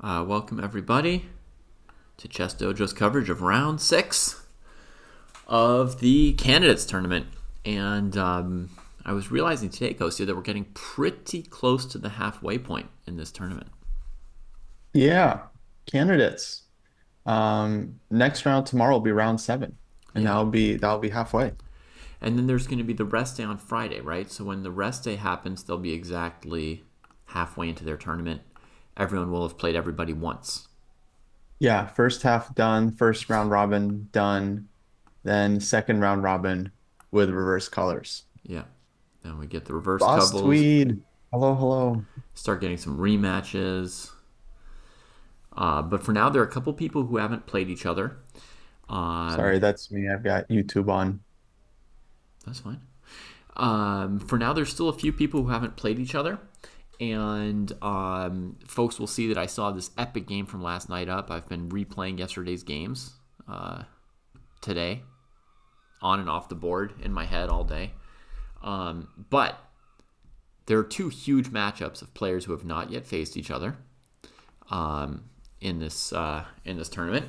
Uh, welcome, everybody, to Chess Dojo's coverage of round six of the candidates tournament. And um, I was realizing today, Kostya, that we're getting pretty close to the halfway point in this tournament. Yeah, candidates. Um, next round tomorrow will be round seven, and Yeah. that'll be that'll be halfway. And then there's going to be the rest day on Friday, right? So when the rest day happens, they'll be exactly halfway into their tournament. Everyone will have played everybody once. Yeah, first half done, first round robin done, then second round robin with reverse colors. Yeah. Then we get the reverse Boss couples. Tweed. Hello, hello. start getting some rematches. Uh, but for now, there are a couple people who haven't played each other. Uh, Sorry, that's me. I've got YouTube on. That's fine. Um, for now, there's still a few people who haven't played each other. And um, folks will see that I saw this epic game from last night up. I've been replaying yesterday's games uh, today, on and off the board in my head all day. Um, but there are two huge matchups of players who have not yet faced each other um, in this uh, in this tournament,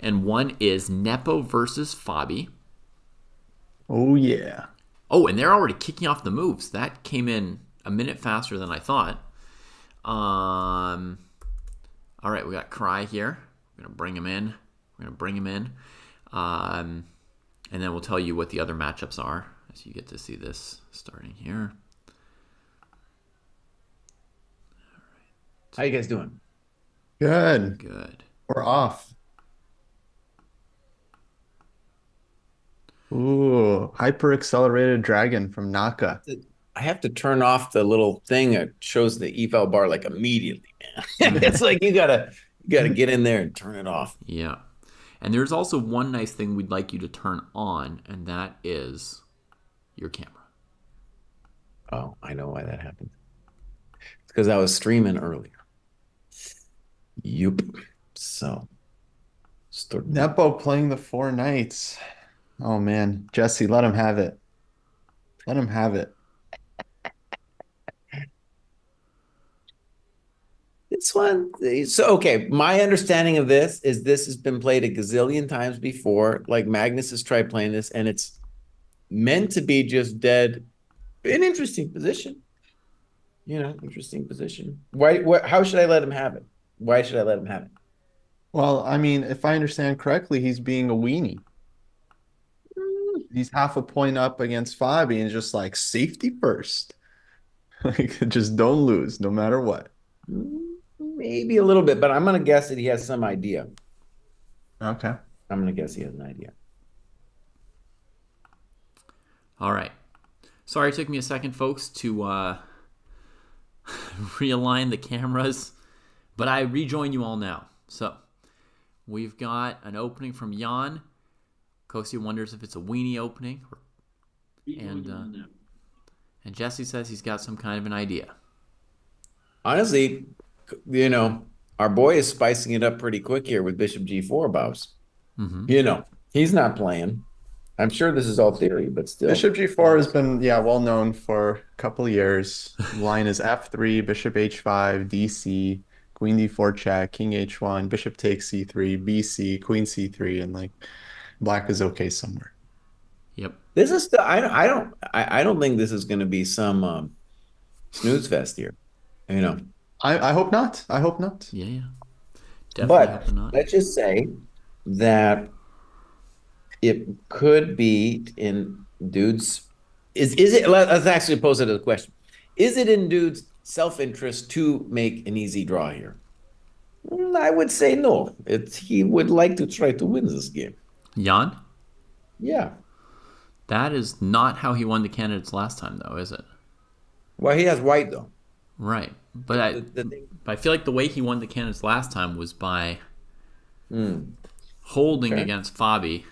and one is Nepo versus Fabi. Oh yeah. Oh, and they're already kicking off the moves. That came in a minute faster than I thought. Um, all right, we got Kraai here. We're gonna bring him in. We're gonna bring him in, um, and then we'll tell you what the other matchups are as you get to see this starting here. How you guys doing? Good. Good. We're off. Ooh, hyper accelerated dragon from Naka. I have to turn off the little thing that shows the eval bar like immediately, man. Mm-hmm. it's like you gotta you gotta get in there and turn it off. Yeah. And there's also one nice thing we'd like you to turn on, and that is your camera. Oh, I know why that happened. It's because I was streaming earlier. Yup. So start Nepo playing the four knights. Oh man, Jesse, let him have it. Let him have it. This one, so okay. My understanding of this is this has been played a gazillion times before. Like Magnus has tried playing this, and it's meant to be just dead. An interesting position, you know, interesting position. Why? What? How should I let him have it? Why should I let him have it? Well, I mean, if I understand correctly, he's being a weenie. He's half a point up against Fabi and just like safety first. Like just don't lose no matter what. Mm. Maybe a little bit, but I'm gonna guess that he has some idea. Okay. I'm gonna guess he has an idea. All right. Sorry it took me a second, folks, to uh, realign the cameras, but I rejoin you all now. So we've got an opening from Jan. Kosi wonders if it's a weenie opening, and uh, and Jesse says he's got some kind of an idea. Honestly, you know, our boy is spicing it up pretty quick here with Bishop G4 Bobs. Mhm. You know, he's not playing. I'm sure this is all theory, but still. Bishop G4 has been, yeah, well known for a couple of years. Line is F3, Bishop H5, DC, Queen D4 check, King H1, Bishop takes C3, BC, Queen C3, and like black is okay somewhere. Yep. This is the I don't I don't I, I don't think this is going to be some um, snooze fest here. You know, I, I hope not. I hope not. Yeah, yeah. Definitely but not. let's just say that it could be in dudes. Is is it? let- Let's actually pose it as a question. Is it in dudes' self-interest to make an easy draw here? Mm, I would say no. It's he would like to try to win this game. Jan, Yeah. that is not how he won the candidates last time, though, is it? Well, he has white though. Right. But I, The- the but I feel like the way he won the candidates last time was by Mm. holding Okay. against Fabi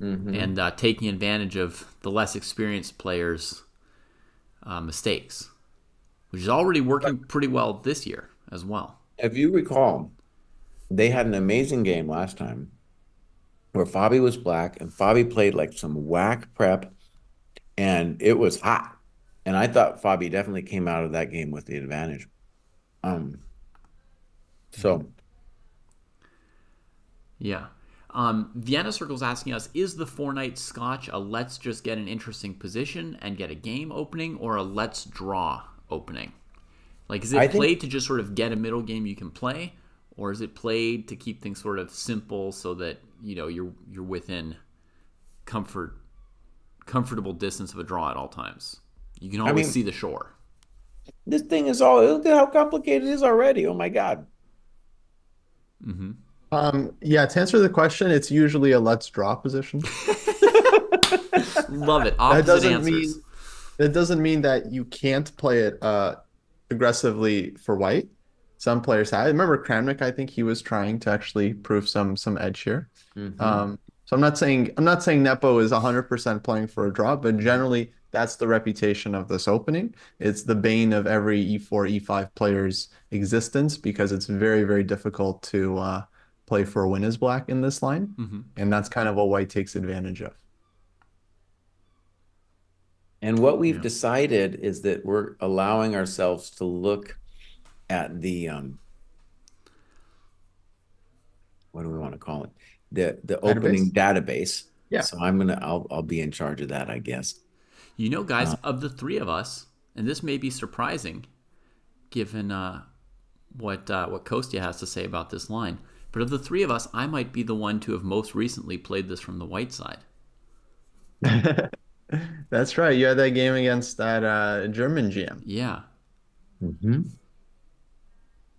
Mhm. and uh, taking advantage of the less experienced players' uh, mistakes, which is already working pretty well this year as well. If you recall, they had an amazing game last time where Fabi was black and Fabi played like some whack prep and it was hot. And I thought Fabi definitely came out of that game with the advantage. Um, So Yeah. Um, Vienna Circle's asking us: Is the four knight Scotch a let's just get an interesting position and get a game opening, or a let's draw opening? Like, is it I think- played to just sort of get a middle game you can play, or is it played to keep things sort of simple so that you know you're you're within comfort, comfortable distance of a draw at all times? You can always mean- see the shore. this thing is all look at how complicated it is already. Oh my god. Mm-hmm. Um, yeah, to answer the question, it's usually a let's draw position. Love it. That Opposite doesn't answers. mean that doesn't mean that you can't play it uh aggressively for white. Some players have. I remember Kramnik, I think he was trying to actually prove some some edge here. Mhm. Um, so I'm not saying I'm not saying Nepo is 100% playing for a draw, but generally that's the reputation of this opening. It's the bane of every E E4, E5 player's existence because it's very, very difficult to uh, play for a win as black in this line, hmm and that's kind of what white takes advantage of. And what we've Yeah. decided is that we're allowing ourselves to look at the um what do we want to call it? The the opening database. Yeah. So I'm gonna I'll I'll be in charge of that, I guess. You know, guys, Uh, of the three of us, and this may be surprising, given uh, what uh, what Kostya has to say about this line. But of the three of us, I might be the one to have most recently played this from the white side. That's right. You had that game against that uh, German GM. Yeah, Mm-hmm.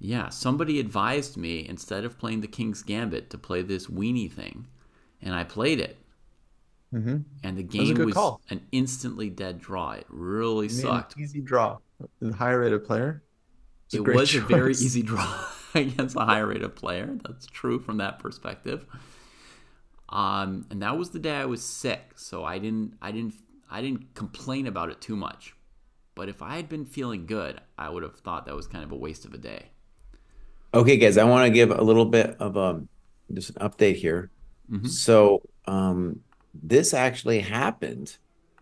Yeah. Somebody advised me instead of playing the King's Gambit to play this weenie thing, and I played it. Mm-hmm. And the game good was an instantly dead draw. It really sucked. Easy draw. The high rated player. It's it great was a very easy draw against a high rated player. That's true from that perspective. Um, and that was the day I was sick, so I didn't, I didn't, I didn't complain about it too much. But if I had been feeling good, I would have thought that was kind of a waste of a day. Okay, guys, I want to give a little bit of um just an update here. Mhm. So um this actually happened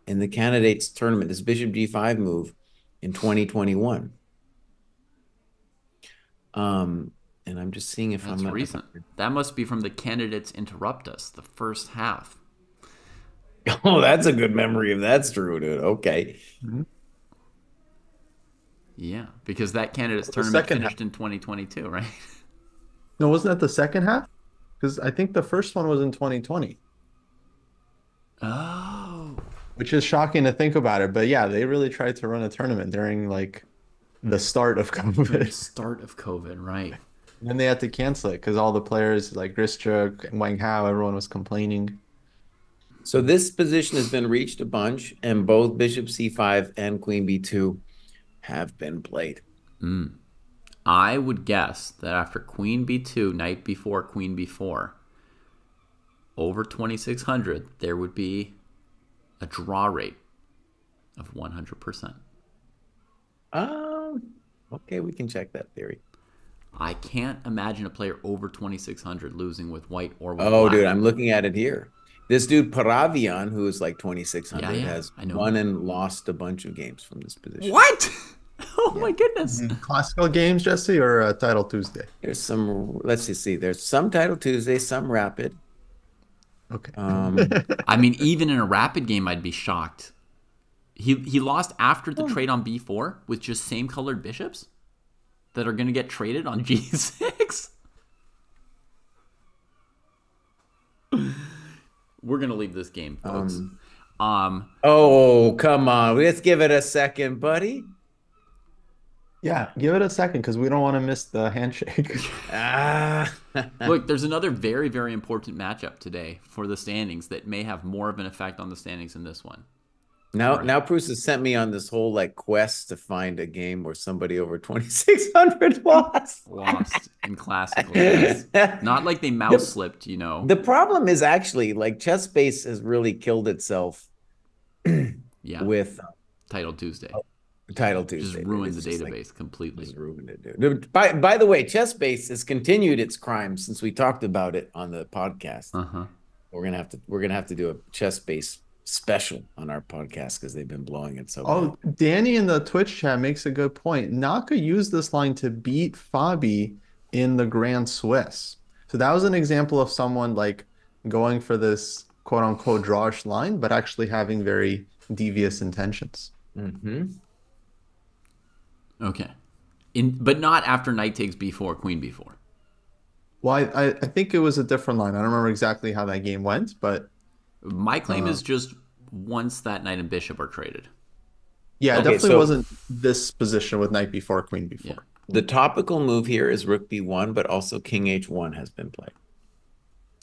in the candidates tournament, this Bishop G5 move in 2021. Um, and I'm just seeing if That's I'm not- recent. That must be from the candidates interrupt us, the first half. Oh, that's a good memory if that's true, dude. Okay. Yeah, because that candidates The tournament second finished in 2022, right? No, wasn't that the second half? Because I think the first one was in 2020, Oh, which is shocking to think about it. But yeah, they really tried to run a tournament during like the start of the COVID. start of COVID, right? And then they had to cancel it because all the players like Grischuk, Wang Hao, everyone was complaining. So this position has been reached a bunch, and both Bishop C5 and Queen B2 have been played. Mm. I would guess that after Queen B2, knight before Queen B4, over 2600, there would be a draw rate of 100%. Um, okay, we can check that theory. I can't imagine a player over 2600 losing with white or with Oh, black. dude, I'm looking at it here. This dude Paravyan, who is like 2600, Yeah, yeah, has I know. won and lost a bunch of games from this position. What? Oh my goodness. Classical games, Jesse, or uh, Title Tuesday? There's some. Let's just see. There's some Title Tuesday, some Rapid. Okay. Um, I mean, even in a rapid game, I'd be shocked. He he lost after the trade on B4 with just same colored bishops that are going to get traded on G6. We're going to leave this game, folks. Um, Um, oh, come on. Let's give it a second, buddy. Yeah, give it a second because we don't want to miss the handshake. Ah. look, there's another very very important matchup today for the standings that may have more of an effect on the standings than this one. Now, Right. now Bruce has sent me on this whole like quest to find a game where somebody over 2600 lost. Lost in classical. Not like they mouse slipped, you know. The problem is actually like ChessBase has really killed itself yeah, with uh, Title Tuesday. Title Tuesday. just ruined the just, like, database completely. Just ruined it, dude. By by the way, ChessBase has continued its crimes since we talked about it on the podcast. Uh huh. We're gonna have to we're gonna have to do a ChessBase special on our podcast because they've been blowing it so Oh, Danny in the Twitch chat makes a good point. Naka used this line to beat Fabi in the Grand Swiss. So that was an example of someone like going for this quote unquote drawish line, but actually having very devious intentions. Mm-hmm. Okay. In but not after knight takes b4, queen b4. Well, I, I, I think it was a different line. I don't remember exactly how that game went, but My claim Uh-huh. is just once that knight and bishop are traded. yeah, it Okay, definitely so- wasn't this position with knight before, queen before. Yeah. The topical move here is rook b1, but also king h1 has been played.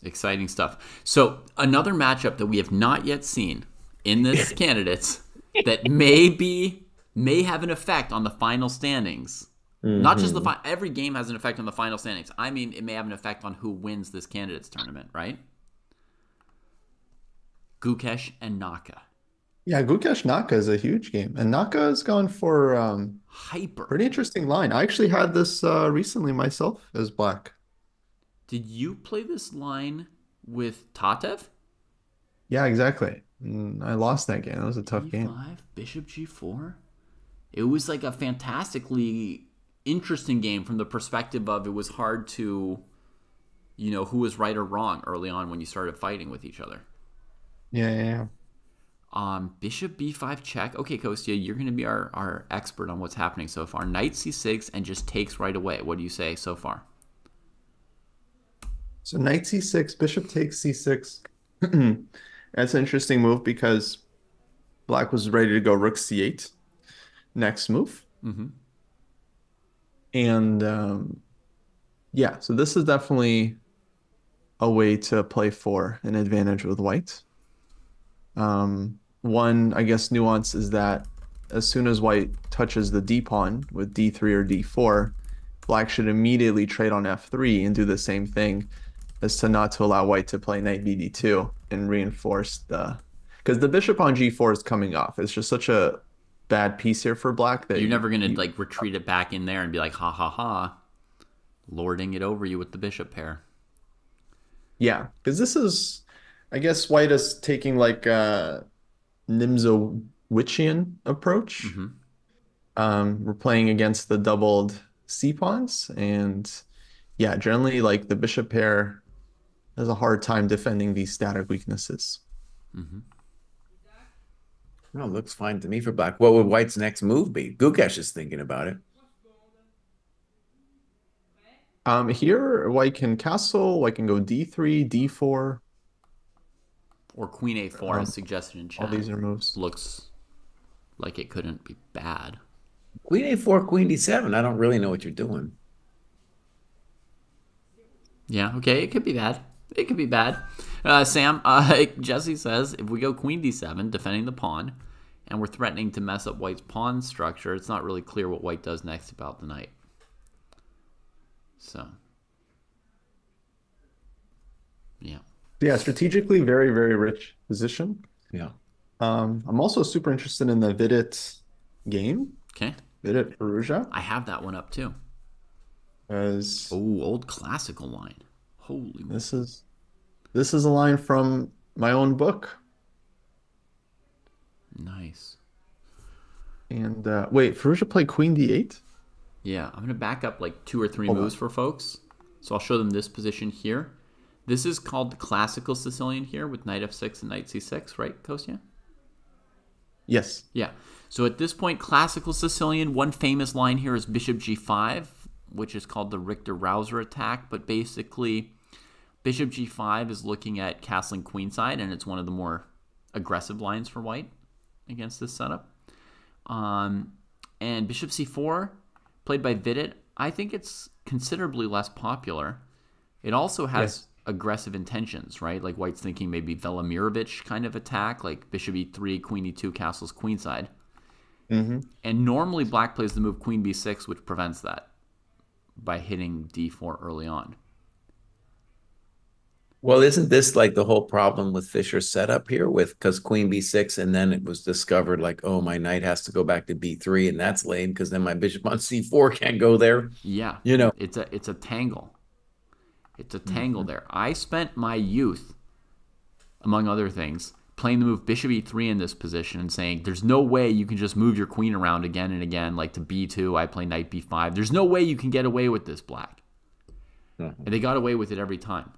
Exciting stuff. So another matchup that we have not yet seen in this candidates that may be may have an effect on the final standings. Not just the fi- every game has an effect on the final standings. I mean, it may have an effect on who wins this candidates tournament, right? Gukesh and Naka. Yeah, Gukesh Naka is a huge game, and Naka has gone for um, Hyper. pretty interesting line. I actually had this uh, recently myself as black. Did you play this line with Tatev? Yeah, exactly. I lost that game. That was a tough game. E5, Bishop G4. It was like a fantastically interesting game from the perspective of it was hard to, you know, who was right or wrong early on when you started fighting with each other. Yeah, yeah, yeah. Um, Bishop B5 check. Okay, Kostya, you're going to be our, our expert on what's happening so far. Knight C6 and just takes right away. What do you say so far? So knight c6, bishop takes c6. That's an interesting move because black was ready to go rook c8 next move. Mhm. And um, yeah, so this is definitely a way to play for an advantage with white. Um, one, I guess, nuance is that as soon as white touches the d pawn with d3 or d4, black should immediately trade on f3 and do the same thing as to not to allow white to play knight bd2 and reinforce the because the bishop on g4 is coming off. It's just such a bad piece here for black that You're never going to like retreat it back in there and be like, ha ha ha, lording it over you with the bishop pair. Yeah, because this is, I guess, white is taking like a Nimzowichian approach. Mhm. Um, we're playing against the doubled c pawns, and yeah, generally like the bishop pair has a hard time defending these static weaknesses. No, looks fine to me for black. What would white's next move be? Gukesh is thinking about it. Um, here white can castle, white can go d3, d4. Or Queen A4 Um, as suggested in All chat. these are moves. Looks like it couldn't be bad. Queen a4, queen d7. I don't really know what you're doing. Yeah, okay, it could be bad. It could be bad. Uh, Sam, uh, Jesse says if we go Queen D7, defending the pawn, and we're threatening to mess up White's pawn structure, it's not really clear what White does next about the knight. So, yeah. Yeah, strategically very, very rich position. Yeah. Um, I'm also super interested in the Vidit game, Okay, Vidit Firouzja, I have that one up too. as Oh, old classical line. Holy moly. this is this is a line from my own book. Nice. And uh, wait, Firouzja played Queen D8? Yeah, I'm going to back up like two or three Hold on. moves for folks. So I'll show them this position here. This is called the classical Sicilian here with knight f6 and knight c6, right, Kostya? Yes. Yeah. So at this point, classical Sicilian, one famous line here is bishop g5, which is called the Richter Rauzer attack. But basically, bishop g5 is looking at castling queenside, and it's one of the more aggressive lines for white against this setup. Um, and bishop c4, played by Vidit, I think it's considerably less popular. It also has Yes. Aggressive intentions, right? Like white's thinking maybe Velimirovich kind of attack, like bishop e3, queen e2, castles queenside. hmm And normally black plays the move queen b6, which prevents that by hitting d4 early on. Well, isn't this like the whole problem with Fisher's setup here with because queen b6 and then it was discovered like, oh, my knight has to go back to b3 and that's lame because then my bishop on c4 can't go there. Yeah. You know, It's a it's a tangle. It's a tangle there. I spent my youth, among other things, playing the move bishop e3 in this position and saying, "There's no way you can just move your queen around again and again, like to b2. I play knight b5. There's no way you can get away with this, black." Mhm. and they got away with it every time.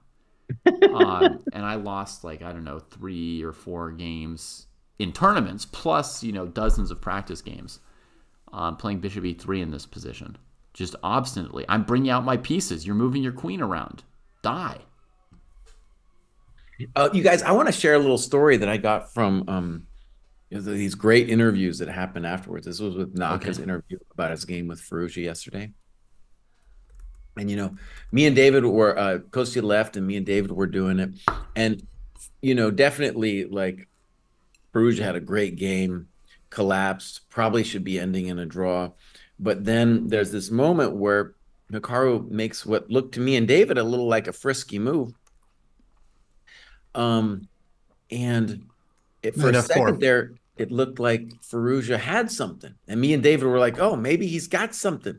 um, and I lost like I don't know three or four games in tournaments, plus you know dozens of practice games, um, playing bishop e3 in this position, just obstinately. I'm bringing out my pieces. You're moving your queen around. Die. Uh, you guys, I want to share a little story that I got from um, you know, these great interviews that happened afterwards. This was with Naka's Okay. interview about his game with Firouzja yesterday. And you know, me and David were uh Kostya left and me and David were doing it. And you know, definitely like Firouzja had a great game, collapsed, probably should be ending in a draw. But then there's this moment where Hikaru makes what looked to me and David a little like a frisky move. Um, and it, for Knight a F4. second there, it looked like Firouzja had something, and me and David were like, "Oh, maybe he's got something."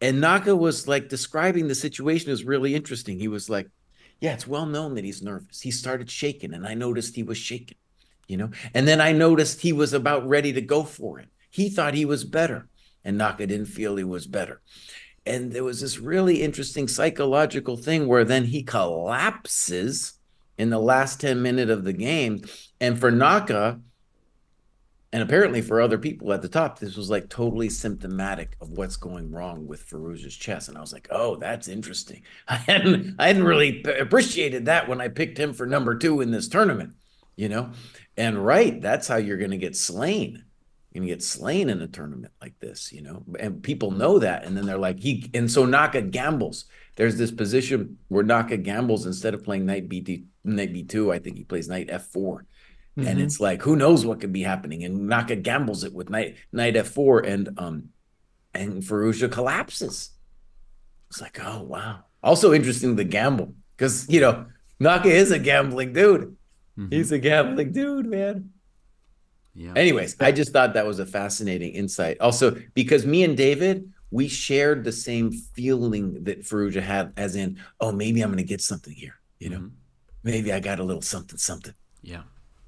And Naka was like describing the situation is really interesting. He was like, "Yeah, it's well known that he's nervous. He started shaking, and I noticed he was shaking, you know. And then I noticed he was about ready to go for it. He thought he was better, and Naka didn't feel he was better." And there was this really interesting psychological thing where then he collapses in the last 10 minute of the game. And for Naka, and apparently for other people at the top, this was like totally symptomatic of what's going wrong with Firouzja's chess. And I was like, oh, that's interesting. I hadn't I hadn't really appreciated that when I picked him for number two in this tournament, you know? And right, that's how you're gonna get slain. You're gonna get slain in a tournament like this, you know, and people know that. And then they're like, he and so Naka gambles. There's this position where Naka gambles instead of playing knight b knight b2. I think he plays knight f4, and Mhm. it's like who knows what could be happening. And Naka gambles it with knight knight f4, and um, and Firouzja collapses. It's like, oh wow. Also interesting the gamble because you know Naka is a gambling dude. Mhm. He's a gambling dude, man. Yeah. Anyways, I just thought that was a fascinating insight. Also, because me and David, we shared the same feeling that Firouzja had, as in, oh, maybe I'm going to get something here. You know, Mhm. maybe I got a little something, something. Yeah.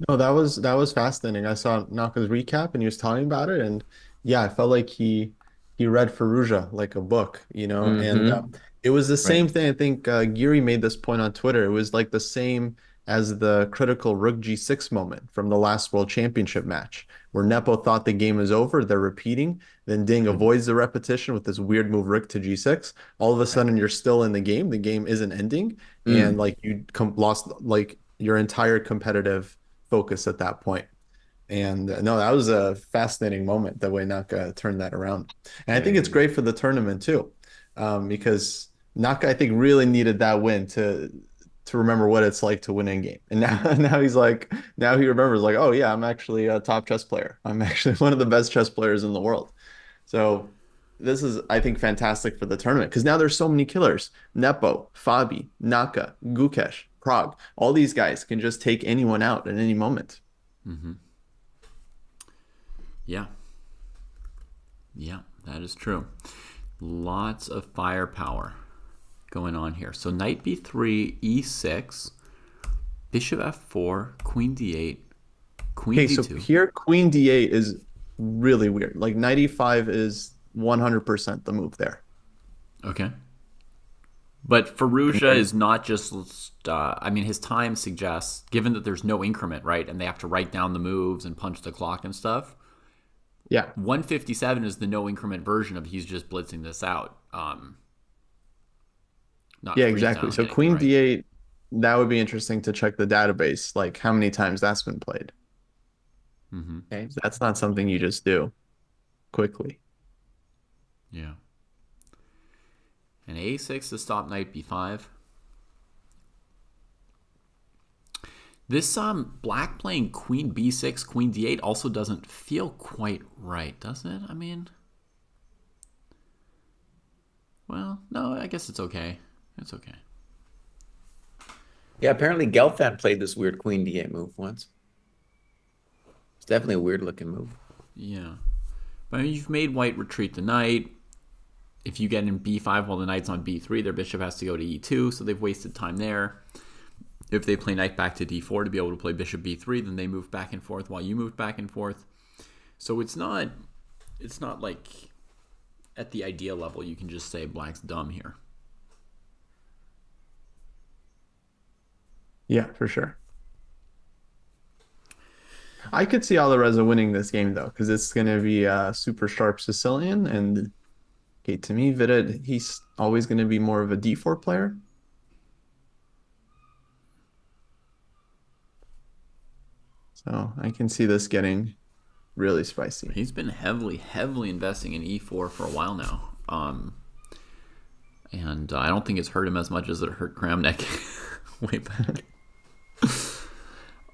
No, that was that was fascinating. I saw Naka's recap and he was telling about it, and yeah, I felt like he he read Firouzja like a book, you know, and Mhm. uh, it was the same thing. I think uh, Giri made this point on Twitter. It was like the same as the critical Rook G6 moment from the last World Championship match, where Nepo thought the game is over. They're repeating, then Ding Mhm. avoids the repetition with this weird move Rook to G6. All of a sudden, you're still in the game. The game isn't ending, Mm. and like you com lost like your entire competitive focus at that point. And uh, no, that was a fascinating moment, the way Naka turned that around. And I think it's great for the tournament too, um, because Naka, I think, really needed that win to to remember what it's like to win in game. And now, now he's like, now he remembers, like, oh yeah, I'm actually a top chess player. I'm actually one of the best chess players in the world. So this is, I think, fantastic for the tournament because now there's so many killers. Nepo, Fabi, Naka, Gukesh, Pragg. All these guys can just take anyone out at any moment. Mm-hmm. Yeah. Yeah, that is true. Lots of firepower going on here. So knight b3, e6, bishop f4, queen d8, queen Okay, so d2. here Queen D8 is really weird. Like knight E5 is 100% the move there. Okay. But Firouzja is not just, uh, I mean, his time suggests, given that there's no increment, right? And they have to write down the moves and punch the clock and stuff. Yeah. 157 is the no increment version of he's just blitzing this out. Um, not Yeah, exactly. So Queen right? D8, that would be interesting to check the database, like how many times that's been played. Mhm. Okay. So that's not something you just do quickly. Yeah. And a6 to stop knight b5. This um black playing queen b6, queen d8 also doesn't feel quite right, does it? I mean, well, no, I guess it's okay. It's okay. Yeah, apparently Gelfand played this weird queen d8 move once. It's definitely a weird looking move. Yeah. But I mean, you've made white retreat the knight. If you get in b5 while the knight's on b3, their bishop has to go to e2, so they've wasted time there. If they play knight back to d4 to be able to play bishop b3, then they move back and forth while you move back and forth. So it's not it's not like at the ideal level you can just say black's dumb here. Yeah, for sure. I could see Alireza winning this game though, because it's going to be a super sharp Sicilian, and okay, to me, Vida, he's always going to be more of a D4 player. So I can see this getting really spicy. He's been heavily, heavily investing in E4 for a while now. Um, and uh, I don't think it's hurt him as much as it hurt Kramnik way back.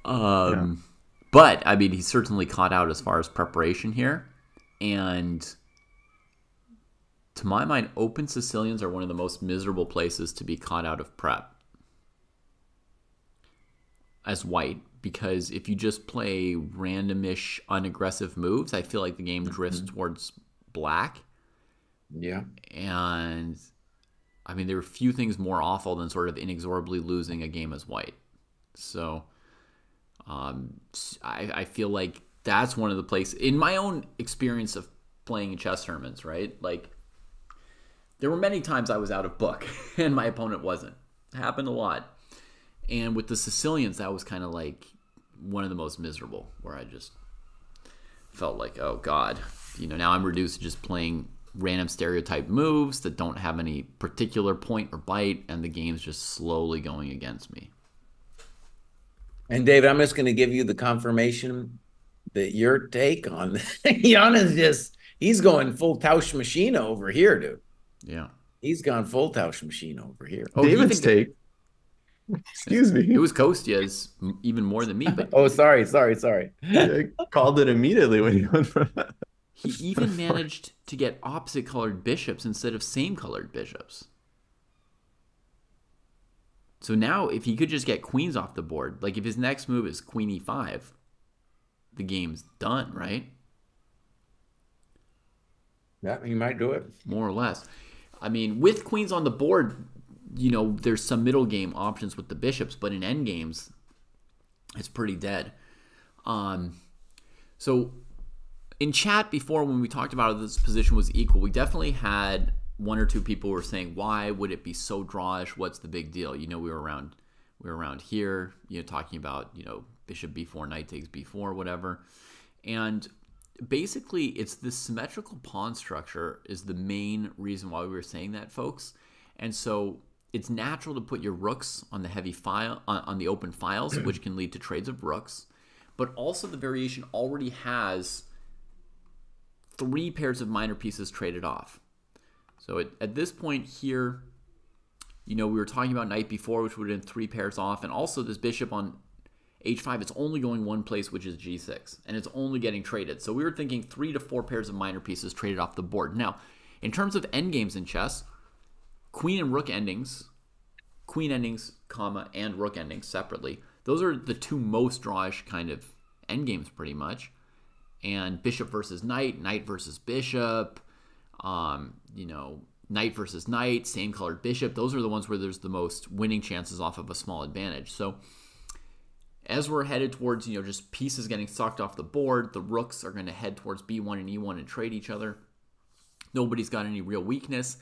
Um, yeah. But, I mean, he's certainly caught out as far as preparation here. And to my mind, open Sicilians are one of the most miserable places to be caught out of prep as white because if you just play randomish, unaggressive moves, I feel like the game drifts mm-hmm. towards black. Yeah. And I mean, there are few things more awful than sort of inexorably losing a game as white. So um, I, I feel like that's one of the places, in my own experience of playing chess tournaments, right? Like, there were many times I was out of book and my opponent wasn't. It happened a lot. And with the Sicilians, that was kind of like one of the most miserable, where I just felt like, oh God, you know, now I'm reduced to just playing random stereotype moves that don't have any particular point or bite, and the game's just slowly going against me. And David, I'm just going to give you the confirmation that your take on Jan is just he's going full Tausch machine over here, dude. Yeah. He's gone full Tausch machine over here. Oh, David's take. Excuse me. It was Kostya's even more than me. But oh, sorry, sorry, sorry. I called it immediately when he went from that. He even managed to get opposite colored bishops instead of same colored bishops. So now, if he could just get queens off the board, like if his next move is queen e5, the game's done, right? Yeah, he might do it. More or less. I mean, with queens on the board, you know, there's some middle game options with the bishops, but in end games, it's pretty dead. Um, so in chat before when we talked about this position was equal, we definitely had one or two people were saying, why would it be so drawish? What's the big deal? You know, we were around we were around here, you know, talking about, you know, bishop b4, knight takes b4, whatever. And basically it's this symmetrical pawn structure is the main reason why we were saying that, folks. And so it's natural to put your rooks on the heavy file on, on the open files, which can lead to trades of rooks. But also the variation already has three pairs of minor pieces traded off. So it, at this point here, you know, we were talking about knight before, which would have been three pairs off, and also this bishop on h5, it's only going one place, which is g6, and it's only getting traded. So we were thinking three to four pairs of minor pieces traded off the board. Now, in terms of endgames in chess, queen and rook endings, queen endings, comma, and rook endings separately, those are the two most drawish kind of endgames pretty much and bishop versus knight, knight versus bishop, um, you know, knight versus knight, same colored bishop. Those are the ones where there's the most winning chances off of a small advantage. So as we're headed towards, you know, just pieces getting sucked off the board, the rooks are going to head towards b1 and e1 and trade each other. Nobody's got any real weakness.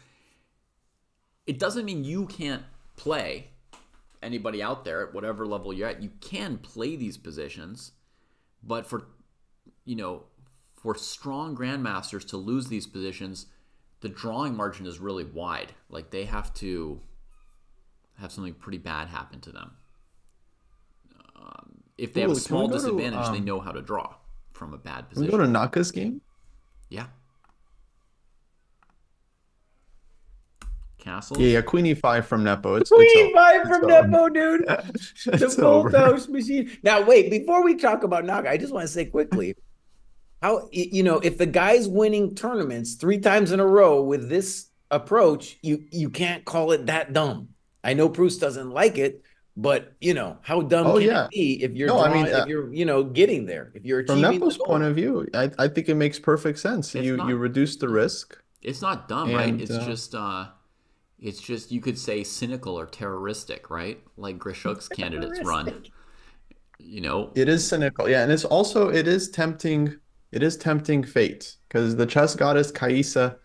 It doesn't mean you can't play anybody out there at whatever level you're at. You can play these positions, but for you know, for strong grandmasters to lose these positions, the drawing margin is really wide. Like they have to have something pretty bad happen to them. Um, if they Ooh, have a small disadvantage, to, um, they know how to draw from a bad position. Can we go to Naka's game? Yeah. Castles? Yeah, yeah, Queen E5 from Nepo. It's, Queen it's E5 from Nepo, dude. the full Tausch machine. Now, wait, before we talk about Naka, I just want to say quickly how you know if the guy's winning tournaments three times in a row with this approach, you you can't call it that dumb. I know Bruce doesn't like it, but you know how dumb oh, can yeah. it be if you're no, drawing, I mean, uh, if you're you know getting there if you're from Nepo's point of view, I, I think it makes perfect sense. It's you not, you reduce the risk. It's not dumb, and, right? It's uh, just uh it's just you could say cynical or terroristic, right? Like Grischuk's candidates run. You know, it is cynical, yeah, and it's also it is tempting it is tempting fate because the chess goddess Caissa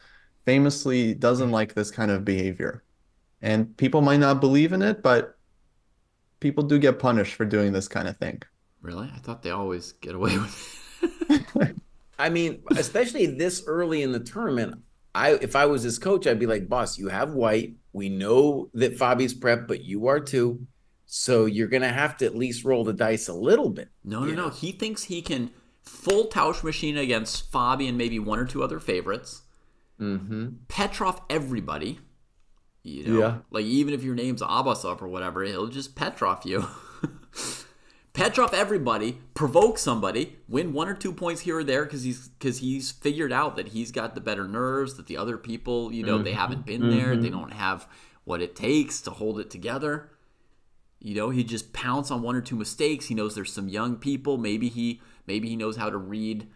famously doesn't like this kind of behavior. And people might not believe in it, but people do get punished for doing this kind of thing. Really? I thought they always get away with it. I mean, especially this early in the tournament, I if I was his coach, I'd be like, boss, you have white. We know that Fabi's prep, but you are too. So you're gonna have to at least roll the dice a little bit. No, no, you no. He thinks he can full Tausch machine against Fabi and maybe one or two other favorites. Mm-hmm. Petrov everybody. You know, Yeah. like even if your name's Abasov or whatever, he'll just Petrov you. Petrov everybody, provoke somebody, win one or two points here or there because he's because he's figured out that he's got the better nerves that the other people, you know, they haven't been there, they don't have what it takes to hold it together. You know, he just pounce on one or two mistakes. He knows there's some young people. Maybe he maybe he knows how to read,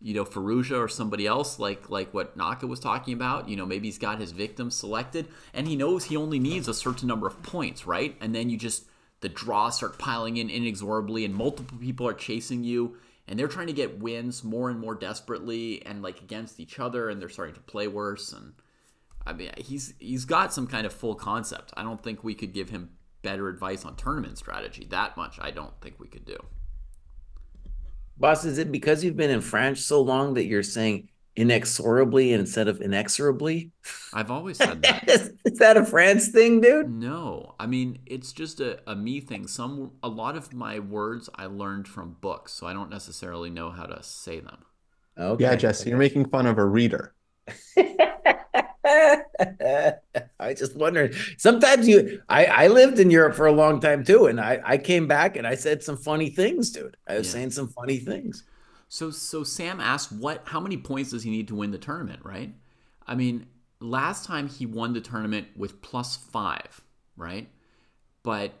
you know, Firouzja or somebody else like like what Naka was talking about. You know, maybe he's got his victims selected and he knows he only needs a certain number of points, right? And then you just the draws start piling in inexorably and multiple people are chasing you and they're trying to get wins more and more desperately and like against each other and they're starting to play worse and I mean, he's he's got some kind of full concept. I don't think we could give him better advice on tournament strategy. That much, I don't think we could do. Boss, is it because you've been in France so long that you're saying inexorably instead of inexorably? I've always said that. is, is that a France thing, dude? no, I mean it's just a, a me thing. Some a lot of my words I learned from books, so I don't necessarily know how to say them. Okay. Yeah, Jesse, you're making fun of a reader. I just wondered. Sometimes you, I, I lived in Europe for a long time too, and I, I came back and I said some funny things, dude. I was Yeah. saying some funny things. So so Sam asked what how many points does he need to win the tournament, right? I mean, last time he won the tournament with plus 5, right? But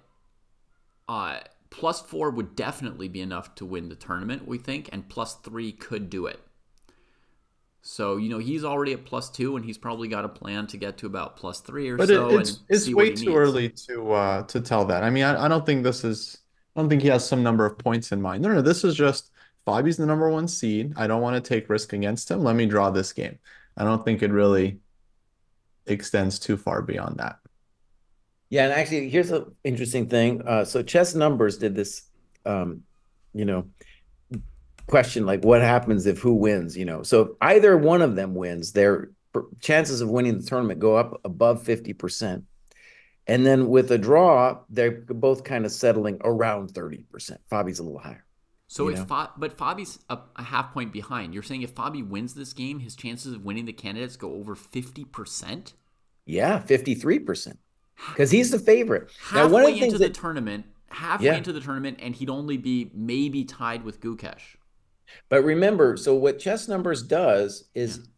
uh plus 4 would definitely be enough to win the tournament, we think, and plus 3 could do it. So, you know, he's already at plus 2 and he's probably got a plan to get to about plus 3 or But so it, it's and it's see way too needs. early to uh to tell that. I mean, I, I don't think this is I don't think he has some number of points in mind. No, no, this is just Fabi's the number one seed. I don't want to take risk against him. Let me draw this game. I don't think it really extends too far beyond that. Yeah, and actually, here's an interesting thing. Uh, so chess numbers did this, um, you know, question like, what happens if who wins? You know, so if either one of them wins, their chances of winning the tournament go up above fifty percent, and then with a draw, they're both kind of settling around thirty percent. Fabi's a little higher. So? Fa- but Fabi's a, a half point behind. You're saying if Fabi wins this game, his chances of winning the candidates go over 50%? Yeah, fifty-three percent, because he's the favorite. Now, halfway one of the things into the that tournament, halfway Yeah. into the tournament, and he'd only be maybe tied with Gukesh. But remember, so what chess numbers does is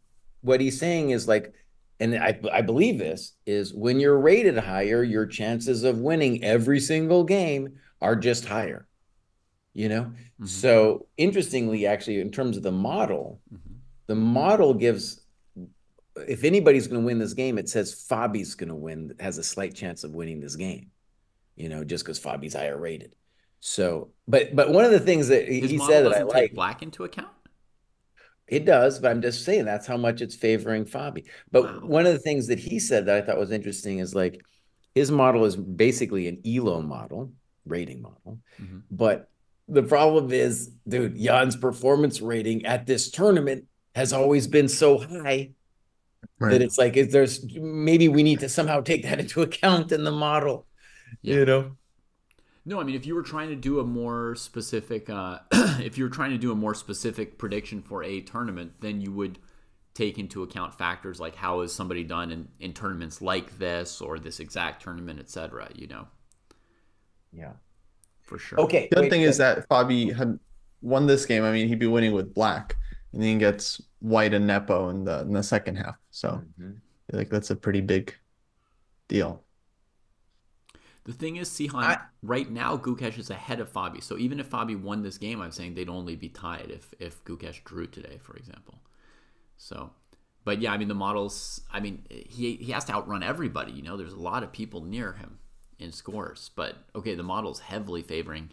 what he's saying is like, and I, I believe this is when you're rated higher, your chances of winning every single game are just higher. You know? Mhm. So interestingly, actually, in terms of the model, Mhm. the model gives if anybody's going to win this game, it says Fabi's going to win, has a slight chance of winning this game, you know, just because Fabi's higher rated. So, but but one of the things that he, he said that I like, take black into account. it does, but I'm just saying that's how much it's favoring Fabi. But Wow. one of the things that he said that I thought was interesting is like his model is basically an ELO model, rating model. Mhm. But the problem is, dude, Jan's performance rating at this tournament has always been so high Right. that it's like is there's maybe we need to somehow take that into account in the model. Yeah. You know? No, I mean if you were trying to do a more specific, uh, if you were trying to do a more specific prediction for a tournament, then you would take into account factors like how is somebody done in, in tournaments like this or this exact tournament, etc. You know, Yeah. for sure. Okay. The other thing uh, is that Fabi had won this game. I mean, he'd be winning with black, and then he gets white and Nepo in the in the second half. So, Mhm. I think that's a pretty big deal. The thing is, Sihan, I- right now Gukesh is ahead of Fabi. So even if Fabi won this game, I'm saying they'd only be tied if if Gukesh drew today, for example. So, but yeah, I mean the models. I mean he he has to outrun everybody. You know, there's a lot of people near him in scores. But okay, the model's heavily favoring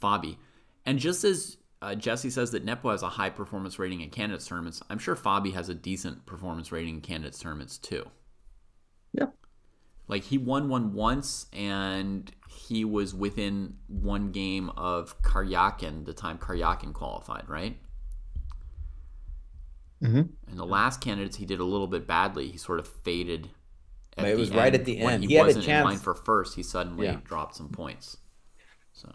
Fabi, and just as uh, Jesse says that Nepo has a high performance rating in candidates tournaments, I'm sure Fabi has a decent performance rating in candidates tournaments too. Yeah. Like he won one once, and he was within one game of Karyakin the time Karyakin qualified, right? Mhm. And the last candidates, he did a little bit badly. He sort of faded. But it was right at the When end. he, He had a wasn't in line chance. for first, he suddenly Yeah. dropped some points. So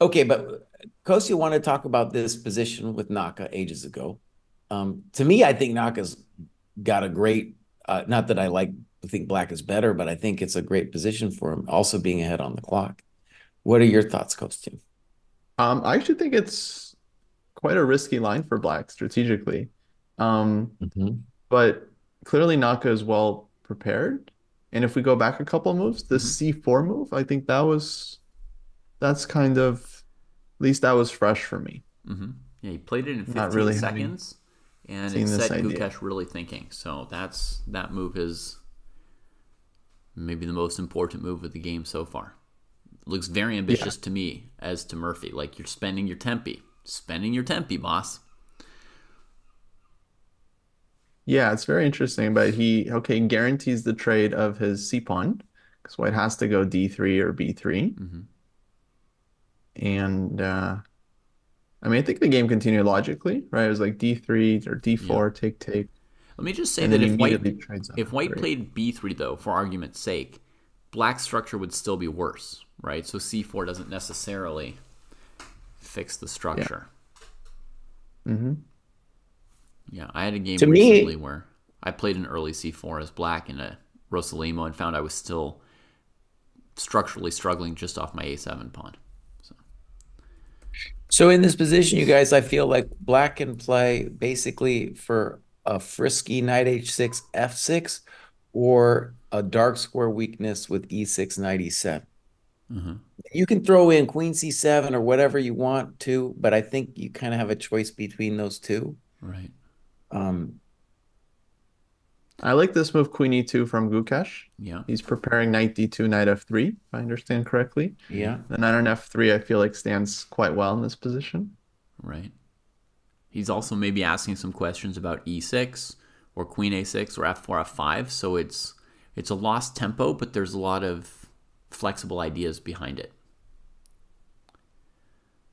Okay, but Kosi wanted to talk about this position with Naka ages ago. Um, to me, I think Naka's got a great. Uh, not that I like think Black is better, but I think it's a great position for him. Also being ahead on the clock. What are your thoughts, Coach Tim? Um, I actually think it's quite a risky line for Black strategically. Um, but clearly Naka is well prepared. And if we go back a couple moves, the C4 move, I think that was that's kind of at least that was fresh for me. hmm yeah, he played it in 15 really seconds, and it this set idea. Gukesh really thinking. So that's that move is maybe the most important move of the game so far. Looks very ambitious to me as to Murphy. Like you're spending your tempi, spending your tempi, boss. Yeah, it's very interesting, but he okay guarantees the trade of his C pawn because white has to go D3 or B3. Mhm. And uh I mean, I think the game continued logically, right? It was like D3 or D4, take, take. Let me just say And that if white immediately trades up if white three. played b3 though, for argument's sake, black structure would still be worse, right? So c4 doesn't necessarily fix the structure. hmm Yeah, I had a game To me- recently where I played an early c4 as black in a Rossolimo and found I was still structurally struggling just off my a7 pawn. So in this position, you guys, I feel like Black can play basically for a frisky knight h6, f6, or a dark square weakness with e e6, knight e7. Mhm. You can throw in queen c7 or whatever you want to, but I think you kind of have a choice between those two. Right. Um, I like this move, Queen E2 from Gukesh. Yeah. He's preparing knight D2, knight F3, if I understand correctly. yeah. The knight on F3, I feel like stands quite well in this position. Right. He's also maybe asking some questions about e6 or queen a6 or f4 f5, so it's it's a lost tempo, but there's a lot of flexible ideas behind it.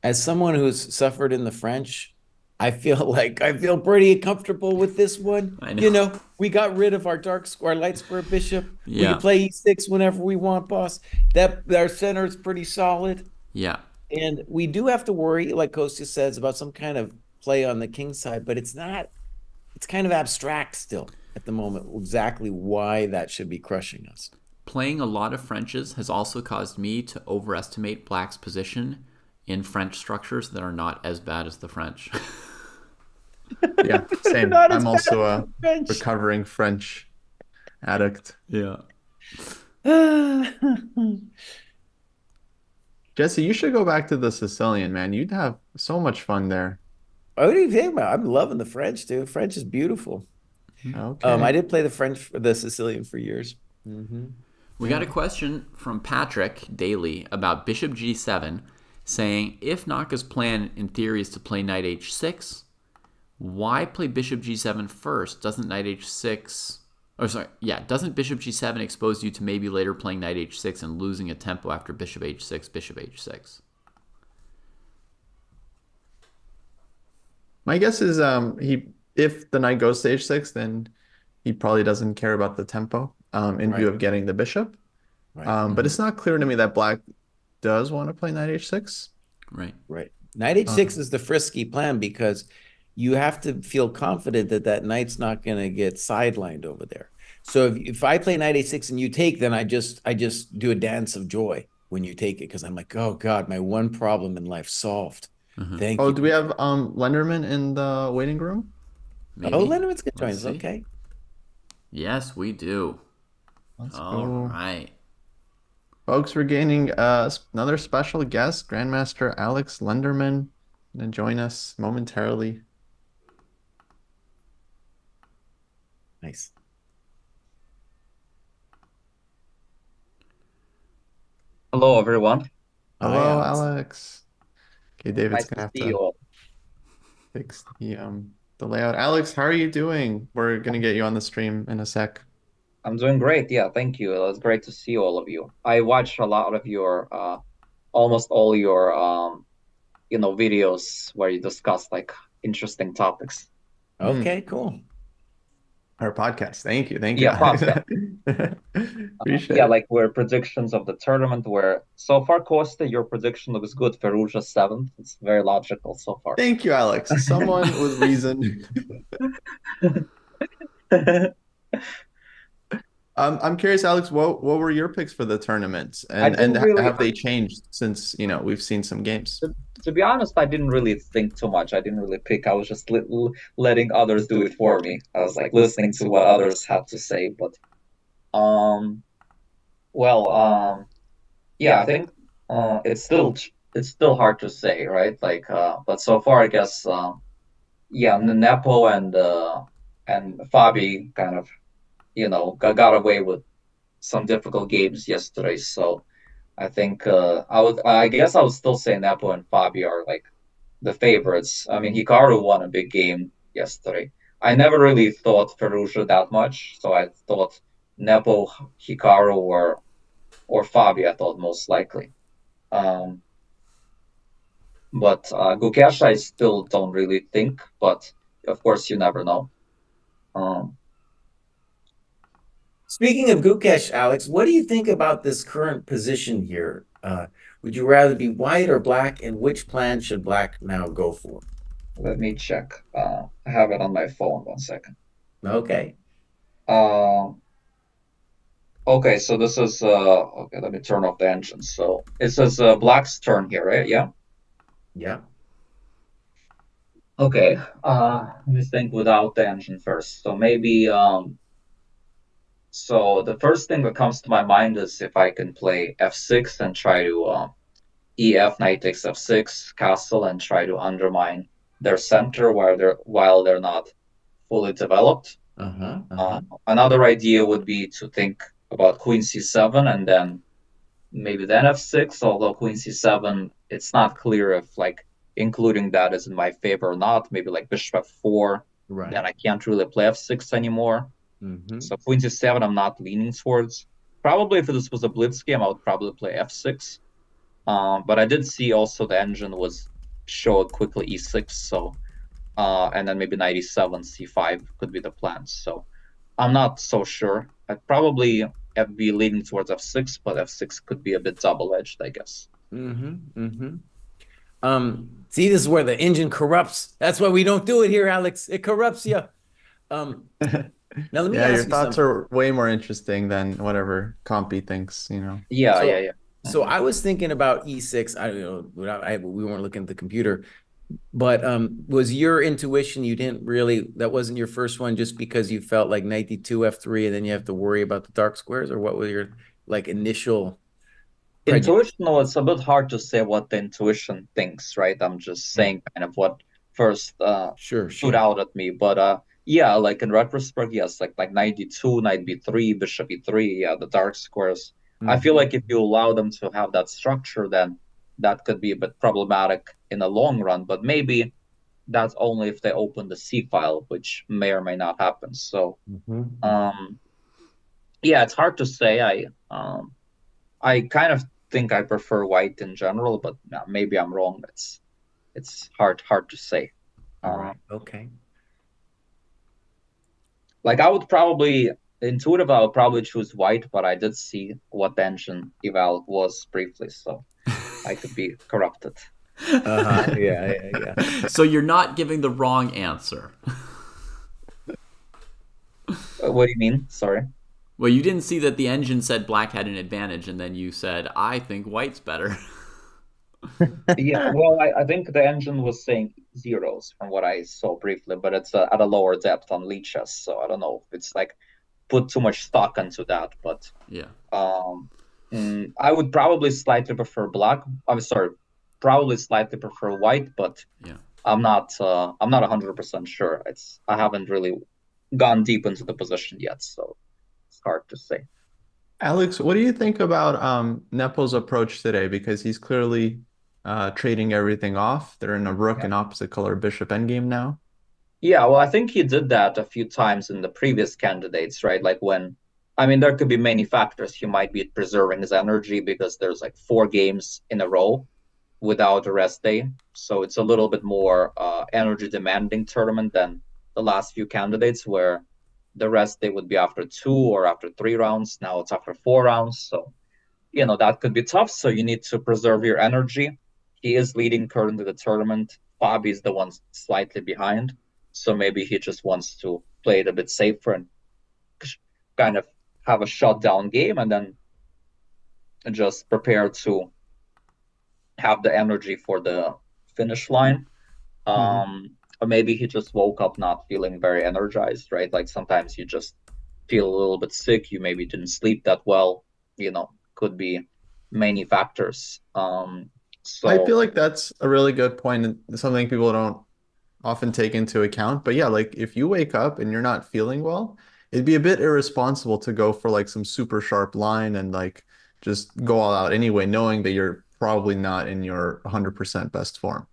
As someone who's suffered in the French, I feel like I feel pretty comfortable with this one. I know. You know, we got rid of our dark square, light square bishop. We can play e6 whenever we want, boss. That our center is pretty solid. Yeah. And we do have to worry, like Kostya says, about some kind of play on the king side, but it's not, it's kind of abstract still at the moment, exactly why that should be crushing us. Playing a lot of Frenches has also caused me to overestimate black's position in French structures that are not as bad as the French. Yeah, same. Not I'm also a French. recovering French addict. yeah. Jesse, you should go back to the Sicilian, man. You'd have so much fun there. What do you think about? I'm loving the French too. French is beautiful. Okay. Um, I did play the French, the Sicilian for years. We got a question from Patrick Daly about bishop g7, saying if Naka's plan in theory is to play knight h6, why play bishop g7 first? Doesn't knight h6 or sorry, yeah, doesn't bishop g7 expose you to maybe later playing knight h6 and losing a tempo after bishop h6, bishop h6? My guess is um he if the knight goes to h6, then he probably doesn't care about the tempo um in view of getting the bishop. Right. Um, but it's not clear to me that black does want to play knight h6. Right. Right. Knight h6 is the frisky plan because you have to feel confident that that knight's not going to get sidelined over there. So if, if I play knight h6 and you take, then I just I just do a dance of joy when you take it because I'm like, oh God, my one problem in life solved. Mhm. Thank Oh, you. do we have um Lenderman in the waiting room? Maybe. Oh, Lenderman's going to join Let's Okay. Yes, we do. Let's All go. right. Folks, we're gaining uh, another special guest, Grandmaster Alex Lenderman, to join us momentarily. Nice. Hello, everyone. Hello, Alex. Alex. Okay, David's Nice gonna have see to you all. fix the um the layout. Alex, how are you doing? We're gonna get you on the stream in a sec. I'm doing great. Yeah, thank you. It was great to see all of you. I watched a lot of your, uh, almost all your, um, you know, videos where you discuss like interesting topics. Okay, cool. Our podcast. Thank you. Thank you. Yeah, podcast. Appreciate Yeah, it. like where predictions of the tournament where so far, Costa, your prediction looks good. Firouzja seventh. It's very logical so far. Thank you, Alex. Someone with reason. Um, I'm curious, Alex, what what were your picks for the tournament? And and really- have they changed since, you know, we've seen some games? To be honest, I didn't really think too much. I didn't really pick. I was just li- letting others do it for me. I was like listening to what others had to say. But, um, well, um, yeah, I think uh, it's still it's still hard to say, right? Like, uh, but so far, I guess, uh, yeah, Nepo and uh, and Fabi kind of, you know, got, got away with some difficult games yesterday. So. I think uh, I would. I guess I would still say Nepo and Fabi are like the favorites. I mean, Hikaru won a big game yesterday. I never really thought Firouzja that much, so I thought Nepo, Hikaru, or or Fabi. I thought most likely. Um, but uh, Gukesh, I still don't really think. But of course, you never know. Um, Speaking of Gukesh, Alex, what do you think about this current position here? Uh, would you rather be white or black, and which plan should black now go for? let me check. Uh, I have it on my phone. One second. Okay. Um, okay, so this is uh okay, let me turn off the engine. So it says uh, Black's turn here, right? Yeah. Yeah. Okay. Uh let me think without the engine first. So maybe um so the first thing that comes to my mind is if I can play F6 and try to um EF knight takes F6 castle and try to undermine their center while they're while they're not fully developed. Uh-huh. Uh, another idea would be to think about queen c7 and then maybe then f6, although queen c7, it's not clear if like including that is in my favor or not. Maybe like bishop f4, Right. then I can't really play f6 anymore. Mm-hmm. So queen c7, I'm not leaning towards. Probably if this was a blitz game, I would probably play f6. Um, but I did see also the engine was showed quickly e6, so uh, and then maybe 97 c5 could be the plan. So I'm not so sure. I'd probably have- be leaning towards f6, but f6 could be a bit double-edged, I guess. Mm-hmm. Mm-hmm. Um, see, this is where the engine corrupts. That's why we don't do it here, Alex. It corrupts you. Um, now let me Yeah, ask your you thoughts something. are way more interesting than whatever Compy thinks, you know. Yeah, So- yeah, yeah. So I was thinking about E6. I don't know. I, we weren't looking at the computer, but um, was your intuition you didn't really that wasn't your first one just because you felt like knight d2 f3 and then you have to worry about the dark squares, or what were your like initial? prejudice? Intuitional, it's a bit hard to say what the intuition thinks, right? I'm just saying kind of what first uh, Sure, stood out at me. But uh, yeah, like in retrospect, yes, like like knight d2, knight b3, bishop e3, yeah, the dark squares. I feel like if you allow them to have that structure, then that could be a bit problematic in the long run. But maybe that's only if they open the C file, which may or may not happen. So Mhm. um, yeah, it's hard to say. I um, I kind of think I prefer white in general, but maybe I'm wrong. It's it's hard hard to say. All Um, right. Okay. Like I would probably intuitive, I would probably choose white, but I did see what the engine eval was briefly, so I could be corrupted. Uh-huh. Yeah, yeah, yeah. so you're not giving the wrong answer. Uh, What do you mean? Sorry. Well, you didn't see that the engine said black had an advantage, and then you said, I think white's better. Yeah, well, I, I think the engine was saying zeros from what I saw briefly, but it's uh, at a lower depth on Lichess, so I don't know if it's like put too much stock into that, but yeah. um, mm, I would probably slightly prefer black. I'm sorry, probably slightly prefer white, but Yeah. I'm not uh, I'm not 100% sure. It's I haven't really gone deep into the position yet, so it's hard to say. Alex, what do you think about um, Nepo's approach today? Because he's clearly uh, trading everything off. They're in a rook Yeah. and opposite color bishop endgame now. Yeah, well, I think he did that a few times in the previous candidates, right? Like when I mean, there could be many factors. He might be preserving his energy because there's like four games in a row without a rest day. So it's a little bit more uh, energy demanding tournament than the last few candidates where the rest day would be after two or after three rounds. Now it's after four rounds. So, you know, that could be tough. So you need to preserve your energy. He is leading currently the tournament. Fabi is the one slightly behind. So maybe he just wants to play it a bit safer and kind of have a shutdown game and then just prepare to have the energy for the finish line. Mm-hmm. Um, or maybe he just woke up not feeling very energized, right? Like sometimes you just feel a little bit sick. You maybe didn't sleep that well. You know, could be many factors. Um, so I feel like that's a really good point and something people don't often take into account. But yeah, like if you wake up and you're not feeling well, it'd be a bit irresponsible to go for like some super sharp line and like just go all out anyway, knowing that you're probably not in your 100% best form.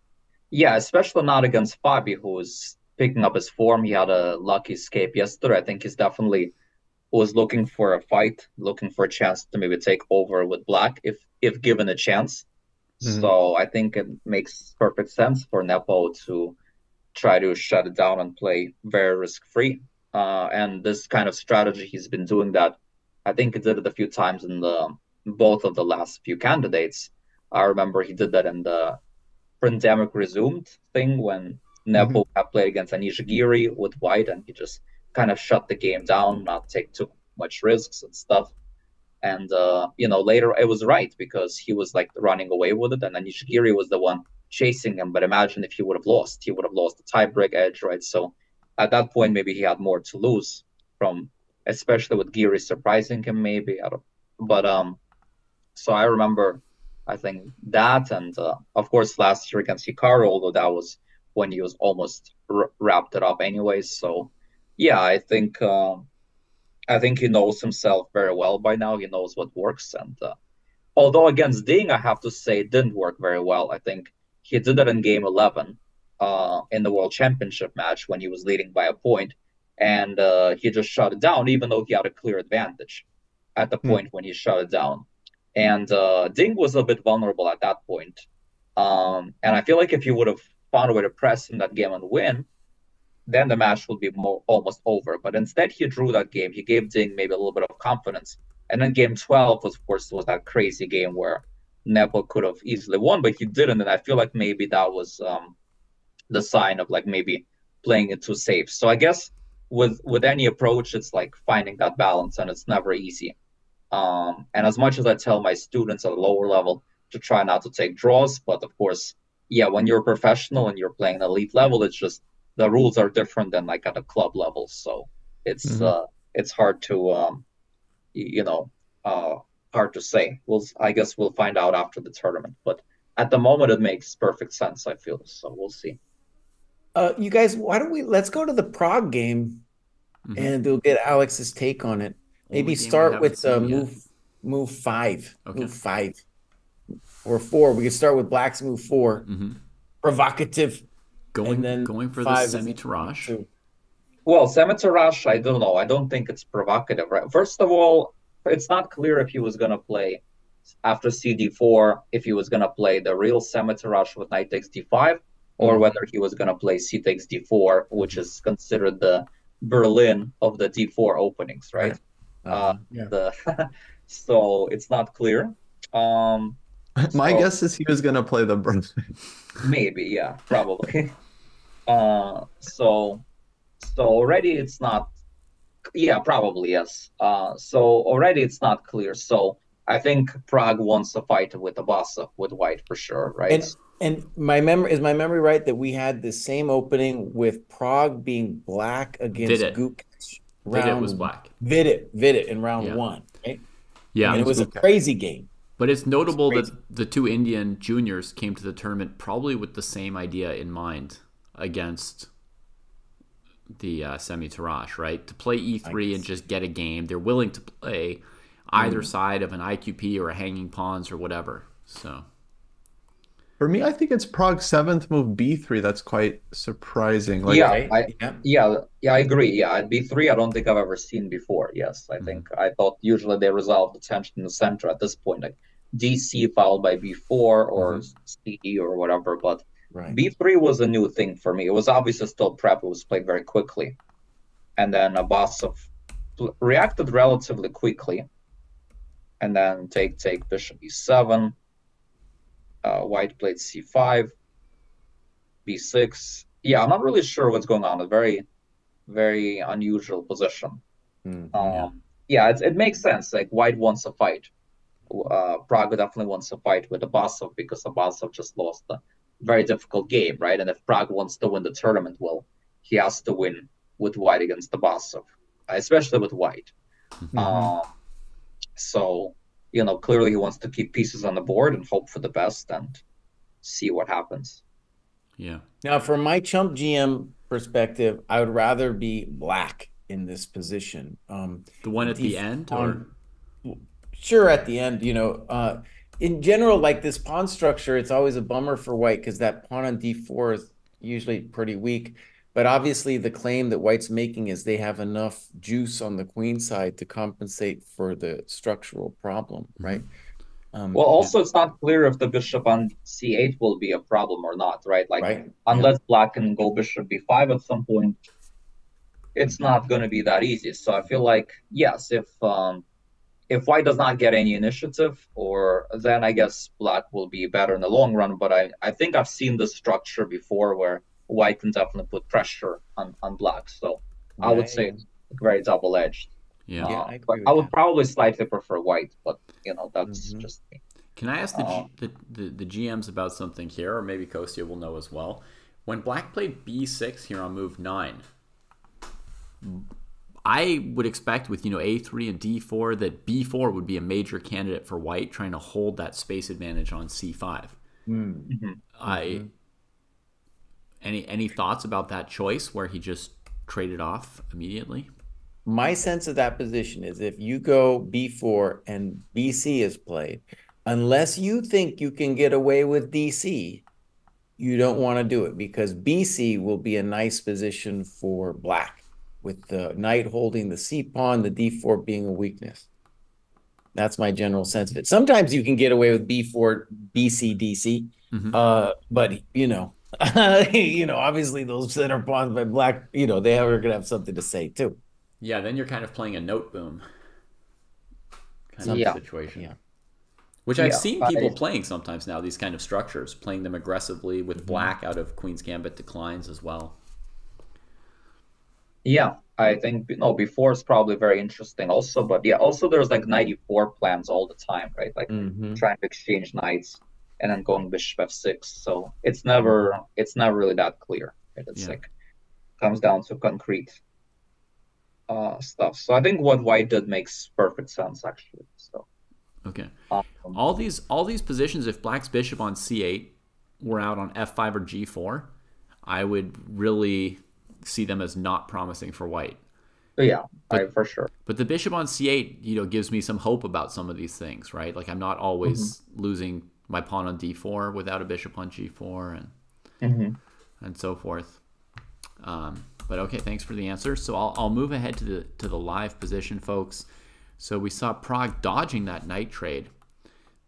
Yeah, especially not against Fabi, who's picking up his form. He had a lucky escape yesterday. I think he's definitely was looking for a fight, looking for a chance to maybe take over with Black if if given a chance. Mm-hmm. So I think it makes perfect sense for Nepo to try to shut it down and play very risk free. Uh, and this kind of strategy, he's been doing that. I think he did it a few times in the both of the last few candidates. I remember he did that in the pandemic resumed thing when Nepo mm-hmm. played against Anish Giri with White, and he just kind of shut the game down, not take too much risks and stuff. And uh, you know, later it was right because he was like running away with it, and then Giri was the one chasing him. But imagine if he would have lost, he would have lost the tiebreak edge, right? So at that point, maybe he had more to lose from, especially with Giri surprising him, maybe. I don't, but um, so I remember, I think that, and uh, of course last year against Hikaru, although that was when he was almost r- wrapped it up anyways. So yeah, I think uh, I think he knows himself very well by now. He knows what works, and uh, although against Ding, I have to say, it didn't work very well. I think he did that in game eleven uh, in the World Championship match when he was leading by a point, and uh, he just shut it down, even though he had a clear advantage at the mm. point when he shut it down. And uh, Ding was a bit vulnerable at that point. Um, and I feel like if he would have found a way to press in that game and win, then the match would be more almost over. But instead, he drew that game. He gave Ding maybe a little bit of confidence. And then game 12, was, of course, was that crazy game where Nepo could have easily won, but he didn't. And I feel like maybe that was um, the sign of like maybe playing it too safe. So I guess with with any approach, it's like finding that balance, and it's never easy. Um, and as much as I tell my students at a lower level to try not to take draws, but of course, yeah, when you're a professional and you're playing elite level, it's just the rules are different than like at a club level. So it's mm-hmm. uh, it's hard to um, you know uh, hard to say. We'll I guess we'll find out after the tournament, but at the moment it makes perfect sense. I feel so. We'll see. Uh, you guys, why don't we let's go to the Pragg game, mm-hmm. and we'll get Alex's take on it. Maybe start with uh, move move five, okay. move five, or four. We can start with Black's move 4 mm-hmm. provocative, going then going for the semi Tarrasch. Well, semi Tarrasch, I don't know. I don't think it's provocative, right? First of all, it's not clear if he was gonna play after CD4 if he was gonna play the real semi Tarrasch with knight takes D5 or mm-hmm. whether he was going to play c takes d4, which is considered the Berlin of the d4 openings, right? Uh, uh, yeah. The, so it's not clear. Um, My so, guess is he was going to play the Berlin. maybe, yeah, probably. uh, so, so already it's not. Yeah, probably yes. Uh, so already it's not clear. So I think Pragg wants a fight with Abasov with White for sure, right? And- and my memory is my memory right that we had the same opening with Pragg being black against Vidit. Gook. Vidit was black. Vidit, Vidit in round yeah. one, right? Yeah, and it was a crazy game. But it's notable that the two Indian juniors came to the tournament probably with the same idea in mind against the uh, semi Tarrasch, right? To play E3 and just get a game. They're willing to play either mm. side of an IQP or a hanging pawns or whatever. So For me, I think it's Pragg's seventh move B3 that's quite surprising. Like, Yeah, Right? I- yeah. Yeah, yeah, I agree. Yeah, at B3, I don't think I've ever seen before. Yes, I think I thought usually they resolve the tension in the center at this point, like DC followed by B4 or CD or whatever. But Right. B3 was a new thing for me. It was obviously still prep. It was played very quickly. And then Abasov pl- reacted relatively quickly. And then take, take bishop E7. Uh, white played C5. B6. Yeah, I'm not really sure what's going on. A very, very unusual position. Mm, Um, yeah, it, it makes sense. Like White wants a fight. Uh, Praga definitely wants to fight with Abasov because Abasov just lost a very difficult game, right? And if Pragg wants to win the tournament, well, he has to win with White against Abasov, especially with White. Um, so, you know, clearly he wants to keep pieces on the board and hope for the best and see what happens. Yeah. Now, from my chump GM perspective, I would rather be black in this position. Um, The one at the def- end, or on- sure, at the end, you know, uh, in general, like this pawn structure, it's always a bummer for white because that pawn on d4 is usually pretty weak. But obviously, the claim that white's making is they have enough juice on the queen side to compensate for the structural problem, right? Um, Well, also, it's not clear if the bishop on c8 will be a problem or not, right? Like, right? unless black can go bishop b5 at some point, it's not going to be that easy. So I feel like, yes, if um, if white does not get any initiative, or then I guess black will be better in the long run. But I, I think I've seen this structure before where white can definitely put pressure on, on black. So I would say it's very double edged. yeah. Yeah, Uh, I but I would that. probably slightly prefer white, but you know that's Mhm. just me. Can I ask the, Uh, G, the, the the GMs about something here, or maybe Kostya will know as well? When Black played B6 here on move nine, I would expect with you know A3 and D4 that B4 would be a major candidate for White, trying to hold that space advantage on C5. Mm. I any any thoughts about that choice where he just traded off immediately? my sense of that position is if you go B4 and BC is played, unless you think you can get away with DC, you don't want to do it because BC will be a nice position for black with the knight holding the C pawn, the D4 being a weakness. That's my general sense of it. Sometimes you can get away with B4, BC, DC, Mhm. uh, but you know, you know, obviously those center pawns by black, you know, they are going to have something to say too. Yeah, then you're kind of playing a note boom kind Yeah. of situation. Yeah. Which I've Yeah, seen I- people playing sometimes now, these kind of structures, playing them aggressively Mm-hmm. with black out of Queen's Gambit declines as well. Yeah, I think no before is probably very interesting also, but yeah, also there's like 94 plans all the time, right? Like Mhm. trying to exchange knights and then going bishop f6. So it's never it's never really that clear. Right? It's Yeah. like comes down to concrete uh stuff. So I think what White did makes perfect sense actually. So Okay. um, All these all these positions, if Black's bishop on C8 were out on F5 or G4, I would really see them as not promising for White. yeah, I, for sure. But the bishop on C8, you know, gives me some hope about some of these things, right? Like I'm not always losing my pawn on D4 without a bishop on G4 and hmm and so forth. Um, but okay, thanks for the answer. So I'll, I'll move ahead to the to the live position, folks. So we saw Pragg dodging that knight trade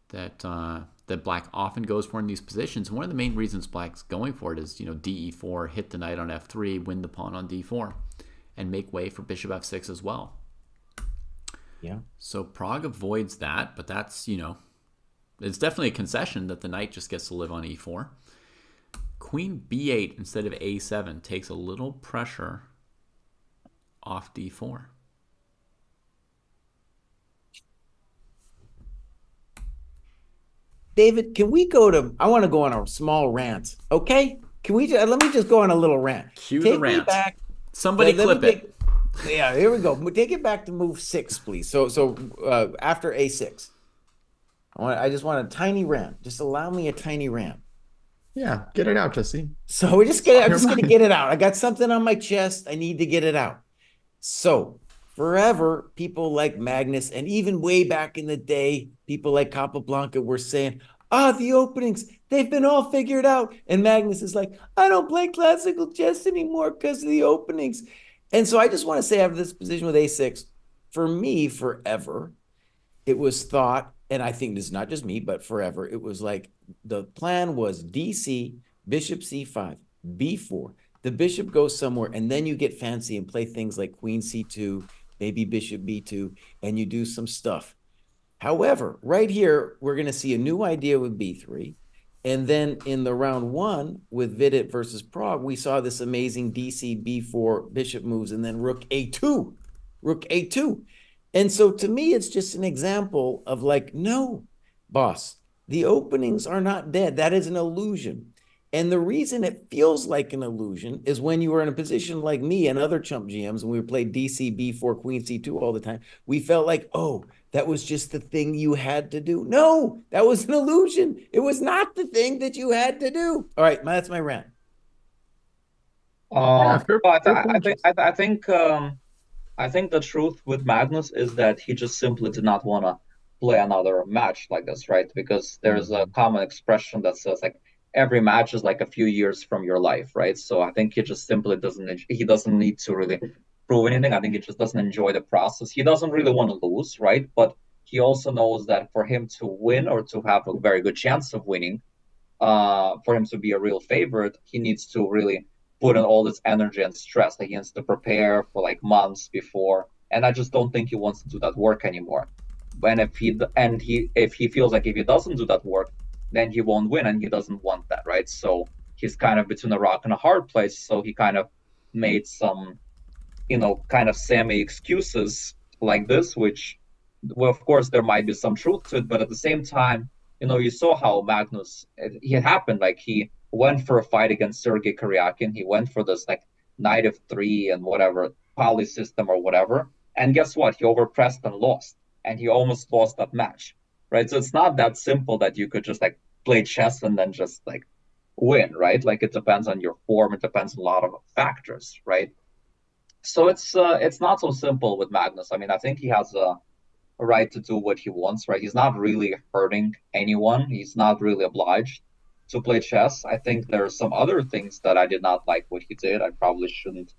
that uh, that Black often goes for in these positions. One of the main reasons Black's going for it is you know DE4, hit the knight on F3, win the pawn on D4, and make way for Bishop F6 as well. Yeah. So Pragg avoids that, but that's you know, it's definitely a concession that the knight just gets to live on E4. Queen B8 instead of A7 takes a little pressure off D4. David, can we go to? I want to go on a small rant. Okay, can we? ju- Let me just go on a little rant. Cue the Take me rant. back. Somebody let me clip it. take- yeah, here we go. Take it back to move six, please. So, so uh, after a six, I want. I just want a tiny rant. Just allow me a tiny rant. Yeah, get it out, Jesse. So we're just gonna. I'm just gonna get it out. I got something on my chest. I need to get it out. So forever, people like Magnus, and even way back in the day, people like Capablanca were saying, "Ah, the openings. They've been all figured out. And Magnus is like, I don't play classical chess anymore because of the openings. And so I just want to say after this position with A6, for me, forever, it was thought, and I think this is not just me, but forever, it was like the plan was DC, bishop c5, b4. The bishop goes somewhere, and then you get fancy and play things like queen c2, maybe bishop b2, and you do some stuff. However, right here, we're going to see a new idea with b3. And then in the round one with Vidit versus Pragg, we saw this amazing DC b4 bishop moves and then rook a2, rook a2. And so to me, it's just an example of like, no, boss, the openings are not dead. That is an illusion. And the reason it feels like an illusion is when you were in a position like me and other chump GMs, and we played DC B4, Queen C2 all the time, we felt like, oh, that was just the thing you had to do. No, that was an illusion. It was not the thing that you had to do. All right, that's my rant. Uh, fair, I, th- I, think I, th- I think um, I think the truth with Magnus is that he just simply did not want to play another match like this, right? Because there's a common expression that says like every match is like a few years from your life, right? So I think he just simply doesn't he doesn't need to really prove anything. I think he just doesn't enjoy the process. He doesn't really want to lose, right? But he also knows that for him to win or to have a very good chance of winning, uh, for him to be a real favorite, he needs to really put in all this energy and stress. Like he has to prepare for like months before, and I just don't think he wants to do that work anymore. And if he and he if he feels like if he doesn't do that work, then he won't win, and he doesn't want that, right? So he's kind of between a rock and a hard place. So he kind of made some, you know, kind of semi excuses like this, which, well, of course, there might be some truth to it, but at the same time, you know, you saw how Magnus it, it happened. Like he went for a fight against Sergei Karyakin. He went for this like knight of three and whatever Colle system or whatever. And guess what? He overpressed and lost, and he almost lost that match right? So it's not that simple that you could just like play chess and then just like win, right? Like it depends on your form, it depends on a lot of factors, right? So it's uh, it's not so simple with Magnus. I mean, I think he has a, right to do what he wants, right? He's not really hurting anyone. He's not really obliged to play chess. I think there are some other things that I did not like what he did. I probably shouldn't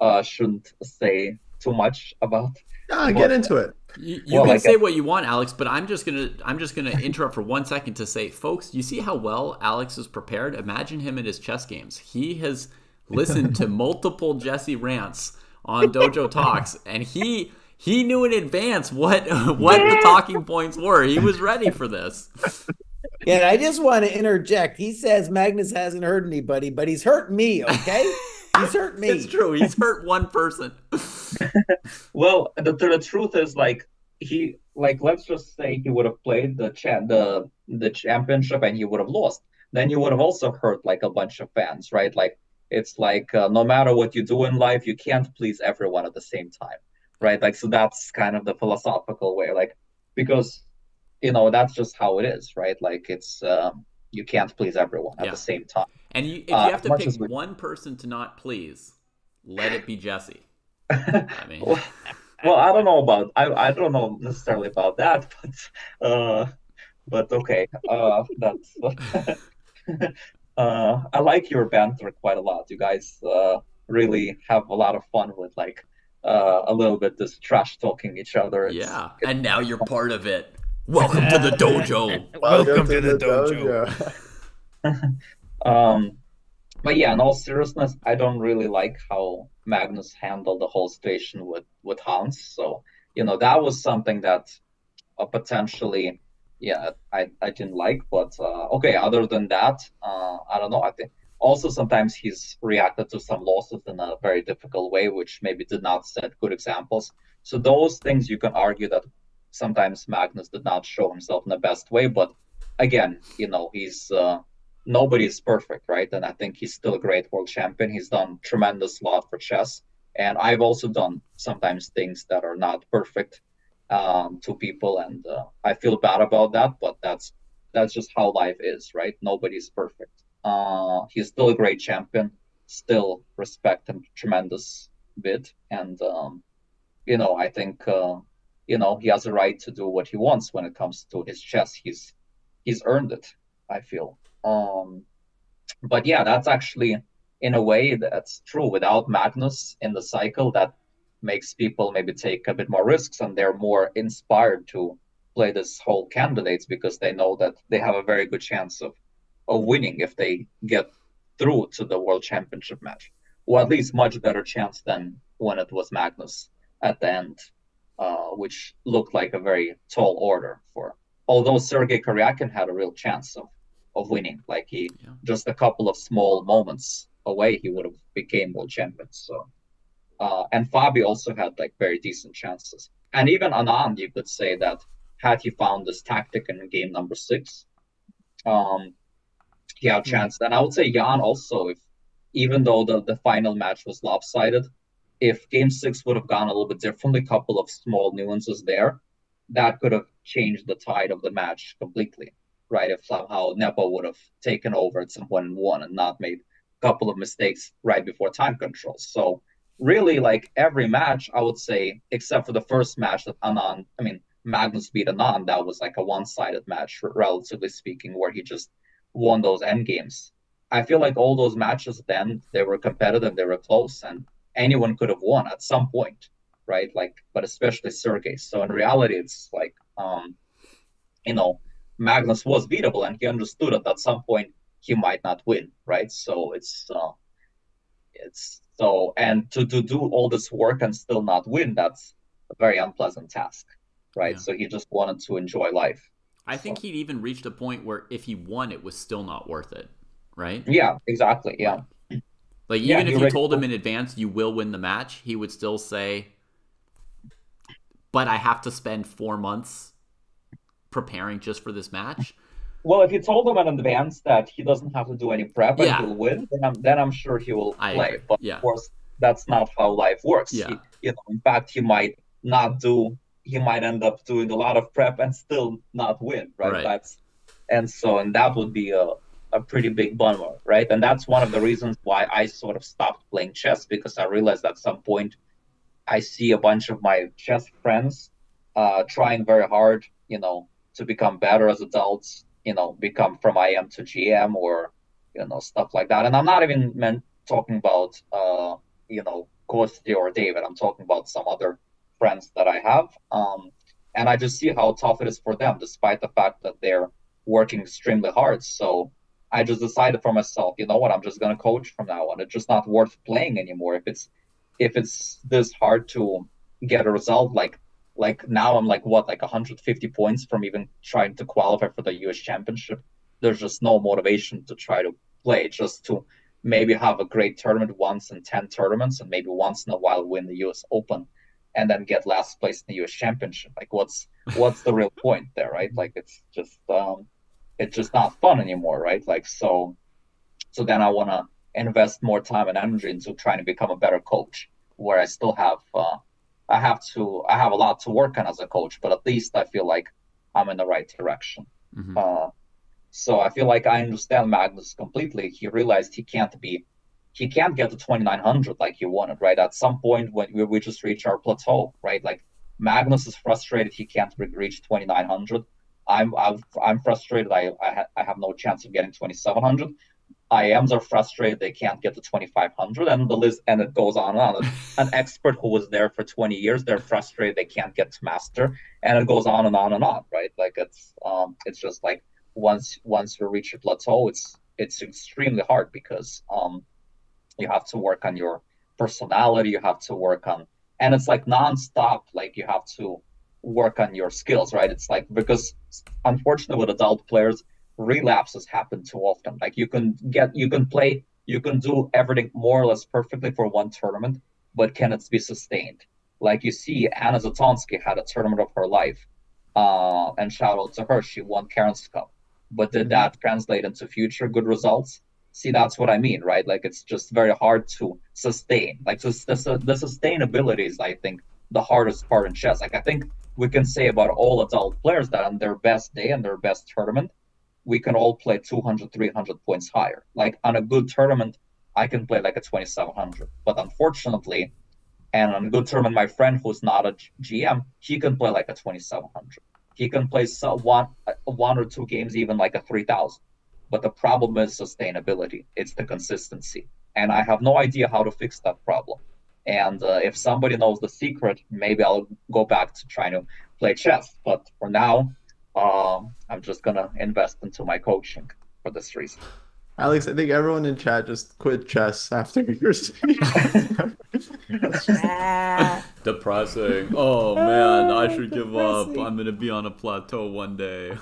uh, shouldn't say too much about. Ah, get into it. You, you well, can like say what you want, Alex, but I'm just gonna I'm just gonna interrupt for one second to say, folks, you see how well Alex is prepared. Imagine him in his chess games. He has listened to multiple Jesse rants on Dojo Talks, and he he knew in advance what what the talking points were. He was ready for this. Yeah, I just want to interject. He says Magnus hasn't hurt anybody, but he's hurt me. Okay. He's hurt me. It's true. He's hurt one person. well, the, the truth is, like he, like let's just say he would have played the cha- the the championship and he would have lost. Then you would have also hurt like a bunch of fans, right? Like it's like uh, no matter what you do in life, you can't please everyone at the same time, right? Like so that's kind of the philosophical way, like because you know that's just how it is, right? Like it's um, you can't please everyone at yeah. the same time. And you, if you uh, have to pick we... one person to not please, let it be Jesse. I mean, well, well, I don't know about I, I don't know necessarily about that, but uh, but okay, uh, that's. uh, I like your banter quite a lot. You guys uh, really have a lot of fun with like uh, a little bit this trash talking each other. It's, yeah, and now you're part of it. Welcome to the dojo. Welcome, Welcome to, to, the, the dojo. dojo. um, but yeah, in all seriousness, I don't really like how Magnus handled the whole situation with with Hans. So you know that was something that uh, potentially, yeah, I I didn't like. But uh, okay, other than that, uh, I don't know. I think also sometimes he's reacted to some losses in a very difficult way, which maybe did not set good examples. So those things you can argue that sometimes Magnus did not show himself in the best way. But again, you know, he's uh, is perfect, right? And I think he's still a great world champion. He's done tremendous lot for chess, and I've also done sometimes things that are not perfect um, to people, and uh, I feel bad about that. But that's that's just how life is, right? Nobody's perfect. Uh, he's still a great champion. Still respect him tremendous bit, and um, you know I think uh, you know he has a right to do what he wants when it comes to his chess. He's he's earned it. I feel. Um, but yeah, that's actually in a way that's true. Without Magnus in the cycle, that makes people maybe take a bit more risks and they're more inspired to play this whole candidates because they know that they have a very good chance of of winning if they get through to the world championship match or at least much better chance than when it was magnus at the end uh, which looked like a very tall order for although sergei karyakin had a real chance of of winning like he Yeah. just a couple of small moments away he would have became world champion so uh, and Fabi also had like very decent chances. And even Anand, you could say that had he found this tactic in game number six, um, he had a chance. And I would say Ian also, if even though the, the final match was lopsided, if game six would have gone a little bit differently, a couple of small nuances there, that could have changed the tide of the match completely, right? If somehow Nepo would have taken over at some point and won and not made a couple of mistakes right before time control. So really like every match, I would say, except for the first match that Anand, I mean, Magnus beat Anand, that was like a one sided match, relatively speaking, where he just won those end games. I feel like all those matches then, they were competitive, they were close, and anyone could have won at some point, right? Like, but especially Sergey. So in reality, it's like, um, you know, Magnus was beatable and he understood that at some point he might not win, right? So it's, uh, it's so and to, to do all this work and still not win that's a very unpleasant task right Yeah. so he just wanted to enjoy life I think he'd even reached a point where if he won, it was still not worth it, right? yeah exactly yeah Like Yeah, even if you're you right. told him in advance you will win the match, he would still say, "But I have to spend four months preparing just for this match." well if you told him in advance that he doesn't have to do any prep and Yeah. he'll win then i'm, then I'm sure he will I play agree. but Yeah. of course that's not how life works Yeah. He- you know in fact he might not do he might end up doing a lot of prep and still not win right, Right. that's and so and that would be a a pretty big bummer, right? And that's one of the reasons why I sort of stopped playing chess because I realized at some point I see a bunch of my chess friends uh, trying very hard, you know, to become better as adults, you know, become from IM to GM or you know stuff like that. And I'm not even meant talking about uh, you know Kosti or David. I'm talking about some other friends that I have. Um, and I just see how tough it is for them, despite the fact that they're working extremely hard. So I just decided for myself, you know what, I'm just gonna coach from now on. It's just not worth playing anymore. If it's if it's this hard to get a result, like like now I'm like what, like 150 points from even trying to qualify for the US championship. There's just no motivation to try to play, just to maybe have a great tournament once in 10 tournaments and maybe once in a while win the US Open and then get last place in the US championship. Like what's what's the real point there, right? Like it's just um it's just not fun anymore, right? Like so so then I wanna invest more time and energy into trying to become a better coach where I still have uh I have to I have a lot to work on as a coach, but at least I feel like I'm in the right direction. Mhm. Uh, so I feel like I understand Magnus completely. He realized he can't be, he can't get to 2900 like he wanted, right? At some point when we, we just reach our plateau, right? Like Magnus is frustrated he can't reach 2900. I'm I've, I'm frustrated. I I, ha- I have no chance of getting 2700. IMs are frustrated they can't get to 2500, and the list and it goes on and on. An expert who was there for 20 years, they're frustrated they can't get to master, and it goes on and on and on, right? Like it's um it's just like once once you reach a plateau, it's it's extremely hard because um you have to work on your personality, you have to work on and it's like nonstop, like you have to work on your skills, right? It's like because unfortunately with adult players, relapses happen too often. Like you can get you can play, you can do everything more or less perfectly for one tournament, but can it be sustained? Like you see, Anna Zatonskih had a tournament of her life. Uh, and shout out to her, she won Cairns Cup. But did that translate into future good results? See, that's what I mean, right? Like it's just very hard to sustain. Like so the, the sustainability is, I think, the hardest part in chess. Like I think we can say about all adult players that on their best day and their best tournament, we can all play 200, 300 points higher. Like on a good tournament, I can play like a 2700. But unfortunately, and on a good tournament, my friend who's not a GM, he can play like a 2700. He can play one, uh, one or two games, even like a 3000. but the problem is sustainability. It's the consistency, and I have no idea how to fix that problem. And uh, if somebody knows the secret, maybe I'll go back to trying to play chess. But for now, um, I'm just gonna invest into my coaching for this reason. Alex, I think everyone in chat just quit chess after your speech. Depressing. Oh man, I should give up. I'm gonna be on a plateau one day.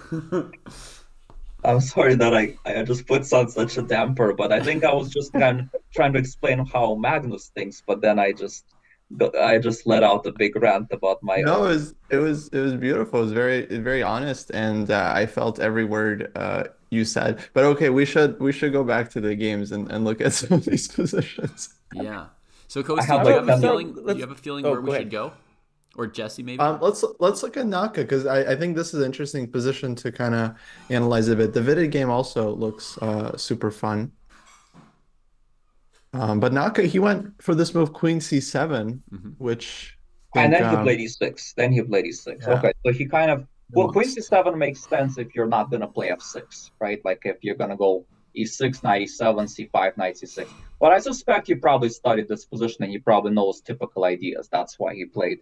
I'm sorry that I, I just put on such a damper, but I think I was just kind of trying to explain how Magnus thinks, but then I just I just let out a big rant about my no, it was it was it was beautiful. It was very very honest, and uh, I felt every word uh, you said. But okay, we should we should go back to the games and, and look at some of these positions. Yeah. So, Coach, do you like have a feeling? Do you have a feeling oh, where we go should go, or Jesse maybe? Um, let's let's look at Naka because I, I think this is an interesting position to kind of analyze a bit. The Vidit game also looks uh, super fun. Um, but Naka he went for this move Queen C7, Mhm. which I and think, then he um, played e6. Then he played e6. Yeah. Okay, so he kind of well, queen c7 makes sense if you're not gonna play f6, right? Like if you're gonna go e6, knight e7, c5, knight c6. But I suspect he probably studied this position and he probably knows typical ideas. That's why he played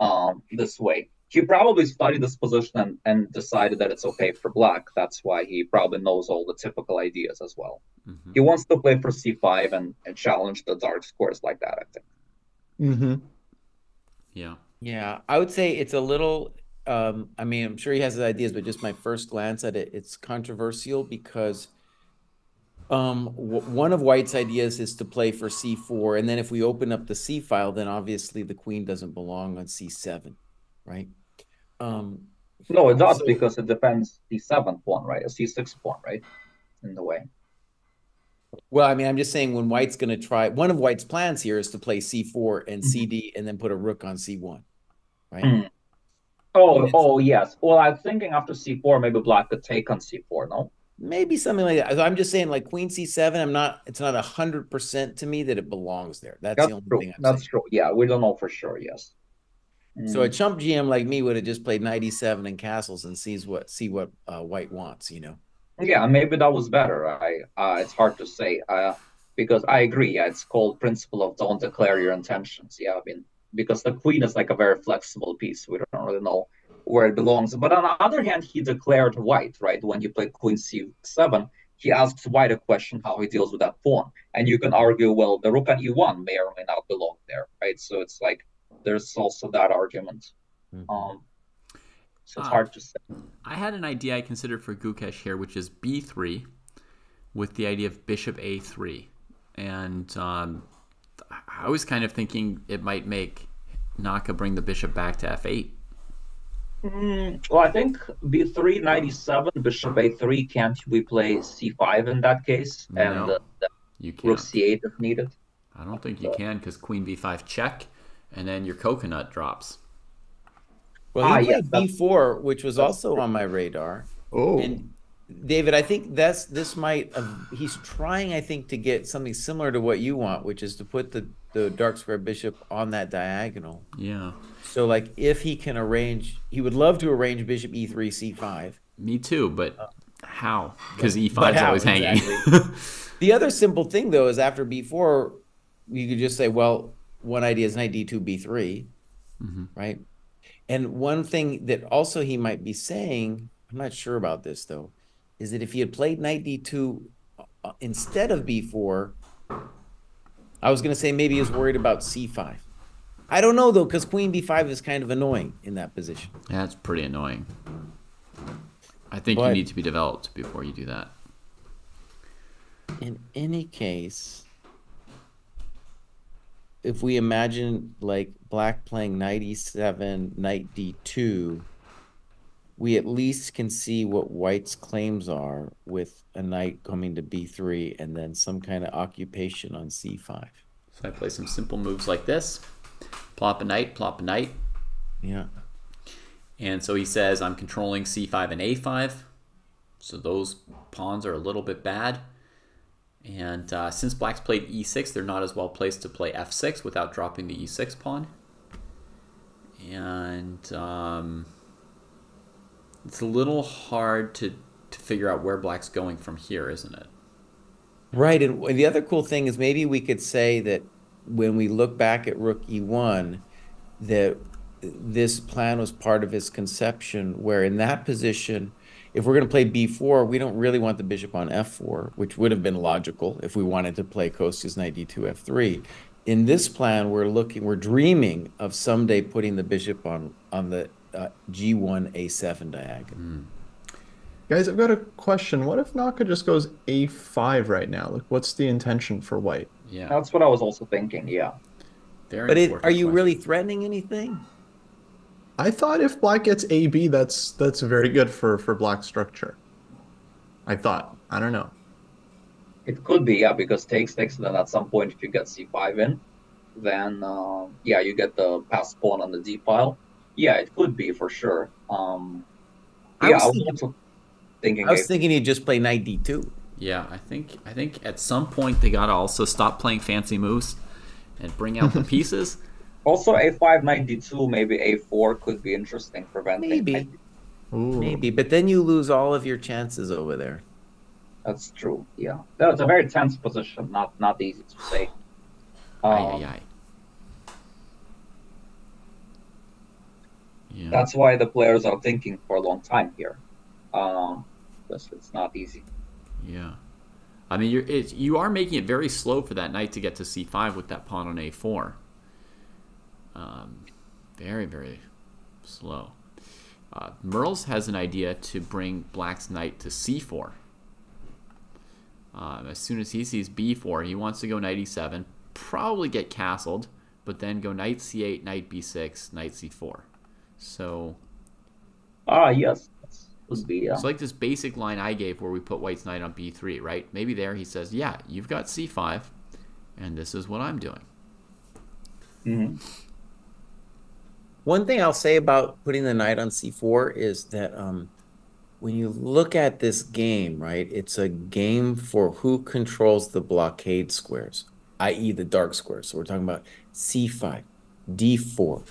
um, this way. He probably studied this position and, and decided that it's okay for black. That's why he probably knows all the typical ideas as well. Mhm. He wants to play for c5 and, and challenge the dark squares like that, I think. mhm. Yeah. Yeah, I would say it's a little. Um, I mean, I'm sure he has his ideas, but just my first glance at it, it's controversial because um, w- one of White's ideas is to play for c4, and then if we open up the c file, then obviously the queen doesn't belong on c7, right? Um, No, it does So- because it defends the seventh pawn, right? A c6 pawn, right? In the way. well, I mean, I'm just saying when White's going to try, one of White's plans here is to play c4 and Mhm. cd, and then put a rook on c1, right? Mm. Oh, oh yes. Well, I'm thinking after c4, maybe black could take on c4. No. Maybe something like that. So I'm just saying, like Queen C7. I'm not. It's not a hundred percent to me that it belongs there. That's, That's the only true. thing I'm That's saying. true. Yeah, we don't know for sure. Yes. So a chump GM like me would have just played knight e7 and castles and sees what see what uh, White wants. You know. Yeah, maybe that was better. I uh, it's hard to say. Uh, because I agree. Yeah, it's called principle of don't declare your intentions. Yeah, I mean because the queen is like a very flexible piece. We don't really know where it belongs. But on the other hand, he declared white, right? When he played queen c7, he asks white a question how he deals with that pawn. And you can argue, well, the rook on e1 may or may not belong there, right? So it's like there's also that argument. Um, so it's Ah. hard to say. I had an idea I considered for Gukesh here, which is b3, with the idea of bishop a3, and um, I was kind of thinking it might make Naka bring the bishop back to f8. Mm, well, I think b3, 97, bishop a3. Can't we play c5 in that case? And uh, You rook can't. c8 if needed. I don't think you can because queen b5 check, and then your coconut drops. Well, he Ah, played yes, that's- b4, which was also on my radar. Oh, And David, I think that's this might. have he's trying, I think, to get something similar to what you want, which is to put the the dark square bishop on that diagonal. Yeah, So, like, if he can arrange, he would love to arrange bishop e e3, c5. me too, but how? Because e5 is always hanging. exactly. The other simple thing, though, is after b4, you could just say, well, one idea is knight d2, b3, Mhm. right? And one thing that also he might be saying, I'm not sure about this though, is that if he had played knight d2 uh, instead of b4, I was going to say maybe he was worried about c5. I don't know though, because queen b5 is kind of annoying in that position. That's pretty annoying. I think you need to be developed before you do that. in any case, if we imagine like black playing knight e7, knight d2, we at least can see what white's claims are with a knight coming to b3 and then some kind of occupation on c5. So I play some simple moves like this. Plop a knight, plop a knight. Yeah. And so he says, I'm controlling c5 and a5. So those pawns are a little bit bad. And uh, since black's played e6, they're not as well placed to play f6 without dropping the e6 pawn. And um, it's a little hard to to figure out where black's going from here, isn't it? Right, and the other cool thing is maybe we could say that when we look back at Rook E1, that this plan was part of his conception, where in that position, if we're going to play b4, we don't really want the bishop on f4, which would have been logical if we wanted to play Kostya's knight d2 f3. In this plan, we're looking, we're dreaming of someday putting the bishop on on the uh, g1 a7 diagonal. Hmm. Guys, I've got a question. What if Naka just goes a5 right now? Like, what's the intention for white? Yeah. That's what I was also thinking. Yeah. Very But it, are you question. really threatening anything? I thought if black gets AB, that's that's very good for for black structure. I thought. I don't know. It could be, yeah, because takes takes. Then at some point, if you get c5 in, then uh, yeah, you get the passed pawn on the d file. Yeah, it could be for sure. Um, I yeah, was I was thinking- also thinking. I was a- thinking he'd just play knight d2. Yeah, I think I think at some point they gotta also stop playing fancy moves and bring out the pieces. also, a5, knight d2, maybe a4 could be interesting, preventing. Maybe. Ooh. Maybe, but then you lose all of your chances over there. That's true. Yeah, that's a very tense position. Not not easy to say. Aye, Um, aye, aye. Yeah. That's why the players are thinking for a long time here. Um, because it's not easy. Yeah. I mean, you're it, you are making it very slow for that knight to get to c5 with that pawn on a4. Um, very very slow. Uh, Merles has an idea to bring Black's knight to c4. Um, as soon as he sees b4, he wants to go knight e7, probably get castled, but then go knight c8, knight b6, knight c4. So Ah, yes, that's would be. Yeah. it's like this basic line I gave where we put White's knight on b3, right? Maybe there he says, yeah, you've got c5, and this is what I'm doing. Mhm. One thing I'll say about putting the knight on c4 is that um, when you look at this game, right, it's a game for who controls the blockade squares, i.e., the dark squares. So we're talking about c5, d4,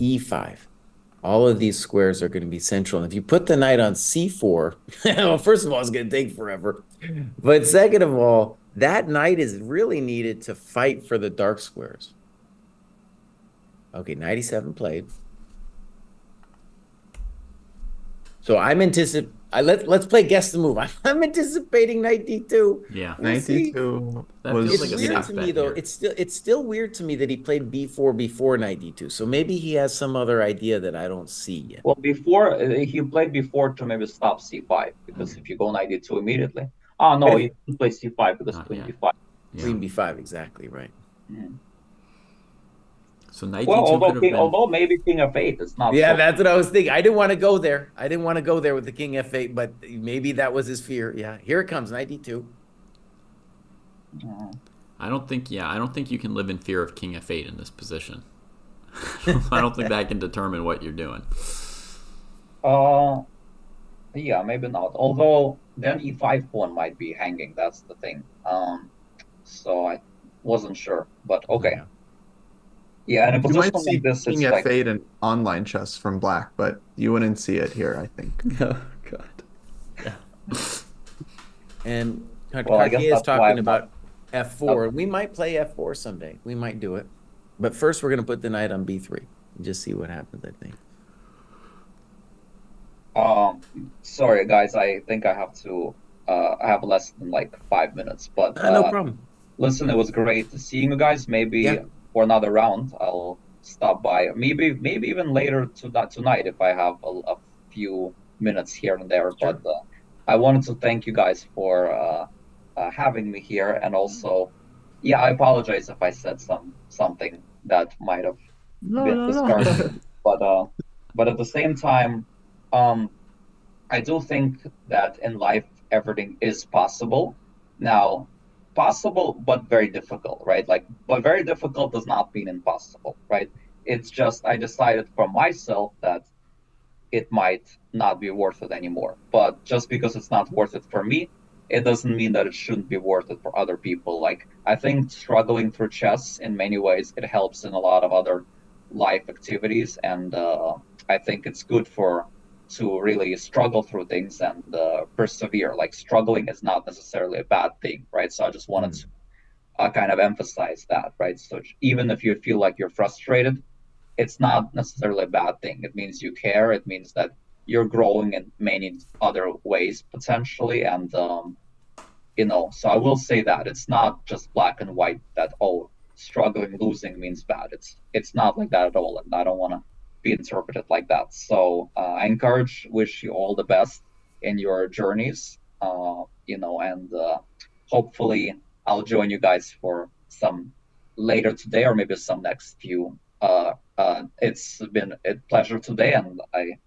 e5. All of these squares are going to be central. And if you put the knight on c4, well, first of all, it's going to take forever. But second of all, that knight is really needed to fight for the dark squares. Okay, 97 played. So I'm anticipating. I let let's play guess the move. I'm, I'm anticipating knight d2. Yeah. We'll see. 92 was It's like weird safe to bet me though. It's still it's still weird to me that he played b4 before knight d2. So maybe he has some other idea that I don't see yet. Well, before uh, he played before to maybe stop c5 because if you go knight d2 immediately. Oh no, you can play c5 because Ah, queen yeah. b5. Yeah. Queen b5, exactly right. Mhm. So knight Well, although king, been. although maybe king f8 is not. Yeah, so- that's what I was thinking. I didn't want to go there. I didn't want to go there with the king f8, but maybe that was his fear. Yeah, here it comes, knight d2. Mhm. I don't think. Yeah, I don't think you can live in fear of king f8 in this position. I don't think that can determine what you're doing. Uh, yeah, maybe not. Although then e5 pawn might be hanging. That's the thing. Um, so I wasn't sure, but okay. Yeah. Yeah, and a You position might see this, King it's like F8 in online chess from black, but you wouldn't see it here, I think. Oh God. And Well, I is talking about f4. We might play f4 someday. We might do it. But first, we're going to put the knight on b3 and just see what happens, I think. Um, sorry guys, I think I have to. Uh, I have less than like five minutes, but Uh, no uh, problem. listen, it was great seeing you guys. Maybe Yeah. For another round, I'll stop by. Maybe, maybe even later to that tonight if I have a, a few minutes here and there. Sure. But uh, I wanted to thank you guys for uh, uh, having me here, and also, yeah, I apologize if I said some something that might have No, bit no, discouraging. but uh, but at the same time, um, I do think that in life everything is possible. Now, possible but very difficult, right? Like, but very difficult does not mean impossible, right? It's just I decided for myself that it might not be worth it anymore. But just because it's not worth it for me, it doesn't mean that it shouldn't be worth it for other people. Like I think struggling through chess in many ways it helps in a lot of other life activities, and uh, I think it's good for to really struggle through things and uh, persevere. Like struggling is not necessarily a bad thing, right? So I just wanted to uh, kind of emphasize that, right? So even if you feel like you're frustrated, it's not necessarily a bad thing. It means you care. It means that you're growing in many other ways potentially, and um, you know. So I will say that it's not just black and white. That oh, struggling, losing means bad. It's it's not like that at all, and I don't want to be interpreted like that. So uh, I encourage, wish you all the best in your journeys, uh, you know, and uh, hopefully I'll join you guys for some later today or maybe some next few. Uh, uh, it's been a pleasure today, and I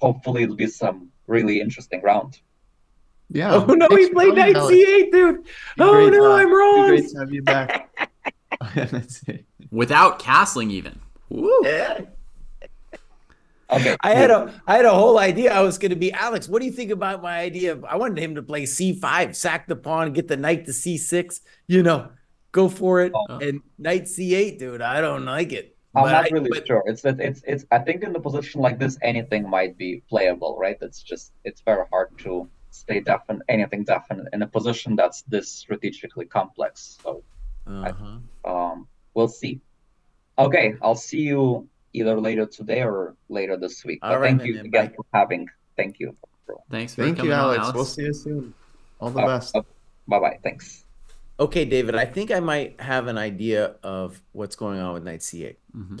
hopefully it'll be some really interesting round. Yeah. Oh no, he played knight c8, dude. Oh no, I'm wrong. Great to have you back. That's. Without castling, even. Woo. Yeah. Okay, I had a I had a whole idea. I was going to be Alex. What do you think about my idea? Of, I wanted him to play c5, sack the pawn, get the knight to c6. You know, go for it. Oh. And knight c8, dude. I don't like it. I'm But not I- really but- sure. It's that it's it's. I think in the position like this, anything might be playable, right? It's just it's very hard to stay definite anything definite in a position that's this strategically complex. So Uh-huh. um, we'll see. Okay, I'll see you either later today or later this week. All But right, thank man, you man, again bye. for having. Thank you. Thanks for Thank coming you, Alex. Alex. We'll see you soon. All the Uh, best. uh, bye bye. Thanks. Okay, David, I think I might have an idea of what's going on with knight c8. Mhm.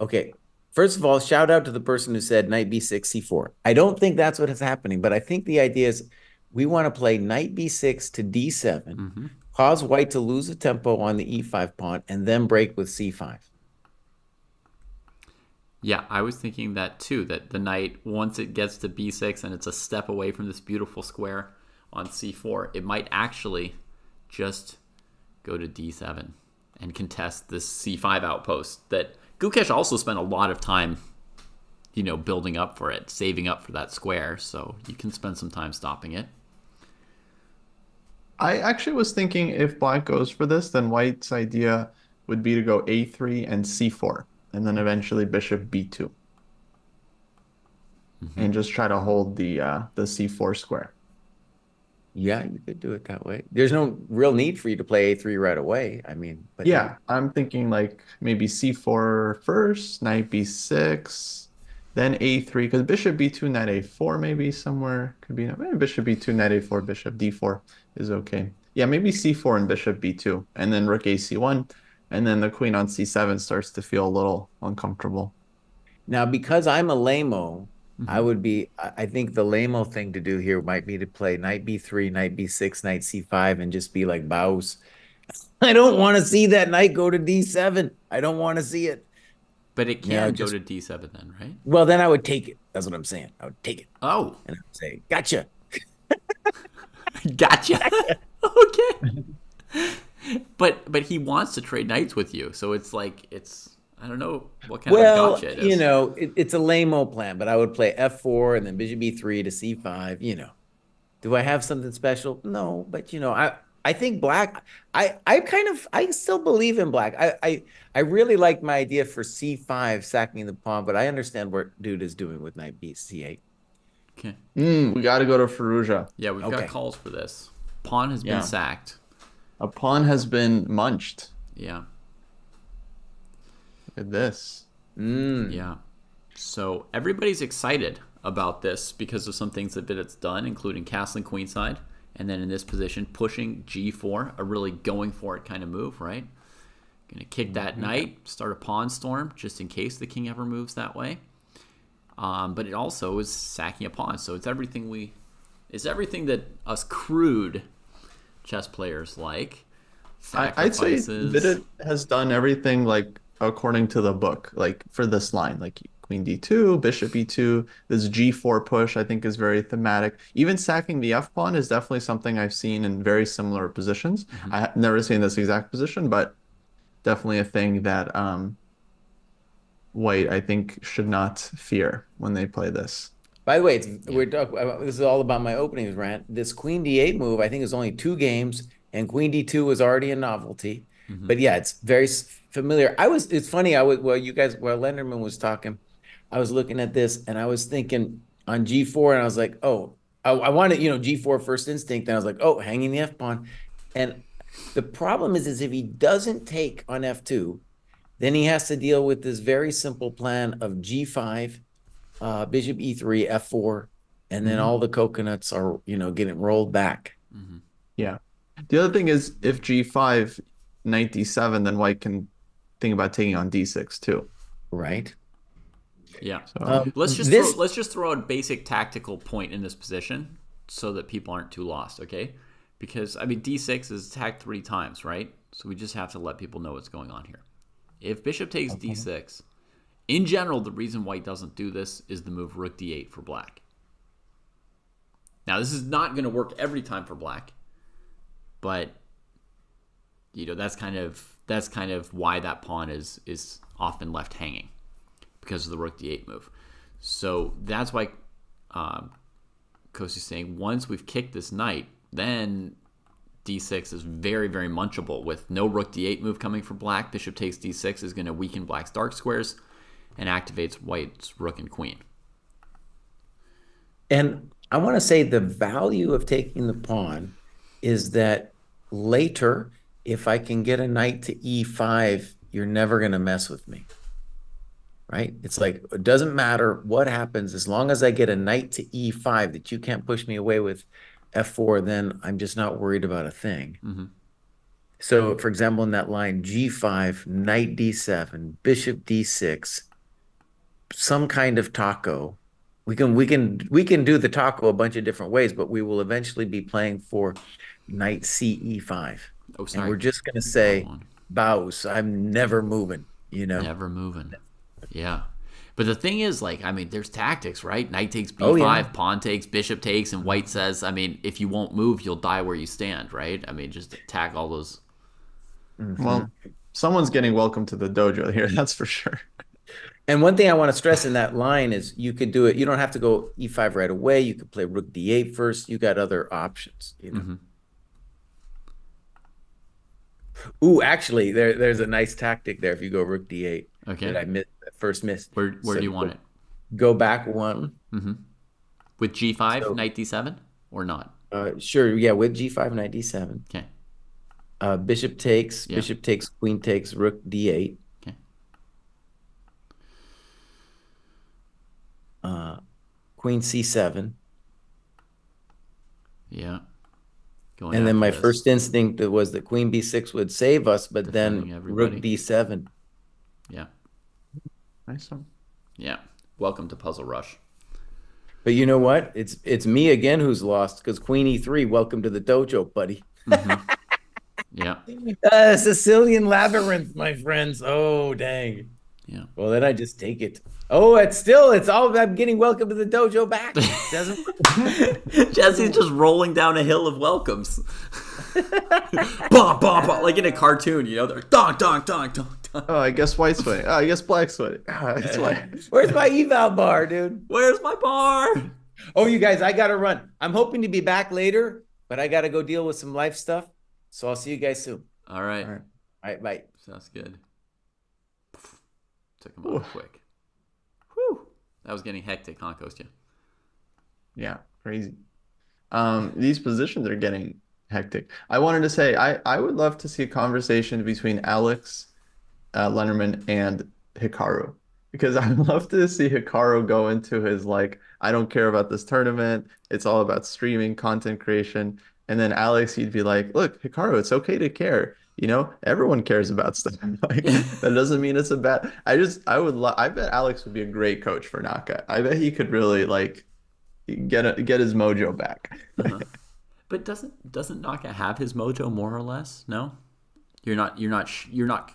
Okay. First of all, shout out to the person who said knight b6, c4. I don't think that's what is happening, but I think the idea is we want to play knight b6 to d7, Mhm. cause white to lose a tempo on the e5 pawn, and then break with c5. Yeah, I was thinking that too. That the knight, once it gets to b6 and it's a step away from this beautiful square on c4, it might actually just go to d7 and contest this c5 outpost that Gukesh also spent a lot of time, you know, building up for it, saving up for that square. So you can spend some time stopping it. I actually was thinking if black goes for this, then white's idea would be to go a3 and c4, and then eventually bishop b2, and just try to hold the uh, the c4 square. Yeah, you could do it that way. There's no real need for you to play a3 right away. I mean, but Yeah, I'm thinking like maybe c4 first, knight b6, then a3, because bishop b2, knight a4 maybe somewhere could be. Maybe bishop b2, knight a4, bishop d4 is okay. Yeah, maybe c4 and bishop b2, and then rook ac1, and then the queen on c7 starts to feel a little uncomfortable. Now, because I'm a lameo, I Mhm. would be. I I think the lameo thing to do here might be to play knight b3, knight b6, knight c5, and just be like bows. I don't want to see that knight go to d7. I don't want to see it. But it can Yeah, go just- to d7 then, right? Well, then I would take it. That's what I'm saying. I would take it Oh, and I would say, "Gotcha." gotcha. okay. But but he wants to trade knights with you, so it's like it's I don't know what kind well, of gotcha it is. you know, it, it's a lameo plan, but I would play f4 and then bishop b3 to c5. You know, do I have something special? No, but you know, I I think black. I I kind of I still believe in black. I I I really like my idea for c5 sacking the pawn, but I understand what dude is doing with knight b c8. Okay. Mm, we got to go to Firouzja. Yeah, we've Okay. got calls for this. Pawn has Yeah. been sacked. A pawn has been munched. Yeah. Look at this. Mm. Yeah. So everybody's excited about this because of some things that it's done, including castling queenside, and then in this position pushing g4, a really going for it kind of move, right? Gonna kick that knight, start a pawn storm just in case the king ever moves that way. Um, but it also is sacking a pawn, so it's everything we, it's everything that us crude chess players like. I'd say Sacrifices. that it has done everything like according to the book, like for this line, like queen d2, bishop e2, this g4 push, I think is very thematic. Even sacking the f pawn is definitely something I've seen in very similar positions. I have never seen this exact position, but definitely a thing that um, white, I think, should not fear when they play this. By the way, it's, we're talking. This is all about my openings rant. This queen d8 move, I think, is only two games, and queen d2 was already a novelty. Mhm. But yeah, it's very familiar. I was. It's funny. I was. Well, you guys. While Lenderman was talking, I was looking at this, and I was thinking, on G4, and I was like, oh, I, I wanted, you know, G4 first instinct, and I was like, oh, hanging the F pawn. And the problem is, is if he doesn't take on F2, then he has to deal with this very simple plan of G5, uh, Bishop E3, F4, and then Mhm. all the coconuts are, you know, getting rolled back. Mhm. The other thing is if G5, knight D7, then white can think about taking on D6 too. Right. Yeah. So Um, Let's just this, throw, let's just throw a basic tactical point in this position so that people aren't too lost, okay? Because I mean D6 is attacked three times, right? So we just have to let people know what's going on here. If bishop takes D6, in general, the reason white doesn't do this is the move Rook D8 for black. Now this is not going to work every time for black, but you know that's kind of that's kind of why that pawn is is often left hanging because of the rook d8 move. So that's why um, Kosi's saying once we've kicked this knight, then d6 is very, very munchable with no rook d8 move coming for black. Bishop takes d6 is going to weaken black's dark squares and activates white's rook and queen. And I want to say the value of taking the pawn is that later, if I can get a knight to e5, you're never going to mess with me. Right? It's like, it doesn't matter what happens, as long as I get a knight to e5 that you can't push me away with f4, then I'm just not worried about a thing. Mhm. So, for example, in that line, g5, knight d7, bishop d6, some kind of taco. We can we can we can do the taco a bunch of different ways, but we will eventually be playing for knight ce5. Oh, sorry. And we're just gonna say Hold on. bows. I'm never moving, you know. Never moving. Yeah. But the thing is, like, I mean, there's tactics, right? Knight takes b5, Oh, yeah. pawn takes, bishop takes, and white says, I mean, if you won't move, you'll die where you stand, right? I mean, just attack all those. Mm-hmm. well, someone's getting welcome to the dojo here, that's for sure. And one thing I want to stress in that line is you could do it. You don't have to go e5 right away. You could play rook d8 first. You got other options, you know. Mhm. Ooh, actually, there there's a nice tactic there if you go rook d8 Okay. that I missed first missed. Where where So do you go- want it? Go back one. With g5, So- knight d7, or not? Uh, sure, yeah, with g5, knight d7. Okay. Uh, bishop takes, Yeah. bishop takes, queen takes, rook d8. Uh, queen c7. Yeah. Going And then my this. first instinct was that queen b6 would save us, but Defending then everybody. rook d7. Yeah. Nice one. Yeah. Welcome to Puzzle Rush. But you know what? It's it's me again who's lost because queen e3. Welcome to the dojo, buddy. Yeah. Uh, Sicilian labyrinth, my friends. Oh dang. Yeah. Well, then I just take it. Oh, it's still it's all I'm getting welcome to the dojo back. Doesn't Jesse's just rolling down a hill of welcomes. bah, bah, bah, like in a cartoon, you know, they're donk, donk, donk, donk, donk. Oh, I guess white's winning. Oh, I guess black's winning. Ah, that's why. Where's my eval bar, dude? Where's my bar? Oh, you guys, I gotta run. I'm hoping to be back later, but I gotta go deal with some life stuff. So I'll see you guys soon. All right. All right. All right, bye. Sounds good. Took him out quick. Whew. That was getting hectic, huh, Kostya? Yeah, crazy. Um, these positions are getting hectic. I wanted to say I, I would love to see a conversation between Alex uh, Lenderman and Hikaru because I'd love to see Hikaru go into his like I don't care about this tournament. It's all about streaming, content creation. And then Alex, he'd be like, "Look, Hikaru, it's okay to care. You know, everyone cares about stuff. Like that doesn't mean it's a bad. I just I would love. I bet Alex would be a great coach for Naka. I bet he could really like get a, get his mojo back. Uh-huh. But doesn't doesn't Naka have his mojo more or less? No, you're not. You're not. sh- You're not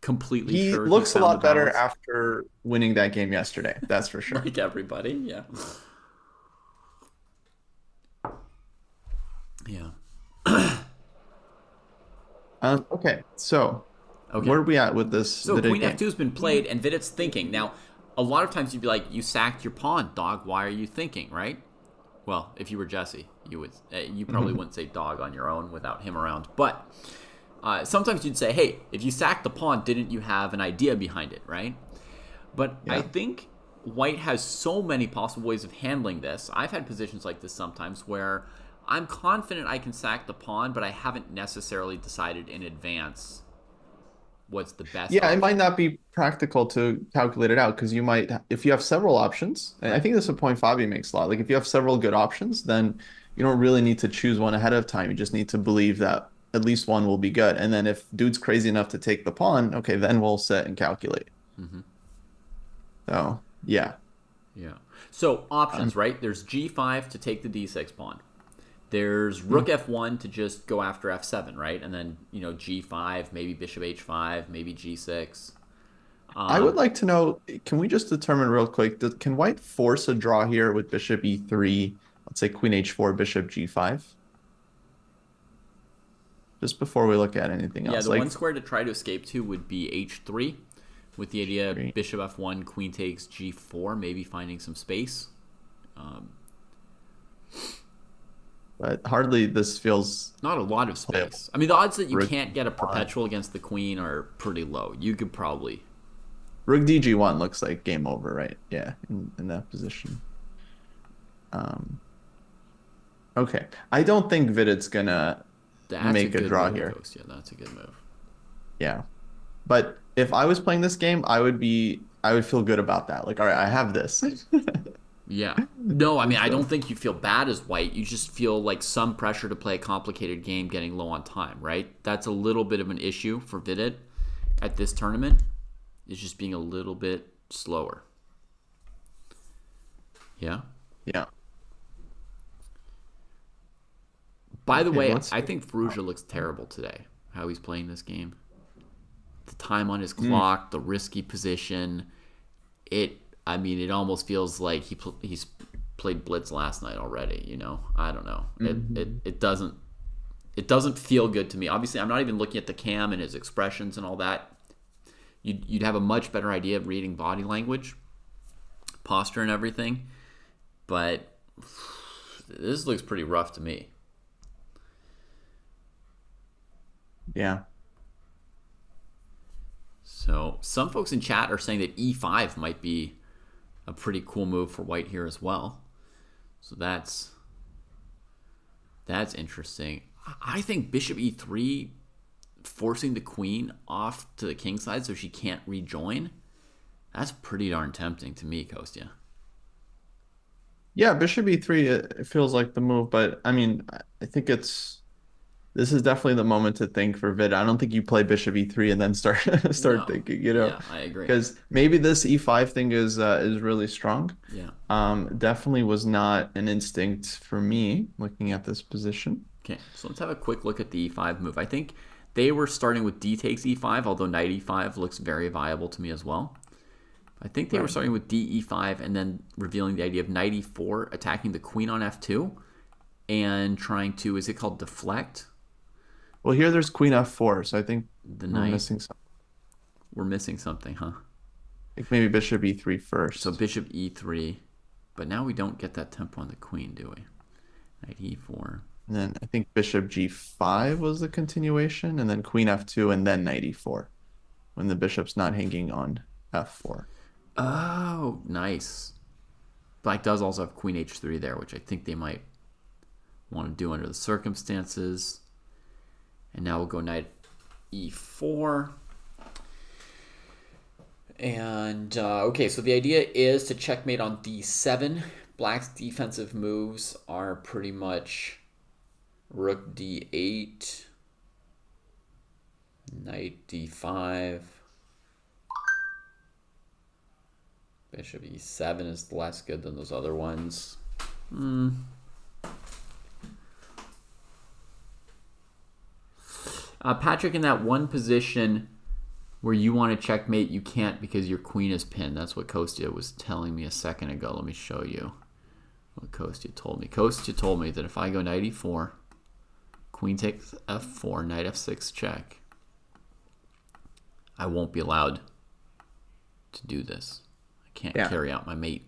completely He sure. looks a lot better after winning that game yesterday. That's for sure. like everybody. Yeah. Yeah. Um, okay, so Okay. where are we at with this? So Queen game? F2 has been played, and Vidit's thinking. Now, a lot of times you'd be like, "You sacked your pawn, dog. Why are you thinking?" Right? Well, if you were Jesse, you would. Uh, you probably Mm-hmm. wouldn't say dog on your own without him around. But uh, sometimes you'd say, "Hey, if you sacked the pawn, didn't you have an idea behind it?" Right? But I think white has so many possible ways of handling this. I've had positions like this sometimes where I'm confident I can sack the pawn, but I haven't necessarily decided in advance what's the best. Yeah, it might not be practical to calculate it out because you might, if you have several options, and I think this is a point Fabi makes a lot. Like if you have several good options, then you don't really need to choose one ahead of time. You just need to believe that at least one will be good. And then if dude's crazy enough to take the pawn, okay, then we'll sit and calculate. Mhm. So yeah, Yeah. So options, Um, right? There's G5 to take the D6 pawn. There's Hmm. Rook F1 to just go after F7, right? And then you know G5, maybe Bishop H5, maybe G6. I Um, would like to know, can we just determine real quick, can white force a draw here with bishop e3, let's say queen h4, bishop g5? Just before we look at anything else. Yeah, the like, one square to try to escape to would be H3, with the idea H3. Bishop F1, Queen takes G4, maybe finding some space. Um, but hardly this feels not a lot of Playable. space. I mean, the odds that you Rook can't get a perpetual against the queen are pretty low. You could probably Rook DG1 looks like game over, right? Yeah, in, in that position. Um, okay. I don't think Vidit's gonna, that's Make a good draw move, here. Yeah, that's a good move. yeah. But if I was playing this game, I would be, I would feel good about that. Like, all right, I have this. Yeah. No, I mean, I don't think you feel bad as white. You just feel like some pressure to play a complicated game getting low on time, right? That's a little bit of an issue for Vidit at this tournament, is just being a little bit slower. Yeah. yeah. By the Okay, way, let's- I think Firouzja looks terrible today, how he's playing this game. The time on his Hmm. clock, the risky position. It, I mean, it almost feels like he pl- he's played blitz last night already. You know, I don't know. It, mm-hmm. it it doesn't it doesn't feel good to me. Obviously, I'm not even looking at the cam and his expressions and all that. You'd you'd have a much better idea of reading body language, posture, and everything. But this looks pretty rough to me. Yeah. So some folks in chat are saying that e5 might be a pretty cool move for white here as well. So that's that's interesting. I think bishop e3 forcing the queen off to the king side so she can't rejoin. That's pretty darn tempting to me, Kostya. Yeah, bishop e3 it, feels like the move, but I mean, I think it's this is definitely the moment to think for Vid. I don't think you play bishop e3 and then start start No. thinking, you know, Yeah, I agree. because maybe this e5 thing is uh, is really strong. Yeah. Um, definitely was not an instinct for me looking at this position. Okay, so let's have a quick look at the e5 move. I think they were starting with d takes e5, although knight e5 looks very viable to me as well. I think they were starting with d e5 and then revealing the idea of knight e4, attacking the queen on f2, and trying to, is it called deflect? Well, here there's queen f4, so I think The we're knight. missing something. We're missing something, huh? Like maybe bishop e3 first. So bishop e3, but now we don't get that tempo on the queen, do we? Knight e e4. And then I think bishop g5 was the continuation, and then queen f2, and then knight e4, when the bishop's not hanging on f4. Oh, nice. Black does also have queen h3 there, which I think they might want to do under the circumstances. And now we'll go knight e4. And uh, okay, so the idea is to checkmate on d7. Black's defensive moves are pretty much rook d8, knight d5. Bishop e7 is less good than those other ones. Hmm. Uh, Patrick, in that one position where you want to checkmate, you can't because your queen is pinned. That's what Kostya was telling me a second ago. Let me show you what Kostya told me. Kostya told me that if I go knight e4, queen takes f4, knight f6 check, I won't be allowed to do this. I can't Yeah. carry out my mate.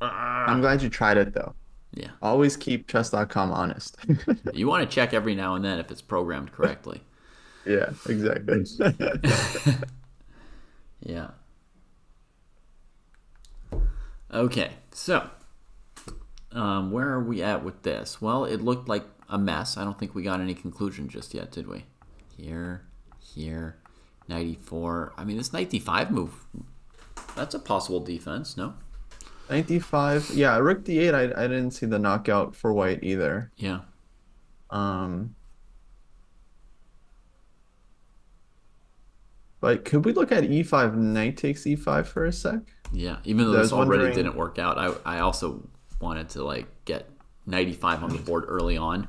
I'm glad you tried it though. Yeah. Always keep chess.com honest. You want to check every now and then if it's programmed correctly. Yeah, exactly. Yeah. Okay, so um, where are we at with this? Well, it looked like a mess. I don't think we got any conclusion just yet, did we? Here, here, 94. I mean, this 95 move, that's a possible defense, no? 95. Yeah, rook d8. I, I didn't see the knockout for white either. Yeah. Um, but could we look at e5, knight takes e5 for a sec? Yeah, even though this already wondering- didn't work out, I, I also wanted to like get 95 on the board early on.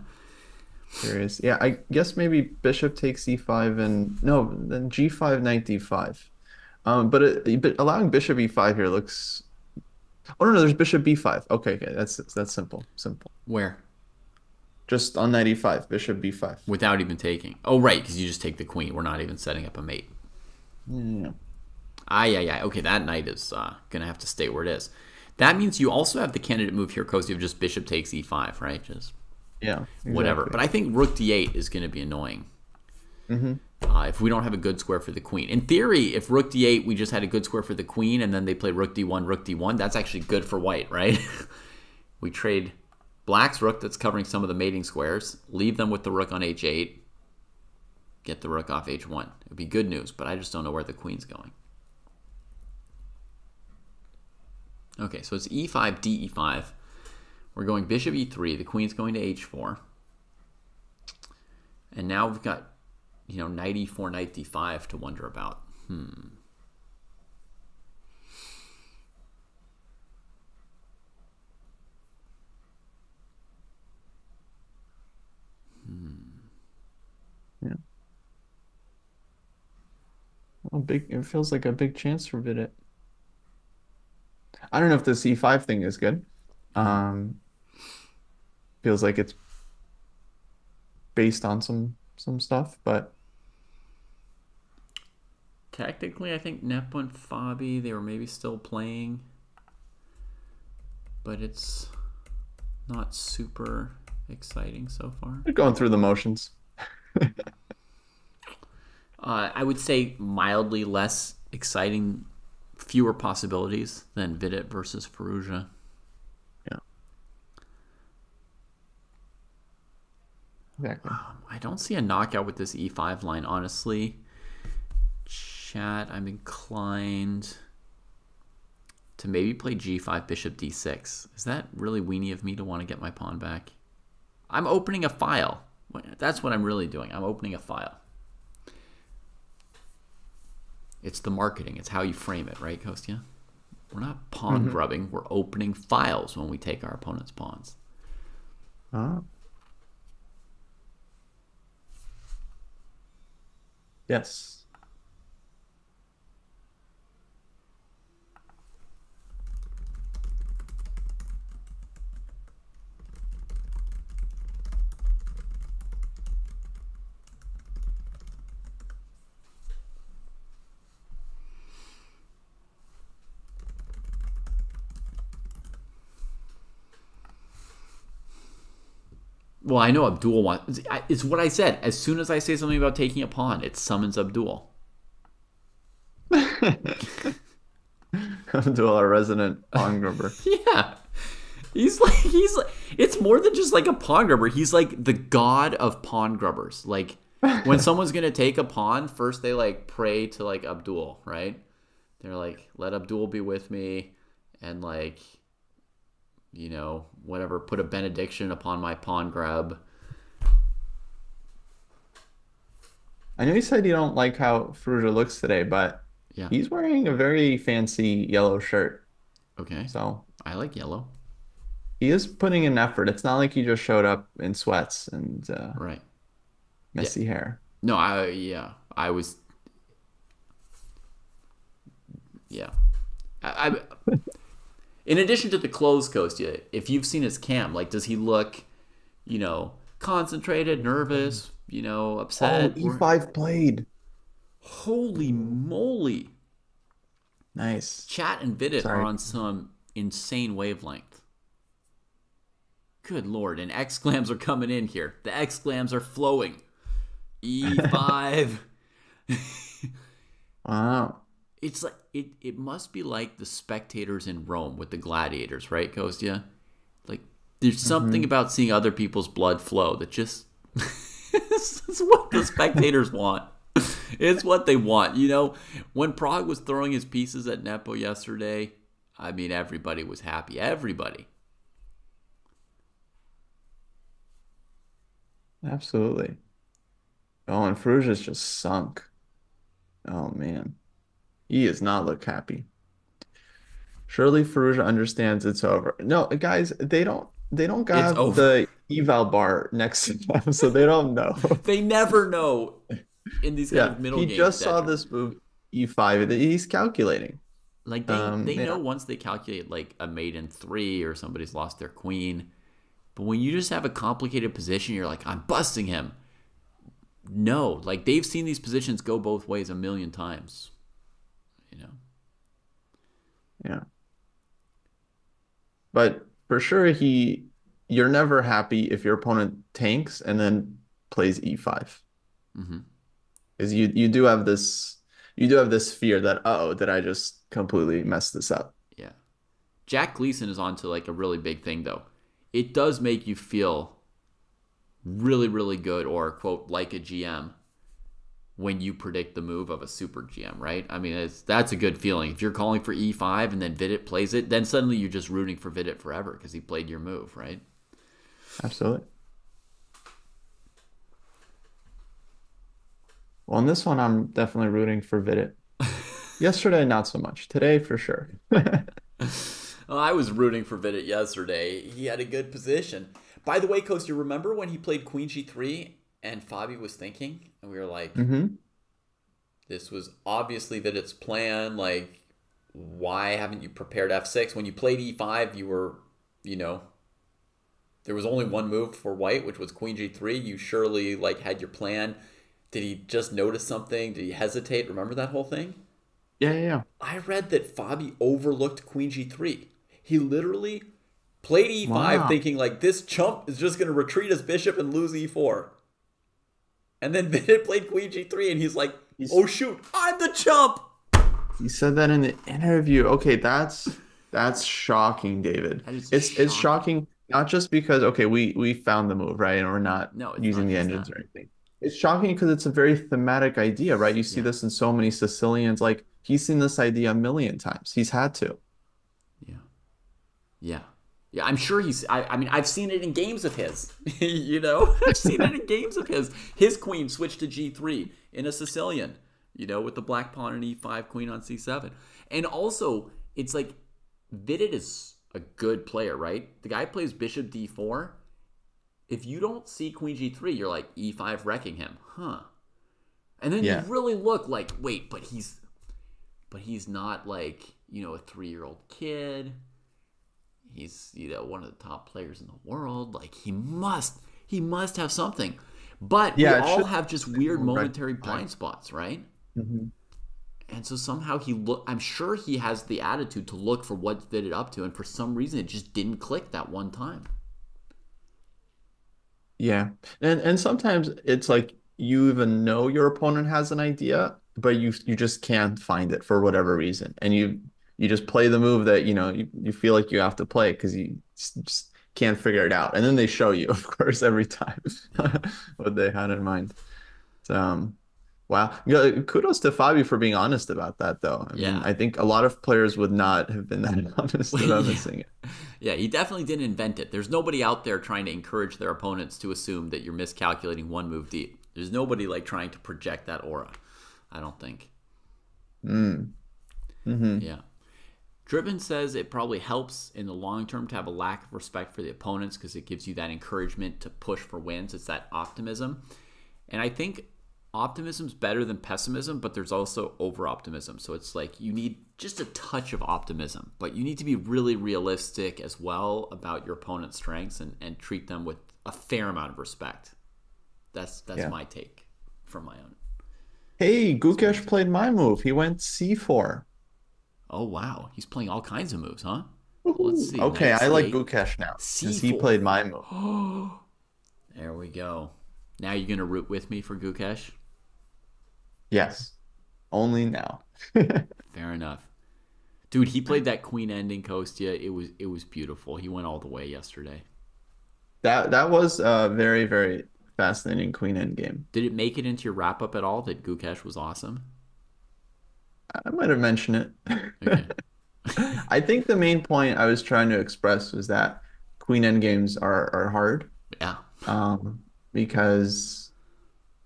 Curious. Yeah, I guess maybe bishop takes e5 and no, then g5, knight d5. Um, but it, but allowing bishop e5 here looks. Oh no, no, there's bishop b5. Okay, okay, that's that's simple, simple. Where? Just on knight e5, bishop b5. Without even taking. Oh, right, because you just take the queen. We're not even setting up a mate. Yeah. Ah, yeah, yeah. Okay, that knight is uh, going to have to stay where it is. That means you also have the candidate move here, Cozy, of just bishop takes e5, right? Just Yeah. whatever. But I think rook d8 is going to be annoying. Mhm. Uh, if we don't have a good square for the queen. In theory, if rook d8, we just had a good square for the queen, and then they play rook d1, rook d1, that's actually good for white, right? we trade black's rook that's covering some of the mating squares, leave them with the rook on h8, get the rook off h1. It would be good news, but I just don't know where the queen's going. Okay, so it's e e5, d e5. We're going bishop e3. The queen's going to h4. And now we've got, you know, knight e4, knight d5 to wonder about. Hmm. Well, big. It feels like a big chance for Vidit. I don't know if the c5 thing is good. Um, feels like it's based on some some stuff, but Technically, I think Nepo and Fabi, they were maybe still playing. But it's not super exciting so far. we're going through the motions. Uh, I would say mildly less exciting, fewer possibilities than Vidit versus Firouzja. Yeah, exactly. I don't see a knockout with this e5 line, honestly. Chat, I'm inclined to maybe play g5, bishop d6. Is that really weenie of me to want to get my pawn back? I'm opening a file. That's what I'm really doing. I'm opening a file. It's the marketing. It's how you frame it, right, Kostya? We're not pawn grubbing. We're opening files when we take our opponent's pawns. Ah. Yes. Well, I know Abdul wants. It's what I said. As soon as I say something about taking a pawn, it summons Abdul. To our resident pawn grubber. Yeah, he's like he's like. It's more than just like a pawn grubber. He's like the god of pawn grubbers. Like when someone's gonna take a pawn, first they like pray to like Abdul, right? They're like, let Abdul be with me, and like, you know, whatever. Put a benediction upon my pawn grab. I know you said you don't like how Firouzja looks today, but Yeah. he's wearing a very fancy yellow shirt. Okay, So I like yellow. he is putting in effort. It's not like he just showed up in sweats and uh, Right. messy hair. No, I yeah, I was. Yeah, I. I in addition to the clothes coast, yeah, if you've seen his cam, like, does he look, you know, concentrated, nervous, you know, Oh, upset? or- E5 played. Holy moly! Nice. Chat and Vidit Sorry. are on some insane wavelength. Good lord, and exclams are coming in here. The exclams are flowing. E5. Wow. It's like it. It must be like the spectators in Rome with the gladiators, right, Kostya? Like there's mm-hmm. something about seeing other people's blood flow that just it's what the spectators want. It's what they want. You know, when Pragg was throwing his pieces at Nepo yesterday, I mean, everybody was happy. Everybody. Absolutely. Oh, and Firouzja's just sunk. Oh man. He does not look happy. Surely Firouzja understands it's over. No, guys, they don't they don't got the eval bar next to them, so they don't know. They never know in these kind Yeah, of middle he games. just saw that- this move e5 that he's calculating. Like they, Um, they yeah. know once they calculate like a mate in three or somebody's lost their queen. But when you just have a complicated position, you're like, I'm busting him. No, like they've seen these positions go both ways a million times. Yeah. But for sure he you're never happy if your opponent tanks and then plays e5. hmm Because you you do have this you do have this fear that oh did I just completely mess this up? Yeah. Jack Gleason is onto like a really big thing though. It does make you feel really, really good or quote like a GM when you predict the move of a super GM, right? I mean, it's that's a good feeling. If you're calling for E5 and then Vidit plays it, then suddenly you're just rooting for Vidit forever because he played your move, right? Absolutely. Well, on this one, I'm definitely rooting for Vidit. Yesterday, not so much. Today, for sure. Well, I was rooting for Vidit yesterday. He had a good position. By the way, you remember when he played Queen G3 and Fabi was thinking, and we were like, hmm This was obviously that it's plan. Like, why haven't you prepared f6? When you played e5, you were, you know, there was only one move for white, which was queen g3. You surely like had your plan. Did he just notice something? Did he hesitate? Remember that whole thing? Yeah, yeah, yeah. I read that Fabi overlooked queen g3. He literally played e5 Wow. thinking like this chump is just going to retreat his bishop and lose e4. And then Vidit played queen g3 and he's like, He's- "Oh shoot, I'm the chump." He said that in the interview. Okay, that's that's shocking, David. That is It's it's shocking not just because okay, we we found the move, right? And we're not No, using not the engines that. or anything. It's shocking because it's a very thematic idea, right? You see Yeah. this in so many Sicilians. Like he's seen this idea a million times. He's had to. Yeah. Yeah. Yeah, I'm sure he's. I, I mean, I've seen it in games of his. you know, I've seen it in games of his. His queen switched to g3 in a Sicilian. You know, with the black pawn and e5, queen on c7, and also it's like Vidit is a good player, right? The guy plays bishop d4. If you don't see queen g3, you're like e5 wrecking him, huh? And then Yeah. you really look like, wait, but he's, but he's not like you know a three year old kid he's you know one of the top players in the world like he must he must have something but Yeah, we it all have just weird momentary flag. blind spots right Mhm. and so somehow he look i'm sure he has the attitude to look for what what's fitted up to and for some reason it just didn't click that one time Yeah. And and sometimes it's like you even know your opponent has an idea, but you you just can't find it for whatever reason. And you you just play the move that, you know, you, you feel like you have to play because you just, just can't figure it out. And then they show you, of course, every time what they had in mind. So, um, wow. Yeah, kudos to Fabi for being honest about that, though. I mean, Yeah. I think a lot of players would not have been that honest about Yeah. missing it. yeah he definitely didn't invent it there's nobody out there trying to encourage their opponents to assume that you're miscalculating one move deep there's nobody like trying to project that aura i don't think Mm. hmm Yeah. Driven says it probably helps in the long term to have a lack of respect for the opponents because it gives you that encouragement to push for wins. It's that optimism. And I think optimism's better than pessimism, but there's also over optimism. So it's like you need just a touch of optimism, but you need to be really realistic as well about your opponent's strengths and, and treat them with a fair amount of respect. That's that's Yeah. my take from my own. Hey, Gukesh played my move. He went C4. Oh wow, he's playing all kinds of moves, huh? Let's see. Okay, Knight I like C8. Gukesh now since he played my move. There we go. Now you're gonna root with me for Gukesh. Yes, only now. Fair enough. Dude, he played that queen ending Kostya. It was it was beautiful. He went all the way yesterday. That that was a very very fascinating queen end game. Did it make it into your wrap up at all that Gukesh was awesome? I might have mentioned it. Okay. I think the main point I was trying to express was that queen end games are are hard yeah. um, because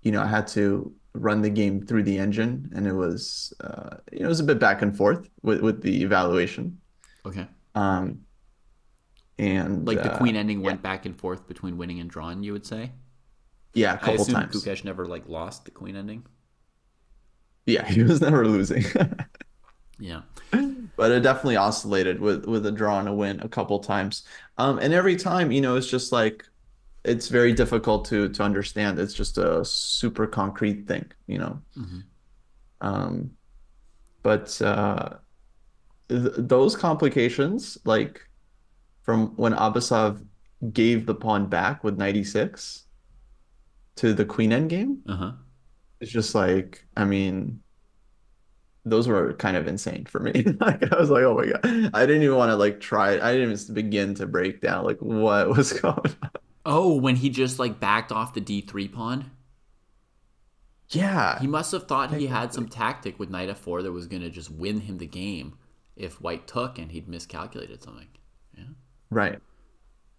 you know I had to run the game through the engine and it was uh, you know it was a bit back and forth with with the evaluation. Okay. Um, and Like the uh, queen ending went back and forth between winning and drawing, you would say? yeah, a I couple assume times. Gukesh never like lost the queen ending. Yeah, he was never losing. Yeah. but it definitely oscillated with with a draw and a win a couple times. Um, and every time, you know, it's just like it's very difficult to to understand. It's just a super concrete thing, you know. Mhm. Um, but uh, th those complications, like from when Abasov gave the pawn back with 96 to the queen endgame, Uh-huh. It's just like, I mean, those were kind of insane for me. Like I was like, oh my God. I didn't even want to like try it. I didn't even begin to break down like what was going on. Oh, when he just like backed off the D3 pawn? Yeah. He must have thought he had some tactic with knight f4 that was going to just win him the game if white took and he'd miscalculated something. Yeah. Right.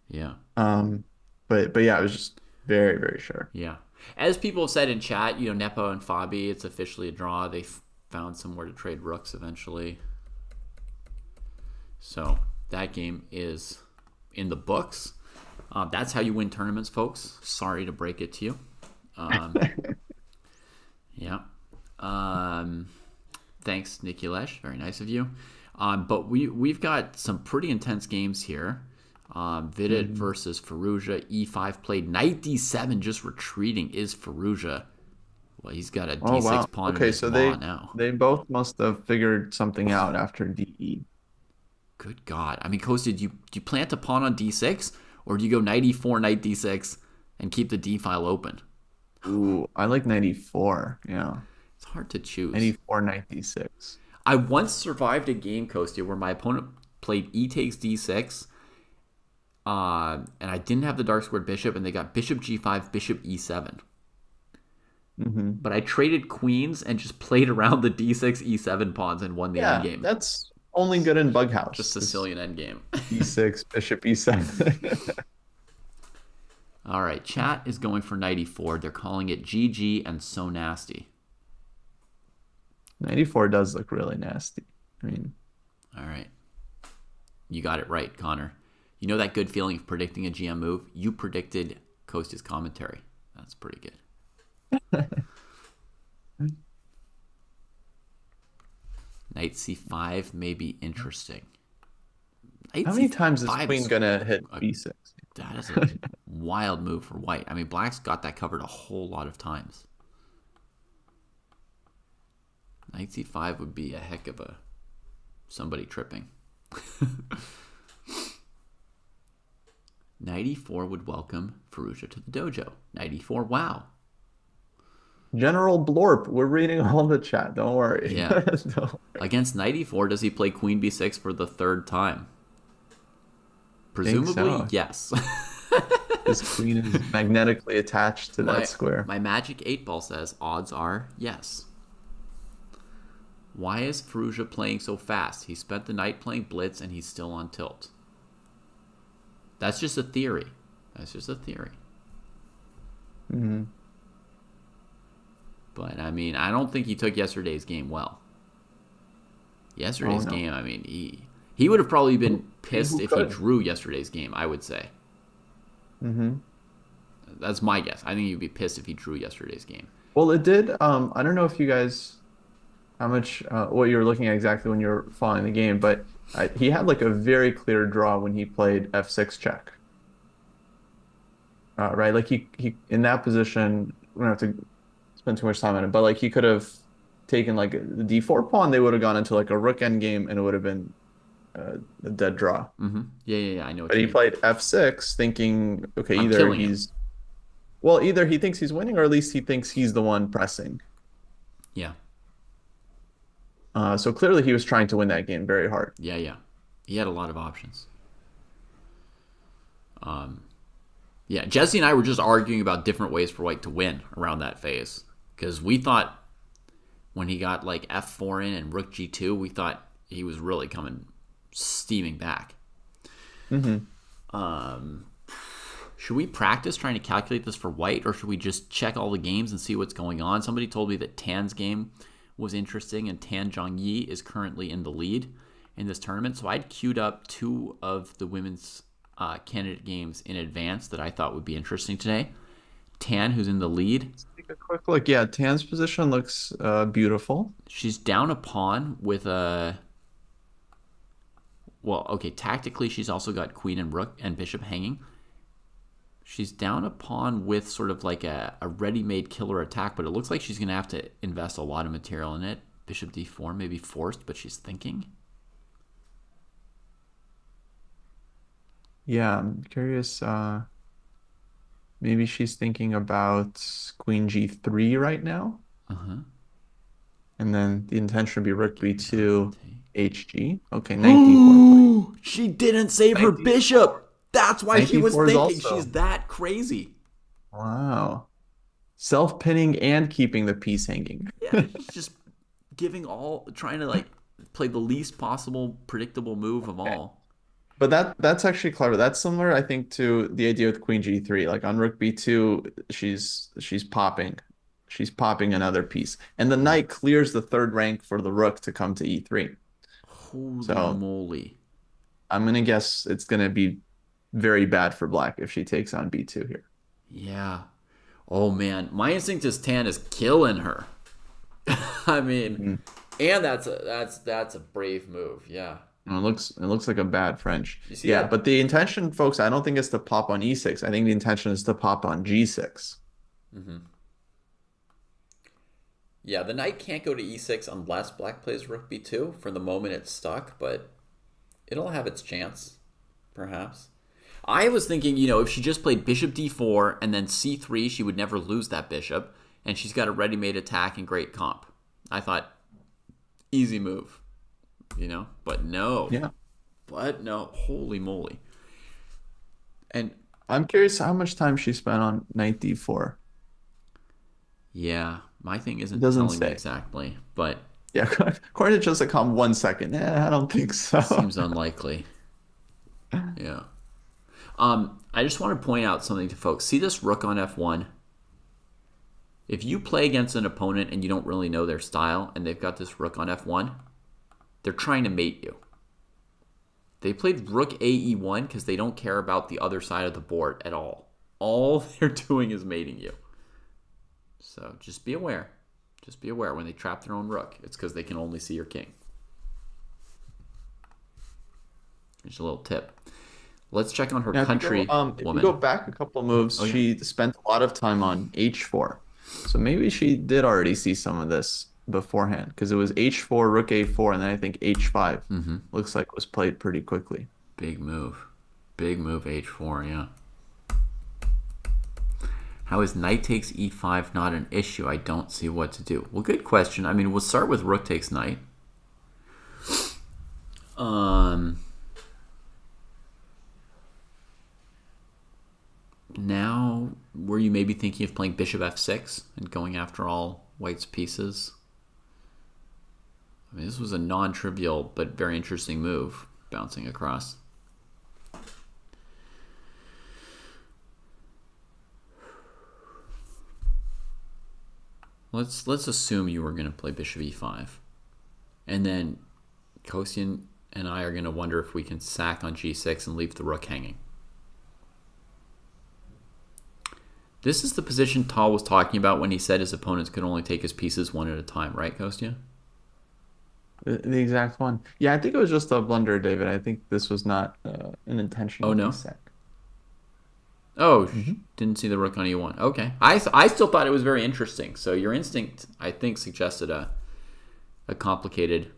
Yeah. Um but but yeah, I was just very, very sure. Yeah. As people have said in chat, you know, Nepo and Fabi, it's officially a draw. They found somewhere to trade rooks eventually. So that game is in the books. Uh, that's how you win tournaments, folks. Sorry to break it to you. Um, yeah. Um, thanks, Nikilesh. Very nice of you. Um, but we we've got some pretty intense games here. Um, Vidit versus Firouzja. E5 played knight d7, just retreating. Is Firouzja? Well, he's got a Oh d6 wow. pawn Okay, so they now. they both must have figured something out after E. DE. Good God! I mean, Coast, did you do you plant a pawn on d6, or do you go knight e4, knight d6, and keep the d file open? Ooh, I like 94. Yeah. It's hard to choose. 94, 96. I once survived a game, Kostia, where my opponent played e takes d6, uh, and I didn't have the dark squared bishop, and they got bishop g5, bishop e7. Mm-hmm. But I traded queens and just played around the d6, e7 pawns and won the Yeah, endgame. that's only good in Bug House. Just Sicilian endgame. E6, Bishop E7. All right, chat is going for 94. They're calling it GG and so nasty. 94 does look really nasty. I mean, All right. You got it right, Connor. You know that good feeling of predicting a GM move? You predicted Kostya's commentary. That's pretty good. Knight c5 may be interesting. Knight how many times is C5 Queen gonna hit B6? That is a wild move for white. I mean, black's got that covered a whole lot of times. Knight c5 would be a heck of a somebody tripping. 94 would welcome Firouzja to the dojo. 94, wow. General Blorp, we're reading all the chat. Don't worry. Yeah. No. Against 94, does he play queen b6 for the third time? Presumably, so. yes. This queen is magnetically attached to my, that square. My magic 8 ball says odds are yes. Why is Firouzja playing so fast? He spent the night playing Blitz and he's still on tilt. That's just a theory. That's just a theory. hmm But I mean, I don't think he took yesterday's game well. Yesterday's Oh, no. game, I mean, he he would have probably been pissed if he drew yesterday's game, I would say. hmm That's my guess. I think he'd be pissed if he drew yesterday's game. Well, it did. Um, I don't know if you guys, how much, uh, what you were looking at exactly when you were following the game, but I, he had like a very clear draw when he played f6 check. Uh, right, like he he in that position, we don't have to spend too much time on it, but like he could have taken like the d4 pawn, they would have gone into like a rook endgame, and it would have been uh, a dead draw. hmm Yeah, yeah, yeah. I know. But he mean. played f6, thinking, okay, I'm either killing him. he's, well, either he thinks he's winning, or at least he thinks he's the one pressing. Yeah. Uh, so clearly he was trying to win that game very hard. Yeah, yeah. He had a lot of options. Um, yeah, Jesse and I were just arguing about different ways for White to win around that phase because we thought when he got like f4 in and rook g2, we thought he was really coming steaming back. Mm-hmm. Um, should we practice trying to calculate this for White, or should we just check all the games and see what's going on? Somebody told me that Tan's game was interesting, and Tan Zhongyi is currently in the lead in this tournament. So I'd queued up two of the women's uh, candidate games in advance that I thought would be interesting today. Tan, who's in the lead, Take a quick look. Yeah, Tan's position looks uh, beautiful. she's down a pawn with a. Well, okay, tactically, she's also got queen and rook and bishop hanging. She's down a pawn with sort of like a, a ready made killer attack, but it looks like she's going to have to invest a lot of material in it. Bishop d4, maybe forced, but she's thinking. Yeah, I'm curious. Uh, maybe she's thinking about Queen G3 right now, Uh huh. and then the intention would be Rook B2, HG. Okay, knight D4 she didn't save her d4. bishop. That's why she was thinking also- she's that crazy. Wow. Self-pinning and keeping the piece hanging. Yeah, she's just giving all, trying to like play the least possible predictable move of all. But that that's actually clever. That's similar, I think, to the idea with Queen G3. Like on Rook B2, she's she's popping. She's popping another piece. And the knight clears the third rank for the rook to come to E3. Holy So- moly. I'm gonna guess it's gonna be very bad for black if she takes on B2 here. Yeah. Oh man, my instinct is Tan is killing her. I mean, Mm-hmm. and that's a that's that's a brave move. Yeah. And It looks it looks like a bad French. Yeah, that? but the intention, folks, I don't think it's to pop on E6. I think the intention is to pop on G6. Yeah, the knight can't go to e6 unless black plays rook b2. For the moment, it's stuck, but it'll have its chance, perhaps. I was thinking, you know, if she just played bishop d4 and then c3, she would never lose that bishop, and she's got a ready-made attack and great comp. I thought, easy move, you know, but no. Yeah. But no, holy moly. And I'm curious how much time she spent on knight D4. yeah, my thing isn't doesn't telling me say. exactly, but Yeah, according to just a one second. Eh, I don't think so. Seems unlikely. Yeah. Um, I just want to point out something to folks. See this rook on f1? If you play against an opponent and you don't really know their style and they've got this rook on f1, they're trying to mate you. They played rook ae1 because they don't care about the other side of the board at all. All they're doing is mating you. So just be aware. Just be aware when they trap their own rook, it's because they can only see your king. Just a little tip. Let's check on her Now, if go- country um, woman. go back a couple of moves, Oh, yeah. she spent a lot of time on H4. So maybe she did already see some of this beforehand because it was H4, Rook A4, and then I think H5 Mm-hmm. looks like was played pretty quickly. Big move. Big move h4, yeah. How is knight takes e5 not an issue? I don't see what to do. Well, good question. I mean, we'll start with rook takes knight. Um Now, were you maybe thinking of playing bishop f6 and going after all white's pieces? I mean, this was a non-trivial but very interesting move, bouncing across. Let's let's assume you were going to play bishop e5, and then Kostya and I are going to wonder if we can sack on g6 and leave the rook hanging. This is the position Tal was talking about when he said his opponents could only take his pieces one at a time, right, Kostya? The, the exact one. Yeah, I think it was just a blunder, David. I think this was not uh, an intentional Oh, no? set. Oh, sh didn't see the rook on e1. Okay, I, I still thought it was very interesting. So your instinct, I think, suggested a a complicated.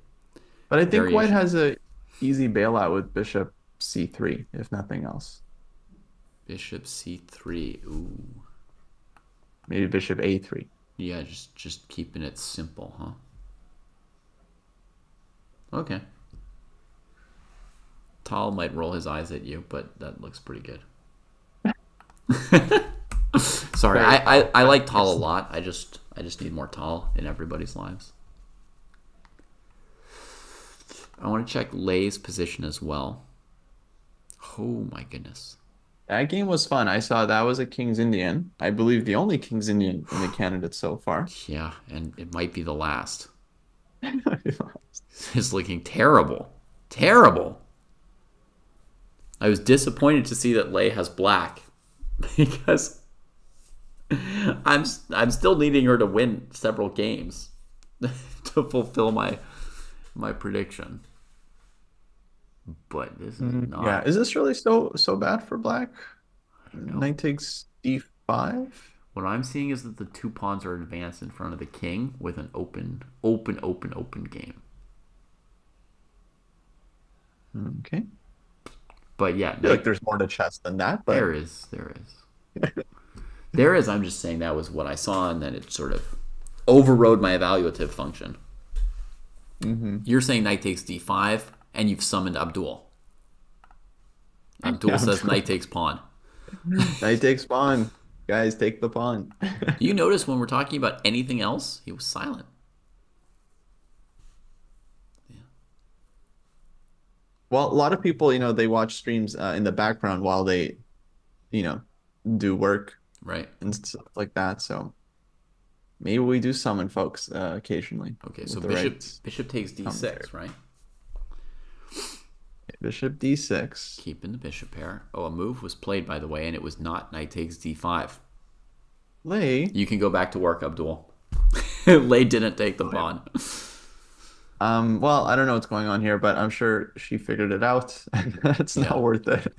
But I think White has a easy bailout with Bishop C3, if nothing else. Bishop c3. Ooh, Maybe Bishop A3. yeah, just just keeping it simple, huh? Okay. Tal might roll his eyes at you, but that looks pretty good. Sorry, I, I, I like Tal a lot. I just I just need more Tal in everybody's lives. I want to check Lei's position as well. Oh my goodness. That game was fun. I saw that was a King's Indian. I believe the only King's Indian in the candidates so far. Yeah, and it might be the last. It's looking terrible. Terrible. I was disappointed to see that Lei has black because I'm I'm still needing her to win several games to fulfill my my prediction. But this is mm-hmm. not. Yeah, is this really so so bad for black? Knight takes d5. What I'm seeing is that the two pawns are advanced in front of the king with an open, open, open, open game. Okay. But yeah, I feel like there's more to chess than that, but There is, there is. there is. I'm just saying that was what I saw, and then it sort of overrode my evaluative function. Mm-hmm. You're saying knight takes d5, and you've summoned Abdul. Abdul says knight takes pawn. knight takes pawn. Guys, take the pawn. You notice when we're talking about anything else, he was silent. Yeah. Well, a lot of people, you know, they watch streams uh, in the background while they, you know, do work Right. and stuff like that. So maybe we do summon folks uh, occasionally. Okay. So the bishop right bishop takes d6, right? Bishop d6. Keeping the bishop pair. Oh, a move was played, by the way, and it was not knight takes d5. Lei. You can go back to work, Abdul. Lei didn't take the pawn. Um, well, I don't know what's going on here, but I'm sure she figured it out. it's Yeah. not worth it.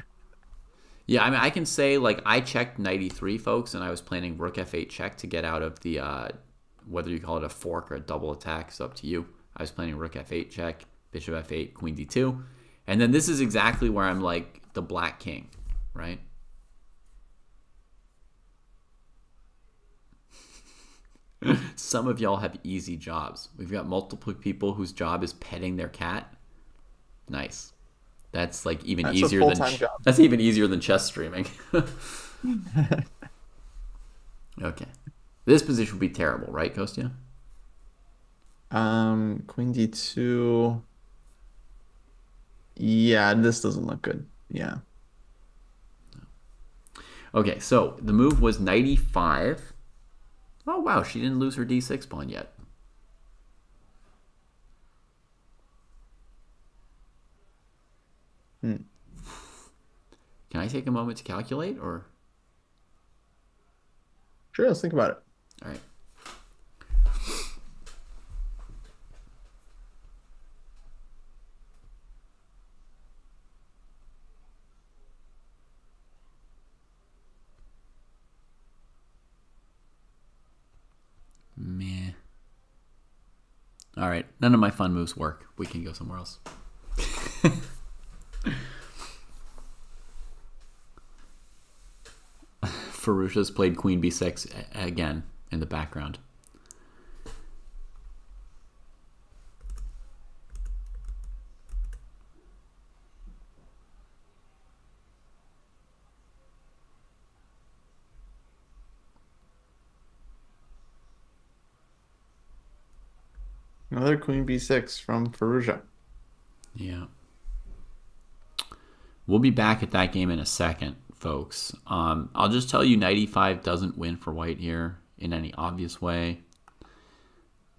Yeah, I mean, I can say like I checked 93, folks, and I was planning rook f8 check to get out of the uh, whether you call it a fork or a double attack is up to you. I was planning rook f8 check, bishop f8, queen d2, and then this is exactly where I'm like the black king, right? Some of y'all have easy jobs. We've got multiple people whose job is petting their cat. Nice. That's like even That's easier than full-time job. that's even easier than chess streaming. okay, this position would be terrible, right, Kostya? Um, queen d2. Yeah, this doesn't look good. Yeah. Okay, so the move was knight e5. Oh wow, she didn't lose her d6 pawn yet. Hmm. Can I take a moment to calculate, or Sure, let's think about it. all right? Meh. All right, none of my fun moves work. We can go somewhere else. Firouzja's played Queen B6 again in the background. Another queen b6 from Firouzja. Yeah. We'll be back at that game in a second, folks. Um, I'll just tell you, knight e5 doesn't win for white here in any obvious way.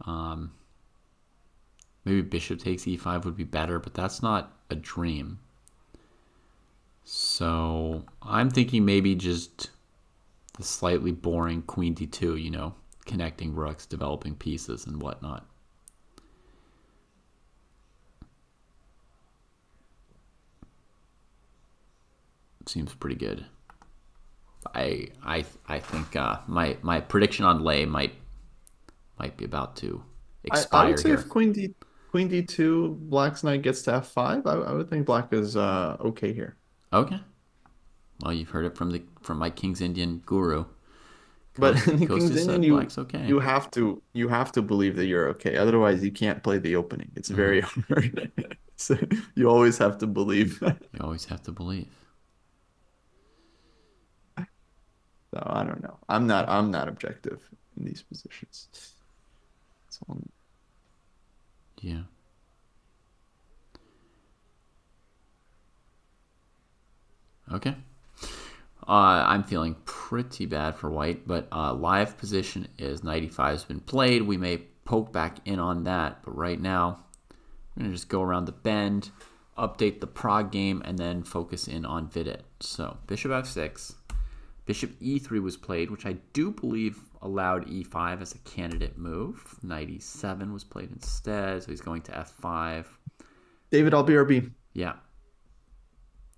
Um, maybe bishop takes e5 would be better, but that's not a dream. So I'm thinking maybe just the slightly boring queen d2, you know, connecting rooks, developing pieces, and whatnot. Seems pretty good. I I I think uh, my my prediction on Lei might might be about to I, I expire would say here. if queen d queen d2, black's knight gets to f5, I, I would think black is uh okay here. Okay. Well, you've heard it from the from my King's Indian guru. But Coast- in the King's Indian, you okay. you have to you have to believe that you're okay. Otherwise, you can't play the opening. It's very hard. So you always have to believe. You always have to believe. So I don't know. I'm not I'm not objective in these positions. So Yeah. Okay. Uh, I'm feeling pretty bad for white, but uh, live position is 95 has been played. We may poke back in on that, but right now we're going to just go around the bend, update the Pragg game, and then focus in on Vidit. So bishop f6. Bishop e3 was played, which I do believe allowed e5 as a candidate move. Knight e7 was played instead, so he's going to f5. David, I'll BRB. Yeah.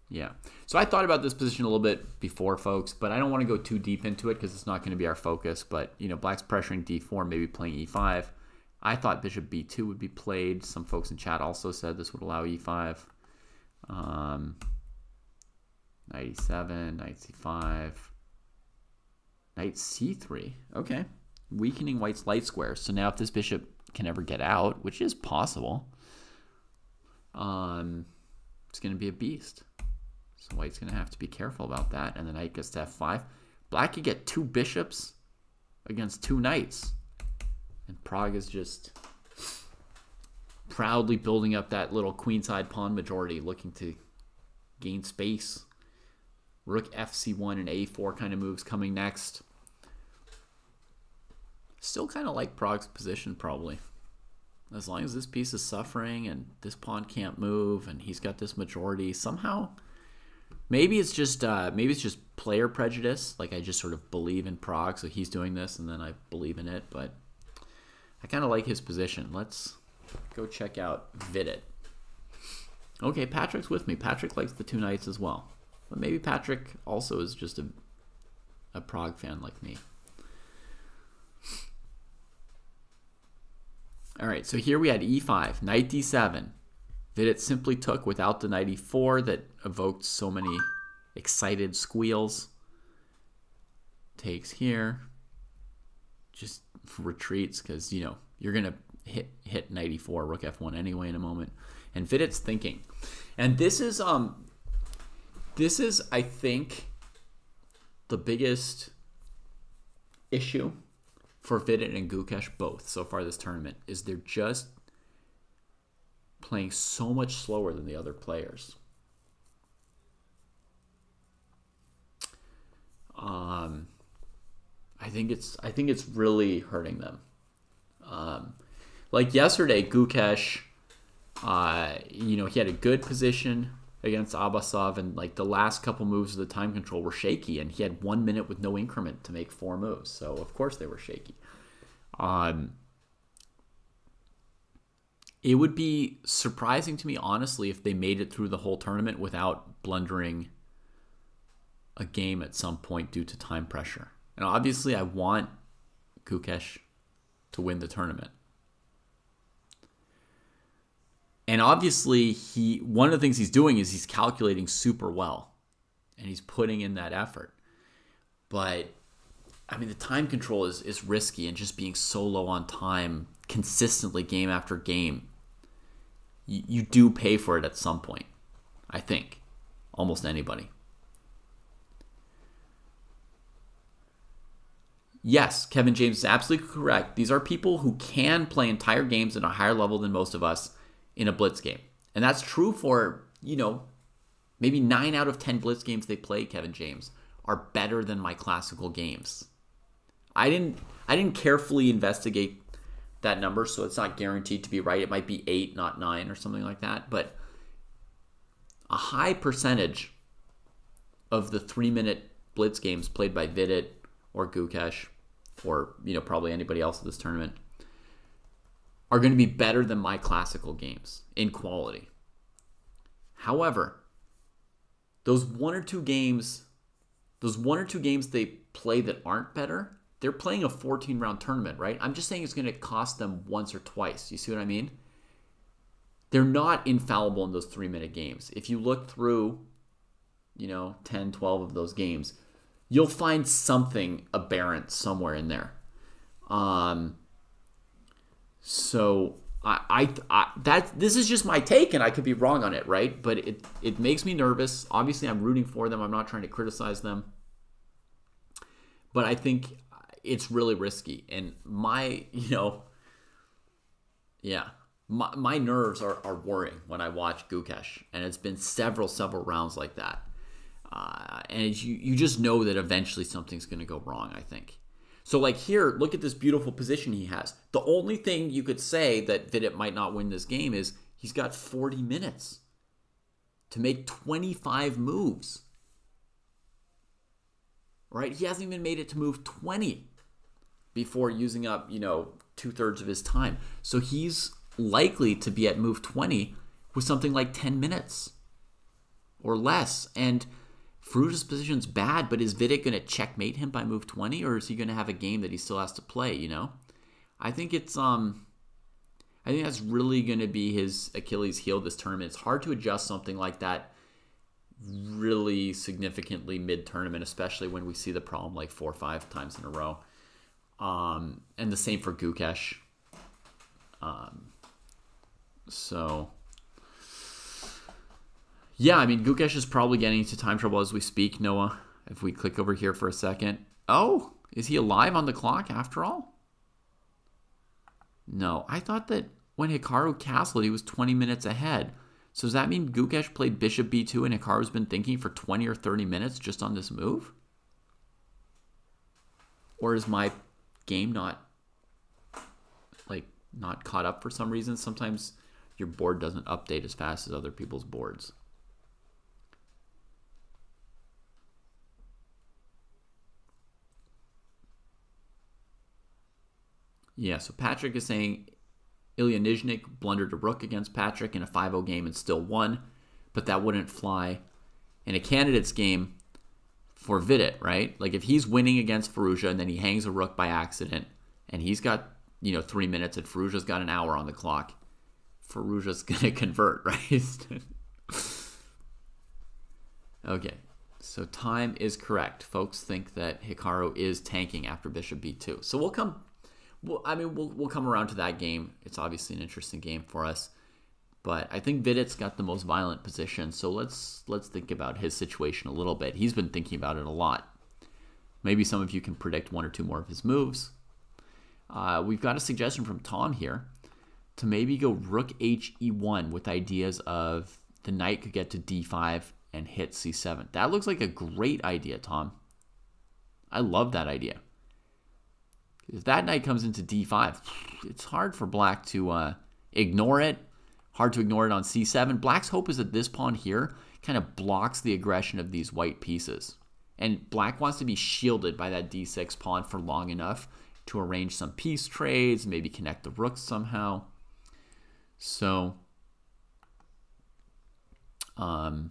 Yeah. So I thought about this position a little bit before, folks, but I don't want to go too deep into it because it's not going to be our focus. But, you know, black's pressuring d4, maybe playing e5. I thought bishop b2 would be played. Some folks in chat also said this would allow e5. Um, knight e7, knight c5, knight c3. Okay. Weakening white's light square. So now if this bishop can ever get out, which is possible, um, it's going to be a beast. So white's going to have to be careful about that. And the knight gets to f5. Black could get two bishops against two knights. And Pragg is just proudly building up that little queenside pawn majority, looking to gain space. Rook fc1 and a4 kind of moves coming next. Still kind of like Pragg's position, probably. As long as this piece is suffering and this pawn can't move and he's got this majority, somehow maybe it's just uh, maybe it's just player prejudice. Like I just sort of believe in Prague, so he's doing this and then I believe in it. But I kind of like his position. Let's go check out Vidit. Okay, Patrick's with me. Patrick likes the two knights as well. But maybe Patrick also is just a a Pragg fan like me. All right, so here we had e5, knight d7. Vidit simply took without the knight e4 that evoked so many excited squeals. Takes here. Just retreats because, you know, you're going to hit hit knight e4, rook f1 anyway in a moment. And Vidit's thinking. And this is um this is I think the biggest issue for Vidit and Gukesh both so far this tournament is they're just playing so much slower than the other players. Um, I think it's I think it's really hurting them. Um, like yesterday, Gukesh, uh, you know, he had a good position against Abasov, and like the last couple moves of the time control were shaky, and he had one minute with no increment to make four moves. So of course they were shaky. Um, it would be surprising to me, honestly, if they made it through the whole tournament without blundering a game at some point due to time pressure. And obviously, I want Gukesh to win the tournament. And obviously, he one of the things he's doing is he's calculating super well, and he's putting in that effort. But I mean, the time control is is risky, and just being so low on time consistently, game after game, you, you do pay for it at some point. I think almost anybody. Yes, Kevin James is absolutely correct. These are people who can play entire games at a higher level than most of us in a blitz game. And that's true for, you know, maybe 9 out of 10 blitz games they play, Kevin James, are better than my classical games. I didn't I didn't carefully investigate that number, so it's not guaranteed to be right. It might be 8, not 9 or something like that, but a high percentage of the 3-minute blitz games played by Vidit or Gukesh or, you know, probably anybody else at this tournament are going to be better than my classical games in quality. However, those one or two games, those one or two games they play that aren't better, they're playing a 14 round tournament, right? I'm just saying it's going to cost them once or twice. You see what I mean? They're not infallible in those three minute games. If you look through, you know, 10, 12 of those games, you'll find something aberrant somewhere in there. Um, so I, I, I that this is just my take, and I could be wrong on it, right? But it it makes me nervous. Obviously, I'm rooting for them. I'm not trying to criticize them, but I think it's really risky. And my, you know, yeah, my, my nerves are, are worrying when I watch Gukesh, and it's been several several rounds like that. Uh, and you you just know that eventually something's going to go wrong. I think. So like here, look at this beautiful position he has. The only thing you could say that Vidit might not win this game is he's got 40 minutes to make 25 moves. Right? He hasn't even made it to move 20 before using up, you know, two thirds of his time. So he's likely to be at move 20 with something like 10 minutes or less. And Firouzja's position's bad, but is Vidit going to checkmate him by move 20 or is he going to have a game that he still has to play, you know? I think it's um I think that's really going to be his Achilles heel this tournament. It's hard to adjust something like that really significantly mid tournament, especially when we see the problem like four or five times in a row. Um, and the same for Gukesh. Um, so yeah, I mean, Gukesh is probably getting into time trouble as we speak, Noah. If we click over here for a second. Oh, is he alive on the clock after all? No, I thought that when Hikaru castled, he was 20 minutes ahead. So does that mean Gukesh played bishop b2 and Hikaru's been thinking for 20 or 30 minutes just on this move? Or is my game not like not caught up for some reason? Sometimes your board doesn't update as fast as other people's boards. Yeah, so Patrick is saying Ilya Nyzhnyk blundered a rook against Patrick in a 5-0 game and still won, but that wouldn't fly in a candidate's game for Vidit, right? Like if he's winning against Firouzja and then he hangs a rook by accident and he's got, you know, three minutes and Firouzja's got an hour on the clock, Firouzja's going to convert, right? okay, so time is correct. Folks think that Hikaru is tanking after bishop b2. So we'll come well, I mean, we'll we'll come around to that game. It's obviously an interesting game for us, but I think Vidit's got the most violent position. So let's let's think about his situation a little bit. He's been thinking about it a lot. Maybe some of you can predict one or two more of his moves. Uh, we've got a suggestion from Tom here to maybe go Rook H E1 with ideas of the knight could get to D5 and hit C7. That looks like a great idea, Tom. I love that idea. If that knight comes into d5, it's hard for black to uh, ignore it. Hard to ignore it on c7. Black's hope is that this pawn here kind of blocks the aggression of these white pieces. And black wants to be shielded by that d6 pawn for long enough to arrange some piece trades, maybe connect the rooks somehow. So, um,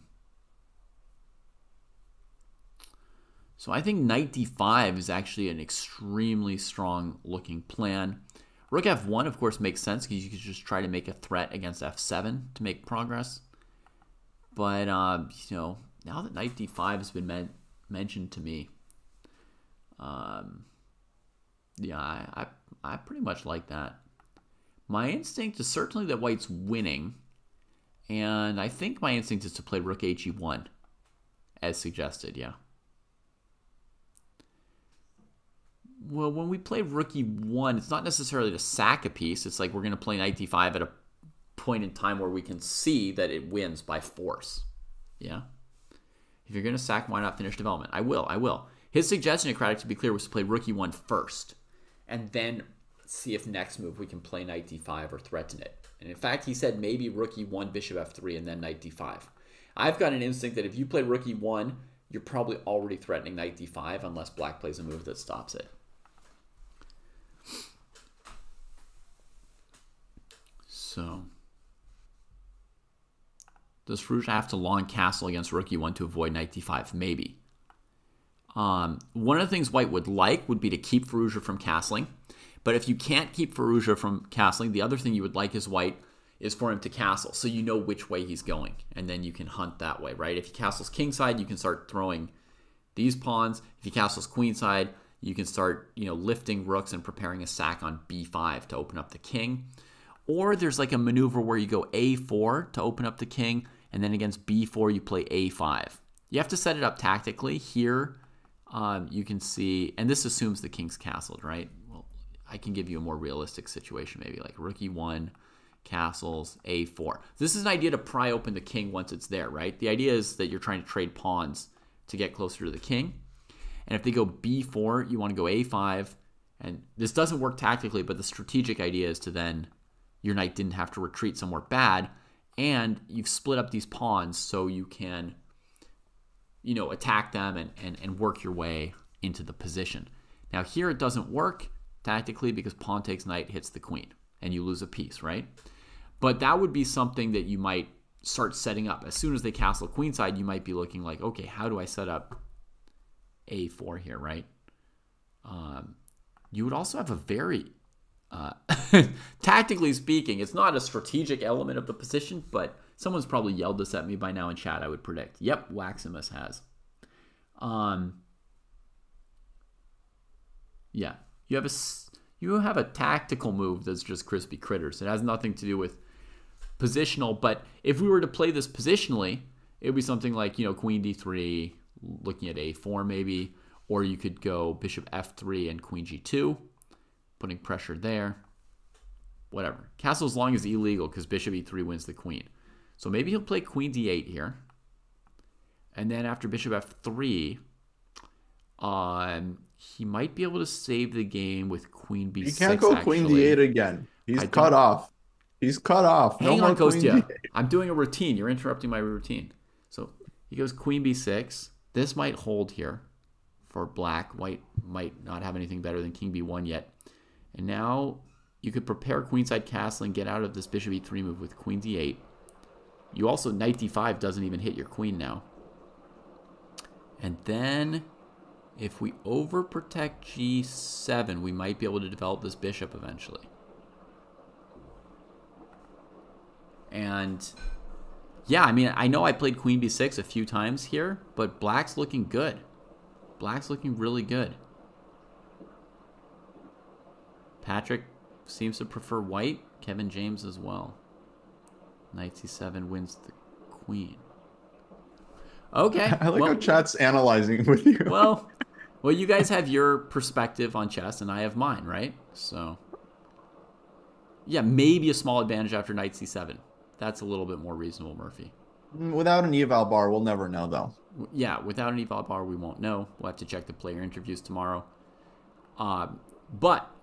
So I think knight d5 is actually an extremely strong looking plan. Rook f1, of course, makes sense because you could just try to make a threat against f7 to make progress. But, um, you know, now that knight d5 has been men mentioned to me, um, yeah, I, I, I pretty much like that. My instinct is certainly that white's winning, and I think my instinct is to play rook he1, as suggested, yeah. Well, when we play rook e1, it's not necessarily to sack a piece. It's like we're going to play knight d5 at a point in time where we can see that it wins by force. Yeah? If you're going to sack, why not finish development? I will, I will. His suggestion to Craddock, to be clear, was to play rookie e1 and then see if next move we can play knight d5 or threaten it. And in fact, he said maybe rook e1, bishop f3, and then knight d5. I've got an instinct that if you play rook e1, you're probably already threatening knight d5 unless black plays a move that stops it. So, does Firouzja have to long castle against rook e1 to avoid knight d5? Maybe. Um, one of the things white would like would be to keep Firouzja from castling. But if you can't keep Firouzja from castling, the other thing you would like as white is for him to castle, so you know which way he's going, and then you can hunt that way, right? If he castles kingside, you can start throwing These pawns, if he castles queenside, you can start, you know, lifting rooks and preparing a sack on b5 to open up the king. Or there's like a maneuver where you go a4 to open up the king, and then against b4 you play a5. You have to set it up tactically. Here, um, you can see, and this assumes the king's castled, right? Well, I can give you a more realistic situation, maybe like rook e1, castles, a4. This is an idea to pry open the king once it's there, right? The idea is that you're trying to trade pawns to get closer to the king. And if they go b4, you want to go a5. And this doesn't work tactically, but the strategic idea is to then your knight didn't have to retreat somewhere bad. And you've split up these pawns so you can, you know, attack them and, and, and work your way into the position. Now here it doesn't work tactically because pawn takes knight hits the queen and you lose a piece, right? But that would be something that you might start setting up. As soon as they castle queenside, you might be looking like, okay, how do I set up a4 here, right? Um, you would also have a very, uh, tactically speaking, it's not a strategic element of the position, but someone's probably yelled this at me by now in chat, I would predict. Yep, Waximus has. Um, yeah, you have a you have a tactical move that's just crispy critters. It has nothing to do with positional. But if we were to play this positionally, it would be something like you know queen d3, looking at a4 maybe, or you could go bishop f3 and queen g2, putting pressure there. Whatever. Castle as long as illegal because bishop e3 wins the queen. So maybe he'll play queen d8 here. And then after bishop f3, um, he might be able to save the game with queen b6. He can't go actually. queen d8 again. He's I cut don't- off. He's cut off. Hang no on, Kostya. I'm doing a routine. You're interrupting my routine. So he goes queen b6. This might hold here for black. White might not have anything better than king b1 yet. And now you could prepare queenside castle and get out of this bishop e3 move with queen d8. You also, knight d5 doesn't even hit your queen now. And then if we overprotect g7, we might be able to develop this bishop eventually. And yeah, I mean, I know I played queen b6 a few times here, but black's looking good. Black's looking really good. Patrick seems to prefer white. Kevin James as well. Knight c7 wins the queen. Okay. I like well, how chat's analyzing with you. well, well, you guys have your perspective on chess, and I have mine, right? So, yeah, maybe a small advantage after knight c7. That's a little bit more reasonable, Murphy. Without an eval bar, we'll never know though. Yeah, without an eval bar, we won't know. We'll have to check the player interviews tomorrow. Um, but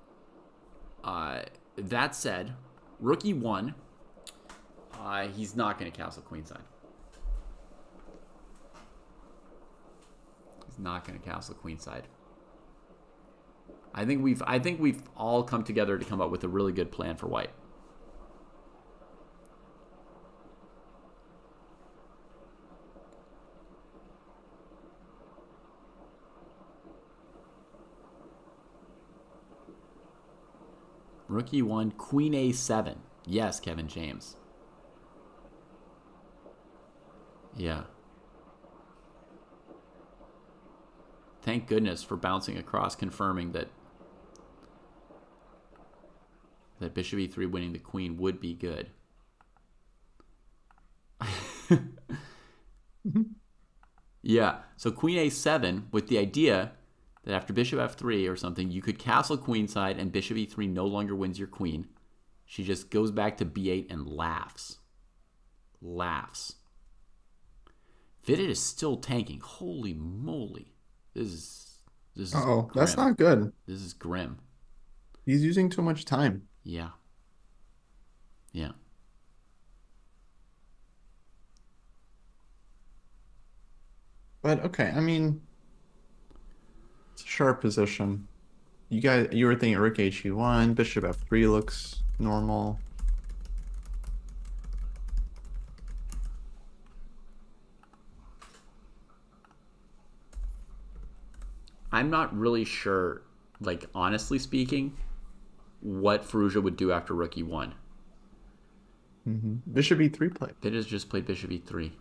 uh, that said, rookie one, uh, he's not going to castle queenside. He's not going to castle queenside. I think we've I think we've all come together to come up with a really good plan for white. Rookie one, Queen A7. Yes, Kevin James. Yeah. Thank goodness for bouncing across, confirming that that Bishop E3 winning the Queen would be good. Mm-hmm. yeah. So Queen A7 with the idea that after bishop f3 or something, you could castle queenside and bishop e3 no longer wins your queen. She just goes back to b8 and laughs. Laughs. Vidit is still tanking. Holy moly. This is this is Oh, that's not good. This is grim. He's using too much time. Yeah. Yeah. But okay, I mean, sharp position. You guys, you were thinking Rook HE1, Bishop F3 looks normal. I'm not really sure, like honestly speaking, what Firouzja would do after rook rookie one. hmm Bishop E3 play. Vidit has just played bishop e3.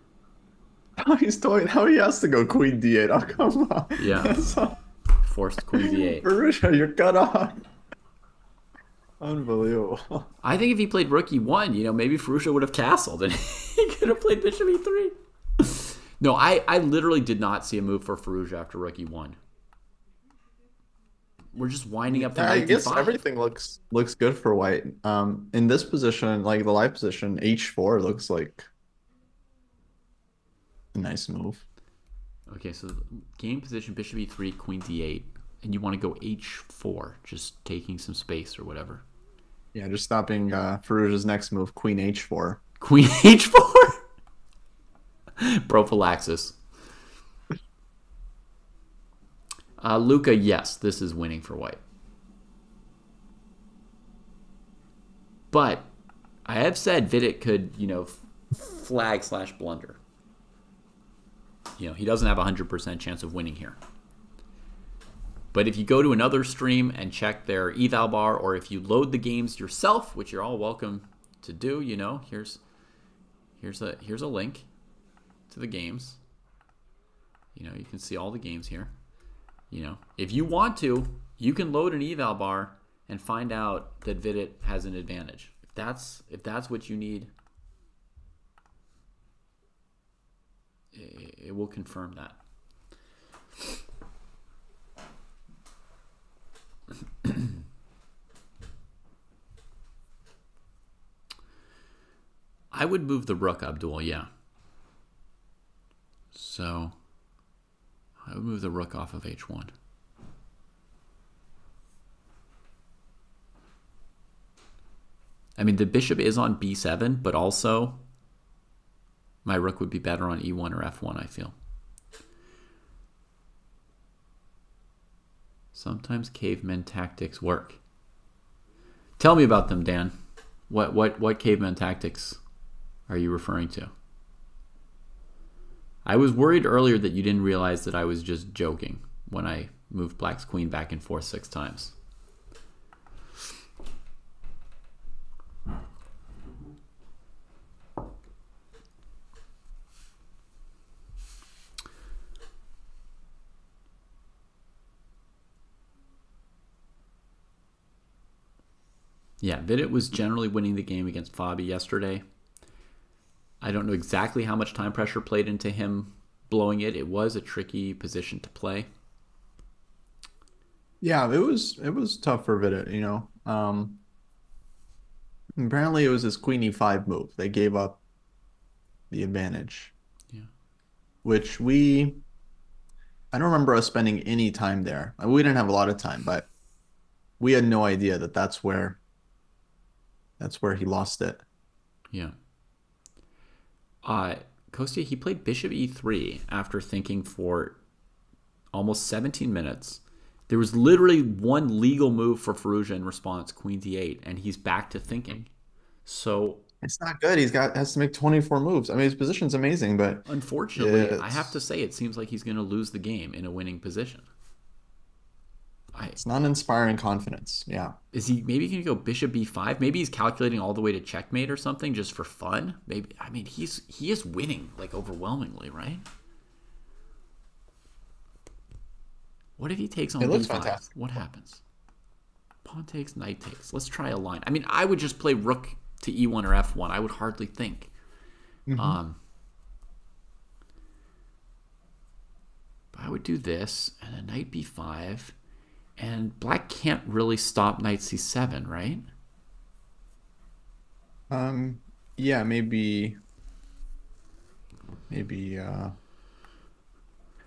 Now he's toying. How he has to go queen d8. Oh, come on. Yeah. That's all- Forced queen d8. Marusha, you're cut off. Unbelievable. I think if he played rook e1, you know, maybe Firouzja would have castled and he could have played bishop e3. No, I, I literally did not see a move for Firouzja after rook e1. We're just winding up the I guess d5. everything looks looks good for white. Um, in this position, like the live position, h4 looks like a nice move. Okay, so game position bishop e3, queen d8, and you want to go h4, just taking some space or whatever. Yeah, just stopping uh, Firouzja's next move, queen h4. Queen h4? Prophylaxis. Uh, Luca, yes, this is winning for white. But I have said Vidit could, you know, flag slash blunder. You know, he doesn't have a 100% chance of winning here. But if you go to another stream and check their eval bar, or if you load the games yourself, which you're all welcome to do, you know, here's here's a here's a link to the games. You know, you can see all the games here. You know, if you want to, you can load an eval bar and find out that Vidit has an advantage. If that's if that's what you need, it, will confirm that. I would move the rook, Abdul, yeah. So I would move the rook off of h1. I mean, the bishop is on b7, but also my rook would be better on e1 or f1, I feel. Sometimes cavemen tactics work. Tell me about them, Dan. What what what caveman tactics are you referring to? I was worried earlier that you didn't realize that I was just joking when I moved Black's queen back and forth six times. Yeah, Vidit was generally winning the game against Fabi yesterday. I don't know exactly how much time pressure played into him blowing it. It was a tricky position to play. Yeah, it was it was tough for Vidit, you know. Um, apparently it was his queen e5 move. They gave up the advantage. Yeah. Which we I don't remember us spending any time there. We didn't have a lot of time, but we had no idea that that's where that's where he lost it. Yeah. Uh, Kostya, he played bishop e3 after thinking for almost 17 minutes. There was literally one legal move for Firouzja in response, queen d8, and he's back to thinking. So, It's not good. He's got has to make 24 moves. I mean, his position's amazing, but unfortunately, Yeah, I have to say it seems like he's going to lose the game in a winning position. I, it's not inspiring confidence. Yeah. is he maybe going to go bishop b5? Maybe he's calculating all the way to checkmate or something just for fun. Maybe I mean he's he is winning like overwhelmingly, right? What if he takes on It looks b5? fantastic. What happens? Pawn takes, knight takes. Let's try a line. I mean, I would just play rook to e1 or f1. I would hardly think. Um, but I would do this and a knight b5, and black can't really stop knight c7, right? Um, yeah, maybe, maybe, uh,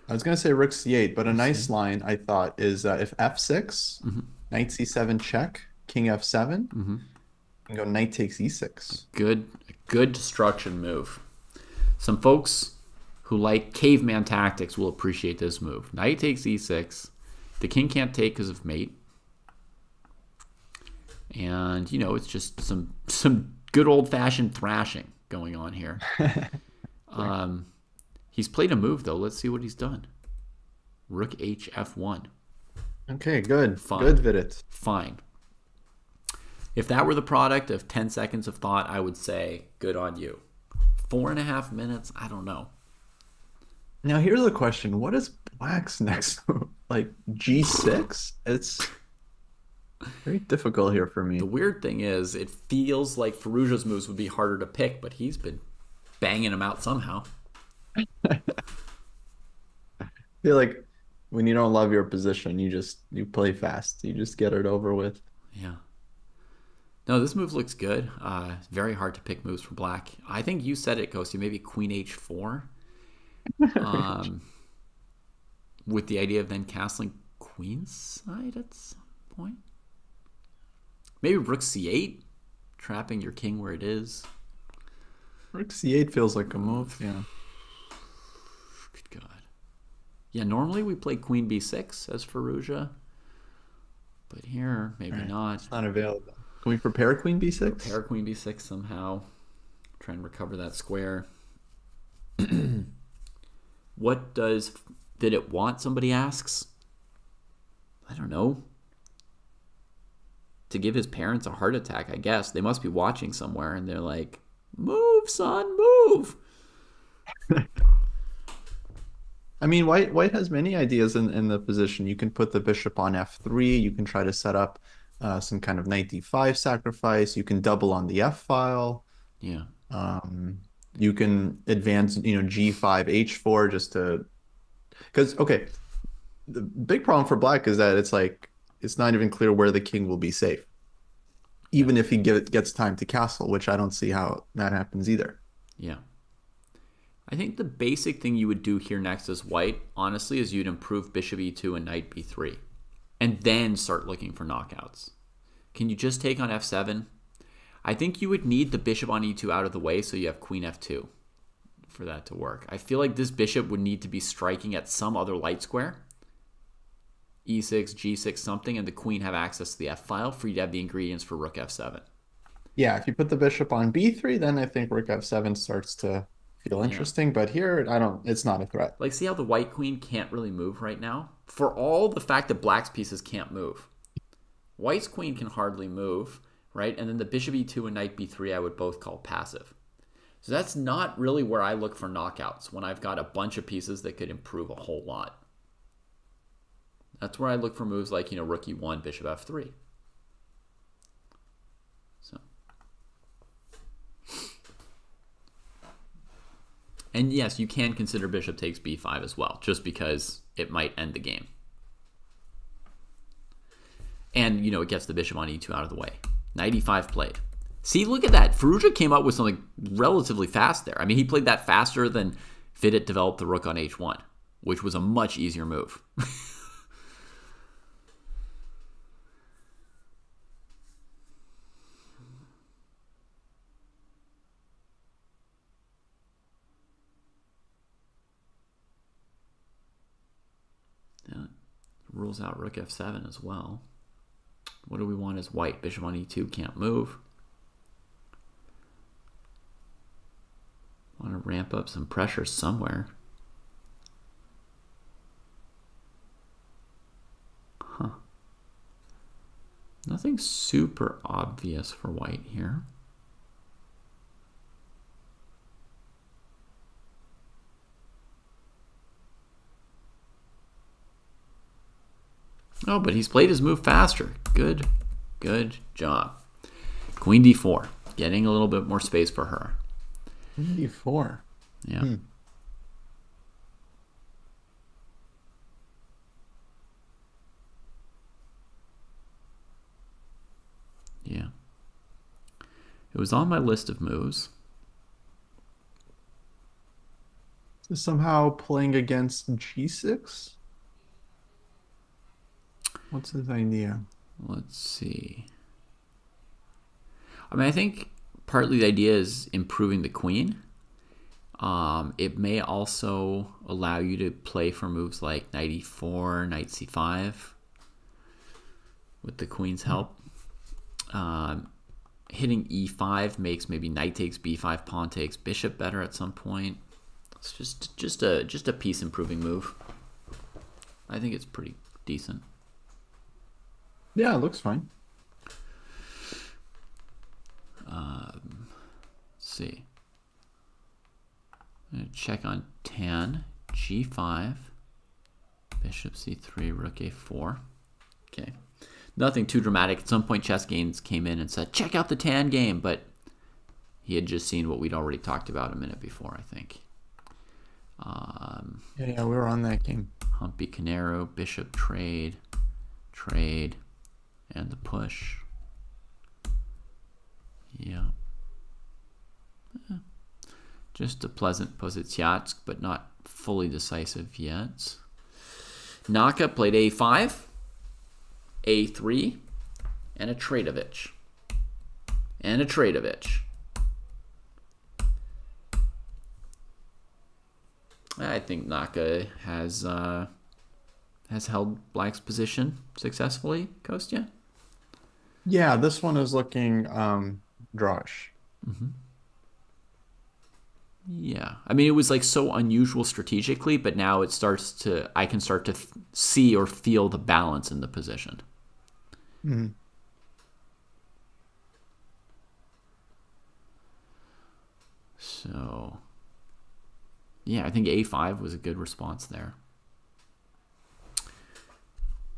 I was gonna say rook c8, but a nice line I thought is uh, if f6, knight c7 check, king f7, and go knight takes e6. Good, good destruction move. Some folks who like caveman tactics will appreciate this move. Knight takes e6. The king can't take because of mate. And you know, it's just some some good old fashioned thrashing going on here. um, he's played a move though. Let's see what he's done. Rook h f1. Okay, good, Fine. good Vidit. Fine. If that were the product of 10 seconds of thought, I would say good on you. Four and a half minutes, I don't know. Now here's a question. What is black's next move? Like G6? It's very difficult here for me. The weird thing is, it feels like Firouzja's moves would be harder to pick, but he's been banging them out somehow. I feel like when you don't love your position, you just you play fast. You just get it over with. Yeah. No, this move looks good. Uh, very hard to pick moves for black. I think you said it, Ghosty. Maybe Queen H4. Um, with the idea of then castling queenside at some point. Maybe Rook C8, trapping your king where it is. Rook C8 feels like a move. Yeah. Good God. Yeah, normally we play Queen B6 as Firouzja. But here, maybe Right. not. It's not available. Can we prepare Queen B6? Pair Queen B6 somehow. Try and recover that square. what does Vidit want? Somebody asks. I don't know. To give his parents a heart attack, I guess. They must be watching somewhere and they're like, Move, son, move. I mean, white white has many ideas in, in the position. You can put the bishop on f3. You can try to set up uh, some kind of knight d5 sacrifice. You can double on the f file. Yeah. Um, you can advance, you know, g5, h4 just to, because okay, the big problem for black is that it's like it's not even clear where the king will be safe, even if he get, gets time to castle, which I don't see how that happens either. Yeah. I think the basic thing you would do here next as white, honestly, is you'd improve bishop e2 and knight b3. And then start looking for knockouts. Can you just take on f7? I think you would need the bishop on e2 out of the way so you have queen f2 for that to work. I feel like this bishop would need to be striking at some other light square. e6, g6, something, and the queen have access to the f file for you to have the ingredients for rook f7. Yeah, if you put the bishop on b3, then I think rook f7 starts to feel interesting. But here, I don't. It's not a threat. Like, see how the white queen can't really move right now? For all the fact that black's pieces can't move. White's queen can hardly move, right? And then the bishop e2 and knight b3 I would both call passive. So that's not really where I look for knockouts when I've got a bunch of pieces that could improve a whole lot. That's where I look for moves like, you know, rook e1, bishop f3. So. And yes, you can consider bishop takes b5 as well, just because it might end the game. And, you know, it gets the bishop on e2 out of the way. Knight e5 played. See, look at that. Firouzja came up with something relatively fast there. I mean, he played that faster than Vidit developed the rook on h1, which was a much easier move. Rules out rook f7 as well. What do we want as white? Bishop on e2 can't move. Want to ramp up some pressure somewhere. Huh. Nothing super obvious for white here. Oh, but he's played his move faster. Good, good job. Queen d4, getting a little bit more space for her. D4. Yeah. Hmm. Yeah. It was on my list of moves. Somehow playing against g6. What's his idea? Let's see. I mean, I think partly the idea is improving the queen. Um, it may also allow you to play for moves like knight e4, knight c5 with the queen's help. Um, hitting e5 makes maybe knight takes b5, pawn takes bishop better at some point. It's just just a just a piece improving move. I think it's pretty decent. Yeah, it looks fine. Um, let's see. I'm gonna check on tan. g5, bishop c3, rook a4. Okay. Nothing too dramatic. At some point, Chess Games came in and said, check out the Tan game, but he had just seen what we'd already talked about a minute before, I think. Um, Yeah, yeah, we were on that game. Humpy Koneru, Bishop trade, trade, and the push. Yeah. Just a pleasant Pozitiatsk, but not fully decisive yet. Naka played a5, a3, and a Tradovich. And a Tradovich. I think Naka has uh, has held Black's position successfully, Kostya. Yeah, this one is looking um drawish. Yeah, I mean it was like so unusual strategically, but now it starts to I can start to f- see or feel the balance in the position. Mhm. So, yeah, I think a5 was a good response there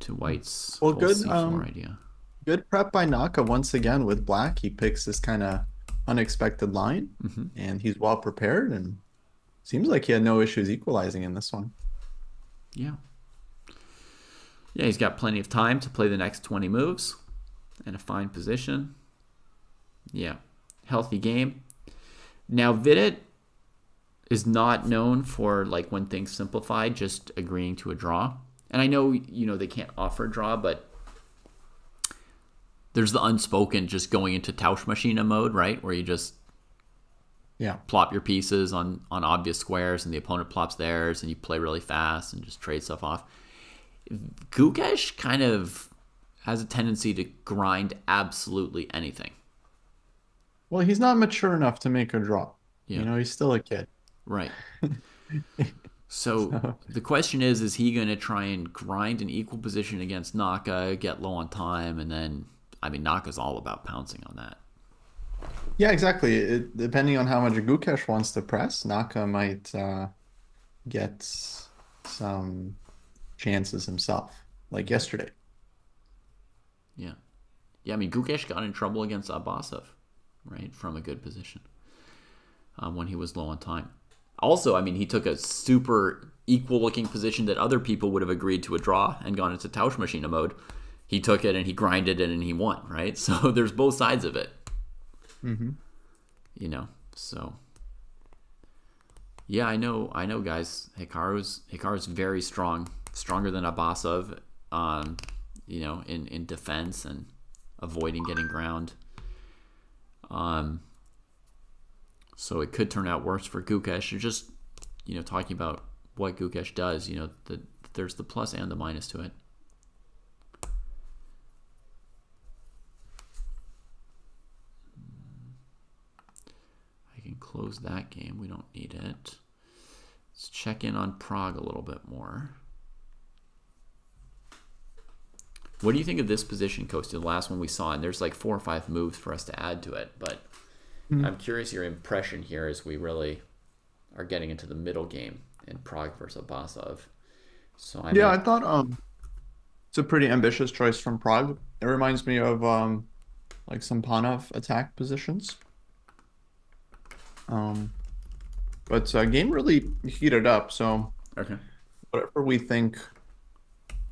to White's Well, good, c4 um, idea. Good prep by Naka once again with black. He picks this kind of unexpected line, Mhm. and he's well prepared, and seems like he had no issues equalizing in this one. Yeah. Yeah, he's got plenty of time to play the next 20 moves and a fine position. Yeah. Healthy game. Now, Vidit is not known for, like, when things simplify, just agreeing to a draw. And I know, you know, they can't offer a draw, but there's the unspoken just going into Tauschmaschine mode, right? Where you just Yeah. plop your pieces on on obvious squares and the opponent plops theirs and you play really fast and just trade stuff off. Gukesh kind of has a tendency to grind absolutely anything. Well, he's not mature enough to make a draw. Yeah. You know, he's still a kid. Right. So the question is is he going to try and grind an equal position against Naka, get low on time and then I mean Naka's all about pouncing on that. Yeah, exactly. It, depending on how much Gukesh wants to press, Naka might uh, get some chances himself, like yesterday. Yeah. Yeah, I mean, Gukesh got in trouble against Abasov, right, from a good position um, when he was low on time. Also, I mean, he took a super equal looking position that other people would have agreed to a draw and gone into Tausch Tauschmaschine mode. He took it and he grinded it and he won, right? So there's both sides of it, Mm-hmm. you know. So yeah, I know, I know, guys. Hikaru's Hikaru's very strong, stronger than Abasov, um, you know, in in defense and avoiding getting ground. Um, so it could turn out worse for Gukesh. You're just, you know, talking about what Gukesh does. You know, the, there's the plus and the minus to it. Can close that game. We don't need it. Let's check in on Pragg a little bit more. What do you think of this position, Kostya? The last one we saw, and there's like four or five moves for us to add to it, but I'm curious your impression here as we really are getting into the middle game in Pragg versus Basov. So I Yeah, might- I thought um, it's a pretty ambitious choice from Pragg. It reminds me of um, like some Panov attack positions. Um, but uh, game really heated up. So okay. whatever we think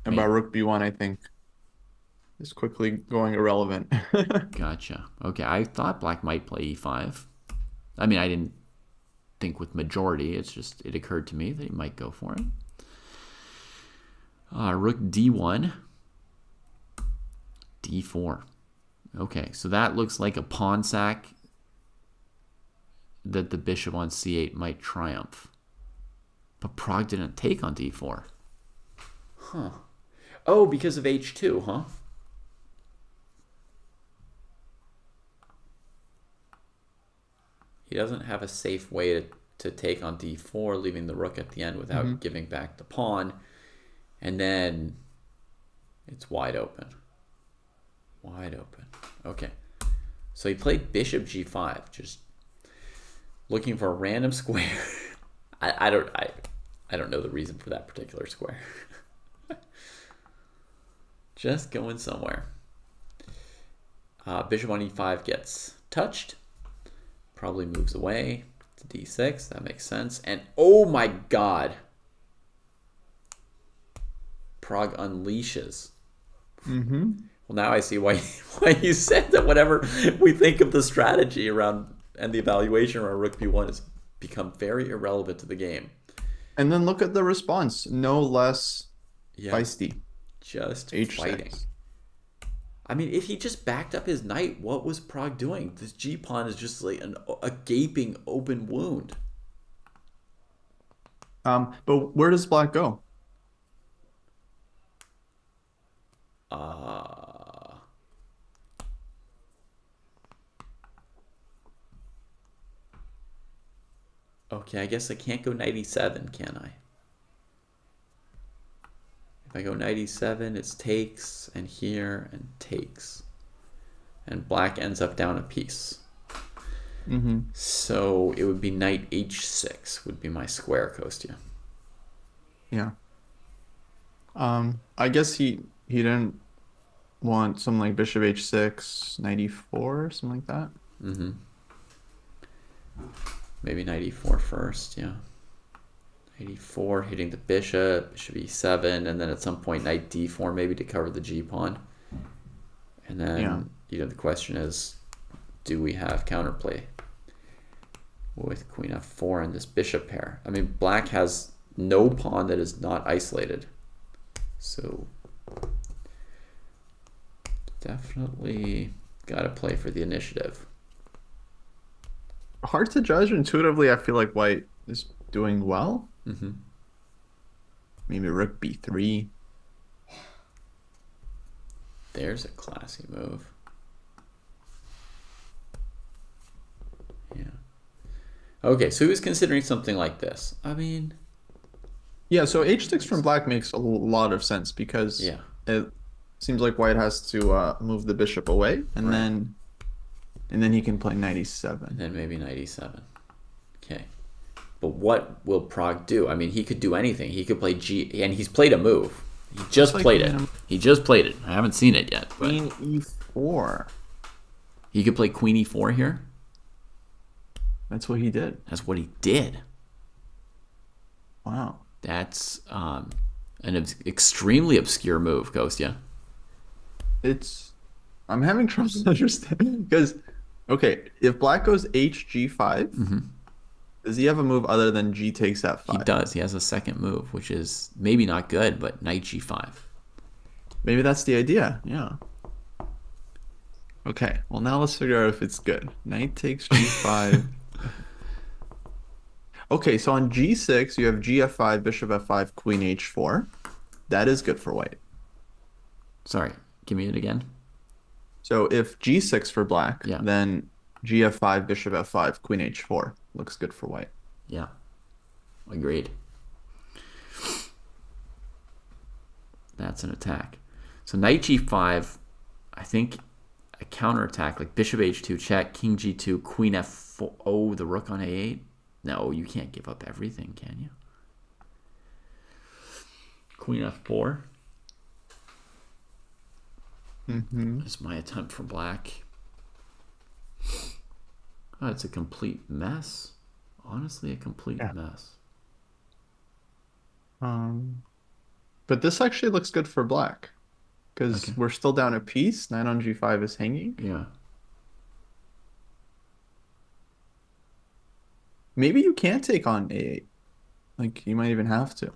about Rook B1, I think is quickly going irrelevant. Gotcha. Okay, I thought Black might play e5. I mean, I didn't think with majority. It's just it occurred to me that he might go for it. Uh, Rook d1, d4. Okay, so that looks like a pawn sack that the bishop on c8 might triumph. But Pragg didn't take on d4. Huh. Oh, because of h2, huh? He doesn't have a safe way to, to take on d4, leaving the rook at the end without mm-hmm. giving back the pawn. And then it's wide open. Wide open. Okay. So he played bishop g5, just looking for a random square. I, I don't I I don't know the reason for that particular square. Just going somewhere. Uh, bishop on e5 gets touched. Probably moves away to d6. That makes sense. And oh my god. Pragg unleashes. Mm-hmm. Well, now I see why why you said that. Whatever we think of the strategy around and the evaluation around Rook b1 has become very irrelevant to the game. And then look at the response. No less Yeah, feisty. just H6. fighting. I mean, if he just backed up his knight, what was Pragg doing? This G pawn is just like an, a gaping open wound. Um, but where does black go? Uh, okay, I guess I can't go 97, can I? If I go 97, it's takes, and here, and takes. And black ends up down a piece. Mm-hmm. So it would be knight h6 would be my square, Kostya. Yeah. Um, I guess he he didn't want something like bishop h6, 94, something like that. Mm-hmm. Maybe knight e4 first, yeah. Knight e4 hitting the bishop, should be 7 and then at some point knight d4 maybe to cover the g pawn. And then, Yeah. you know, the question is, do we have counterplay with queen f4 and this bishop pair? I mean, black has no pawn that is not isolated. So definitely got to play for the initiative. Hard to judge intuitively. I feel like white is doing well. Mm-hmm. Maybe rook b3. There's a classy move. Yeah. Okay, so he was considering something like this. I mean, Yeah, so h6 from black makes a lot of sense because yeah. it seems like white has to uh, move the bishop away and Right. then and then he can play And 97. then maybe 97. Okay. But what will Pragg do? I mean, he could do anything. He could play G, and he's played a move. He just like played it. He just played it. I haven't seen it yet, but Queen e4. he could play Queen E4 here. That's what he did. That's what he did. Wow. That's um, an obs- extremely obscure move, Kostya. It's I'm having trouble understanding because okay, if black goes h g5, does he have a move other than g takes f5? Mm-hmm. He does. He has a second move, which is maybe not good, but knight g5. Maybe that's the idea. Yeah. Okay. Well, now let's figure out if it's good. Knight takes g5. okay, so on g6 you have gf5, bishop f5, queen h4. That is good for white. Sorry, give me it again. So if g6 for black, Yeah. then gf5, bishop f5, queen h4 looks good for white. Yeah, agreed. That's an attack. So knight g5, I think a counterattack like bishop h2 check, king g2, queen f4. Oh, the rook on a8. No, you can't give up everything, can you? Queen f4 Mm-hmm. is my attempt for black. Oh, it's a complete mess. Honestly, a complete Yeah. mess. Um, but this actually looks good for black because Okay. we're still down a piece. Knight on g5 is hanging. Yeah. Maybe you can take on a8. Like you might even have to.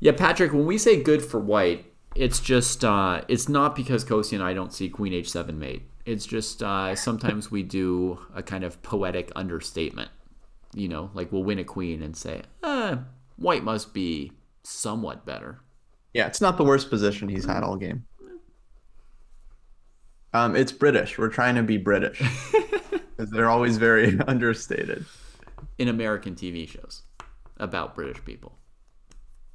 Yeah, Patrick, when we say good for white, it's just uh, it's not because Kosi and I don't see Queen H7 mate. It's just uh, sometimes we do a kind of poetic understatement. You know, like we'll win a queen and say, eh, white must be somewhat better. Yeah, it's not the worst position he's had all game. Um, it's British. We're trying to be British because they're always very understated. in American TV shows about British people.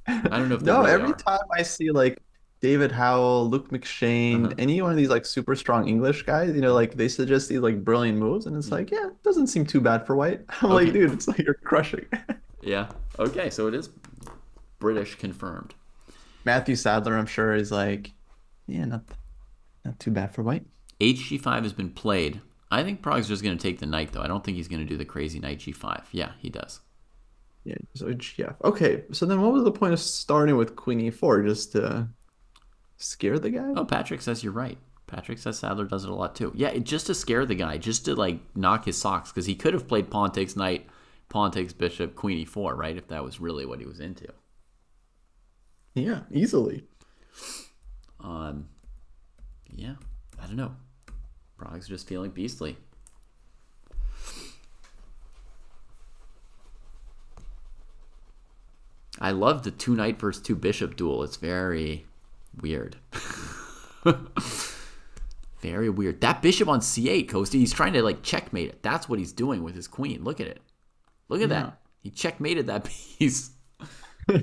I don't know if they No, really every are. time I see like David Howell, Luke McShane, Uh-huh. any one of these like super strong English guys, you know, like they suggest these like brilliant moves, and it's like, yeah, it doesn't seem too bad for white. I'm like, dude, it's like you're crushing. Yeah. Okay, so it is British confirmed. Matthew Sadler, I'm sure, is like, yeah, not not too bad for white. HG5 has been played. I think Pragg's just going to take the knight, though. I don't think he's going to do the crazy knight G5. Yeah, he does. Yeah, so GF. Okay, so then what was the point of starting with Queen E4? Just to scare the guy? Oh, Patrick says you're right. Patrick says Sadler does it a lot too. Yeah, just to scare the guy, just to like knock his socks, because he could have played pawn takes knight, pawn takes bishop, queen e4, right? If that was really what he was into. Yeah, easily. Um, yeah, I don't know. Pragg's just feeling beastly. I love the two knight versus two bishop duel. It's very weird. very weird. That bishop on c8, Coasty, he's trying to like checkmate it. That's what he's doing with his queen. Look at it. Look at Yeah. that. He checkmated that piece.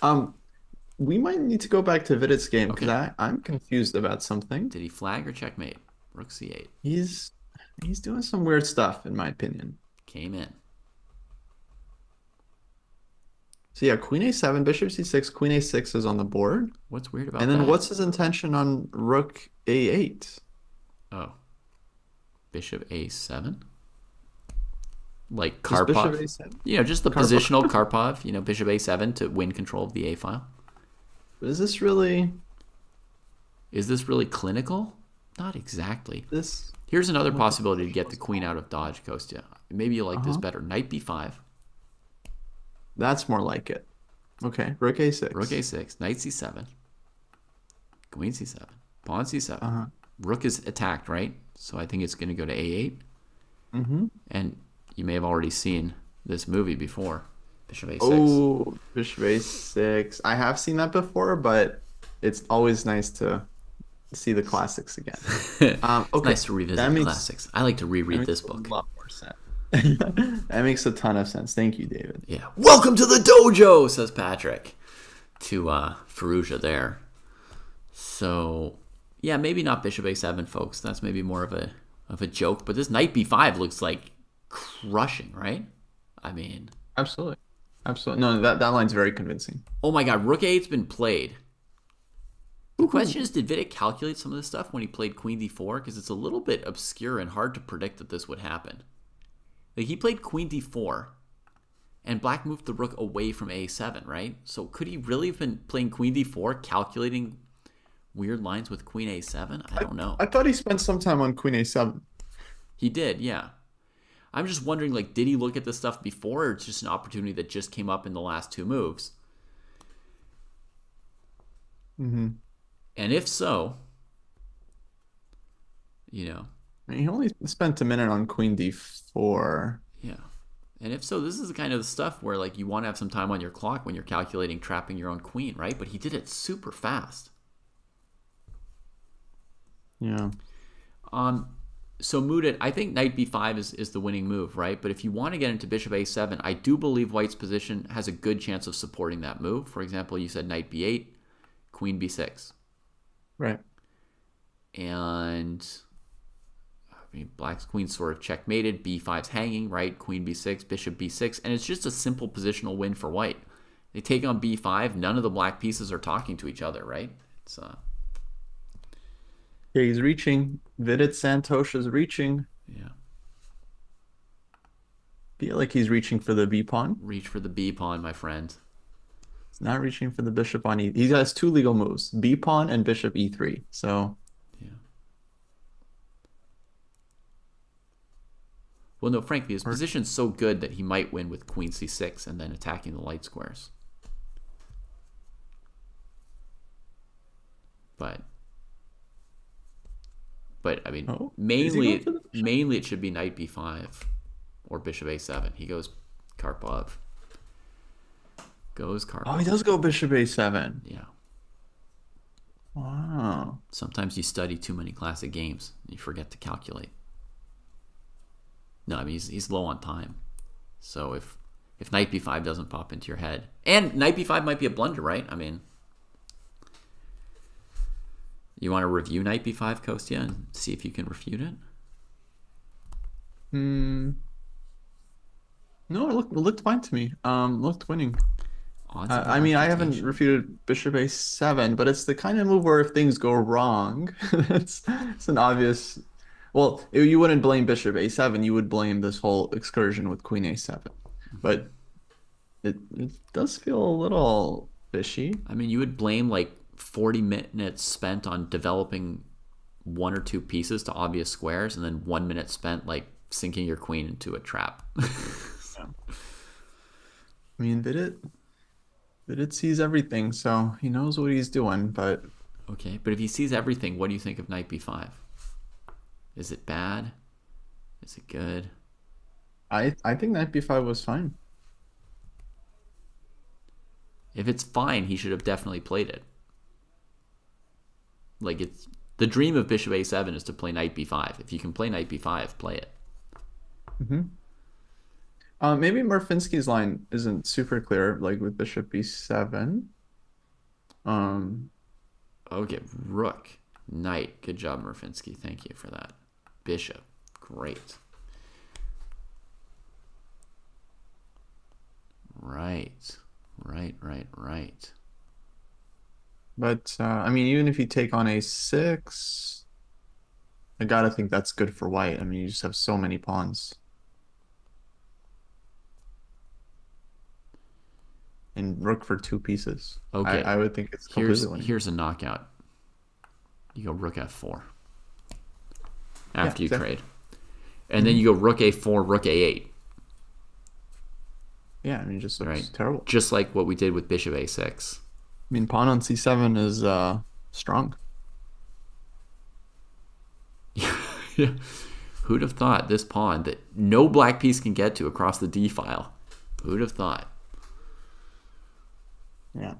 Um, we might need to go back to Vidit's game because Okay. I I'm confused about something. Did he flag or checkmate? Rook c8. He's he's doing some weird stuff, in my opinion. Came in. So yeah, Queen A7, Bishop C6, Queen A6 is on the board, What's weird about and then that? what's his intention on Rook A8? Oh. Bishop a7? Like Karpov. A7. You know, just the Karpov. positional Karpov, you know, Bishop a7 to win control of the A file. But is this really Is this really clinical? Not exactly. this? Here's another possibility to get the queen out of dodge, Kostya. Maybe you like this Uh-huh. better. Knight b5, That's more like it. Okay, Rook A6. rook a6, knight c7, queen c7, pawn c7. Uh-huh. Rook is attacked, right? So I think it's going to go to a8. Mm-hmm. And you may have already seen this movie before. Bishop a6. Oh, Bishop A6. I have seen that before, but it's always nice to see the classics again. Um, okay, nice to revisit makes- classics. I like to reread this book. A lot more sense. that makes a ton of sense. Thank you, David. Yeah. Welcome to the dojo, says Patrick to uh Firouzja there. So yeah, maybe not Bishop A7, folks. That's maybe more of a of a joke. But this Knight B5 looks like crushing, right? I mean, Absolutely. Absolutely. No, that, that line's very convincing. oh my god, Rook A8's been played. The question is, did Vidit calculate some of this stuff when he played Queen D4? Because it's a little bit obscure and hard to predict that this would happen. Like he played Queen D4, and Black moved the Rook away from A7, right? So could he really have been playing Queen D4, calculating weird lines with Queen A7? I don't know. I thought he spent some time on Queen A7. He did, yeah. I'm just wondering, like, did he look at this stuff before, or it's just an opportunity that just came up in the last two moves? Mm-hmm. And if so, you know, He only spent a minute on Queen D4. yeah. And if so, this is the kind of stuff where, like, you want to have some time on your clock when you're calculating trapping your own queen, right? But he did it super fast. Yeah. Um, so mooted, I think knight b5 is, is the winning move, right? But if you want to get into bishop a7, I do believe white's position has a good chance of supporting that move. For example, you said knight b8, queen b6. Right. And I mean, black's queen sort of checkmated, b5's hanging, right? Queen b6, bishop b6, and it's just a simple positional win for white. They take on b5, none of the black pieces are talking to each other, right? It's uh Yeah, he's reaching. Vidit Santosh is reaching. yeah, Feel like he's reaching for the B pawn. reach for the b pawn, my friend. He's not reaching for the bishop on E. He has two legal moves: B pawn and bishop E3. So Well, no, frankly, his position's so good that he might win with queen c6 and then attacking the light squares. But, but I mean, Oh, mainly, going for the bishop? mainly it should be knight b5 or bishop a7. He goes Karpov. Goes Karpov. oh, he does go bishop A7. Yeah. Wow. Sometimes you study too many classic games and you forget to calculate. No, I mean he's, he's low on time. So if if knight b5 doesn't pop into your head, and knight b5 might be a blunder, right? I mean, You want to review knight b5, Kostya, and see if you can refute it? Hmm. No, it looked, it looked fine to me. Um, looked winning. Uh, I mean, I haven't refuted bishop a7, but it's the kind of move where if things go wrong, it's it's an obvious. Well, you wouldn't blame bishop a7, you would blame this whole excursion with queen a7. But it it does feel a little fishy. I mean, you would blame like 40 minutes spent on developing one or two pieces to obvious squares, and then one minute spent like sinking your queen into a trap. I mean, Vidit Vidit sees everything, so he knows what he's doing, but okay, but if he sees everything, what do you think of knight b5? Is it bad? Is it good? I I think knight b5 was fine. If it's fine, he should have definitely played it. Like it's the dream of bishop a7 is to play knight b5. If you can play knight b5, play it. Uh, maybe Murfinski's line isn't super clear, like with bishop b7. Um, Okay, rook, knight. Good job, Murfinsky. Thank you for that. Bishop, great. Right, right, right, right. but uh, I mean, even if you take on a6, I gotta think that's good for white. I mean, you just have so many pawns. And rook for two pieces. Okay. I, I would think it's Here's winning. here's a knockout. You go rook f4 after you exactly. trade, and then you go rook a4, rook a8, Yeah, I mean, just looks Right. terrible. just like what we did with bishop a6. I mean, pawn on c7 is uh, strong. Yeah. Who'd have thought this pawn that no black piece can get to across the d file? Who'd have thought? Yeah.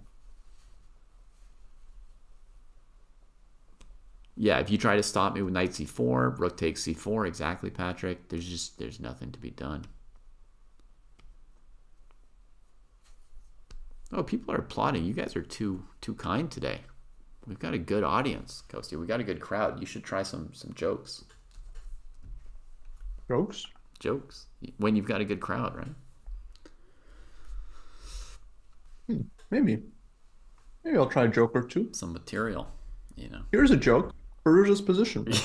Yeah, if you try to stop me with knight c4, rook takes c4, exactly, Patrick. There's just there's nothing to be done. Oh, people are applauding. You guys are too too kind today. We've got a good audience, Kostya. We got a good crowd. You should try some some jokes. Jokes? Jokes when you've got a good crowd, right? Hmm, maybe. Maybe I'll try a joke or two. Some material, you know. Here's a joke. Firouzja's position.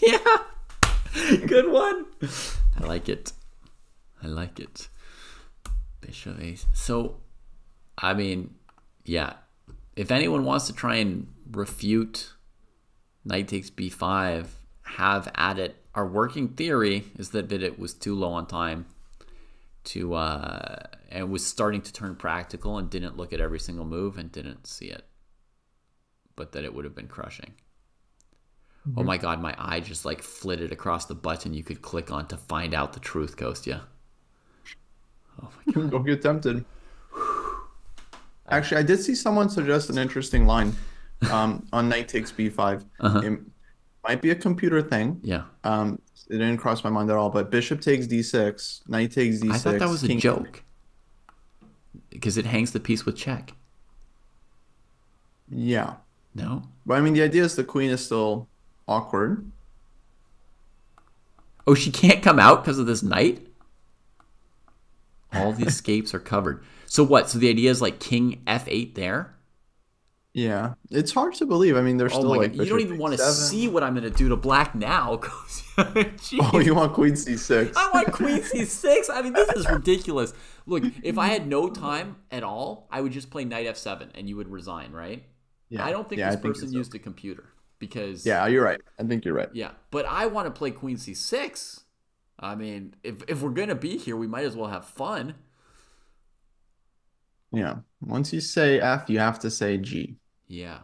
Yeah. Good one. I like it. I like it. Bishop ace. So, I mean, yeah. If anyone wants to try and refute knight takes b5, have at it. Our working theory is that Vidit was too low on time to uh and was starting to turn practical and didn't look at every single move and didn't see it. But that it would have been crushing. Oh my god, my eye just like flitted across the button you could click on to find out the truth, Kostya. Oh my god. Don't get tempted. Actually, I did see someone suggest an interesting line um, on knight takes b5. Uh-huh. It might be a computer thing. Yeah. Um, it didn't cross my mind at all. But bishop takes d6, knight takes d6. I thought that was a joke. Because it hangs the piece with check. Yeah, No? but I mean the idea is the queen is still awkward. Oh, she can't come out because of this knight? All the escapes are covered. So what? So the idea is like king f8 there? Yeah, it's hard to believe. I mean, there's Oh still like. You don't even want to see what I'm going to do to black now. Oh, you want queen c6? I want queen c6. I mean, this is ridiculous. Look, if I had no time at all, I would just play knight f7 and you would resign, right? Yeah, I don't think yeah, this I person so. used a computer because Yeah, you're right. I think you're right. yeah. But I want to play queen c6. I mean, if if we're gonna be here, we might as well have fun. Yeah. Once you say F, you have to say G. Yeah.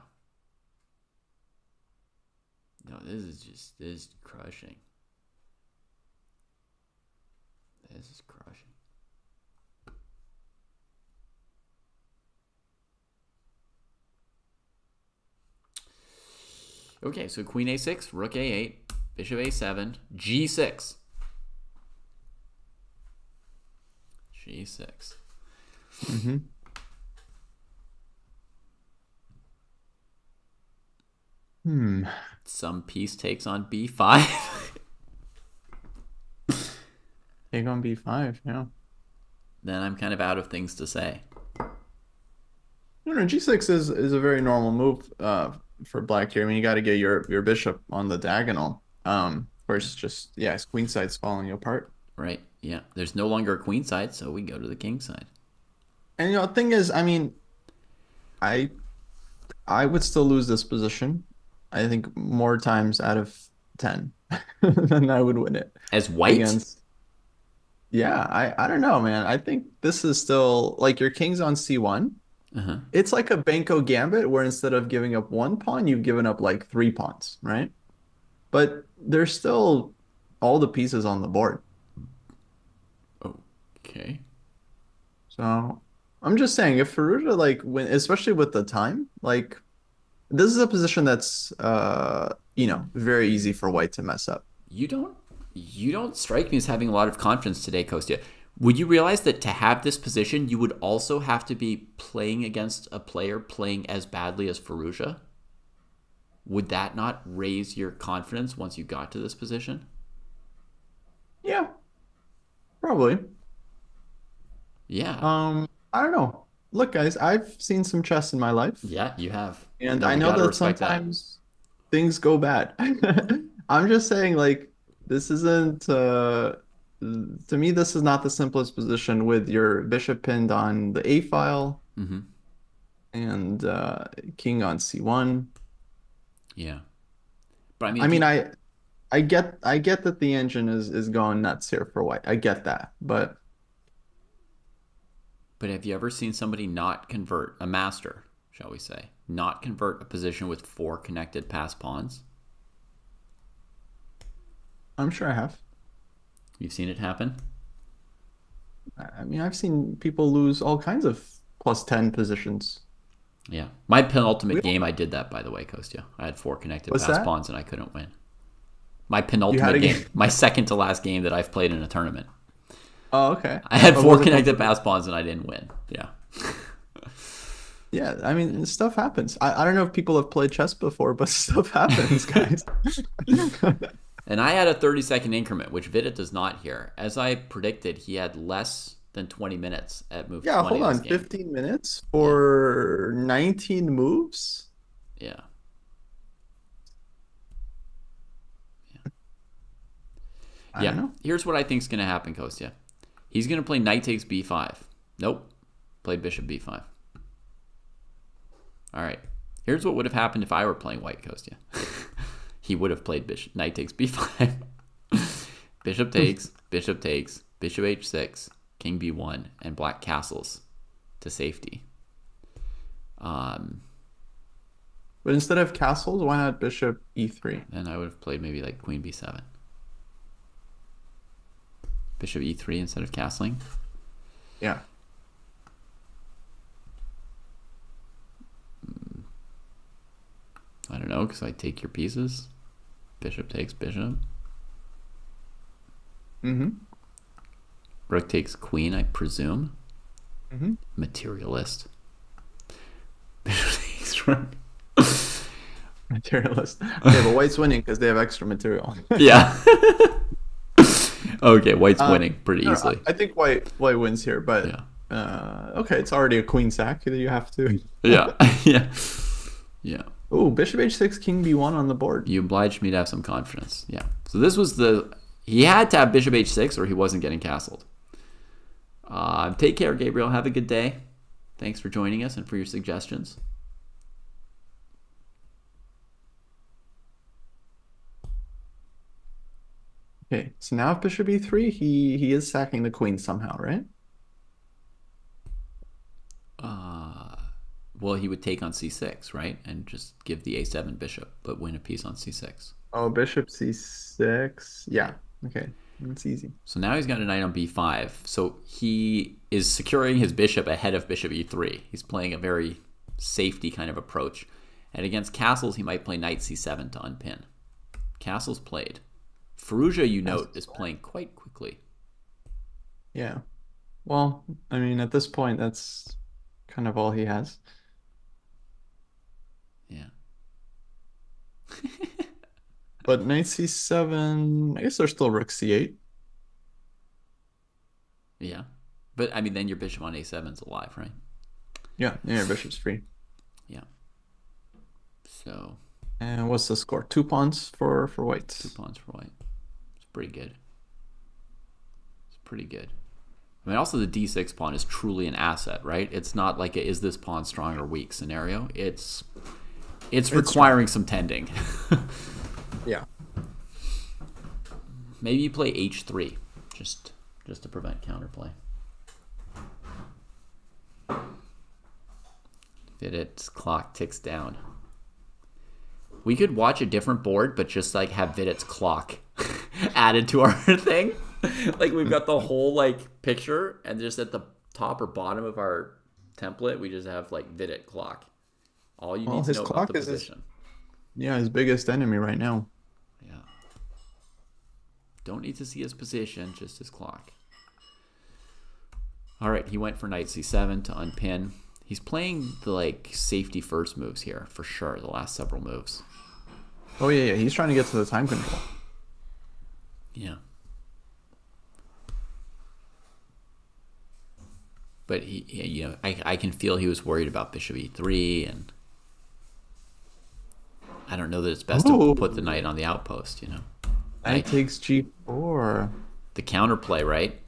No, this is just this is crushing. This is crushing. Okay, so queen a6, rook a8, bishop a7, g6. g6. Mm-hmm. Hmm. Some piece takes on b5. Take on b5. Yeah. then I'm kind of out of things to say. No, no, g6 is is a very normal move uh for black here. I mean, you got to get your your bishop on the diagonal. Um, of course, just yeah, his queen side's falling apart. Right? Yeah. There's no longer a queen side, so we go to the king side. And you know, the thing is, I mean, I I would still lose this position. I think more times out of ten than I would win it As white, against. Yeah, I I don't know, man. I think this is still like your king's on c1. Uh-huh. It's like a Benko gambit where instead of giving up one pawn, you've given up like three pawns, right? But there's still all the pieces on the board. okay. So I'm just saying, if Firouzja like when, especially with the time, like this is a position that's uh you know very easy for White to mess up. You don't you don't strike me as having a lot of confidence today, Kostya. Would you realize that to have this position, you would also have to be playing against a player playing as badly as Firouzja? Would that not raise your confidence once you got to this position? Yeah, probably. Yeah. Um, I don't know. Look, guys, I've seen some chess in my life, yeah, you have. and No, I know that respect that. sometimes things go bad. I'm just saying, like, this isn't uh to me, this is not the simplest position with your bishop pinned on the A file hmm and uh, king on C1. Yeah. But I mean, I mean, I I get I get that the engine is is going nuts here for white. I get that. But But have you ever seen somebody not convert a master, shall we say, not convert a position with four connected pass pawns? I'm sure I have. You've seen it happen? I mean, I've seen people lose all kinds of plus 10 positions. Yeah. My penultimate game, I did that, by the way, Kostya. I had four connected What's pass that? pawns and I couldn't win. My penultimate game, game- my second to last game that I've played in a tournament. Oh, okay. I had four connected pass pawns and I didn't win. Yeah. Yeah, I mean, stuff happens. I, I don't know if people have played chess before, but stuff happens, guys. And I had a 30 second increment, which Vidit does not here. As I predicted, he had less than 20 minutes at move Yeah, 20 hold on. 15 minutes for 19 moves? Yeah. I yeah. Here's what I think is going to happen, Kostya. He's going to play knight takes b5. Nope. Play bishop b5. All right. Here's what would have happened if I were playing white, Kostya. he would have played bishop knight takes b5. bishop takes, bishop takes, bishop h6, king b1, and black castles to safety. Um, But instead of castles, why not bishop E e3? then I would have played maybe like queen b7. Bishop e3 instead of castling. Yeah. I don't know because I take your pieces. Bishop takes bishop. Mm-hmm. Rook takes queen, I presume. Mm-hmm. Materialist. Bishop takes rook. Materialist. Okay, but white's winning because they have extra material. yeah. okay, white's Uh, winning pretty No, easily. I I think white white wins here, but Yeah. uh, okay, it's already a queen sack. That you have to. Yeah. yeah. Yeah. Oh, bishop h6, king b1 on the board. You obliged me to have some confidence. Yeah. So this was the he had to have bishop h6 or he wasn't getting castled. Uh, take care, Gabriel. Have a good day. Thanks for joining us and for your suggestions. Okay, so now if bishop e3, he he is sacking the queen somehow, right? Well, he would take on c6, right, and just give the a7 bishop, but win a piece on c6. Oh, bishop c6. Yeah. Okay, it's easy. So now he's got a knight on b5. So he is securing his bishop ahead of bishop e3. He's playing a very safety kind of approach. And against castles, he might play knight c7 to unpin. Castles played. Firouzja, you note, is playing quite quickly. Yeah. Well, I mean, at this point, that's kind of all he has. Yeah. But knight c7, I guess there's still rook c8. Yeah. But I mean, then your bishop on a7 is alive, right? Yeah, yeah, your bishop's free. Yeah. So And what's the score? Two pawns for for white. two pawns for white. It's pretty good. It's pretty good. I mean, also the d6 pawn is truly an asset, right? It's not like a, is this pawn strong or weak scenario. It's it's requiring some tending. Yeah. Maybe you play h3 just just to prevent counterplay. Vidit's clock ticks down. We could watch a different board, but just like have Vidit's clock added to our thing. like we've got the whole like picture, and just at the top or bottom of our template, we just have like Vidit clock. All you Well, need to his know about the is his- position. Yeah, his biggest enemy right now. Yeah. Don't need to see his position, just his clock. All right, he went for knight c7 to unpin. He's playing the like safety first moves here for sure. The last several moves. Oh yeah, yeah. He's trying to get to the time control. Yeah. But he, he- you know, I, I can feel he was worried about bishop e3, and I don't know that it's best Ooh. to put the knight on the outpost. You know, Knight takes g4. the counterplay, right?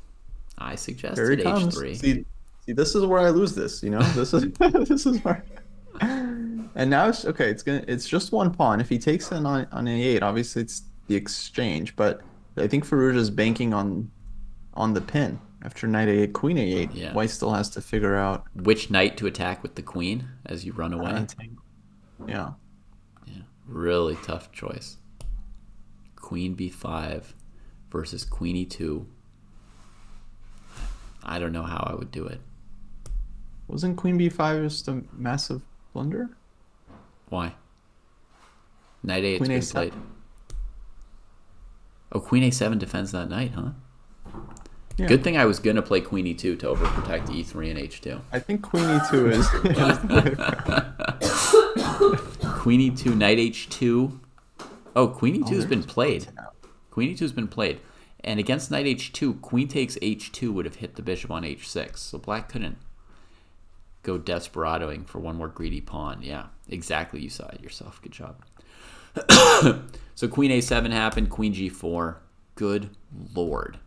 I suggested he h3. See, see, this is where I lose this. You know, this is this is where. And now it's okay. It's gonna. It's just one pawn. If he takes it on on a8, obviously it's the exchange. But I think Firouzja is banking on on the pin after knight a8, queen a8. Yeah. White still has to figure out. Which knight to attack with the queen as you run away? untangle. Yeah. Really tough choice. Queen b5 versus queen e2. I don't know how I would do it. Wasn't queen b5 just a massive blunder? Why? Knight a8's Queen been A7. played. Oh, queen a7 defends that knight, huh? Yeah. Good thing I was gonna play queen e2 to overprotect e3 and h2. I think queen e2 is. is the way- Queen e2, knight h2. Oh, queen e2 has there's been played. button out. Queen e2 has been played. And against knight h2, queen takes h2 would have hit the bishop on h6. So black couldn't go desperadoing for one more greedy pawn. Yeah, exactly. You saw it yourself. Good job. so queen a7 happened, queen g4. Good lord.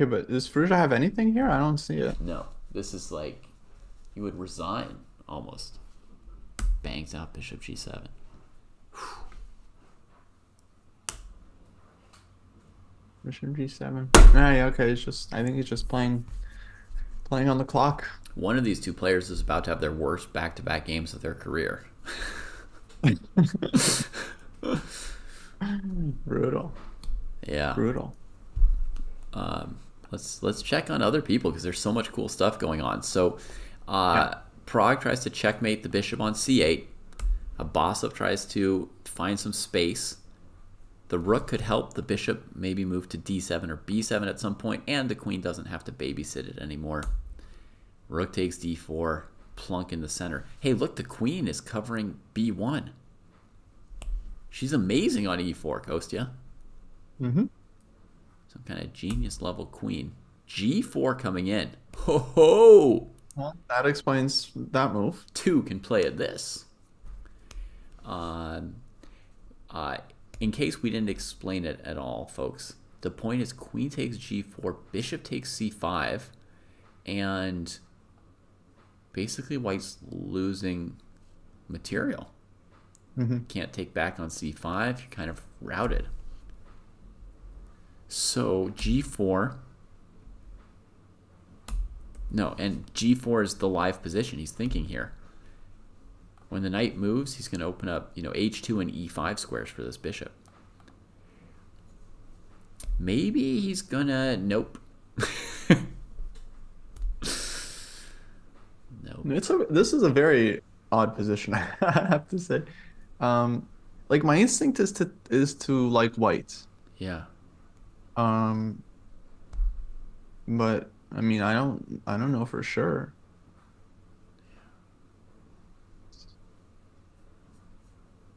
Okay, but does Firouzja have anything here? I don't see it. No, this is like you would resign almost. Bangs out bishop g7. Bishop g7. Ah, yeah, okay. It's just. I think he's just playing, playing on the clock. One of these two players is about to have their worst back-to-back games of their career. Brutal. Yeah. Brutal. um, let's let's check on other people because there's so much cool stuff going on. So, uh, Pragg tries to checkmate the bishop on c8. Abasov tries to find some space. The rook could help the bishop maybe move to d7 or b7 at some point, and the queen doesn't have to babysit it anymore. Rook takes d4, plunk in the center. Hey, look, the queen is covering b1. She's amazing on e4, Kostya. Mm-hmm. Some kind of genius level queen. G4 coming in. Ho ho! Well, that explains that move. Two can play at this. Um, uh, in case we didn't explain it at all, folks, the point is queen takes g4, bishop takes c5, and basically white's losing material. Mhm. Can't take back on c5, you're kind of routed. So g4. No, and g4 is the live position. He's thinking here. When the knight moves, he's going to open up, you know, h2 and e5 squares for this bishop. Maybe he's going to nope. nope. It's a. This is a very odd position. I have to say. Um, like my instinct is to is to like white. Yeah. Um, but I mean, I don't. I don't know for sure.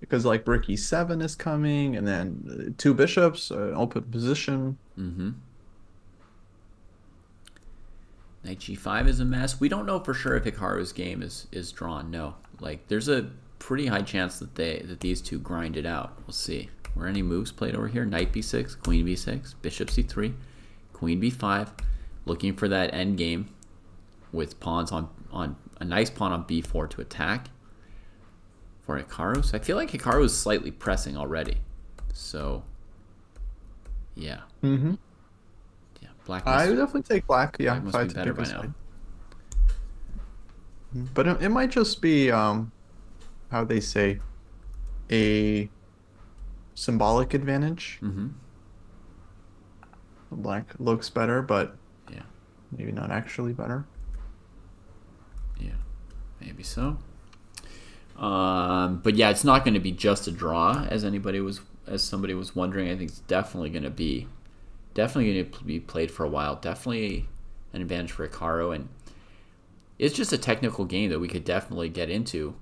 because like Brick E7 is coming, and then uh, two bishops, uh, open position. Mm-hmm. Knight g5 is a mess. We don't know for sure if Hikaru's game is is drawn. No, like there's a pretty high chance that they that these two grind it out. We'll see. Were any moves played over here? Knight b6, queen b6, bishop c3, queen b5, looking for that end game with pawns on on a nice pawn on b4 to attack for Hikaru. So I feel like Hikaru is slightly pressing already. So yeah. Mm-hmm. Yeah. Black I would definitely take black. Yeah, Black must be better by now. side. But it, it might just be um, how they say, a symbolic advantage. Mm-hmm. Black looks better, but. Maybe not actually better. Yeah, maybe so. Um, but yeah, it's not going to be just a draw, as anybody was, as somebody was wondering. I think it's definitely going to be, definitely going to be played for a while. Definitely an advantage for Hikaru, and it's just a technical game that we could definitely get into.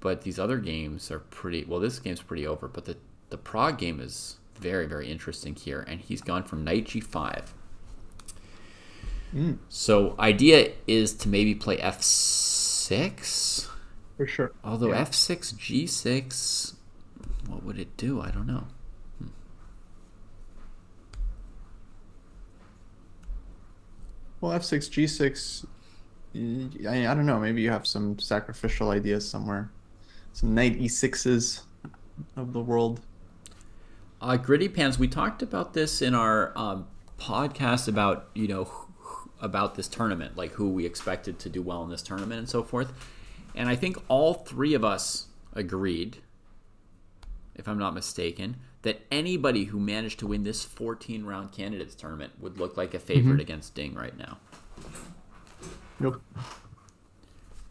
But these other games are pretty. Well, this game's pretty over, but the the Pragg game is very very interesting here, and he's gone from knight g5. Mm, So idea is to maybe play f6. for sure. Although Yeah. f6 g6, what would it do? I don't know. Well, f6, g6. I don't know. Maybe you have some sacrificial ideas somewhere. Some knight e6s of the world. Uh, Gritty Pans, we talked about this in our um, podcast about you know about this tournament, like who we expected to do well in this tournament and so forth. And I think all three of us agreed, if I'm not mistaken, that anybody who managed to win this 14 round candidates tournament would look like a favorite mm-hmm. against Ding right now. Yep.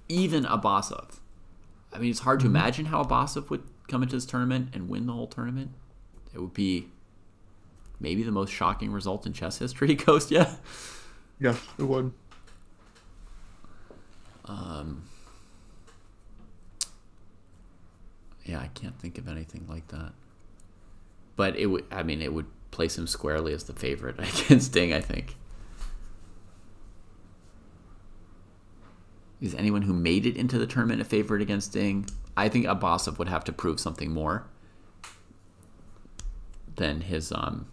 even Abasov. I mean, it's hard to mm-hmm. imagine how Abasov would come into this tournament and win the whole tournament. It would be maybe the most shocking result in chess history, Kostya. Yeah, it would. Um, yeah, I can't think of anything like that. But it would, I mean, it would place him squarely as the favorite against Ding, I think. Is anyone who made it into the tournament a favorite against Ding? I think Abasov would have to prove something more than his um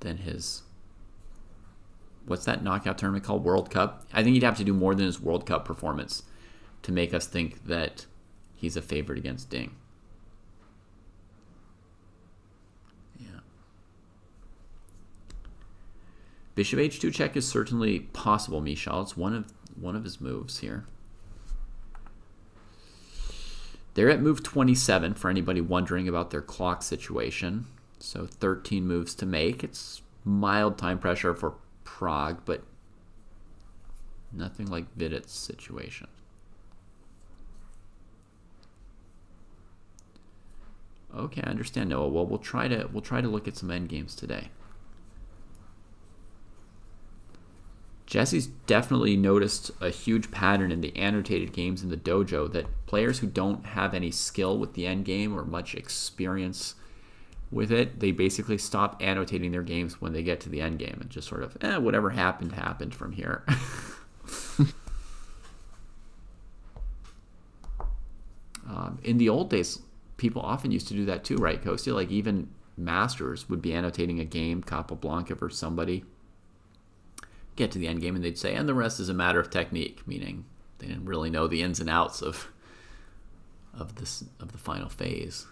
than his what's that knockout tournament called? World Cup. I think he'd have to do more than his World Cup performance to make us think that he's a favorite against Ding. Yeah. Bishop h2 check is certainly possible, Michal. It's one of one of his moves here. They're at move 27 for anybody wondering about their clock situation. So 13 moves to make. It's mild time pressure for Pragg, but nothing like Vidit's situation. Okay, I understand, Noah. Well, we'll try to we'll try to look at some end games today. Jesse's definitely noticed a huge pattern in the annotated games in the dojo that players who don't have any skill with the end game or much experience with it, they basically stop annotating their games when they get to the end game and just sort of, eh, whatever happened happened from here. um, in the old days, people often used to do that too, right, Kostya? Like even masters would be annotating a game, Capablanca versus somebody, get to the end game, and they'd say, and the rest is a matter of technique, meaning they didn't really know the ins and outs of of this of the final phase.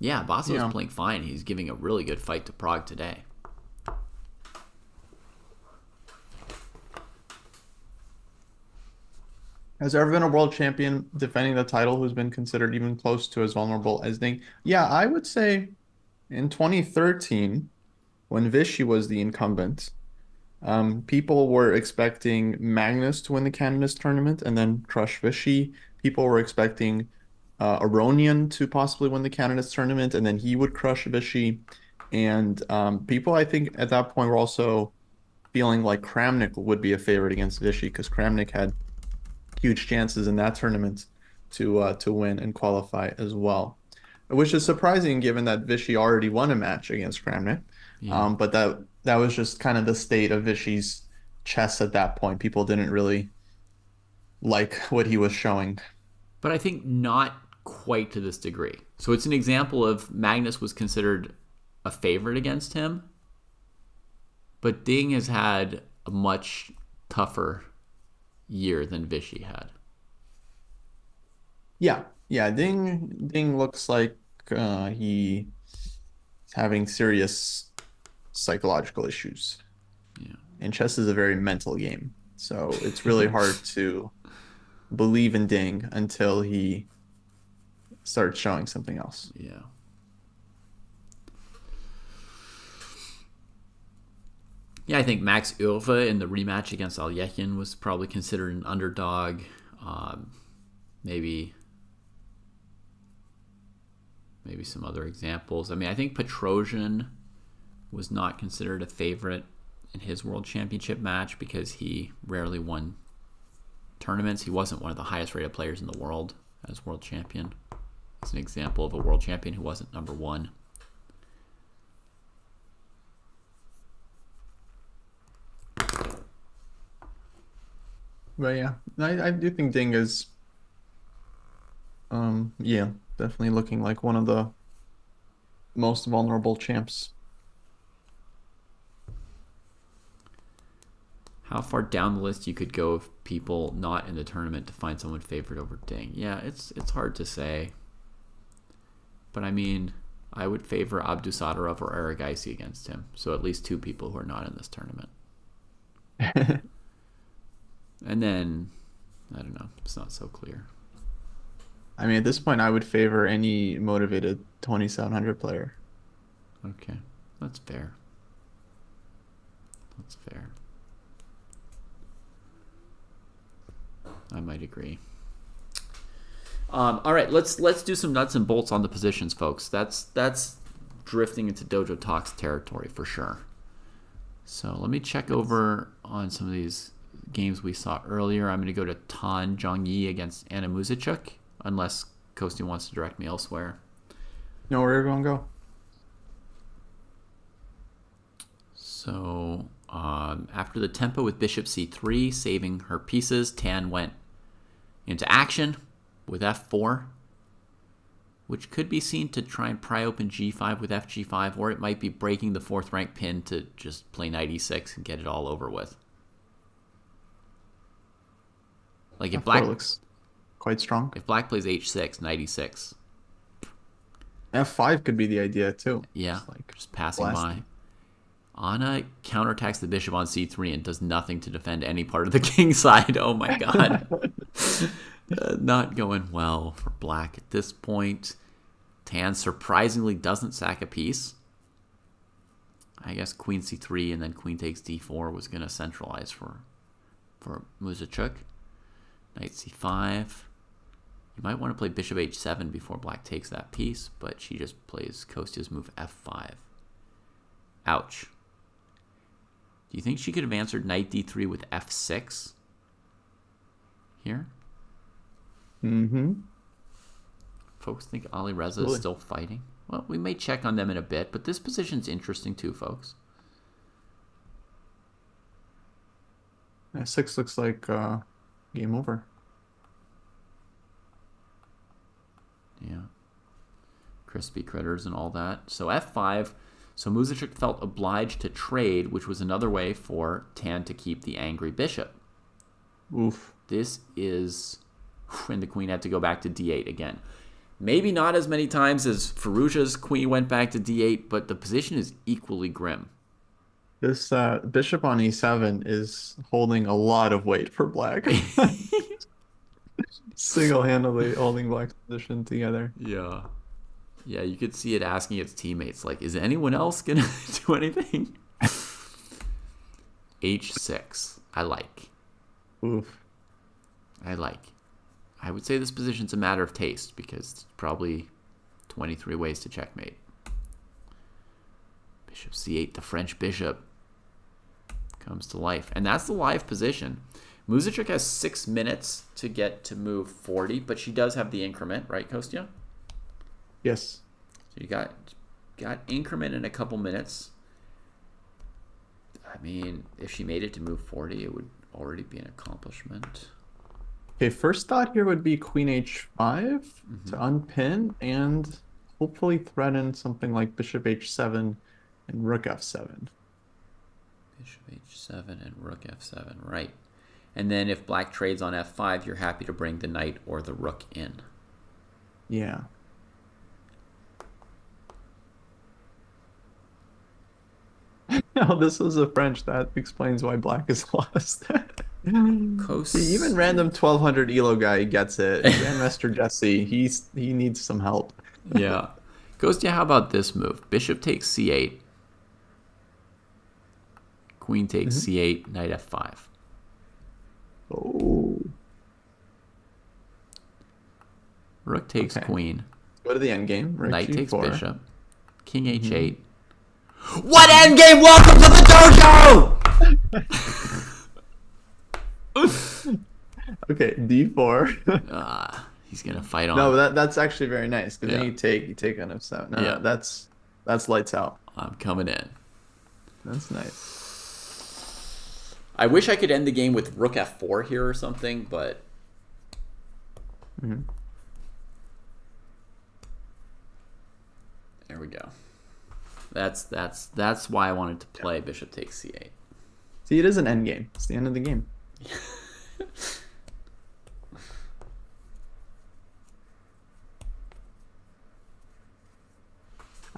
Yeah, Basso Yeah. is playing fine. He's giving a really good fight to Pragg today. Has there ever been a world champion defending the title who's been considered even close to as vulnerable as Ding? Yeah, I would say in 2013, when Vishy was the incumbent, um, people were expecting Magnus to win the Candidates tournament and then crush Vishy. People were expecting uh, Aronian to possibly win the Candidates tournament and then he would crush Vishy. And um, people, I think, at that point were also feeling like Kramnik would be a favorite against Vishy because Kramnik had huge chances in that tournament to uh, to win and qualify as well, which is surprising given that Vishy already won a match against Kramnik. Yeah. Um, but that that was just kind of the state of Vishy's chess at that point. People didn't really like what he was showing. but I think not quite to this degree. So it's an example of Magnus was considered a favorite against him, but Ding has had a much tougher year than Vishy had. Yeah, yeah. Ding Ding looks like uh, he's having serious psychological issues. Yeah. And chess is a very mental game, so it's really hard to believe in Ding until he starts showing something else. Yeah. Yeah, I think Max Euwe in the rematch against Alekhine was probably considered an underdog. Um, maybe, maybe some other examples. I mean, I think Petrosian was not considered a favorite in his World Championship match because he rarely won tournaments. He wasn't one of the highest rated players in the world as world champion. It's an example of a world champion who wasn't number one. But yeah, I, I do think Ding is, um, yeah, definitely looking like one of the most vulnerable champs. How far down the list you could go of people not in the tournament to find someone favored over Ding? Yeah, it's it's hard to say. But I mean, I would favor Abdusattorov or Erigaisi against him. So at least two people who are not in this tournament. And then, I don't know, it's not so clear. I mean, at this point, I would favor any motivated 2700 player. Okay, that's fair. That's fair. I might agree. Um, all right, let's let's do some nuts and bolts on the positions, folks. That's that's drifting into Dojo Talks territory for sure. So let me check over on some of these games we saw earlier. I'm going to go to Tan Zhongyi against Anna Muzychuk, unless Kostya wants to direct me elsewhere. No, where you're going to go? So um, after the tempo with bishop c3, saving her pieces, Tan went into action with f4, which could be seen to try and pry open g5 with fg5, or it might be breaking the fourth rank pin to just play knight e6 and get it all over with. Like if F4 black looks quite strong. if black plays h6, knight e6, F5 could be the idea too. yeah, Just like just passing by. blasting. Anna counterattacks the bishop on c3 and does nothing to defend any part of the king side. Oh my god. Uh, not going well for black at this point. Tan surprisingly doesn't sack a piece. I guess queen c3 and then queen takes d4 was going to centralize for for Muzychuk. Knight c5. You might want to play bishop h7 before black takes that piece, but she just plays Kostya's move f5. Ouch. Do you think she could have answered knight d3 with f6 here? Mm-hmm. Folks think Alireza Really? is still fighting? Well, we may check on them in a bit, but this position's interesting too, folks. F6 looks like uh, game over. Yeah. Crispy critters and all that. So f5. So Muzychuk felt obliged to trade, which was another way for Tan to keep the angry bishop. Oof. This is when the queen had to go back to d8 again. Maybe not as many times as Firouzja's queen went back to d8, but the position is equally grim. This uh, bishop on e7 is holding a lot of weight for black. Single-handedly holding black's position together. Yeah. Yeah, you could see it asking its teammates, like, is anyone else going to do anything? H6. I like. Oof. I like. I would say this position's a matter of taste because it's probably 23 ways to checkmate. Bishop c8, the French bishop comes to life. And that's the live position. Muzychuk has six minutes to get to move 40, but she does have the increment, right, Kostya? Yes. So you got got increment in a couple minutes. I mean, if she made it to move 40, it would already be an accomplishment. Okay, first thought here would be queen h5 Mm-hmm. to unpin and hopefully threaten something like bishop h7 and rook f7. Bishop h7 and rook f7, right. And then if black trades on f5, you're happy to bring the knight or the rook in. Yeah. Oh, this is a French. That explains why black is lost. Kos- See, even random 1200 elo guy gets it. Grandmaster Jesse, he's he needs some help. yeah. Goes to how about this move? Bishop takes c8. Queen takes mm-hmm. c8, knight f5. Oh, Rook takes Okay. queen. go to the end game. Rook Knight takes G4. bishop. King mm-hmm. h8. What end game? Welcome to the dojo! Okay, d4. Ah, he's gonna fight on. no, that that's actually very nice because Yeah. then you take you take on f7. No, Yeah. that's that's lights out. I'm coming in. That's nice. I wish I could end the game with rook f4 here or something, but Mhm. there we go. That's that's that's why I wanted to play bishop takes c8. See, it is an end game. It's the end of the game.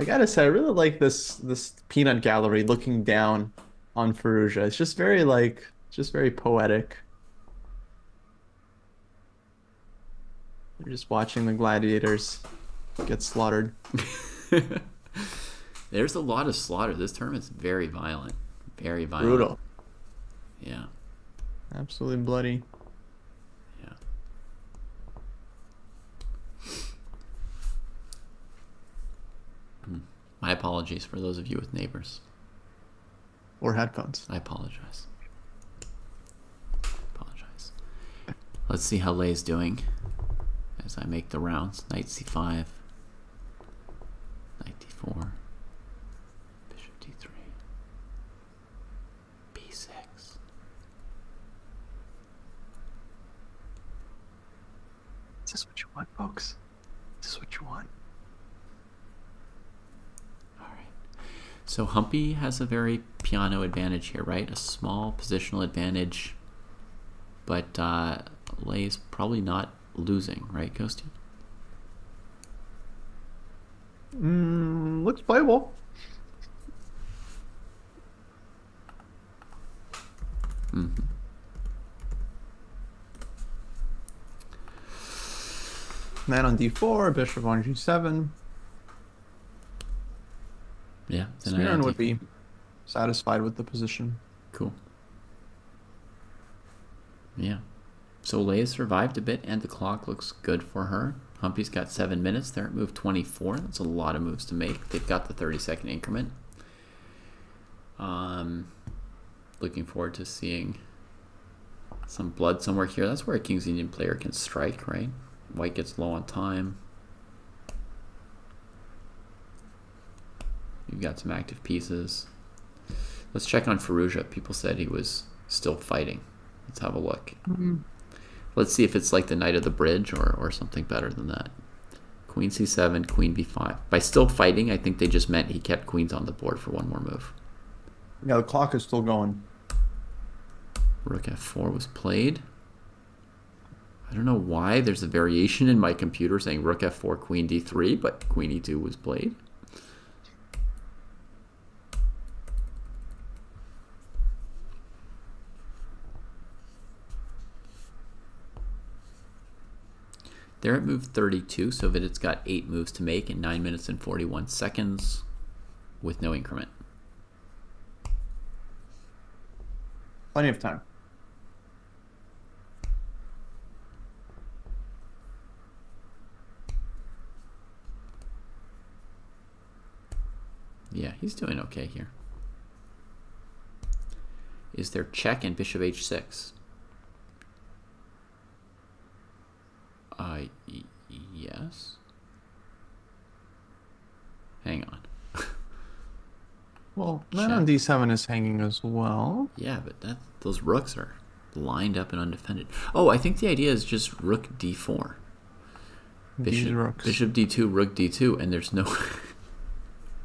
I gotta say, I really like this this peanut gallery looking down on Firouzja. It's just very like, just very poetic. You're just watching the gladiators get slaughtered. There's a lot of slaughter. This tournament's very violent. Very violent. Brutal. Yeah. Absolutely bloody. Yeah. Hmm. My apologies for those of you with neighbors. Or headphones. I apologize. Apologize. Let's see how Lei's doing as I make the rounds. Knight c5, knight d4, bishop d3, b6. Is this what you want, folks? Is this what you want? All right. So Humpy has a very piano advantage here, right? A small positional advantage, but uh, Lei is probably not losing, right, Kostya? Mm, looks playable. hmm Knight on d4, bishop on g7. Yeah. Smirin would be satisfied with the position. Cool. Yeah. So Leia survived a bit, and the clock looks good for her. Humpy's got seven minutes. They're at move 24. That's a lot of moves to make. They've got the 30 second increment. Um, looking forward to seeing some blood somewhere here. That's where a King's Indian player can strike, right? White gets low on time. You've got some active pieces. Let's check on Firouzja. People said he was still fighting. Let's have a look. Mm-hmm. Let's see if it's like the Knight of the Bridge or, or something better than that. Queen c7, Queen b5. By still fighting, I think they just meant he kept queens on the board for one more move. Yeah, the clock is still going. Rook f4 was played. I don't know why there's a variation in my computer saying Rook f4, Queen d3, but Queen e2 was played. They're at move 32, so that it's got 8 moves to make in 9 minutes and 41 seconds with no increment. Plenty of time. Yeah, he's doing okay here. Is there check and bishop h6? Uh, yes. Hang on. Well, knight on d7 is hanging as well. Yeah, but that those rooks are lined up and undefended. Oh, I think the idea is just rook d4. These Bishop, bishop d2, rook d2, and there's no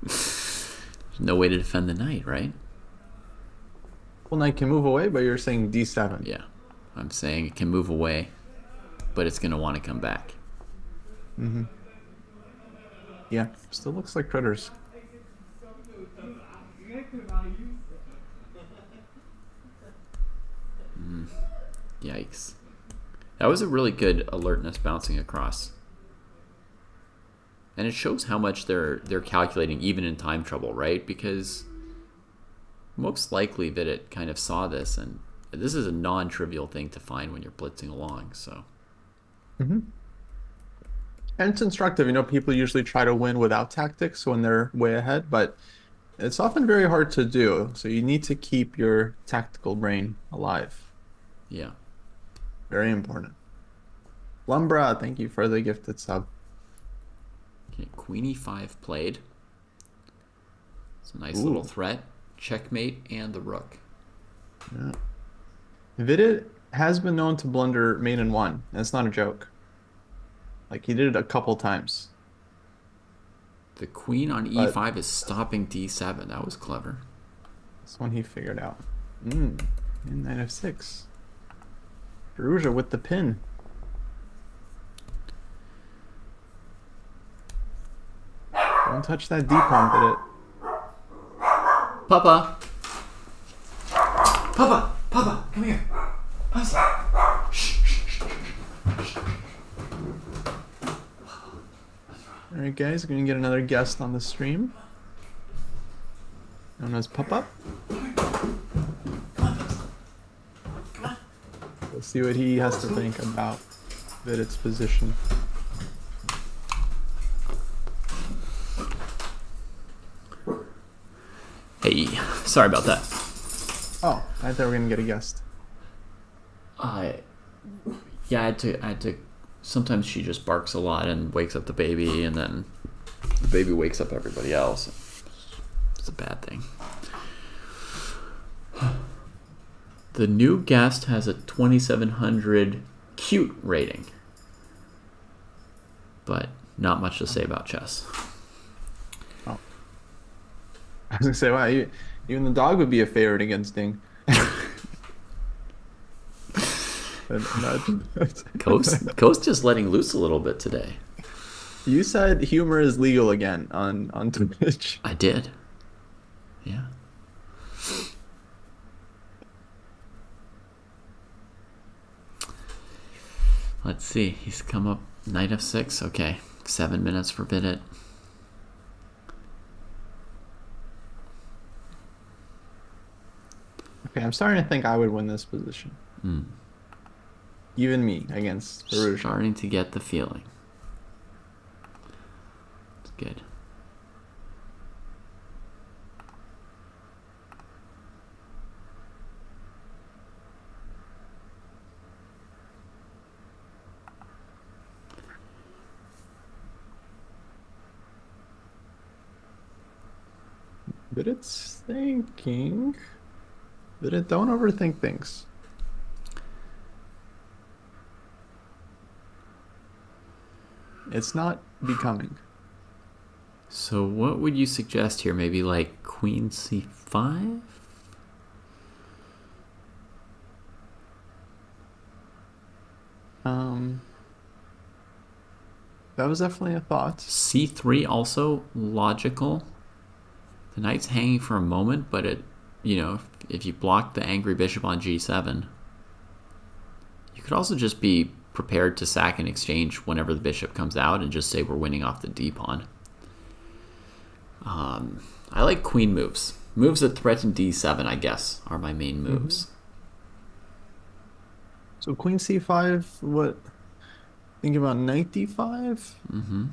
there's no way to defend the knight, right? Well, knight can move away, but you're saying d7. Yeah, I'm saying it can move away, but it's gonna want to come back. Mm-hmm. Yeah, still looks like critters. Yikes! That was a really good alertness bouncing across, and it shows how much they're they're calculating even in time trouble, right? Because most likely that it kind of saw this, and this is a non-trivial thing to find when you're blitzing along. So. Mm-hmm. And it's instructive. You know, people usually try to win without tactics when they're way ahead, but it's often very hard to do. So you need to keep your tactical brain alive. Yeah. Very important. Lumbra, thank you for the gifted sub. Okay, Queen e5 played. It's a nice Ooh. little threat. Checkmate and the rook. Yeah. Vidit has been known to blunder mate in one, and it's not a joke. Like he did it a couple times. The queen on But- e5 is stopping d7. That was clever. This one he figured out. Mm. And knight of six. Firouzja with the pin. Don't touch that D pawn, Vidit. Papa! Papa! Papa! Come here! Alright guys, we're gonna get another guest on the stream. Known as Pup Up. Let's see what he has to think about Vidit's position. Hey, sorry about that. Oh, I thought we were gonna get a guest. I, yeah, I had to. I had to. Sometimes she just barks a lot and wakes up the baby, and then the baby wakes up everybody else. It's a bad thing. The new guest has a 2700 cute rating, but not much to say about chess. I was gonna say, wow, you, even the dog would be a favorite against Ding. Coast, Coast just letting loose a little bit today. you said humor is legal again on on Twitch. I did. Yeah. Let's see. He's come up knight of six. Okay. Seven minutes for Vidit. Okay, I'm starting to think I would win this position. Hmm. Even me against Firouzja. Starting to get the feeling. It's good. But it's thinking. But it don't overthink things. It's not becoming. So what would you suggest here? Maybe like queen c5? Um, that was definitely a thought. c3 also logical. The knight's hanging for a moment, but it, you know, if, you block the angry bishop on g7, you could also just be prepared to sack and exchange whenever the bishop comes out and just say we're winning off the d pawn. Um, I like queen moves. Moves that threaten d7, I guess, are my main moves. So queen c5. What? Think about knight d5. Mm -hmm.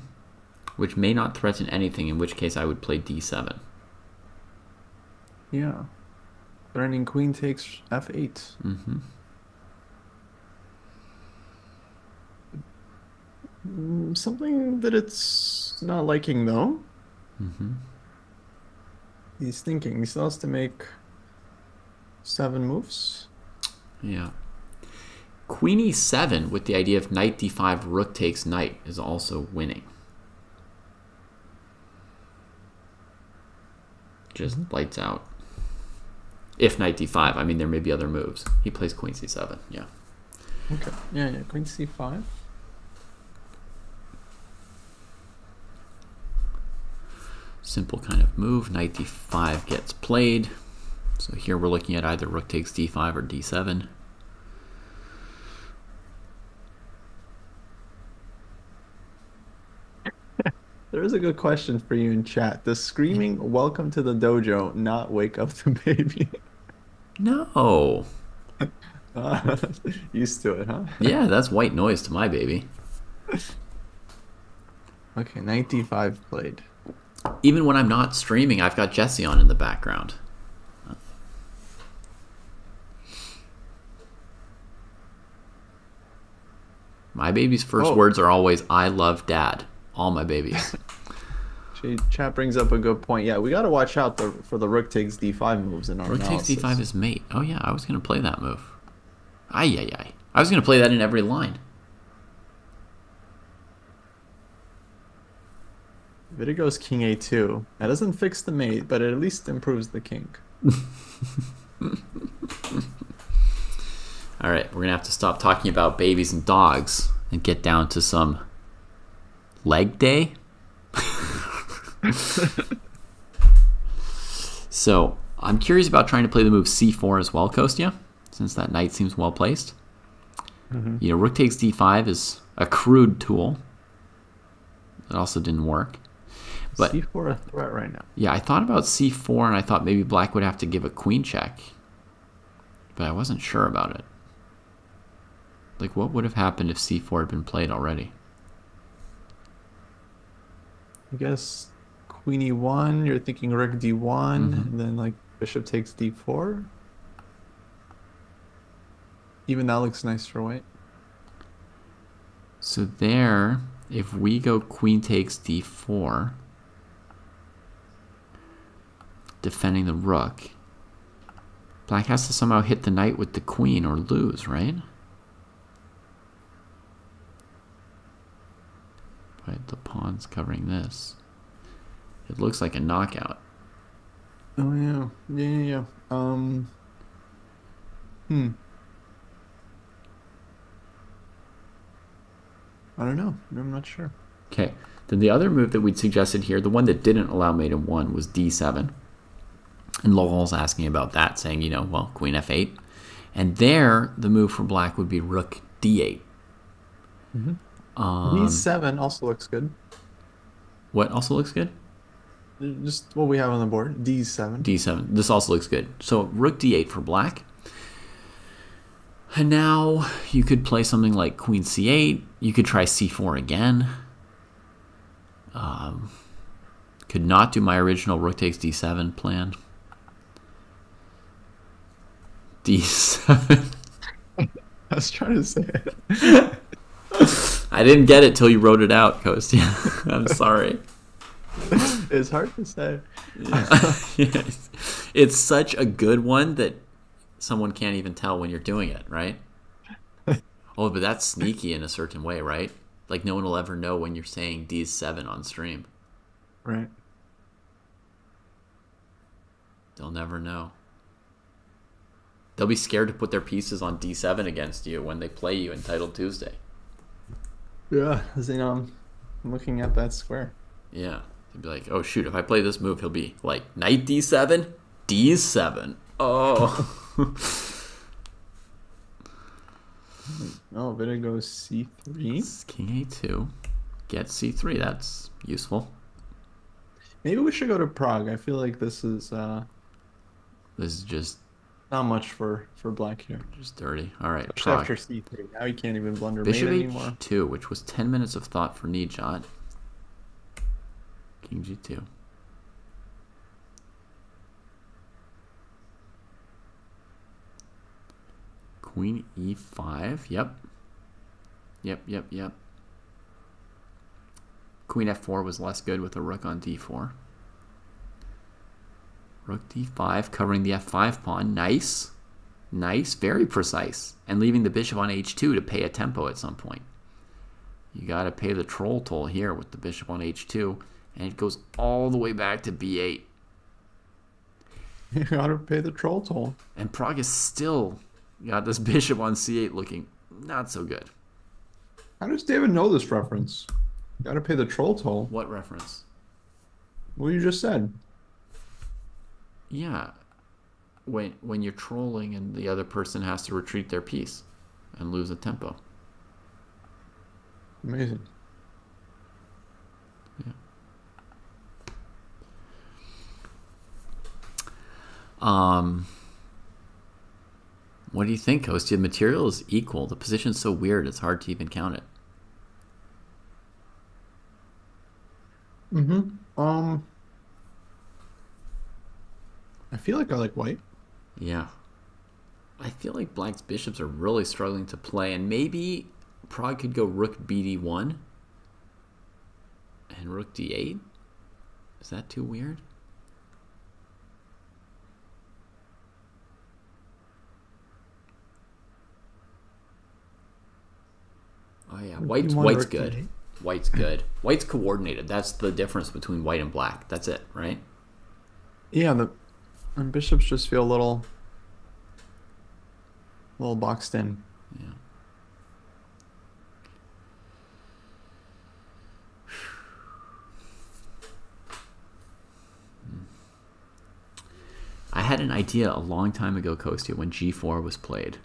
Which may not threaten anything, in which case I would play d7. Yeah. Threatening queen takes f8. hmm Mm, Something that it's not liking though. hmm He's thinking. He still has to make seven moves. Yeah. Queen e7 with the idea of knight d5, rook takes knight is also winning. Just lights out. If knight d5, I mean, there may be other moves. He plays queen c7, yeah. Okay. Yeah, yeah. Queen c5. Simple kind of move. Knight d5 gets played. So here we're looking at either rook takes d5 or d7. There is a good question for you in chat. Does screaming "Welcome to the dojo" not wake up the baby? No. Uh, used to it, huh? Yeah, that's white noise to my baby. Okay, 95 played. Even when I'm not streaming, I've got Jesse on in the background. My baby's first Oh. words are always "I love dad." All my babies. Actually, chat brings up a good point. Yeah, we got to watch out the, for the rook takes d5 moves in our Rook takes d5 is mate. Oh yeah, I was gonna play that move. Ay ay ay. I was gonna play that in every line. If it goes king a2, that doesn't fix the mate, but it at least improves the king. All right, we're gonna have to stop talking about babies and dogs and get down to some leg day. so I'm curious about trying to play the move c4 as well, Kostya, since that knight seems well placed. Mm-hmm. You know, rook takes d5 is a crude tool. It also didn't work. But- c4 a threat right now. Yeah, I thought about c4 and I thought maybe black would have to give a queen check. But I wasn't sure about it. Like, what would have happened if c4 had been played already? I guess queen e1, you're thinking rook d1, Mhm. and then like bishop takes d4. Even that looks nice for white. So there, if we go queen takes d4, defending the rook, black has to somehow hit the knight with the queen or lose, right? Right, the pawn's covering this. It looks like a knockout. Oh yeah, yeah, yeah. yeah. Um. Hmm. I don't know. I'm not sure. Okay. Then the other move that we'd suggested here, the one that didn't allow mate in one, was d7. And Laurel's asking about that, saying, you know, well, queen f8. And there, the move for black would be rook d8. Mhm. Um, e7 also looks good. what also looks good? Just what we have on the board. d7. d7. This also looks good. So rook d8 for black. And now you could play something like queen c8. You could try c4 again. Um, could not do my original rook takes d7 plan. d7. I was trying to say it. I didn't get it till you wrote it out, Coast. I'm sorry. it's hard to say. Yes. It's such a good one that someone can't even tell when you're doing it, right? oh, but that's sneaky in a certain way, right? Like no one will ever know when you're saying D7 on stream. Right. They'll never know. They'll be scared to put their pieces on D7 against you when they play you in Title Tuesday. Yeah. as in, um, I'm looking at that square. Yeah. he'd be like, oh shoot, if I play this move, he'll be like, Knight D7, D7. Oh. Oh, Vidit goes c3. It's King A2. Get C3. That's useful. Maybe we should go to Pragg. I feel like this is uh This is just not much for for black here. just dirty. All right. Especially after c3. Now you can't even blunder Bishop mate anymore. H2, which was 10 minutes of thought for Nijat. King G2. Queen E5. Yep. Yep, yep, yep. Queen f4 was less good with a rook on d4. Rook d5, covering the f5 pawn. Nice. Nice, very precise. And leaving the bishop on h2 to pay a tempo at some point. You got to pay the troll toll here with the bishop on h2. And it goes all the way back to b8. You gotta pay the troll toll. And Pragg is still got this bishop on c8 looking not so good. How does David know this reference? Gotta pay the troll toll. What reference? Well, you just said. Yeah. When when you're trolling and the other person has to retreat their piece and lose a tempo. Amazing. Um what do you think, Host? The material is equal. The position's so weird it's hard to even count it. Mm-hmm. Um I feel like I like white. Yeah. I feel like black's bishops are really struggling to play, and maybe Pragg could go rook bd1 and rook d8. Is that too weird? Oh yeah, white's white's good. d8? White's good. White's coordinated. That's the difference between white and black. That's it, right? Yeah, the and bishops just feel a little little boxed in. Yeah. I had an idea a long time ago, Kostya, when g4 was played,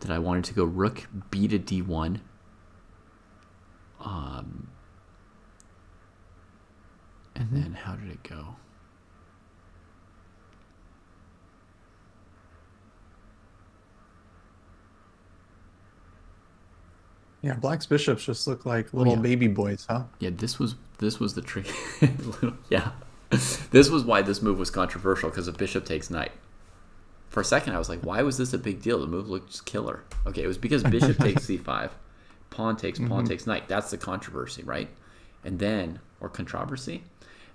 that I wanted to go rook b to d1. Um, and then how did it go? Yeah, black's bishops just look like oh, little yeah. baby boys, huh? Yeah, this was this was the trick. yeah, this was why this move was controversial because if bishop takes knight. For a second, I was like, why was this a big deal? The move looked killer. Okay, it was because bishop takes c5, pawn takes pawn mm-hmm. takes knight. That's the controversy, right? And then or controversy,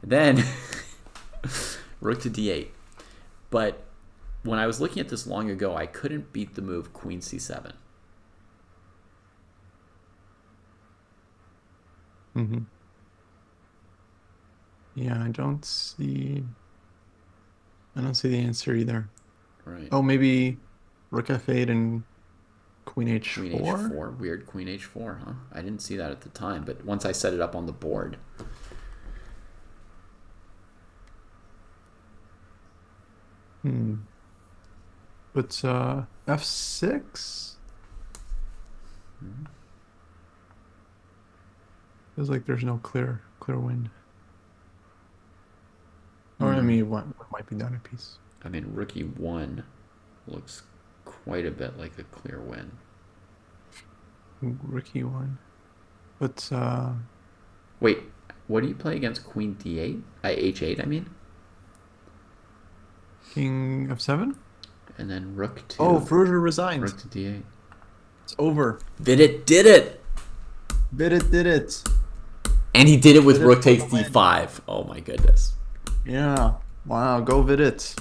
and then rook to d8. But when I was looking at this long ago, I couldn't beat the move queen c7. Mm-hmm. Yeah, I don't see. I don't see the answer either. Right. Oh, maybe rook f8 and queen h4. Queen h4, weird queen h4, huh? I didn't see that at the time, but once I set it up on the board, Hmm. But uh, f6 feels like there's no clear clear win. Or I Hmm. mean, what, what might be down a piece. I mean, rookie one looks quite a bit like a clear win. Rookie one. But uh, Wait, what do you play against queen d8? I h8, I mean, king of seven? and then rook two. Oh, Firouzja resigns. rook to d8. It's over. Did it? Did it? Did it? Did it? And he did it with Did it rook takes d5. Oh my goodness, Yeah. Wow. Go Vidit.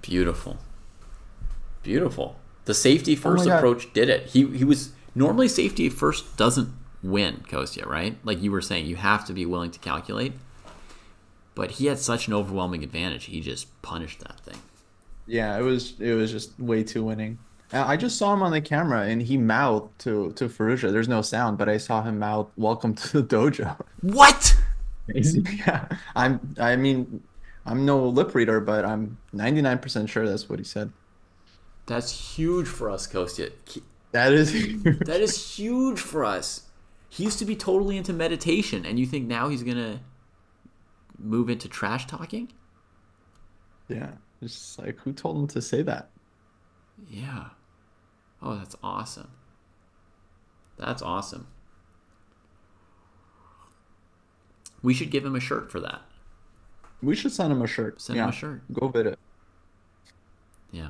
beautiful, beautiful. The safety oh first Oh God. approach did it. He he was normally safety first doesn't win Kostya, right? Like you were saying, you have to be willing to calculate. But he had such an overwhelming advantage. He just punished that thing. Yeah, it was it was just way too winning. Uh, I just saw him on the camera and he mouthed to to Firouzja. There's no sound, but I saw him mouth "Welcome to the dojo." What? yeah, I'm. I mean, I'm no lip reader, but I'm 99% sure that's what he said. That's huge for us, Kostya. That is. That is huge for us. He used to be totally into meditation, and you think now he's gonna move into trash talking? yeah, it's like who told him to say that? Yeah. Oh, that's awesome. That's awesome. We should give him a shirt for that. We should send him a shirt. Send yeah, him a shirt. Go Vidit. Yeah.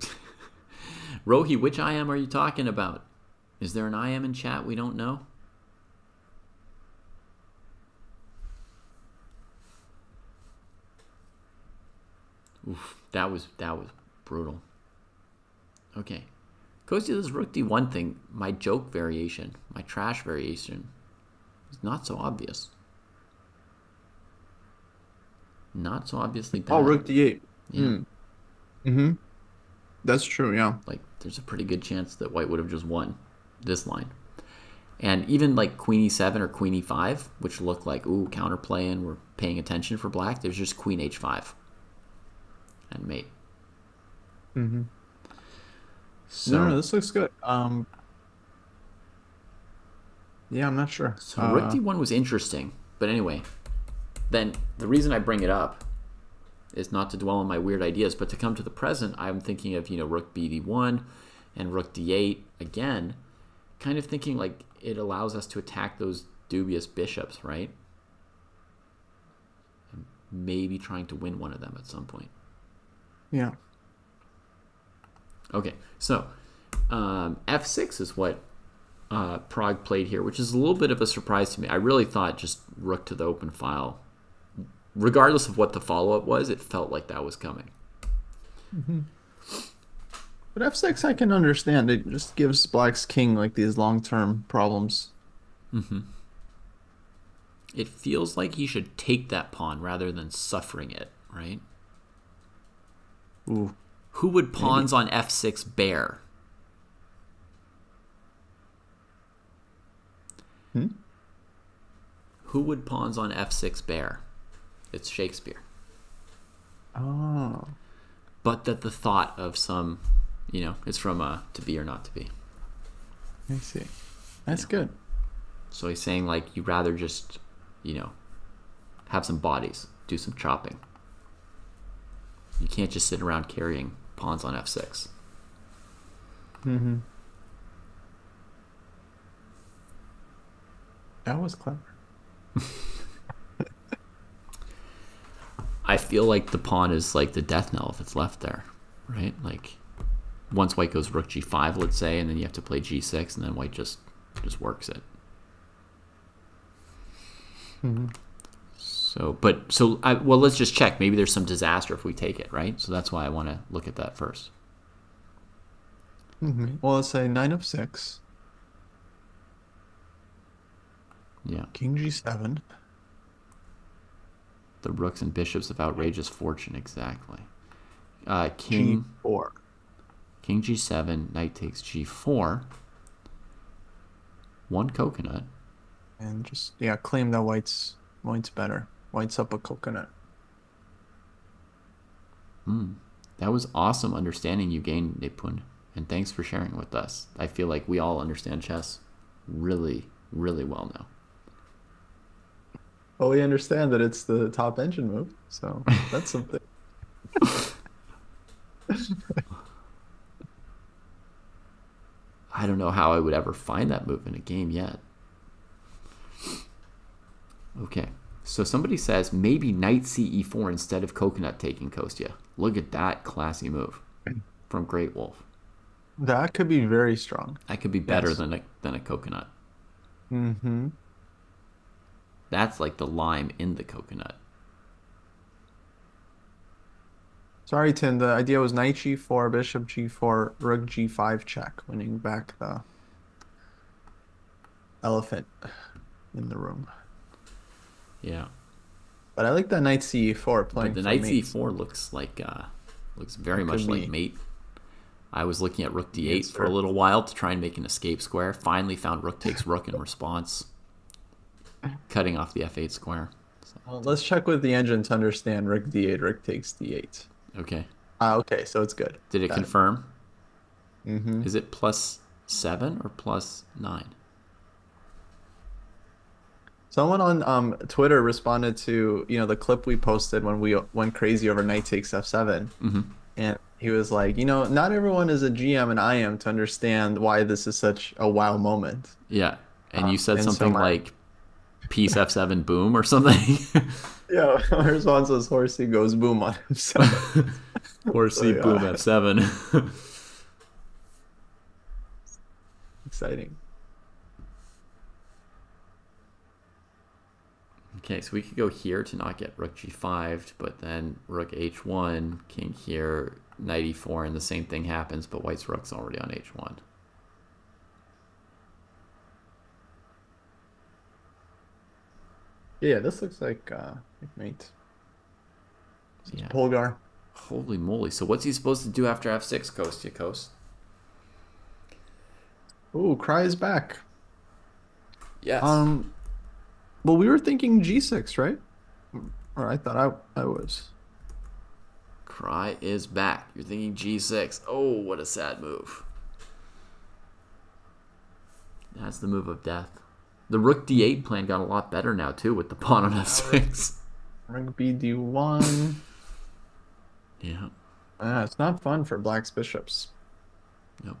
Rohi, which IM are you talking about? Is there an IM in chat we don't know? Oof, that was that was brutal. Okay. Kostya, this rook d1 thing, my joke variation, my trash variation, is not so obvious. Not so obviously bad. Oh, rook d8. Yeah. Hmm. Mm-hmm. That's true, yeah. Like, there's a pretty good chance that white would have just won this line. And even like queen e7 or queen e5, which look like, ooh, counterplay and we're paying attention for black, there's just queen h5 and mate. Mm-hmm. So, no, no, this looks good. Um, yeah, I'm not sure. so Uh, rook d1 was interesting. But anyway, then the reason I bring it up is not to dwell on my weird ideas, but to come to the present, I'm thinking of, you know, rook b d1 and rook d8 again, kind of thinking like it allows us to attack those dubious bishops, right? And maybe trying to win one of them at some point. Yeah. Okay, so um, f6 is what uh, Pragg played here, which is a little bit of a surprise to me. I really thought just rook to the open file, regardless of what the follow up was, it felt like that was coming. But f6 I can understand. It just gives black's king like these long-term problems. It feels like he should take that pawn rather than suffering it, right? Ooh. Who would pawns on f6 bear? Hmm? Who would pawns on f6 bear? It's Shakespeare. Oh. But that the thought of some, you know, it's from uh, To Be or Not to Be. I see. That's good. So he's saying, like, you rather just, you know, have some bodies, do some chopping. You can't just sit around carrying pawns on f6. Mm-hmm. That was clever. I feel like the pawn is like the death knell if it's left there, right? Like once white goes rook g5, let's say, and then you have to play g6, and then white just just works it. So, but so I, well, let's just check. Maybe there's some disaster if we take it, right? So that's why I want to look at that first. Mm-hmm. Well, let's say nine of six, Yeah, king g7. the rooks and bishops of outrageous fortune, exactly. Uh, king g4. king g7, knight takes g4. One coconut. And just, yeah, claim that white's, white's better. White's up a coconut. Hmm. That was awesome understanding you gained, Nipun, and thanks for sharing with us. I feel like we all understand chess really, really well now. Well, we understand that it's the top engine move, so that's something. I don't know how I would ever find that move in a game yet. Okay, so somebody says maybe knight ce4 instead of coconut taking Kostya. Look at that classy move from Great Wolf. That could be very strong. That could be better Yes. than a than a coconut. Mm-hmm. That's like the lime in the coconut. Sorry, Tim. The idea was knight g4, bishop g4, rook g5 check, winning back the elephant in the room. Yeah. But I like the knight c4 playing But the knight mate. c4 looks like uh looks very much like mate. I was looking at rook d8 Yes, for a little while to try and make an escape square. Finally found rook takes rook in response, cutting off the f8 square. Well, let's check with the engine to understand rook d8, rook takes d8. Okay. Ah, okay, so it's good. Did it Got it. confirm? Mm-hmm. Is it plus 7 or plus 9? Someone on um, Twitter responded to you know the clip we posted when we went crazy over knight takes f7, Mhm. and he was like, you know, not everyone is a GM and I am to understand why this is such a wow moment. Yeah. And you Uh, said and so something my- like piece f7 boom or something. Yeah, my response was horsey goes boom on himself. or see yeah. boom f7. Exciting. Okay, so we could go here to not get rook g5, but then rook h1, king here, knight e4, and the same thing happens, but white's rook's already on h1. Yeah, this looks like uh mate. Yeah. Polgar. Holy moly. So what's he supposed to do after f6, Coast? Kostya Kost? Ooh, Cry is back. Yes. Um, well, we were thinking G6, right? Or I thought I I was. Cry is back. You're thinking g6. Oh, what a sad move. That's the move of death. The rook d8 plan got a lot better now, too, with the pawn on f6. Rook B D1. Yeah. Ah, it's not fun for Black's bishops. Nope.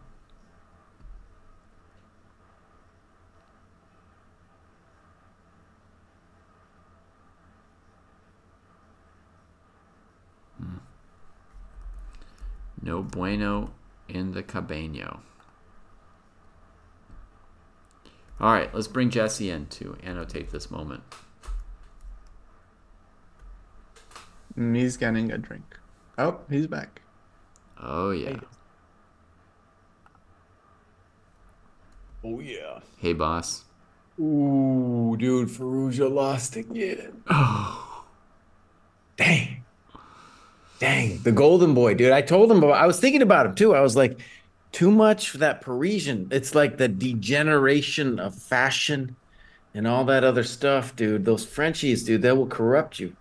No bueno in the cabeno. All right, let's bring Jesse in to annotate this moment. He's getting a drink. Oh, he's back. Oh yeah. Oh yeah. Hey boss. Ooh, dude, Firouzja lost again. Oh. Dang. Dang, the golden boy, dude. I told him about I was thinking about him too. I was like, too much for that Parisian. It's like the degeneration of fashion and all that other stuff, dude. Those Frenchies, dude, they will corrupt you.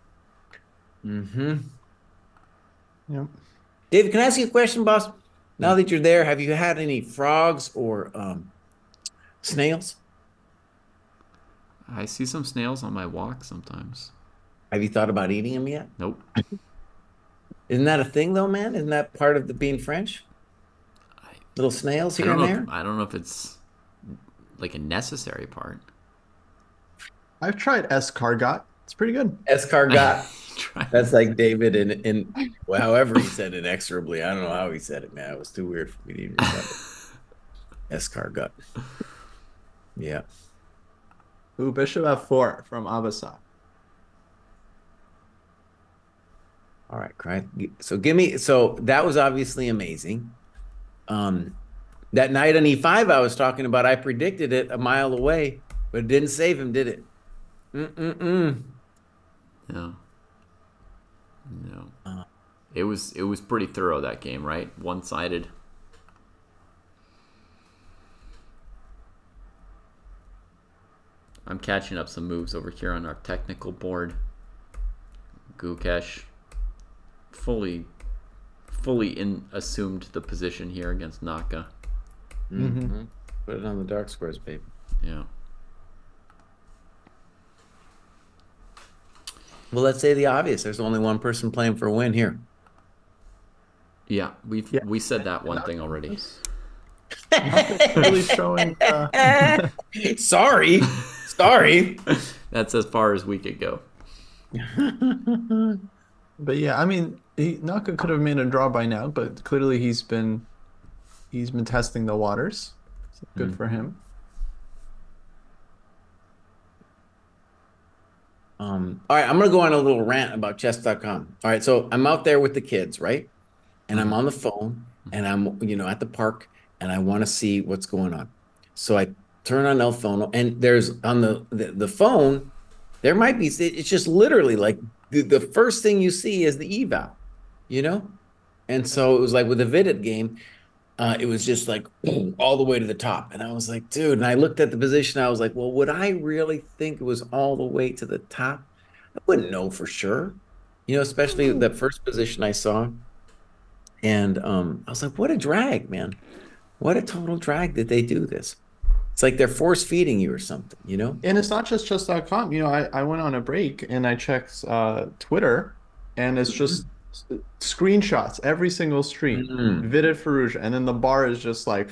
Mm-hmm. Yep. David, can I ask you a question, boss? Now that you're there, have you had any frogs or um, snails? I see some snails on my walk sometimes. Have you thought about eating them yet? Nope. Isn't that a thing, though, man? Isn't that part of the being French? Little snails here and there. If, I don't know if it's like a necessary part. I've tried escargot. It's pretty good. Escargot. Try- That's like David in in well, however he said inexorably. I don't know how he said it, man. It was too weird for me to even remember. Escargot. Yeah. Ooh, bishop f4 from Abasov. All right, cry. So give me. So that was obviously amazing. Um, that night on e5 I was talking about, I predicted it a mile away, but it didn't save him, did it? Mm-mm-mm. no. No. Uh. It was it was pretty thorough that game, right? One sided. I'm catching up some moves over here on our technical board. Gukesh fully fully in assumed the position here against Naka. Mhm. Put it on the dark squares, baby. Yeah. Well, let's say the obvious. There's only one person playing for a win here. Yeah, we've Yeah. we said that one thing already. really showing. Uh, Sorry. Sorry. That's as far as we could go. but yeah, I mean, he, Naka could have made a draw by now, but clearly he's been he's been testing the waters. So good for him. Um, all right, I'm gonna go on a little rant about chess.com. All right, so I'm out there with the kids, right? And I'm on the phone and I'm, you know, at the park and I want to see what's going on. So I turn on El Phono and there's on the, the the phone, there might be it's just literally like the, the first thing you see is the eval, you know? And so it was like with the Vidit game, uh, it was just like all the way to the top. And I was like, dude, and I looked at the position. I was like, well, would I really think it was all the way to the top? I wouldn't know for sure. You know, especially that first position I saw. And um, I was like, what a drag, man. What a total drag that they do this. It's like they're force feeding you or something, you know? And it's not just chess.com. You know, I, I went on a break and I checked uh, Twitter, and it's just s- screenshots every single stream. Mhm. Vidit Firouzja, and then the bar is just like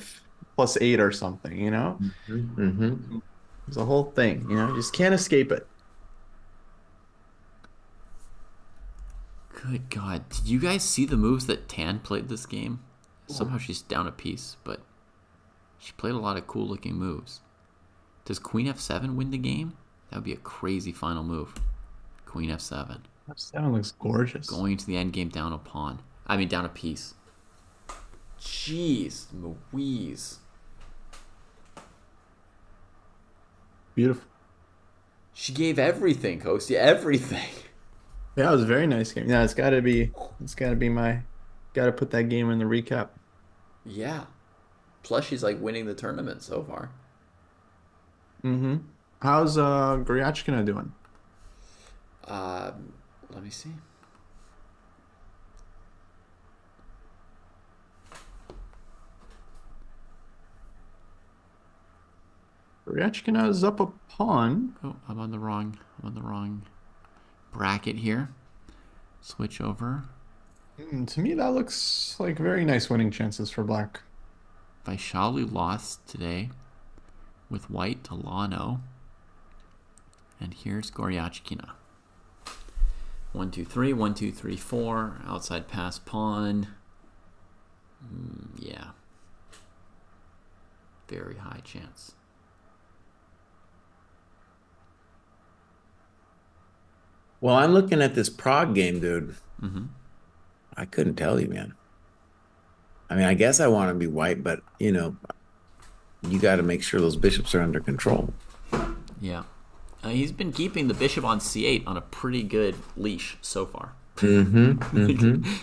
plus eight or something. You know, Mm-hmm. it's a whole thing. You know, you just can't escape it. Good God. Did you guys see the moves that Tan played this game? Somehow she's down a piece, but She played a lot of cool looking moves. Does Queen f7 win the game? That would be a crazy final move. Queen f7. F7 looks gorgeous. Going to the end game down a pawn. I mean, down a piece. Jeez, Louise. Beautiful. She gave everything, Kostya, everything. Yeah, it was a very nice game. Yeah, it's got to be. It's got to be my. Got to put that game in the recap. Yeah. Plus, she's like winning the tournament so far. Mm-hmm. How's uh Goryachkina doing? Um, let me see. Goryachkina is up a pawn. Oh, I'm on the wrong. I'm on the wrong bracket here. Switch over. Mm, to me, that looks like very nice winning chances for black. Vaishali lost today with white to Lagno. And here's Goryachkina. One, two, three, one, two, three, four. Outside pass pawn. Mm, yeah. Very high chance. Well, I'm looking at this Pragg game, dude. Mm-hmm. I couldn't tell you, man. I mean, I guess I want to be white, but you know, you got to make sure those bishops are under control. Yeah. Uh, he's been keeping the bishop on c8 on a pretty good leash so far. Mm-hmm. mm-hmm.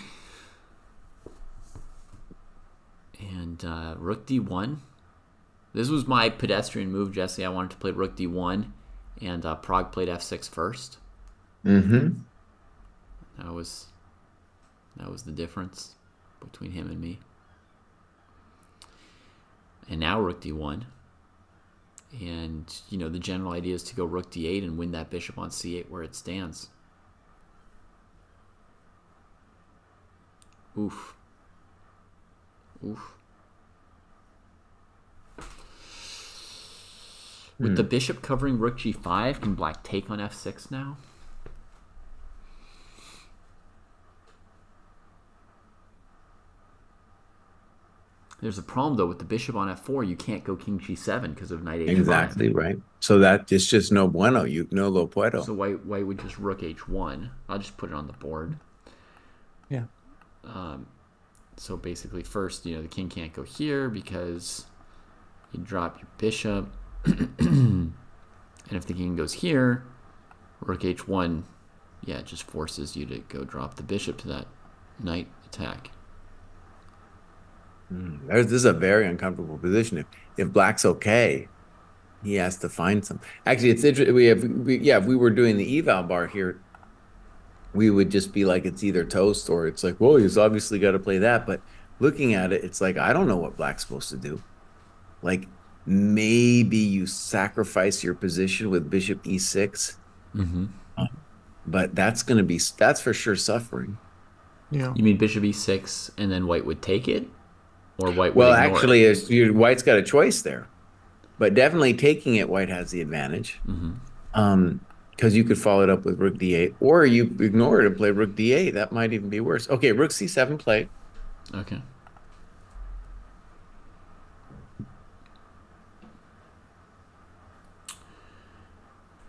and uh, rook d1. This was my pedestrian move, Jesse. I wanted to play rook d1, and uh, Pragg played f6 first. Mm-hmm. That was that was the difference between him and me. And now rook d1. And, you know, the general idea is to go rook d8 and win that bishop on c8 where it stands. Oof. Oof. With the hmm. bishop covering rook g5, can black take on f6 now? There's a problem though with the bishop on f4. You can't go king g7 because of knight h5. Exactly right. So that is just no bueno. You no lo puedo. So white white would just rook h1. I'll just put it on the board. Yeah. Um, so basically, first, you know, the king can't go here because you drop your bishop, and if the king goes here, rook h1, yeah, it just forces you to go drop the bishop to that knight attack. Mm, This is a very uncomfortable position. If if black's okay, he has to find some. Actually, it's interesting. We have, we, yeah. If we were doing the eval bar here, we would just be like, it's either toast or it's like, well, he's obviously got to play that. But looking at it, it's like I don't know what black's supposed to do. Like maybe you sacrifice your position with bishop e6, Mm-hmm. but that's going to be that's for sure suffering. Yeah. You mean bishop e6 and then white would take it? Or white Well, actually, it's, your white's got a choice there, but definitely taking it, white has the advantage. Mm-hmm. Um, because you could follow it up with rook d8, or you ignore it and play rook d8. That might even be worse. Okay, rook c7 play. Okay.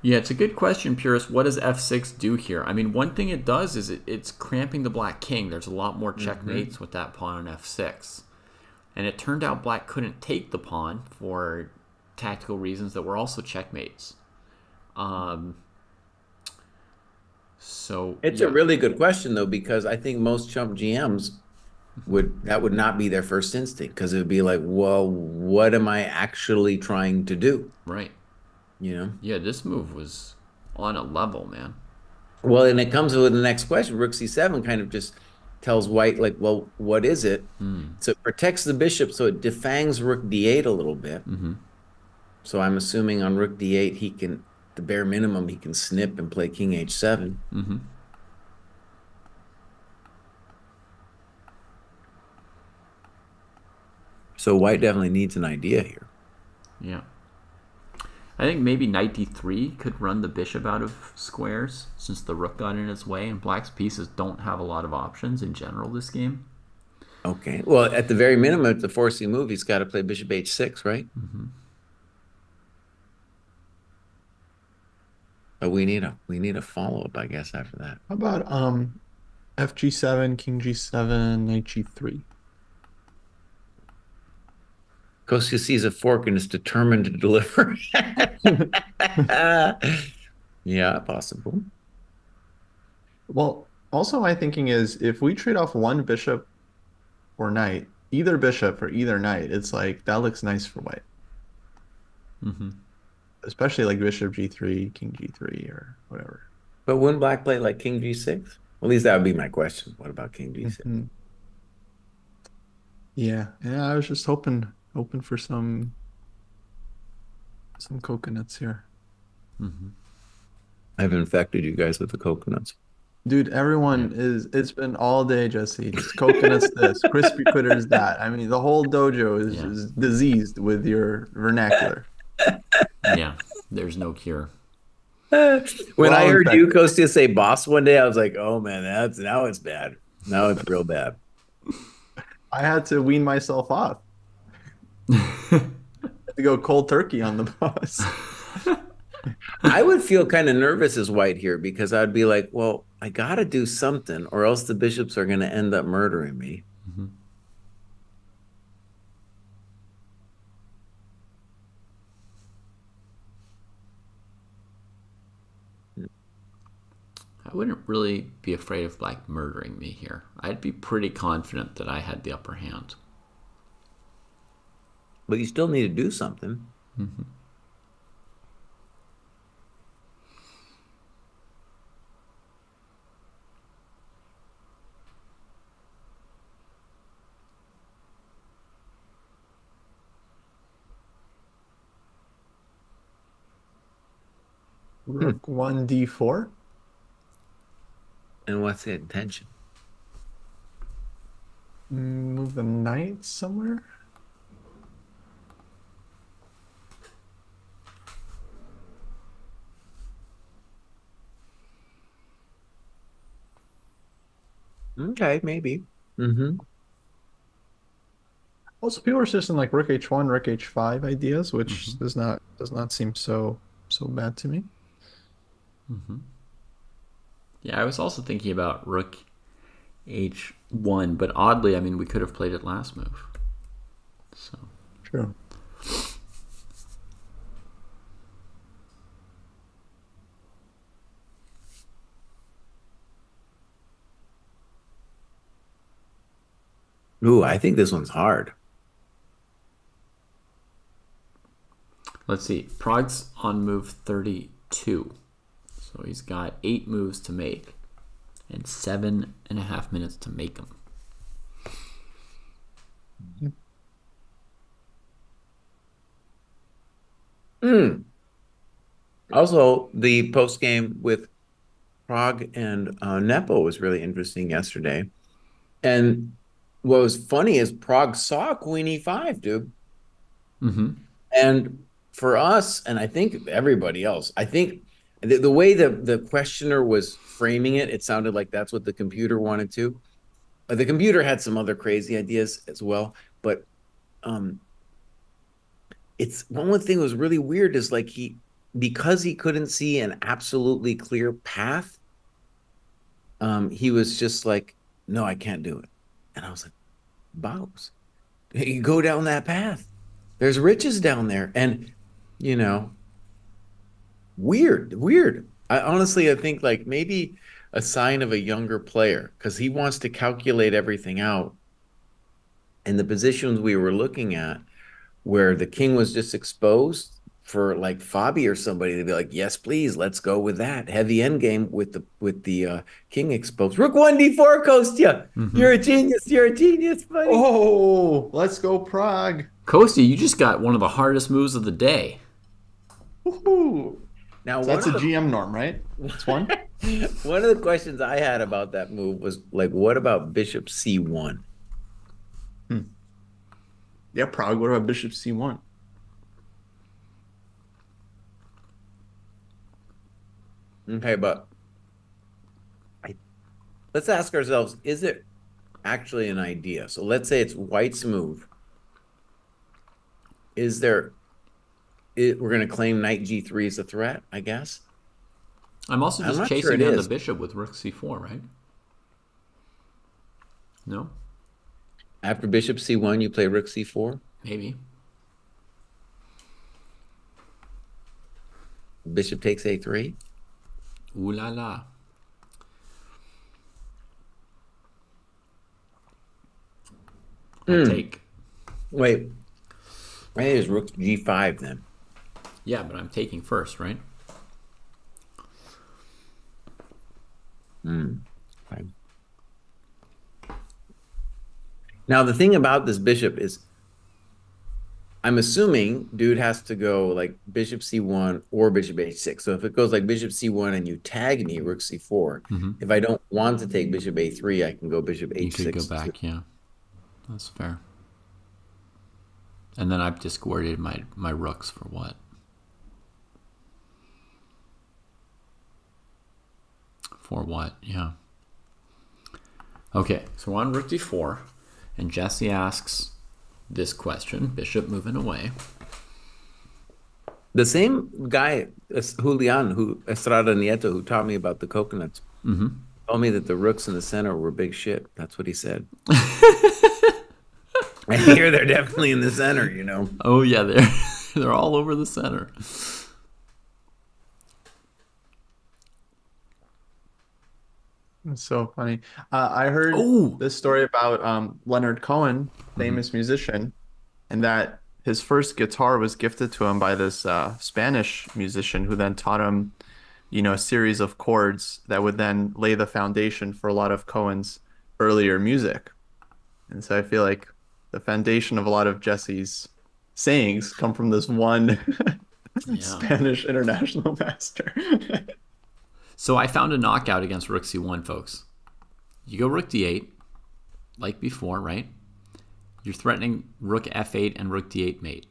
Yeah, it's a good question, Purist. What does f6 do here? I mean, one thing it does is it, it's cramping the black king. There's a lot more checkmates with that pawn on f6. And it turned out black couldn't take the pawn for tactical reasons that were also checkmates. Um, so It's yeah. a really good question though, because I think most chump GMs would that would not be their first instinct because it would be like, well, what am I actually trying to do? right. You know. Yeah, this move was on a level, man. Well, and it comes with the next question. Rook c7 kind of just tells white, like, well, what is it? So it protects the bishop, so it defangs rook d8 a little bit. Mm-hmm. So I'm assuming on rook d8, he can, the bare minimum, he can snip and play king h7. Mm-hmm. So white definitely needs an idea here. Yeah. I think maybe knight d3 could run the bishop out of squares since the rook got in its way, and black's pieces don't have a lot of options in general this game. Okay. Well, at the very minimum, if the 4C move, he's got to play bishop h6, right? Mm-hmm. But we need a we need a follow up, I guess, after that. How about um, FG7, King G7, Knight G3? Kostya sees a fork and is determined to deliver. yeah, possible. Well, also my thinking is if we trade off one bishop or knight, either bishop or either knight, it's like that looks nice for white. Mm-hmm. Especially like bishop G3, King G3, or whatever. But wouldn't black play like King G6? Well, at least that would be my question. What about King G6? Mhm. Yeah, yeah. I was just hoping, hoping for some, some coconuts here, Mm-hmm. I've infected you guys with the coconuts. dude. Everyone is. It's been all day, Jesse. It's coconuts this, crispy critters that. I mean, the whole dojo is, Yeah. is diseased with your vernacular. Yeah, there's no cure. when Well, I heard you, Kostya, say boss one day, I was like, oh man, that's now it's bad. Now it's real bad. I had to wean myself off. to go cold turkey on the boss. I would feel kind of nervous as white here because I'd be like, well, I got to do something or else the bishops are going to end up murdering me. Mhm. I wouldn't really be afraid of black murdering me here. I'd be pretty confident that I had the upper hand. But you still need to do something. Mm-hmm. Rook hmm. one d4. And what's the intention? Mm, move the knight somewhere. Okay, maybe. Mm-hmm. Also, people are suggesting like Rook h1, Rook h5 ideas, which does not does not seem so so bad to me. Mm-hmm. Yeah, I was also thinking about rook h1, but oddly, I mean, we could have played it last move. So, True. Ooh, I think this one's hard. let's see. Pragg's on move 32. So he's got eight moves to make and seven and a half minutes to make them. Hmm. Also, the post game with Pragg and uh, Nepo was really interesting yesterday. And what was funny is Pragg saw Queen E5, dude. Mm-hmm. And for us, and I think everybody else, I think the, the way the, the questioner was framing it, it sounded like that's what the computer wanted to. Uh, the computer had some other crazy ideas as well, but um, it's one thing that was really weird is like he because he couldn't see an absolutely clear path, um, he was just like, no, I can't do it. And I was like, Bows, you go down that path. There's riches down there. And, you know, weird, weird. I honestly, I think like maybe a sign of a younger player because he wants to calculate everything out. And the positions we were looking at, where the king was just exposed for like Fabi or somebody to be like, yes, please, let's go with that heavy end game with the with the uh, king exposed. Rook one d four, Kostya. You're a genius. You're a genius, buddy. Oh, let's go Pragg. Kostya, you just got one of the hardest moves of the day. Woohoo. Now So that's a one the- GM norm, right? That's one. One of the questions I had about that move was like, what about Bishop C1? yeah, Pragg. What about Bishop C1? Mm-hmm. Okay, but I, let's ask ourselves: Is it actually an idea. So let's say it's white's move. Is there? It, we're going to claim knight g3 is a threat, I guess. I'm also I'm just sure chasing down is. the bishop with rook c4, right? No, After bishop c1, you play rook c4. maybe. Bishop takes a3. Ooh la la. Hmm. take. Wait, maybe it's rook g5 then. Yeah, but I'm taking first, right? Fine. Now the thing about this bishop is, I'm assuming dude has to go like bishop c1 or bishop h6. So if it goes like bishop c1 and you tag me rook c4, Mhm. if I don't want to take bishop a3, I can go bishop You h6. could go back, yeah. That's fair. And then I've discarded my my rooks for what? For what? Yeah. Okay, so we're on rook d4, and Jesse asks this question: Bishop moving away. The same guy, Julian, who Estrada Nieto, who taught me about the coconuts, hmm told me that the rooks in the center were big shit. That's what he said. I hear they're definitely in the center, you know. Oh yeah, they're they're all over the center. It's so funny. Uh, I heard Oh. this story about um, Leonard Cohen, famous musician, and that his first guitar was gifted to him by this uh, Spanish musician who then taught him, you know, a series of chords that would then lay the foundation for a lot of Cohen's earlier music. And so I feel like the foundation of a lot of Jesse's sayings come from this one Yeah. Spanish international master. So I found a knockout against rook c1, folks. You go rook d8, like before, right? You're threatening rook f8 and rook d8 mate.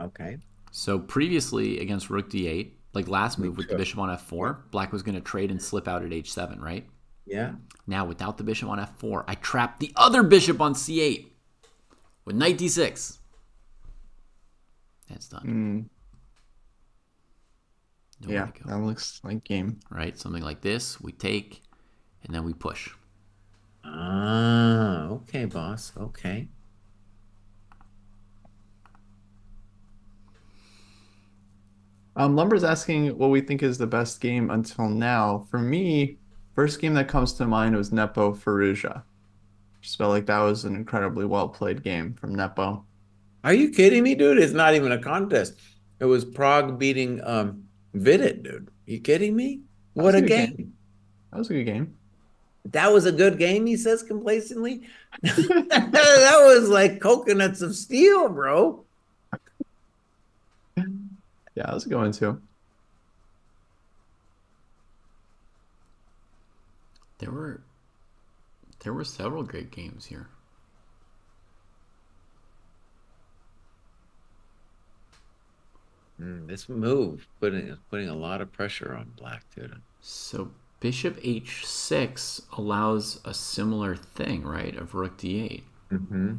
Okay. So previously against rook d8, like last move with the bishop on f4, black was going to trade and slip out at h7, right? Yeah. Now without the bishop on f4, I trap the other bishop on c8 with knight d6. That's done. Mm, Nowhere yeah, go. that looks like game. Right? Something like this. We take, and then we push. Ah, okay, boss. Okay. Um, Lumber's asking what we think is the best game until now. For me, first game that comes to mind was Nepo Firouzja. Just felt like that was an incredibly well played game from Nepo. Are you kidding me, dude? It's not even a contest. It was Pragg beating um Vidit, dude. You kidding me? What a a game. game. That was a good game. That was a good game, he says complacently. that was like coconuts of steel, bro. Yeah, that was a good one too. There were there were several great games here. Mm, this move putting putting a lot of pressure on black, dude. So bishop h6 allows a similar thing, right? Of rook d8. Mm-hmm.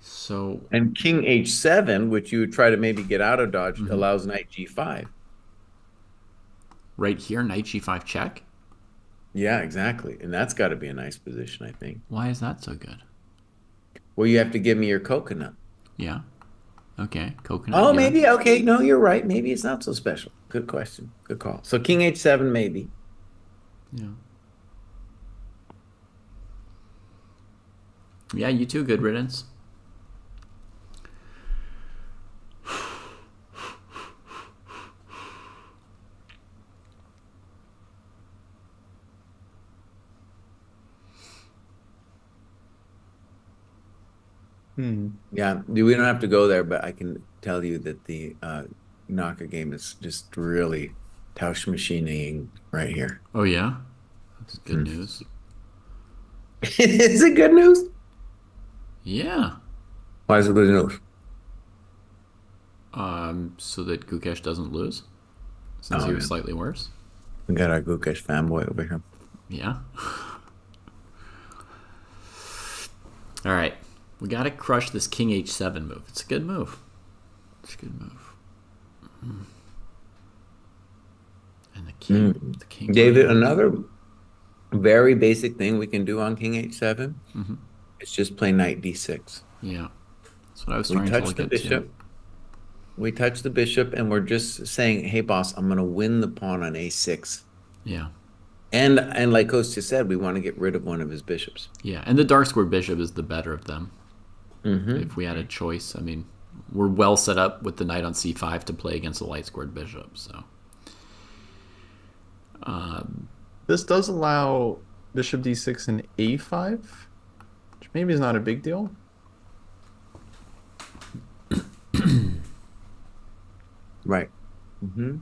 So And king h7, which you would try to maybe get out of dodge, Mm-hmm. allows knight g5. right here, knight g5 check. Yeah, exactly. And that's got to be a nice position, I think. Why is that so good? Well, you have to give me your coconut. Yeah. Okay. Coconut. Oh, maybe. Okay. No, you're right. Maybe it's not so special. Good question. Good call. So king h7, maybe. Yeah. Yeah, you too. Good riddance. Hmm. Yeah, we don't have to go there, but I can tell you that the uh, Naka game is just really Tausch machining right here. Oh yeah. That's good Hmm. news. is it good news? Yeah. Why is it good news? Um, so that Gukesh doesn't lose, since Oh, he was yeah. slightly worse. We got our Gukesh fanboy over here. Yeah. All right. We got to crush this king h7 move. It's a good move. It's a good move. Mm. And the king, Mm. the king. David, another very basic thing we can do on King H7 Mhm. is just play Knight D6. Yeah. That's what I was We trying to touch look the at bishop. too. We touch the bishop, and we're just saying, "Hey, boss, I'm going to win the pawn on A6." Yeah. And and like Kostya said, we want to get rid of one of his bishops. Yeah. And the dark square bishop is the better of them. Mm-hmm. If we had a choice, I mean, we're well set up with the knight on c5 to play against the light squared bishop. So. Um, This does allow bishop d6 and a5, which maybe is not a big deal. Right. Mm-hmm.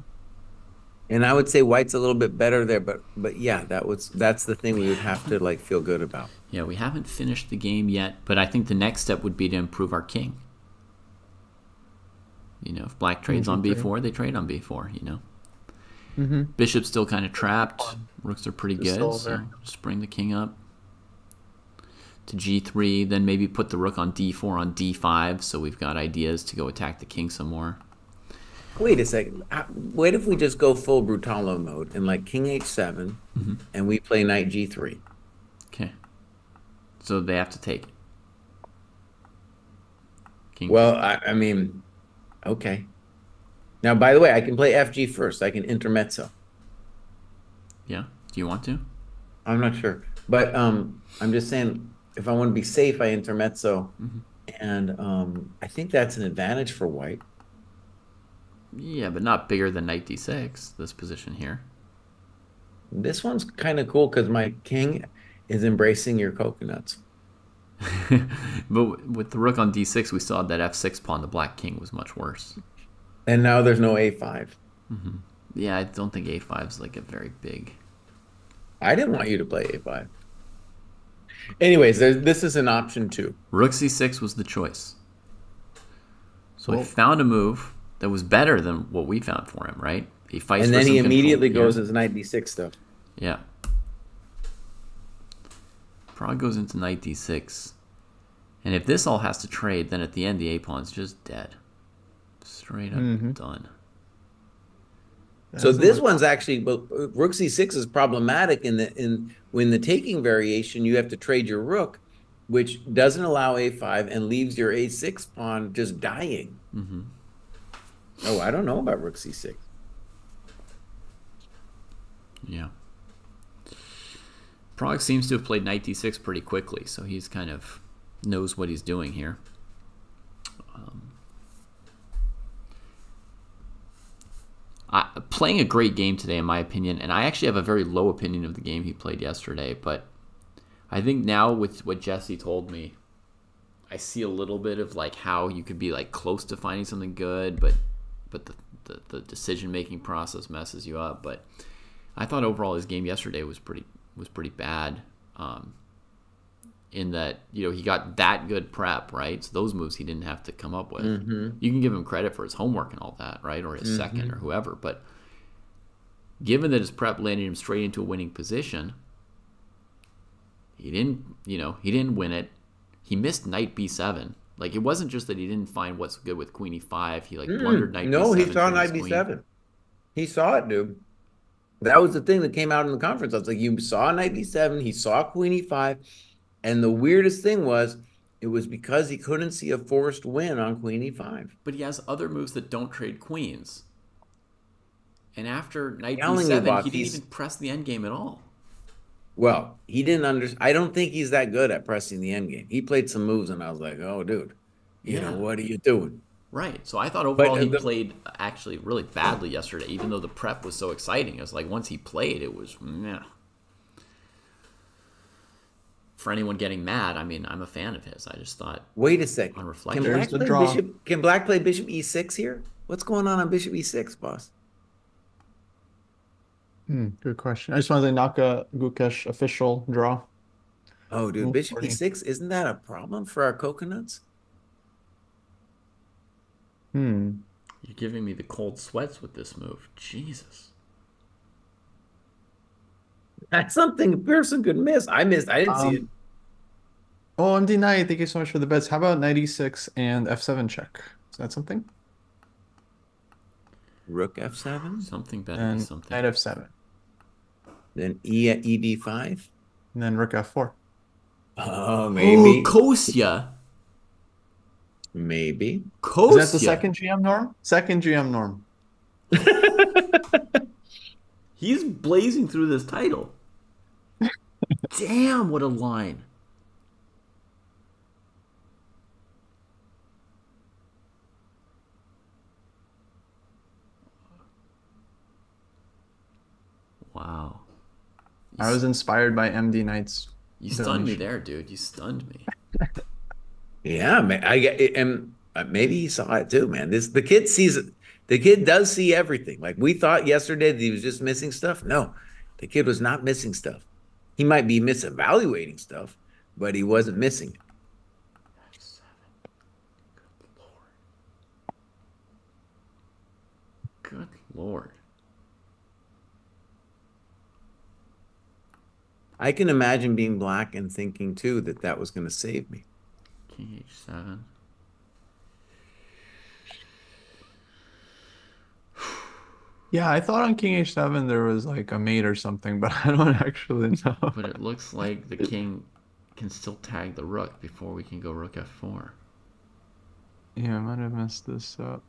And I would say White's a little bit better there, but but yeah, that was that's the thing we would have to like feel good about. Yeah, we haven't finished the game yet, but I think the next step would be to improve our king. You know, if black trades on b4, they trade on b4, you know. Mm-hmm. Bishop's still kind of trapped. Rooks are pretty Just good, so just bring the king up to g3, then maybe put the rook on d4 on d5, so we've got ideas to go attack the king some more. Wait a second. Uh, What if we just go full Brutalo mode and like King H7 Mm-hmm. and we play Knight G3? So they have to take it. King Well, I, I mean, okay. Now, by the way, I can play FG first. I can intermezzo. Yeah. Do you want to? I'm not sure, but um, I'm just saying if I want to be safe, I intermezzo, Mhm. and um, I think that's an advantage for White. Yeah, but not bigger than knight d6, this position here. This one's kind of cool because my king is embracing your coconuts. but with the rook on d6, we saw that f6 pawn. The black king was much worse. And now there's no A5. Mm-hmm. Yeah, I don't think a5 is like a very big. I didn't want you to play A5. Anyways, this is an option too. Rook c6 was the choice. So Well- found a move that was better than what we found for him, right? He fights and then he immediately here. goes as knight d6 stuff. Yeah. Pragg goes into knight d6. And if this all has to trade, then at the end the a pawn's just dead. Straight up Mhm. done. So this look- one's actually well, rook c6 is problematic in the in when the taking variation you have to trade your rook, which doesn't allow a5 and leaves your a6 pawn just dying. hmm Oh, I don't know about rook c6. Yeah. Pragg seems to have played knight d6 pretty quickly, so he's kind of knows what he's doing here. Um, I, playing a great game today, in my opinion, and I actually have a very low opinion of the game he played yesterday, but I think now with what Jesse told me, I see a little bit of like how you could be like close to finding something good, but but the, the, the decision making process messes you up. But I thought overall his game yesterday was pretty was pretty bad. Um, in that you know he got that good prep, right? So those moves he didn't have to come up with. Mhm. You can give him credit for his homework and all that, right? Or his second or whoever, but given that his prep landed him straight into a winning position, he didn't, you know, he didn't win it. He missed knight b7. Like it wasn't just that he didn't find what's good with queen e5. He like blundered knight no, b7. he saw knight his queen. b7. He saw it, dude. That was the thing that came out in the conference. I was like, you saw knight b7, he saw queen e5, and the weirdest thing was it was because he couldn't see a forced win on queen e e5. But he has other moves that don't trade queens. And after knight you, b7, he didn't even press the endgame at all. Well, he didn't under. I don't think he's that good at pressing the endgame. He played some moves, and I was like, oh, dude, you Yeah. know what are you doing? Right. So I thought overall uh, he the- played actually really badly yesterday, even though the prep was so exciting. It was like once he played, it was meh. For anyone getting mad, I mean, I'm a fan of his. I just thought Wait a second. On Can black, play draw. bishop, can black play bishop e6 here? What's going on on bishop e6, boss? Hmm, good question. I just wanted to knock a Gukesh official draw. Oh, dude, bishop e6, isn't that a problem for our coconuts? Hmm. you're giving me the cold sweats with this move. Jesus. That's something a person could miss. I missed. I didn't see it. Um, Oh, MD Knight, thank you so much for the bets. How about 96 and f7 check? Is that something? Rook f7, Something better And than something. knight f7. then e ed5. And then rook f4. Oh, Ooh, maybe, Kostya. Maybe. Kostya. Is that the second GM norm? Second GM norm. He's blazing through this title. Damn, what a line. Wow. You, I was inspired by MD Knight's. you stunned me there, dude. You stunned me. Yeah, man. I get and uh, maybe he saw it too, man. This the kid sees it. The kid does see everything. Like we thought yesterday that he was just missing stuff. No, the kid was not missing stuff. He might be misevaluating stuff, but he wasn't missing it. Good lord. I can imagine being black and thinking too that that was going to save me. King H7. Yeah, I thought on King H7 there was like a mate or something, but I don't actually know. But it looks like the king can still tag the rook before we can go rook f4. Yeah, I might have messed this up.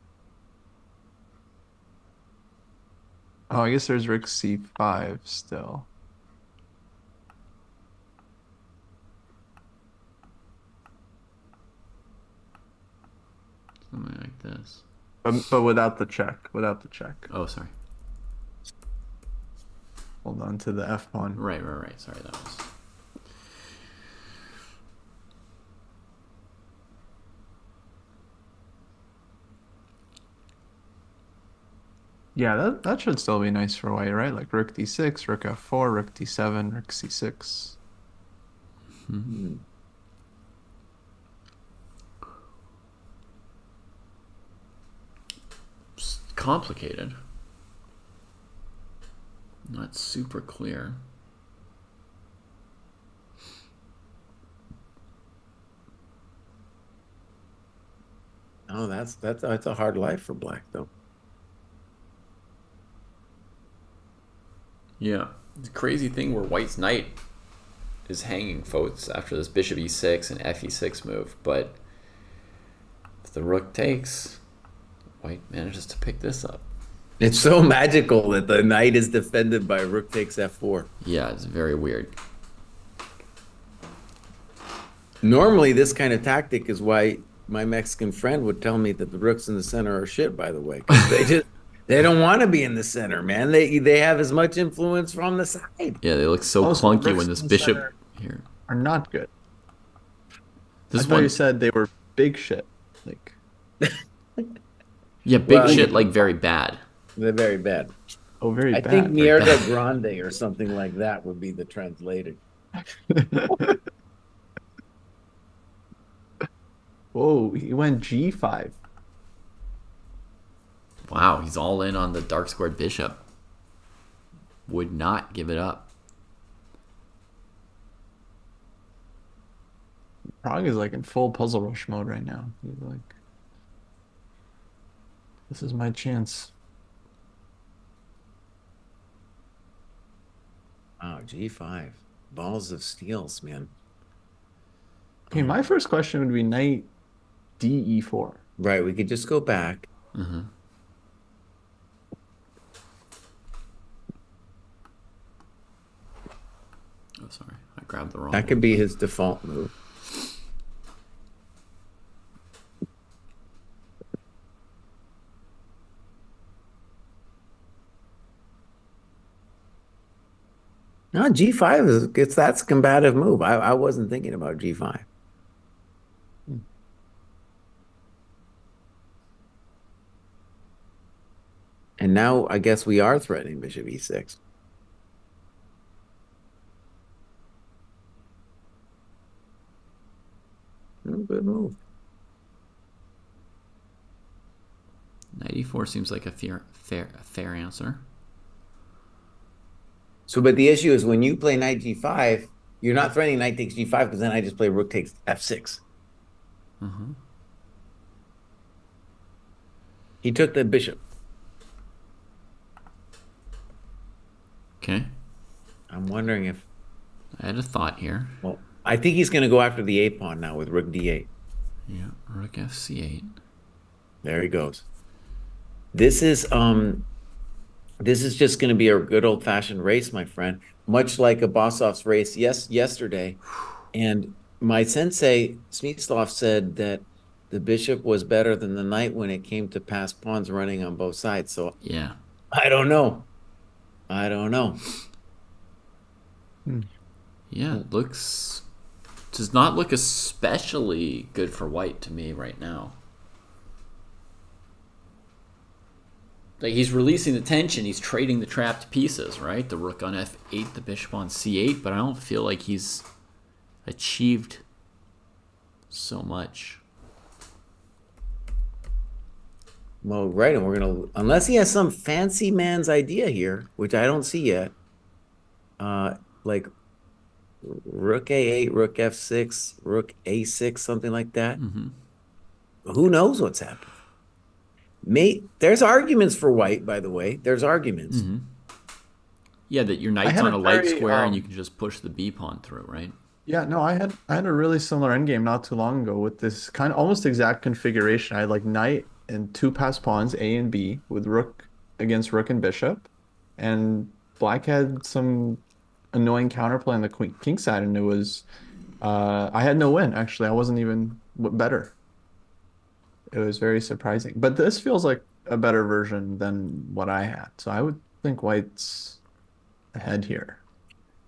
Oh, I guess there's rook c5 still. Something like this. But, but without the check. Without the check. Oh, sorry. Hold on to the f pawn. Right, right, right. Sorry, that was. Yeah, that, that should still be nice for white, right? Like rook d6, rook f4, rook d7, rook c6. Hmm. It's complicated. Not super clear. Oh, that's that's that's a hard life for black though. Yeah. The crazy thing where White's knight is hanging folks after this bishop e6 and fe6 move, but if the rook takes, White manages to pick this up. It's so magical that the knight is defended by rook takes f4. Yeah, it's very weird. Normally, this kind of tactic is why my Mexican friend would tell me that the rooks in the center are shit. By the way, 'cause they just they don't want to be in the center, man. They they have as much influence from the side. Yeah, they look so Also, clunky when this bishop here. Are not good. This I thought one, you said they were big shit. Like, yeah, big Well, shit, like very bad. They're very bad. oh, very I bad. I think very Mierda. Grande or something like that would be the translated. Whoa, he went g5. Wow, he's all in on the dark squared bishop. Would not give it up. Pragg is like in full puzzle rush mode right now. He's like, this is my chance. Wow, G5. Balls of steels, man. Okay, my first question would be knight E de4. Right, we could just go back. hmm Oh, sorry, I grabbed the wrong. That could be his default move. No, G5 is it's that's a combative move. I, I wasn't thinking about G5. Hmm. And now I guess we are threatening Bishop E E6. Oh, hmm, good move. 94 seems like a fair, fair, a fair answer. So, but the issue is when you play knight G5, You're not threatening knight takes g5 because then I just play rook takes f6. Mhm. He took the bishop. Okay. I'm wondering if I had a thought here. well, I think he's going to go after the a pawn now with rook d8. Yeah. Rook fc8. There he goes. This is um this is just going to be a good old fashioned race, my friend, much like Abasov's race yes yesterday. And my sensei Smyslov said that the bishop was better than the knight when it came to pass pawns running on both sides. So Yeah. I don't know. I don't know. Hmm. Yeah. It looks does not look especially good for white to me right now. Like he's releasing the tension, he's trading the trapped pieces, right? The rook on f8, the bishop on c8, but I don't feel like he's achieved so much. Well, right, and we're gonna unless he has some fancy man's idea here, which I don't see yet. Uh, like rook a8, rook f6, rook a6, something like that. hmm Who knows what's happening? Mate, there's arguments for white, by the way. There's arguments. hmm Yeah, that your knight's on a a light very, square and um, you can just push the b pawn through, right? Yeah, no, I had I had a really similar endgame not too long ago with this kind of almost exact configuration. I had like knight and two pass pawns, A and B, with rook against rook and bishop, and black had some annoying counterplay on the queen king side, and it was uh, I had no win actually. I wasn't even better. It was very surprising, but this feels like a better version than what I had. So I would think white's ahead here.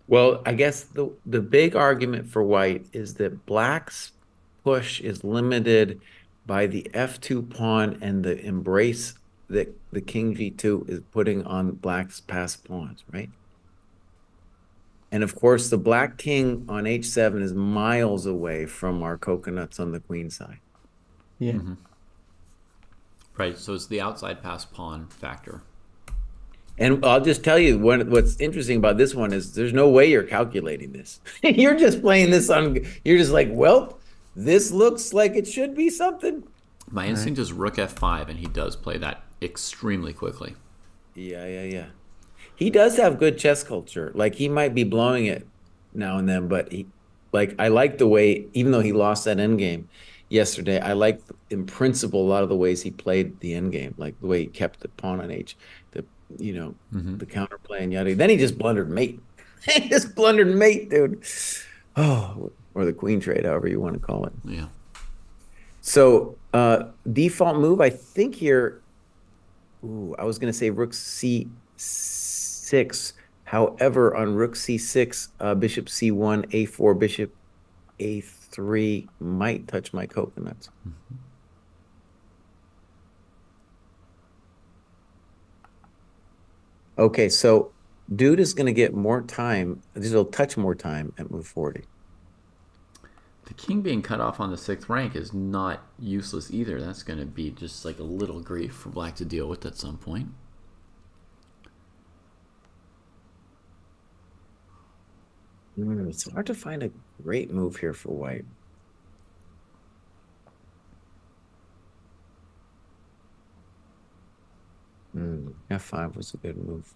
Well, I guess the the big argument for white is that black's push is limited by the f2 pawn and the embrace that the king g2 is putting on black's passed pawns, right? And of course, the black king on h7 is miles away from our coconuts on the queen side. Yeah. Mm-hmm. Right. So it's the outside pass pawn factor. And I'll just tell you what what's interesting about this one is there's no way you're calculating this. you're just playing this on you're just like, well, this looks like it should be something. My instinct is rook f5, and he does play that extremely quickly. Yeah, yeah, yeah. He does have good chess culture. Like he might be blowing it now and then, but he like I like the way even though he lost that end game yesterday, I like in principle a lot of the ways he played the end game, like the way he kept the pawn on h, the you know, Mhm. the counterplay and yada. Then he just blundered mate. he just blundered mate, dude. Oh, or the queen trade, however you want to call it. Yeah. So uh, default move, I think here. Ooh, I was gonna say rook c6. However, on rook c6, uh, bishop c1, a4, bishop a3 might touch my coconuts. Okay, so dude is gonna get more time. This will touch more time at move 40. The king being cut off on the sixth rank is not useless either. That's going to be just like a little grief for black to deal with at some point. Mm, it's hard to find a great move here for white. Mm, F5 was a good move.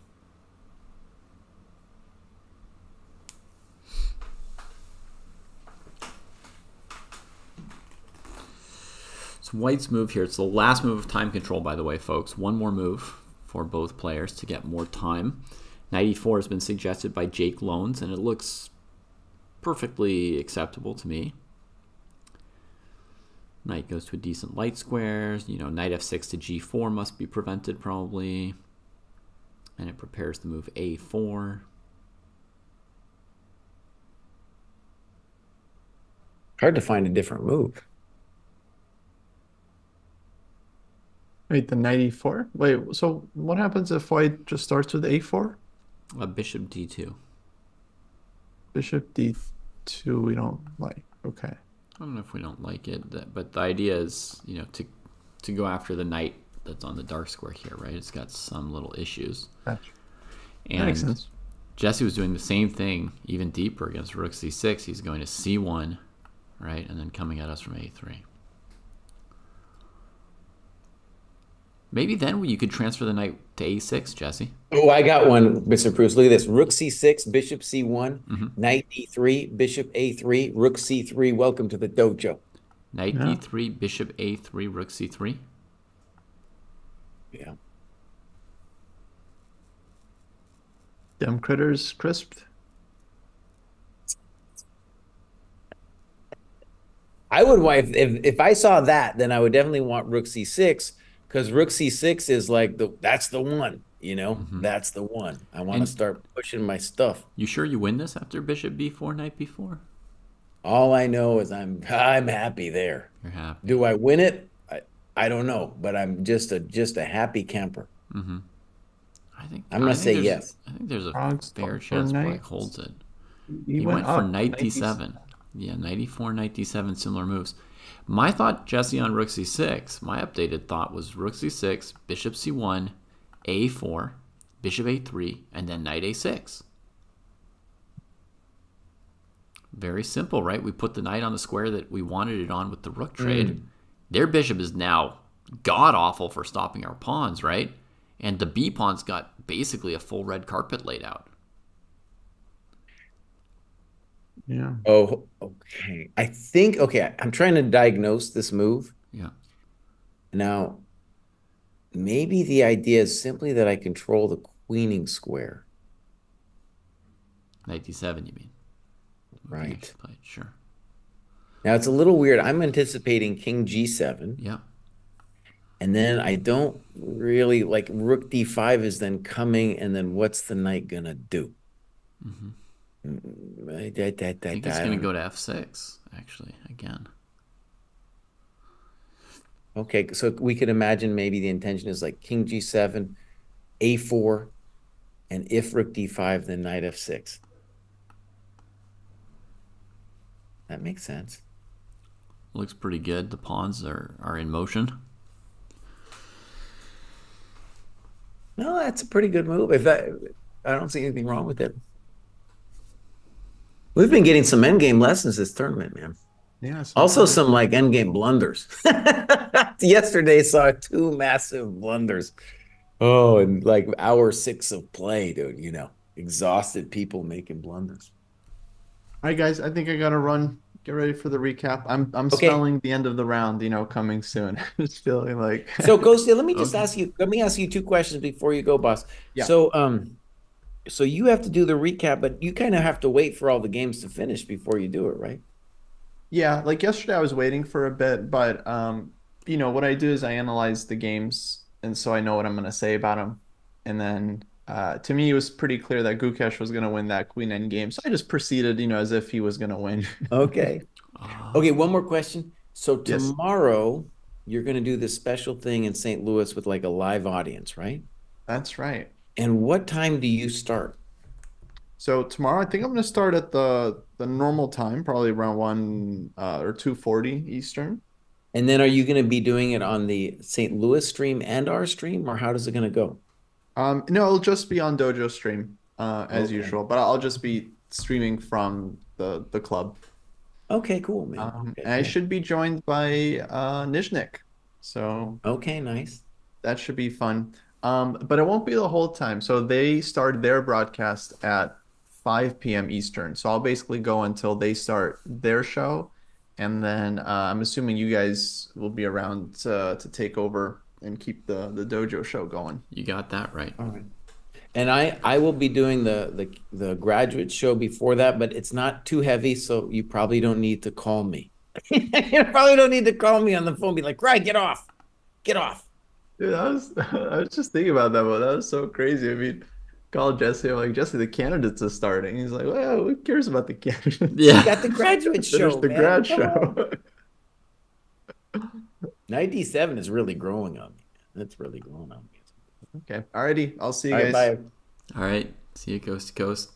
So white's move here. It's the last move of time control, by the way, folks. One more move for both players to get more time. 94 has been suggested by Jake Loans, and it looks perfectly acceptable to me. Knight goes to a decent light square. You know, knight f6 to g4 must be prevented probably. And it prepares the move a4. Hard to find a different move. Wait, the 94? Wait, so what happens if white just starts with a4? A uh, bishop d2. Bishop d2 we don't like. Okay. I don't know if we don't like it, but the idea is, you know, to to go after the knight that's on the dark square here, right? It's got some little issues. Gotcha. That And makes sense. Jesse was doing the same thing, even deeper against rook c6. He's going to c1, right, and then coming at us from a3. Maybe then you could transfer the knight to a6, Jesse. Oh, I got one, Mr. Bruce. Look at this. Rook c6, bishop c1, Mhm. knight d3, bishop a3, rook c3. Welcome to the dojo. Knight Yeah. d3, bishop a3, rook c3. Yeah. Dem critters crisped. I would want if, if if I saw that, then I would definitely want rook c6 because rook c6 is like the that's the one. You know, Mhm. that's the one. I want to start pushing my stuff. You sure you win this after bishop b4, knight b4? All I know is I'm I'm happy there. You're happy. Do I win it? I I don't know, but I'm just a just a happy camper. Mm-hmm. I think I'm gonna think say yes. I think there's a Frogs fair for chance. Black holds it. He, He, went, for up, knight d7. Yeah, knight e4, knight d7, similar moves. My thought, Jesse, on rook c6, my updated thought was rook c6, bishop c1, a4, bishop a3, and then knight a6. Very simple, right? We put the knight on the square that we wanted it on with the rook trade. Mm. Their bishop is now god awful for stopping our pawns, right? And the b pawn's got basically a full red carpet laid out. Yeah. Oh, okay. I think okay. I'm trying to diagnose this move. Yeah. Now, maybe the idea is simply that I control the queening square. Knight d7, you mean? Right. next play, Sure. Now it's a little weird. I'm anticipating king g7, Yeah. and then I don't really like rook d5 is then coming, and then what's the knight gonna do? hmm Mm, Mm, I, that- I think it's going to go to f6, actually, again. Okay, so we could imagine maybe the intention is like king g7, a4, and if rook d5, then knight f6. That makes sense. Looks pretty good. The pawns are, are in motion. No, that's a pretty good move. If that, I don't see anything wrong with it. We've been getting some endgame lessons this tournament, man. Yeah. so- Also, some like endgame blunders. Yesterday saw two massive blunders. Oh, and like hour six of play, dude. You know, exhausted people making blunders. All right, guys. I think I gotta run. Get ready for the recap. I'm I'm Okay. smelling the end of the round. You know, coming soon. Just feeling like. So, Ghosty, let me just ask you. Let me ask you two questions before you go, boss. Yeah. So, um, so you have to do the recap, but you kind of have to wait for all the games to finish before you do it, right? Yeah, like yesterday I was waiting for a bit, but um, you know, what I do is I analyze the games and so I know what I'm gonna say about them. And then uh, to me it was pretty clear that Gukesh was gonna win that queen end game. So I just proceeded, you know, as if he was gonna win. Okay. Ah, Okay, one more question. So Yes. tomorrow you're going to do this special thing in St. Louis with like a live audience, right? That's right. And what time do you start? So tomorrow I think I'm gonna start at the the normal time, probably around one uh, or 2:40 Eastern. And then are you going to be doing it on the St. Louis stream and our stream, or how does it going to go? Um, no, it'll just be on Dojo stream, uh, as Okay. usual, but I'll just be streaming from the the club. Okay, cool, man. Um, Okay, I cool. should be joined by uh, Nizhnik, so Okay, nice. that should be fun. Um, but it won't be the whole time. So they start their broadcast at 5 p.m. Eastern. So I'll basically go until they start their show, and then uh, I'm assuming you guys will be around to, to take over and keep the the dojo show going. you got that right. All right. And I I will be doing the the the graduate show before that, but it's not too heavy, so you probably don't need to call me. you probably don't need to call me on the phone. Be like, right, get off, get off. Dude, that was I was just thinking about that, but that was so crazy. I mean, call Jesse. I'm like, Jesse, the candidates are starting. He's like, well, who cares about the candidates? You Yeah. got the graduate Finish show, the man. grad Come show. 97 is really growing on me. That's really growing on me. Okay. Alrighty. I'll see you All right, guys. bye. All right. See you coast to coast.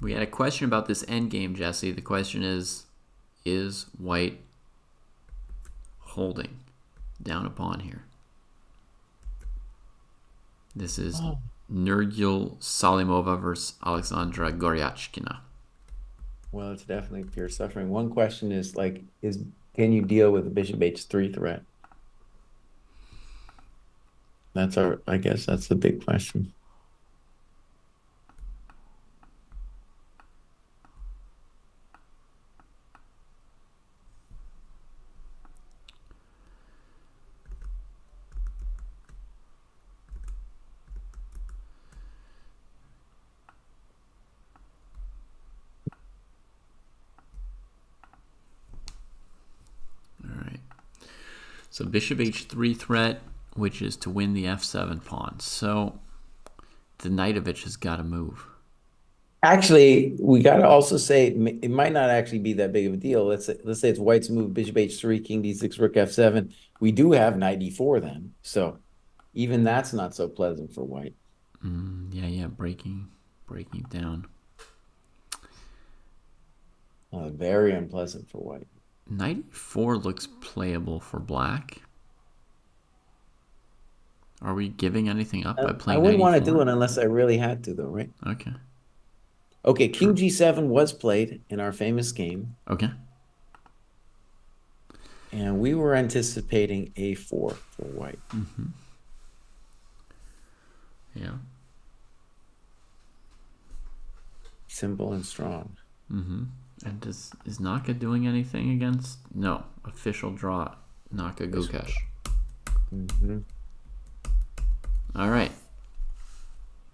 We had a question about this end game, Jesse. The question is Is white holding down a pawn here? This is Oh. Nurgul Salimova versus Alexandra Goryachkina. Well, it's definitely pure suffering. One question is like, is can you deal with the bishop h3 threat? That's our, I guess that's the big question. All right. So bishop h3 threat, which is to win the f7 pawn. So the knight of Knightovich has got to move. Actually, we got to also say it it might not actually be that big of a deal. Let's say, let's say it's white's move, bishop h3, king d6, rook f7. We do have knight e4 then. So even that's not so pleasant for white. Mm, yeah, yeah, breaking, breaking down. Uh, very unpleasant for white. Knight e4 looks playable for black. Are we giving anything up by playing? I wouldn't want to do it unless I really had to, though, right? Okay. Okay, king g7 was played in our famous game, Okay. and we were anticipating a4 for white. Mm -hmm. Yeah. Simple and strong. Mm-hmm. And does is Naka doing anything against? No. Official draw. Naka Gukesh. hmm All right.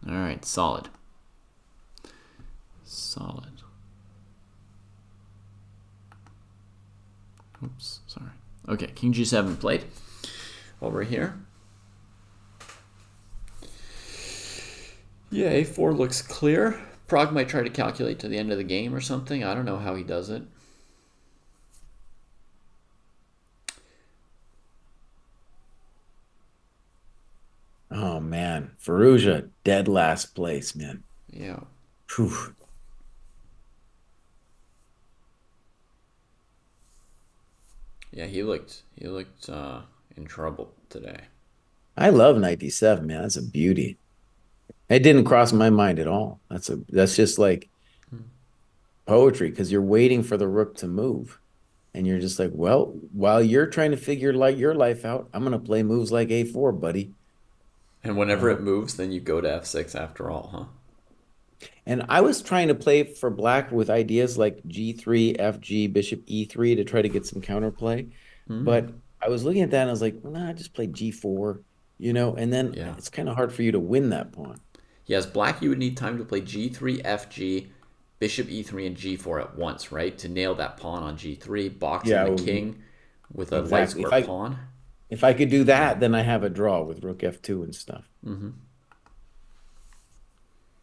All right. Solid. Solid. Oops. Sorry. Okay. King G7 played. Over here. Yeah, A4 looks clear. Pragg might try to calculate to the end of the game or something. I don't know how he does it. Oh man, Firouzja dead last place, man. Yeah. Phew. Yeah, he looked he looked uh, in trouble today. I love ninety seven, man. That's a beauty. It didn't cross my mind at all. That's a that's just like poetry because you're waiting for the rook to move, and you're just like, well, while you're trying to figure like your life out, I'm gonna play moves like a4, buddy. And whenever it moves, then you go to f6 after all, huh? And I was trying to play for black with ideas like g3, fg, bishop e3 to try to get some counterplay. Hmm. But I was looking at that and I was like, well, nah, just play g4, you know, and then Yeah. it's kind of hard for you to win that pawn. Yes, black you would need time to play g3, fg, bishop e3, and g4 at once, right? To nail that pawn on g3, boxing Yeah, the well, king with a light. If square I- pawn. If I could do that, then I have a draw with rook f2 and stuff. Mm-hmm.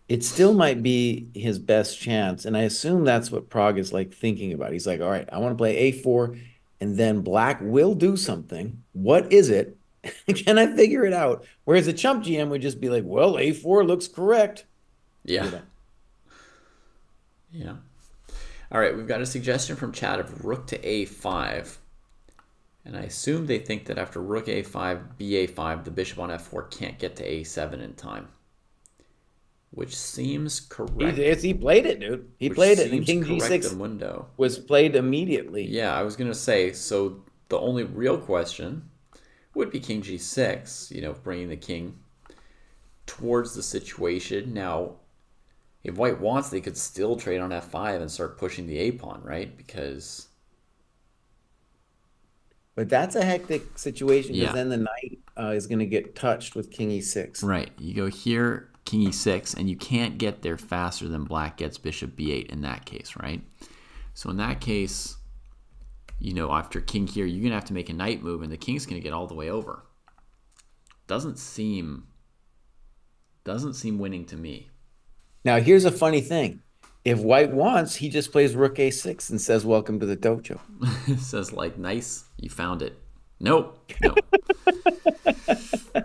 It still might be his best chance. And I assume that's what Pragg is like thinking about. He's like, all right, I want to play a4, and then black will do something. What is it? Can I figure it out? Whereas a chump GM would just be like, well, a4 looks correct. Yeah. You know? Yeah. All right, we've got a suggestion from chat of rook to a5. And I assume they think that after rook a5, ba5, the bishop on f4 can't get to a7 in time. Which seems correct. it's- he played it, dude. He which played it, and King correct G6 window. was played immediately. Yeah, I was going to say, so the only real question would be King G6, you know, bringing the king towards the situation. Now, if white wants, they could still trade on f5 and start pushing the a pawn, right? Because But that's a hectic situation because Yeah. then the knight uh, is going to get touched with King E6. Right. You go here, king e6, and you can't get there faster than black gets bishop b8 in that case, right? So in that case, you know, after king here, you're going to have to make a knight move, and the king's going to get all the way over. Doesn't seem doesn't seem winning to me. Now, here's a funny thing. If white wants, he just plays rook A6 and says, welcome to the dojo. says like nice, you found it. Nope. No.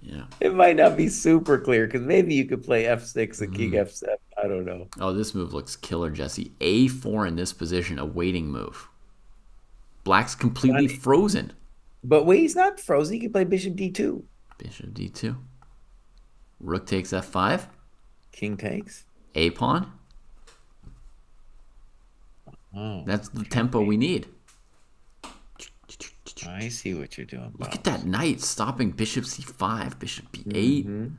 yeah. It might not be super clear because maybe you could play F6 and King mm-hmm. F7. I don't know. Oh, this move looks killer, Jesse. A4 in this position, a waiting move. Black's completely Funny. frozen. But wait, he's not frozen. He can play Bishop D2. Bishop d2. Rook takes f5. King takes. A pawn. Oh, That's the tempo we need. I see what you're doing. Look at that knight stopping bishop c5, bishop b8. Mhm.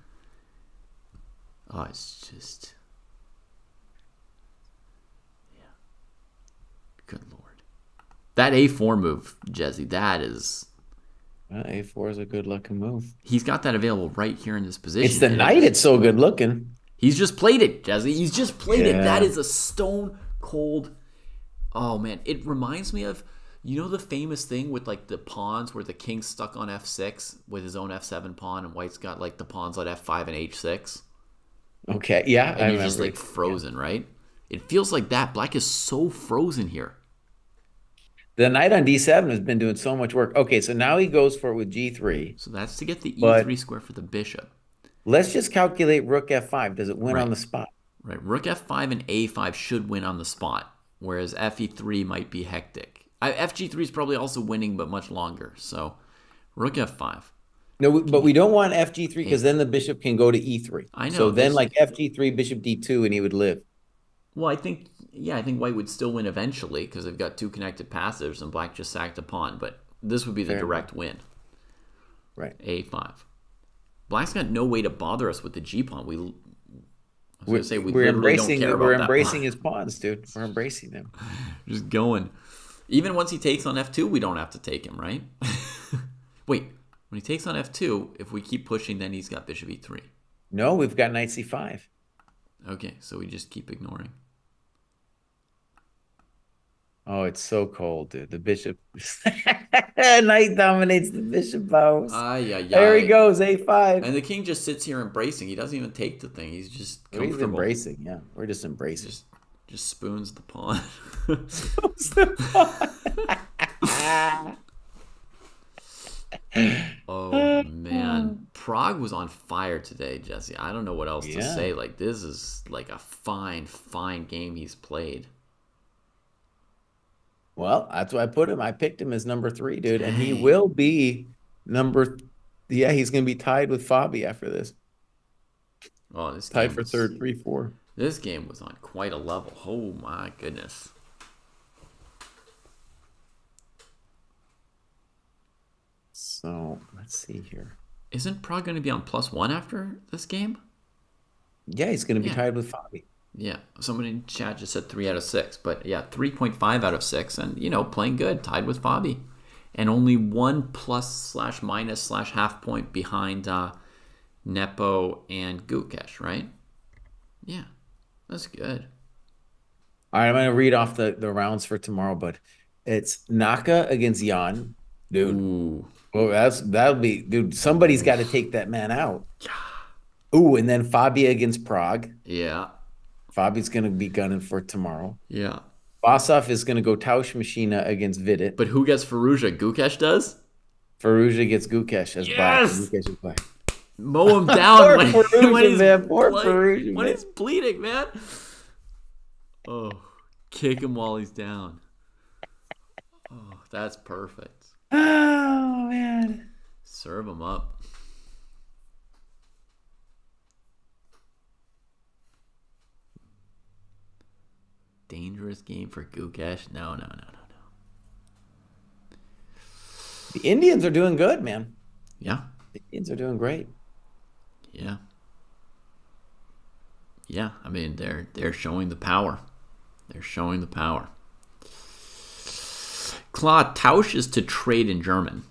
Oh, it's just. Good lord. That a4 move, Jesse, that is. Well, A4 is a good looking move. He's got that available right here in this position. It's the and knight. It's so good looking. He's just played it, Jesse. He's just played it. That is a stone cold. Oh man, it reminds me of you know the famous thing with like the pawns where the king's stuck on f6 with his own f7 pawn and white's got like the pawns on f5 and h6 Okay. Yeah. and I you're just like frozen, right? It feels like that. Black is so frozen here. The knight on D7 has been doing so much work. Okay. So now he goes for it with G3. So that's to get the e3 square for the bishop. Let's just calculate rook F5. Does it win Right. on the spot? Right. Rook f5 and a5 should win on the spot, whereas fe3 might be hectic. I, fg3 is probably also winning, but much longer. So rook f5. No, we- but we don't want FG3 because then the bishop can go to E3. I know, So then, like FG3, bishop D2, and he would live. Well, I think yeah, I think white would still win eventually because they've got two connected passives and black just sacked a pawn. But this would be the Fair direct win. Right. A5. Black's got no way to bother us with the G pawn. We, I was We're, gonna say we we're literally embracing. don't care We're about that embracing pawn. his pawns, dude. We're embracing them. Just going. Even once he takes on f2, we don't have to take him, right? Wait, when he takes on f2, if we keep pushing, then he's got bishop e3. No, we've got knight C5. Okay, so we just keep ignoring. Oh, it's so cold, dude. The bishop. knight dominates the bishop house. Ah, yeah, yeah. there he goes, A5. And the king just sits here embracing. He doesn't even take the thing. He's just He's comfortable. embracing. Yeah, we're just embracing. Just, just spoons the pawn. oh man, Pragg was on fire today, Jesse. I don't know what else to say. Like this is like a fine, fine game he's played. Well, that's why I put him. I picked him as number three, dude, and he will be number. Yeah, he's gonna be tied with Fabi after this. Oh, this Tied for was- third, three, four. This game was on quite a level. Oh my goodness. So let's see here. Isn't Pragg going to be on plus one after this game? Yeah, he's gonna be Yeah. tied with Fabi. Yeah, somebody in chat just said three out of six, but yeah, three point five out of six, and you know, playing good, tied with Fabi, and only one plus slash minus slash half point behind uh, Nepo and Gukesh, right? Yeah, that's good. All right, I'm gonna read off the, the rounds for tomorrow, but it's Naka against Ian, dude. Ooh, Well, that's that'll be dude. Somebody's got to take that man out. Ooh, and then Fabia against Pragg. yeah, Fabi's gonna be gunning for tomorrow. yeah. Basov is gonna go Tausch Machina against Vidit. But who gets Firouzja? Gukesh does. Firouzja gets Gukesh as black. Yes! Gukesh is black. Mow him down when, Firouzja, when he's man. Poor ble- Firouzja, when man. he's bleeding, man. Oh, kick him while he's down. Oh, that's perfect. Oh man. Serve him up. Dangerous game for Gukesh. No, no, no, no, no. The Indians are doing good, man. Yeah, The Indians are doing great. yeah, yeah. I mean, they're they're showing the power. They're showing the power. Claude Tausch is to trade in German.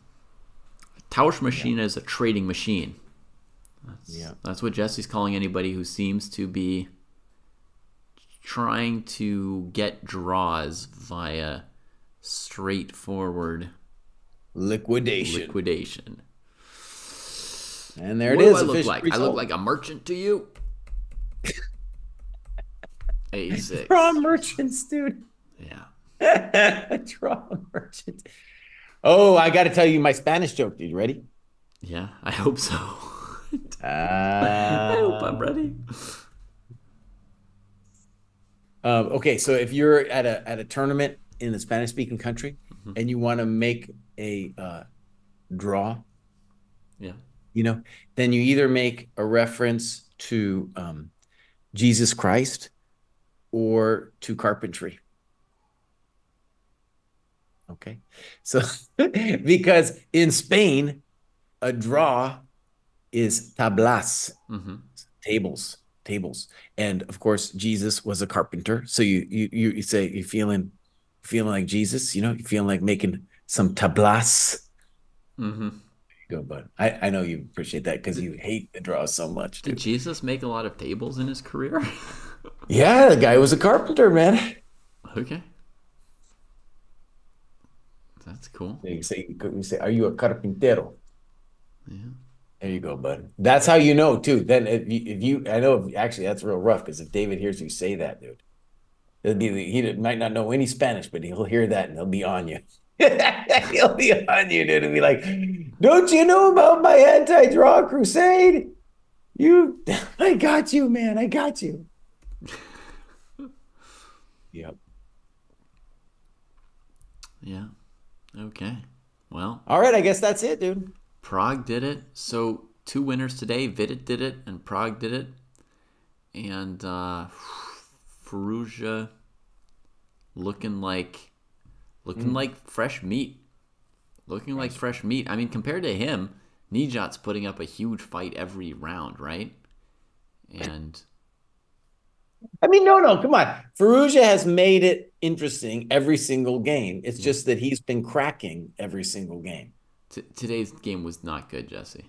Tausch machine is a trading machine. That's, Yeah. that's what Jesse's calling anybody who seems to be trying to get draws via straightforward Liquidation. liquidation. and there what it is. do I look like? I look like a merchant to you? A6. Draw merchants, dude. Yeah. Draw merchants. Oh, I got to tell you my Spanish joke. Dude, you ready? Yeah, I hope so. Uh, I hope I'm ready. Um, okay, so if you're at a at a tournament in a Spanish speaking country Mm-hmm. and you want to make a uh, draw, Yeah. you know, then you either make a reference to um, Jesus Christ or to carpentry. Okay. So, because in Spain, a draw is tablas, hmm tables, tables. And of course, Jesus was a carpenter. So you you you say you feeling feeling like Jesus, you know, you feeling like making some tablas. mm-hmm. Go, bud. I, I know you appreciate that because you hate the draw so much, Did. Jesus make a lot of tables in his career? Yeah, the guy was a carpenter, man. okay. That's cool. You say, you say, are you a carpintero? Yeah. There you go, bud. That's how you know, too. Then if you, if you I know, if, actually, that's real rough because if David hears you say that, dude, it'll be he might not know any Spanish, but he'll hear that and he'll be on you. he'll be on you, dude, and be like, "Don't you know about my anti-draw crusade? You, I got you, man. I got you." Yep. Yeah. Okay. Well, All right, I guess that's it, dude. Pragg did it. So two winners today. Vidit did it, and Pragg did it. And uh, Firouzja looking like looking like fresh meat. Looking like fresh meat. I mean, compared to him, Nijat's putting up a huge fight every round, right? And I mean, no, no, come on. Firouzja has made it interesting every single game. It's just that he's been cracking every single game. T- today's game was not good, Jesse.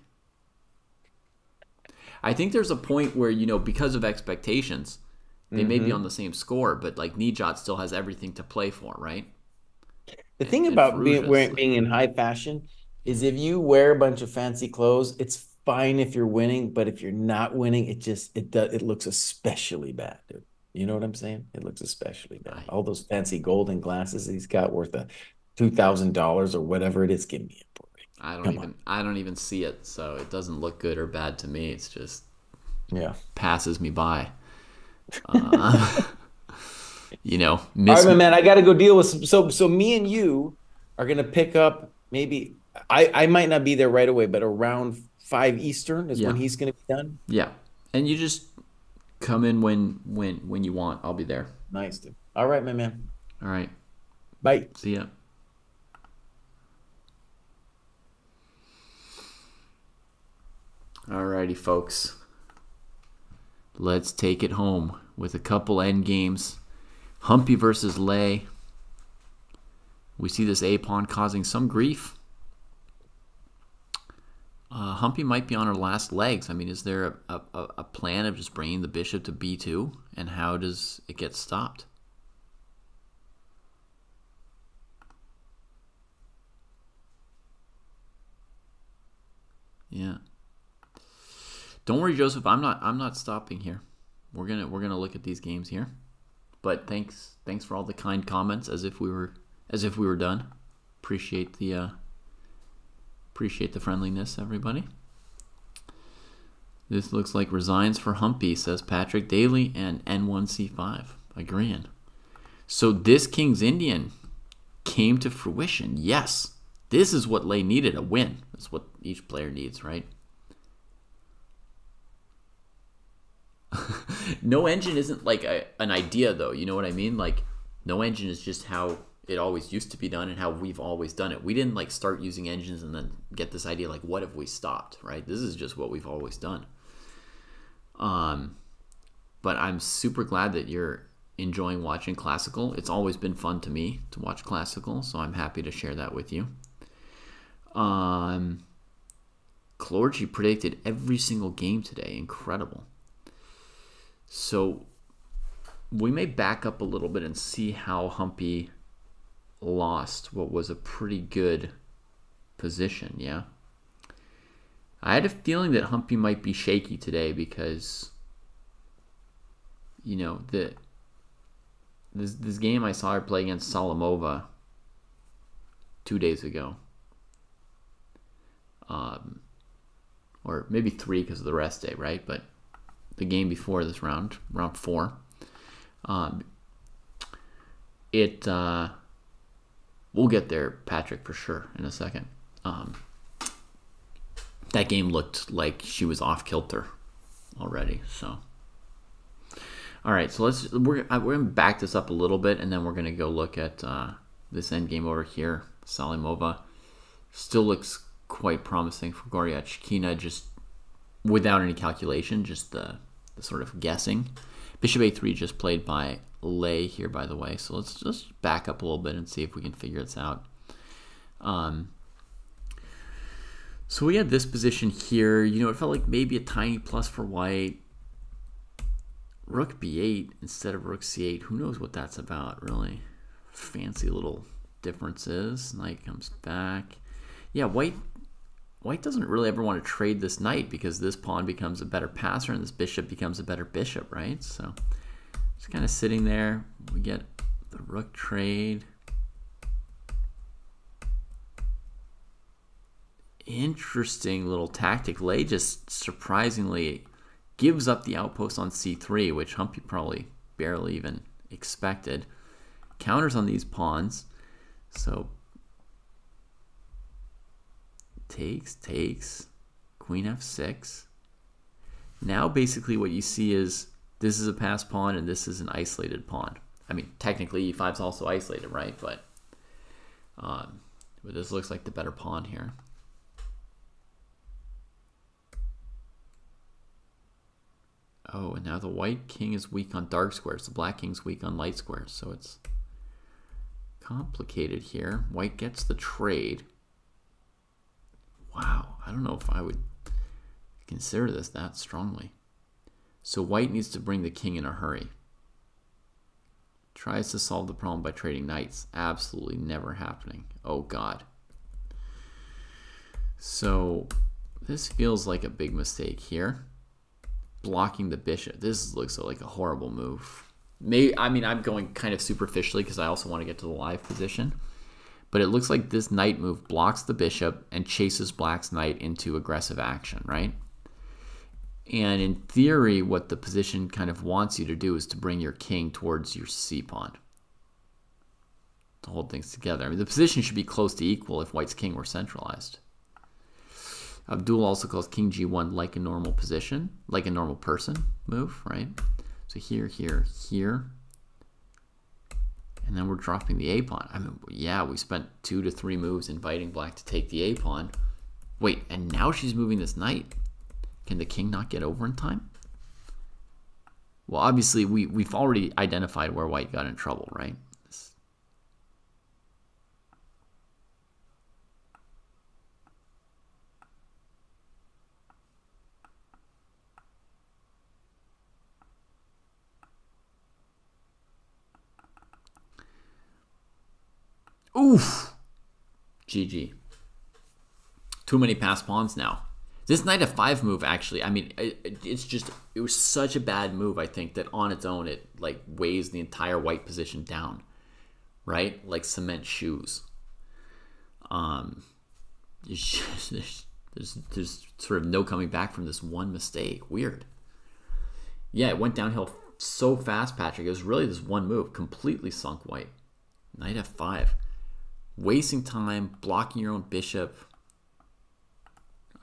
I think there's a point where you know because of expectations, they may be mm-hmm. on the same score, but like Nijat still has everything to play for, right? The thing about being, wearing, being in high fashion is if you wear a bunch of fancy clothes, it's fine if you're winning, but if you're not winning, it just it does it looks especially bad, dude. You know what I'm saying? It looks especially bad. All those fancy golden glasses he's got worth a two thousand dollars or whatever it is. Give me a break. I don't Come even I don't even see it, so it doesn't look good or bad to me. It's just Yeah. passes me by. Uh, you know, miss right, my man, I got to go deal with some. So, so me and you are gonna pick up maybe. I I might not be there right away, but around five Eastern is when he's gonna be done. yeah, and you just come in when when when you want. I'll be there. Nice, dude. All right, my man. All right, Bye. see ya. Alrighty, folks. Let's take it home with a couple end games. Humpy versus Lei. We see this A pawn causing some grief. Uh, Humpy might be on her last legs. I mean, is there a, a, a plan of just bringing the bishop to b2? And how does it get stopped? Yeah. Don't worry, Joseph. I'm not. I'm not stopping here. We're gonna. We're gonna look at these games here. But thanks. Thanks for all the kind comments. As if we were. As if we were done. Appreciate the. Uh, appreciate the friendliness, everybody. This looks like resigns for Humpy, says Patrick Daly and N1C5. Agreeing. So this King's Indian came to fruition. Yes. This is what Lei needed a win. That's what each player needs, right? no engine isn't like a, an idea, though. You know what I mean? Like, no engine is just how it always used to be done and how we've always done it. We didn't like start using engines and then get this idea like, what if we stopped, right? This is just what we've always done. Um, but I'm super glad that you're enjoying watching classical. It's always been fun to me to watch classical, so I'm happy to share that with you. Um, Clorgy predicted every single game today. Incredible. So we may back up a little bit and see how Humpy lost what was a pretty good position, yeah? I had a feeling that Humpy might be shaky today because you know, the this this game I saw her play against Salimova two days ago. Um, or maybe three because of the rest day, right? But the game before this round, round four, um, it uh, we'll get there, Patrick, for sure in a second. Um, that game looked like she was off kilter already. So, all right, so let's we're uh, we're gonna back this up a little bit, and then we're gonna go look at uh, this end game over here. Salimova still looks quite promising for Goryachkina, just without any calculation, just the, the sort of guessing. Bishop a3 just played by Lei here, by the way. So let's just back up a little bit and see if we can figure this out. Um, so we had this position here. You know, it felt like maybe a tiny plus for white. Rook b8 instead of rook c8. Who knows what that's about, really? Fancy little differences. Knight comes back. Yeah, white white doesn't really ever want to trade this knight because this pawn becomes a better passer and this bishop becomes a better bishop, right? So just kind of sitting there. We get the rook trade. Interesting little tactic. Lei just surprisingly gives up the outpost on c3, which Humpy probably barely even expected. Counters on these pawns. So takes, takes, queen f6. Now basically what you see is this is a passed pawn and this is an isolated pawn. I mean, technically e5 is also isolated, right? But, um, but this looks like the better pawn here. Oh, and now the white king is weak on dark squares. The black king's weak on light squares. So it's complicated here. White gets the trade. Wow, I don't know if I would consider this that strongly. So white needs to bring the king in a hurry. Tries to solve the problem by trading knights. Absolutely never happening. Oh god. So this feels like a big mistake here blocking the bishop. This looks like a horrible move. Maybe I mean I'm going kind of superficially because I also want to get to the live position. But it looks like this knight move blocks the bishop and chases black's knight into aggressive action, right? And in theory, what the position kind of wants you to do is to bring your king towards your c pawn. To hold things together. I mean, the position should be close to equal if white's king were centralized. Abdul also calls king g1 like a normal position, like a normal person move, right? So here, here, here. And then we're dropping the a-pawn. I mean, yeah, we spent two to three moves inviting black to take the a-pawn. Wait, and now she's moving this knight. Can the king not get over in time? Well, obviously, we, we've already identified where white got in trouble, right? Oof. GG. Too many pass pawns now. This knight f5 move, actually, I mean, it, it's just, it was such a bad move, I think, that on its own, it, like, weighs the entire white position down. Right? Like cement shoes. Um, just, there's, there's, there's sort of no coming back from this one mistake. Weird. Yeah, it went downhill so fast, Patrick. It was really this one move. Completely sunk white. Knight f5 wasting time, blocking your own bishop.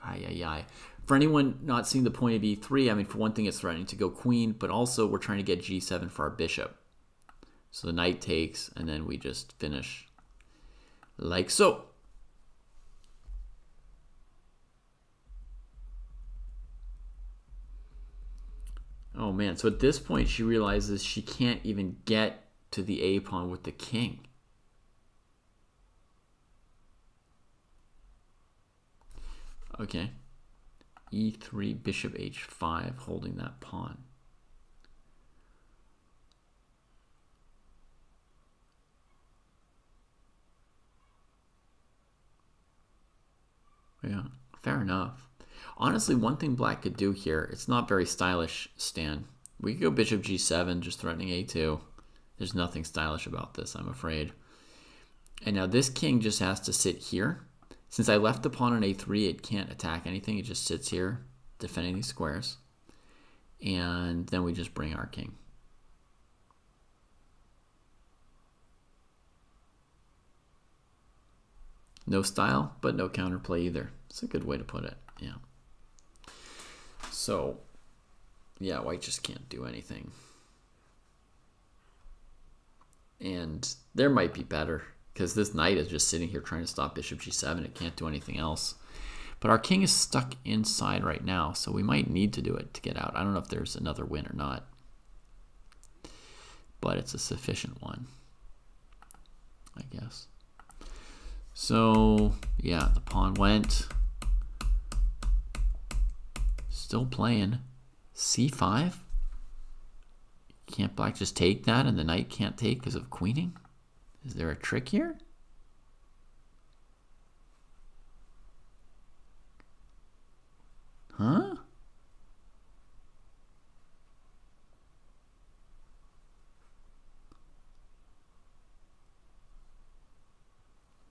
Ay, ay, ay. For anyone not seeing the point of e3, I mean, for one thing, it's threatening to go queen, but also we're trying to get g7 for our bishop. So the knight takes, and then we just finish like so. Oh man, so at this point she realizes she can't even get to the A pawn with the king. Okay. e3, bishop h5, holding that pawn. Yeah, fair enough. Honestly, one thing black could do here, it's not very stylish, Stan. We could go bishop g7, just threatening a2. There's nothing stylish about this, I'm afraid. And now this king just has to sit here since I left the pawn on a3, it can't attack anything. It just sits here defending these squares. And then we just bring our king. No style, but no counterplay either. It's a good way to put it. Yeah. So, yeah, white just can't do anything. And there might be better because this knight is just sitting here trying to stop bishop g7. It can't do anything else. But our king is stuck inside right now, so we might need to do it to get out. I don't know if there's another win or not. But it's a sufficient one, I guess. So, yeah, the pawn went. Still playing. c5? Can't black just take that and the knight can't take because of queening? Is there a trick here? Huh?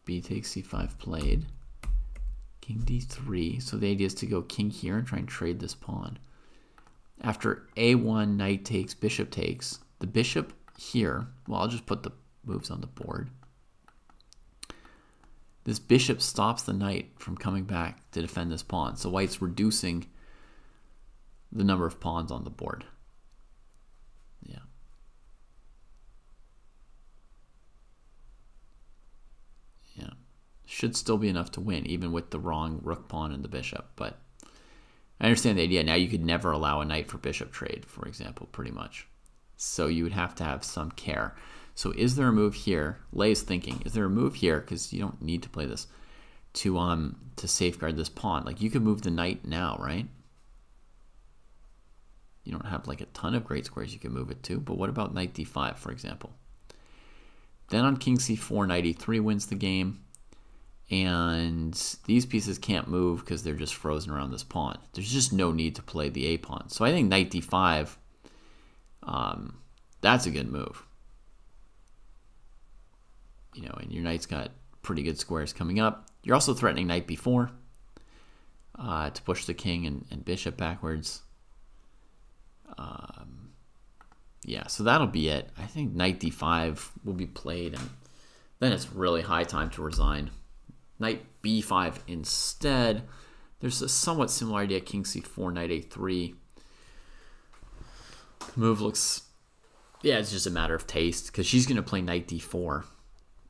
b takes c5 played. King d3. So the idea is to go king here and try and trade this pawn. After a1, knight takes, bishop takes. The bishop here, well, I'll just put the moves on the board. This bishop stops the knight from coming back to defend this pawn. So white's reducing the number of pawns on the board. Yeah. Yeah. Should still be enough to win, even with the wrong rook pawn and the bishop. But I understand the idea. Now you could never allow a knight for bishop trade, for example, pretty much. So you would have to have some care. So is there a move here? Is thinking, is there a move here? Because you don't need to play this to um to safeguard this pawn. Like you could move the knight now, right? You don't have like a ton of great squares you can move it to, but what about knight d5, for example? Then on king c4, knight e3 wins the game. And these pieces can't move because they're just frozen around this pawn. There's just no need to play the a pawn. So I think knight d5, um, that's a good move. You know, and your knight's got pretty good squares coming up. You're also threatening knight b4 uh, to push the king and, and bishop backwards. Um, yeah, so that'll be it. I think knight d5 will be played, and then it's really high time to resign. Knight b5 instead. There's a somewhat similar idea, king c4, knight a3. The move looks, yeah, it's just a matter of taste, because she's going to play knight d4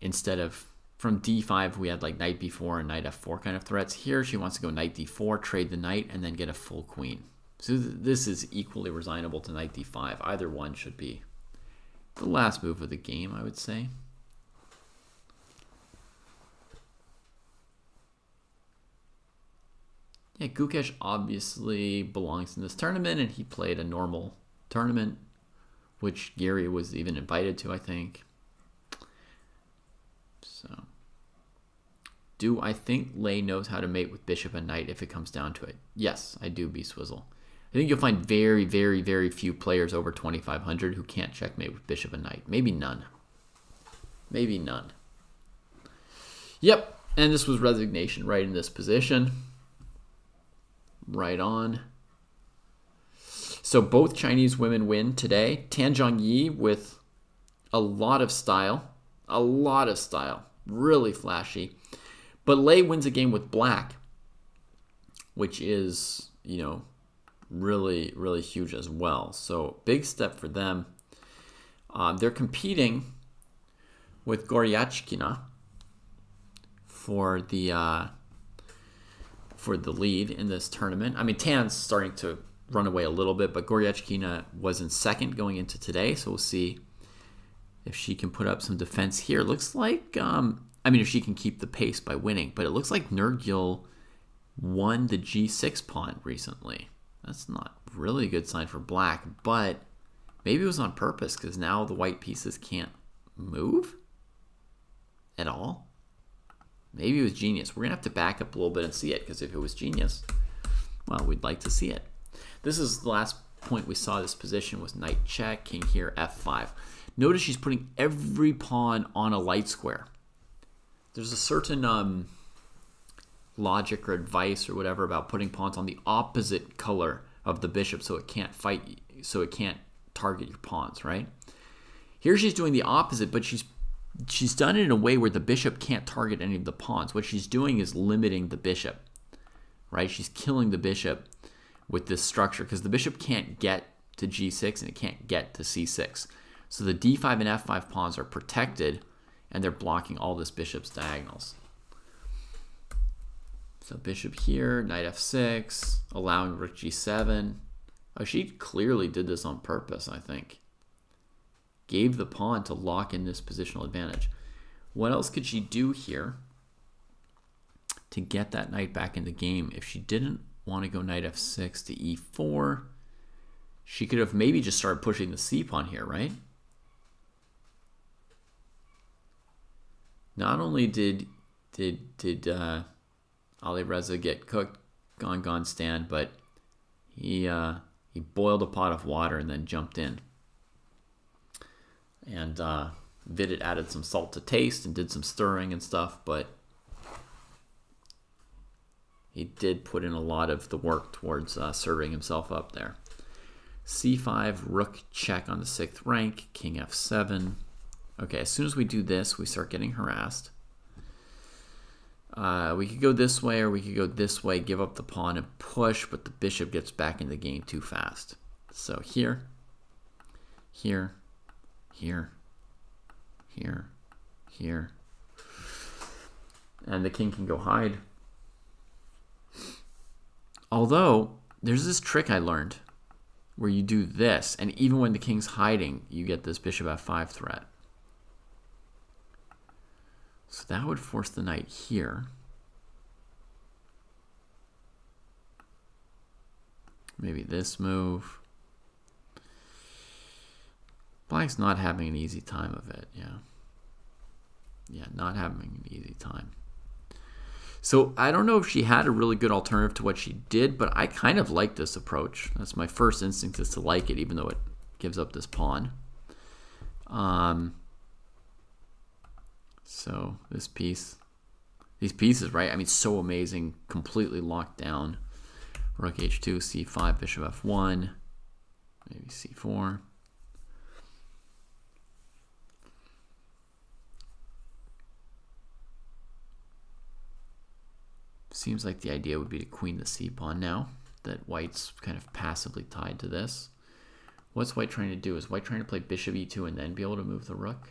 instead of, from d5 we had like knight b4 and knight f4 kind of threats. Here she wants to go knight d4, trade the knight, and then get a full queen. So th this is equally resignable to knight d5. Either one should be the last move of the game, I would say. Yeah, Gukesh obviously belongs in this tournament, and he played a normal tournament, which Gary was even invited to, I think. So, do I think Lei knows how to mate with bishop and knight if it comes down to it? Yes, I do, B Swizzle. I think you'll find very, very, very few players over 2,500 who can't checkmate with bishop and knight. Maybe none. Maybe none. Yep, and this was resignation right in this position. Right on. So both Chinese women win today. Tan Zhongyi with a lot of style. A lot of style. Really flashy. But Lei wins a game with black, which is, you know, really, really huge as well. So big step for them. Um, they're competing with Goryachkina for the uh, for the lead in this tournament. I mean, Tan's starting to run away a little bit, but Goryachkina was in second going into today, so we'll see if she can put up some defense here. Looks like, um, I mean, if she can keep the pace by winning, but it looks like Nurgyul won the g6 pawn recently. That's not really a good sign for black, but maybe it was on purpose because now the white pieces can't move at all. Maybe it was genius. We're going to have to back up a little bit and see it because if it was genius, well, we'd like to see it. This is the last point we saw this position was knight check, king here, f5. Notice she's putting every pawn on a light square. There's a certain um, logic or advice or whatever about putting pawns on the opposite color of the bishop so it can't fight, so it can't target your pawns, right? Here she's doing the opposite, but she's she's done it in a way where the bishop can't target any of the pawns. What she's doing is limiting the bishop, right? She's killing the bishop with this structure because the bishop can't get to g6 and it can't get to c6. So the d5 and f5 pawns are protected and they're blocking all this bishop's diagonals. So bishop here, knight f6, allowing rook g7. Oh, she clearly did this on purpose, I think. Gave the pawn to lock in this positional advantage. What else could she do here to get that knight back in the game? If she didn't want to go knight f6 to e4, she could have maybe just started pushing the c pawn here, right? Not only did did did uh, Alireza get cooked on Gone stand, but he uh, he boiled a pot of water and then jumped in. And uh, Vidit added some salt to taste and did some stirring and stuff, but he did put in a lot of the work towards uh, serving himself up there. c5, rook check on the sixth rank, king f7. Okay, as soon as we do this, we start getting harassed. Uh, we could go this way or we could go this way, give up the pawn and push, but the bishop gets back in the game too fast. So here, here, here, here, here. And the king can go hide. Although, there's this trick I learned where you do this, and even when the king's hiding, you get this bishop f5 threat. So that would force the knight here. Maybe this move. Black's not having an easy time of it, yeah. Yeah, not having an easy time. So I don't know if she had a really good alternative to what she did, but I kind of like this approach. That's my first instinct is to like it, even though it gives up this pawn. Um, so this piece, these pieces, right? I mean, so amazing, completely locked down. Rook h2, c5, bishop f1, maybe c4. Seems like the idea would be to queen the c pawn now, that white's kind of passively tied to this. What's white trying to do? Is white trying to play bishop e2 and then be able to move the rook?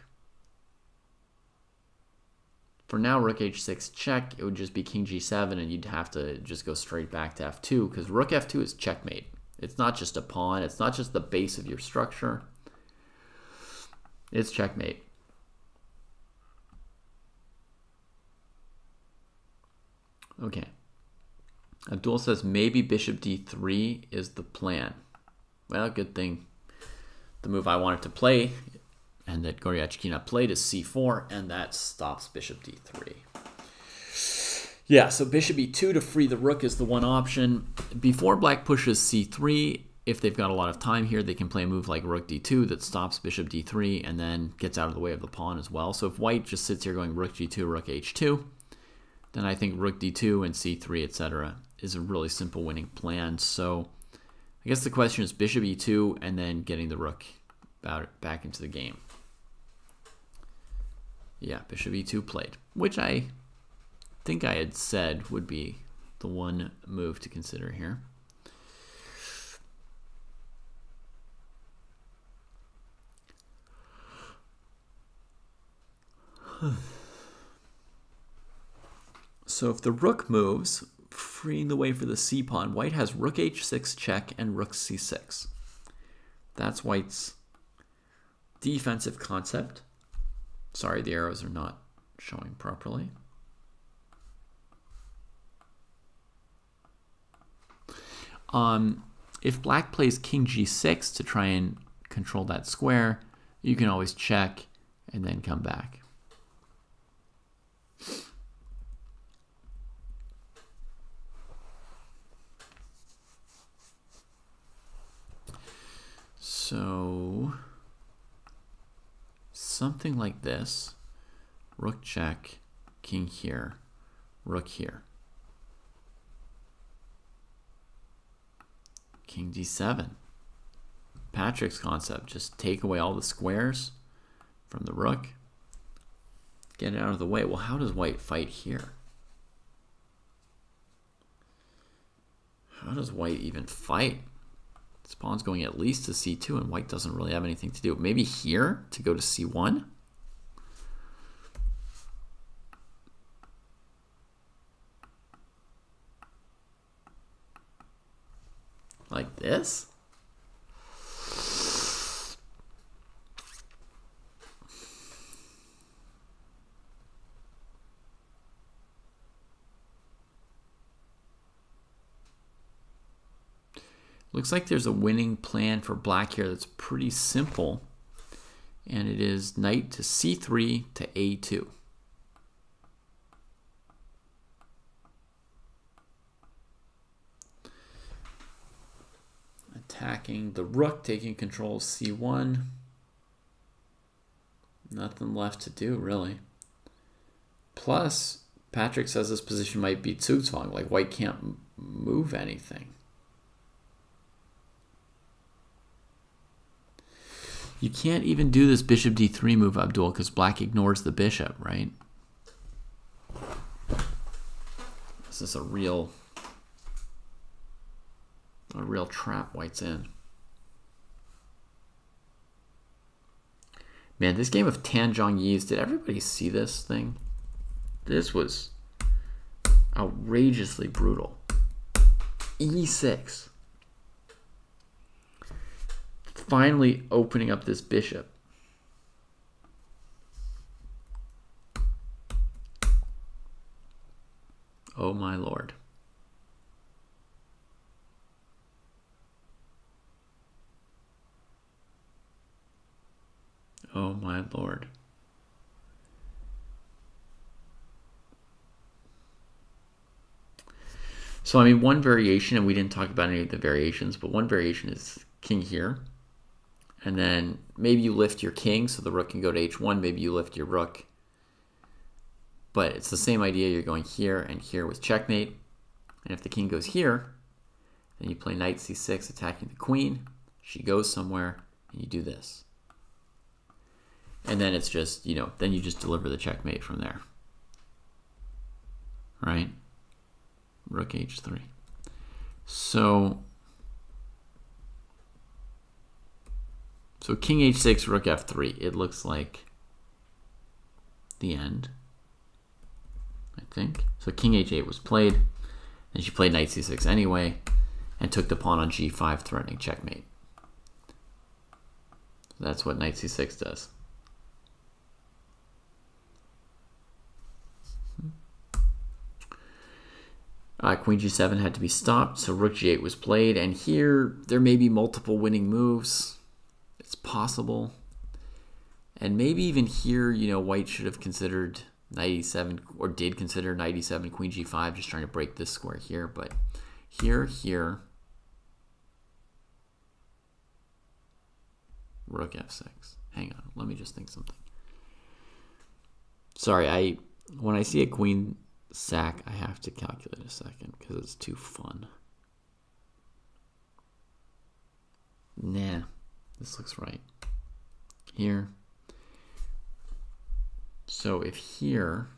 For now, rook h6 check, it would just be king g7 and you'd have to just go straight back to f2 because rook f2 is checkmate. It's not just a pawn, it's not just the base of your structure. It's checkmate. Okay. Abdul says maybe bishop d3 is the plan. Well, good thing the move I wanted to play and that Goryachkina played is c4, and that stops bishop d3. Yeah, so bishop e2 to free the rook is the one option. Before black pushes c3, if they've got a lot of time here, they can play a move like rook d2 that stops bishop d3 and then gets out of the way of the pawn as well. So if white just sits here going rook g2, rook h2, then I think rook d2 and c3, etc. is a really simple winning plan. So I guess the question is bishop e2 and then getting the rook back into the game. Yeah, bishop e2 played, which I think I had said would be the one move to consider here. so if the rook moves, freeing the way for the c pawn, white has rook h6 check and rook c6. That's white's defensive concept. Sorry, the arrows are not showing properly. Um, if black plays king g6 to try and control that square, you can always check and then come back. So something like this. Rook check, king here, rook here. King d7. Patrick's concept, just take away all the squares from the rook. Get it out of the way. Well, how does white fight here? how does white even fight? This pawn's going at least to c2, and white doesn't really have anything to do. Maybe here to go to c1? Like this? Looks like there's a winning plan for black here that's pretty simple. And it is knight to c3 to a2. Attacking the rook, taking control of c1. Nothing left to do, really. Plus, Patrick says this position might be Zugzwang, like white can't move anything. You can't even do this bishop d3 move, Abdul, because black ignores the bishop, right? This is a real, a real trap white's in. Man, this game of Tan Zhongyi's, did everybody see this thing? This was outrageously brutal. E6 finally opening up this bishop. Oh my lord. Oh my lord. So I mean one variation, and we didn't talk about any of the variations, but one variation is king here. And then maybe you lift your king so the rook can go to h1. Maybe you lift your rook. But it's the same idea. You're going here and here with checkmate. And if the king goes here, then you play knight c6 attacking the queen. She goes somewhere and you do this. And then it's just, you know, then you just deliver the checkmate from there. Right? Rook h3. So So king h6, rook f3. It looks like the end, I think. So king h8 was played. And she played knight c6 anyway and took the pawn on g5, threatening checkmate. That's what knight c6 does. Uh, queen g7 had to be stopped, so rook g8 was played, and here there may be multiple winning moves. Possible. And maybe even here, you know, white should have considered knight e7 or did consider knight e7, queen g5, just trying to break this square here. But here, here, rook f6. Hang on, let me just think something. Sorry, I when I see a queen sack, I have to calculate a second because it's too fun. Nah. This looks right. Here. So if here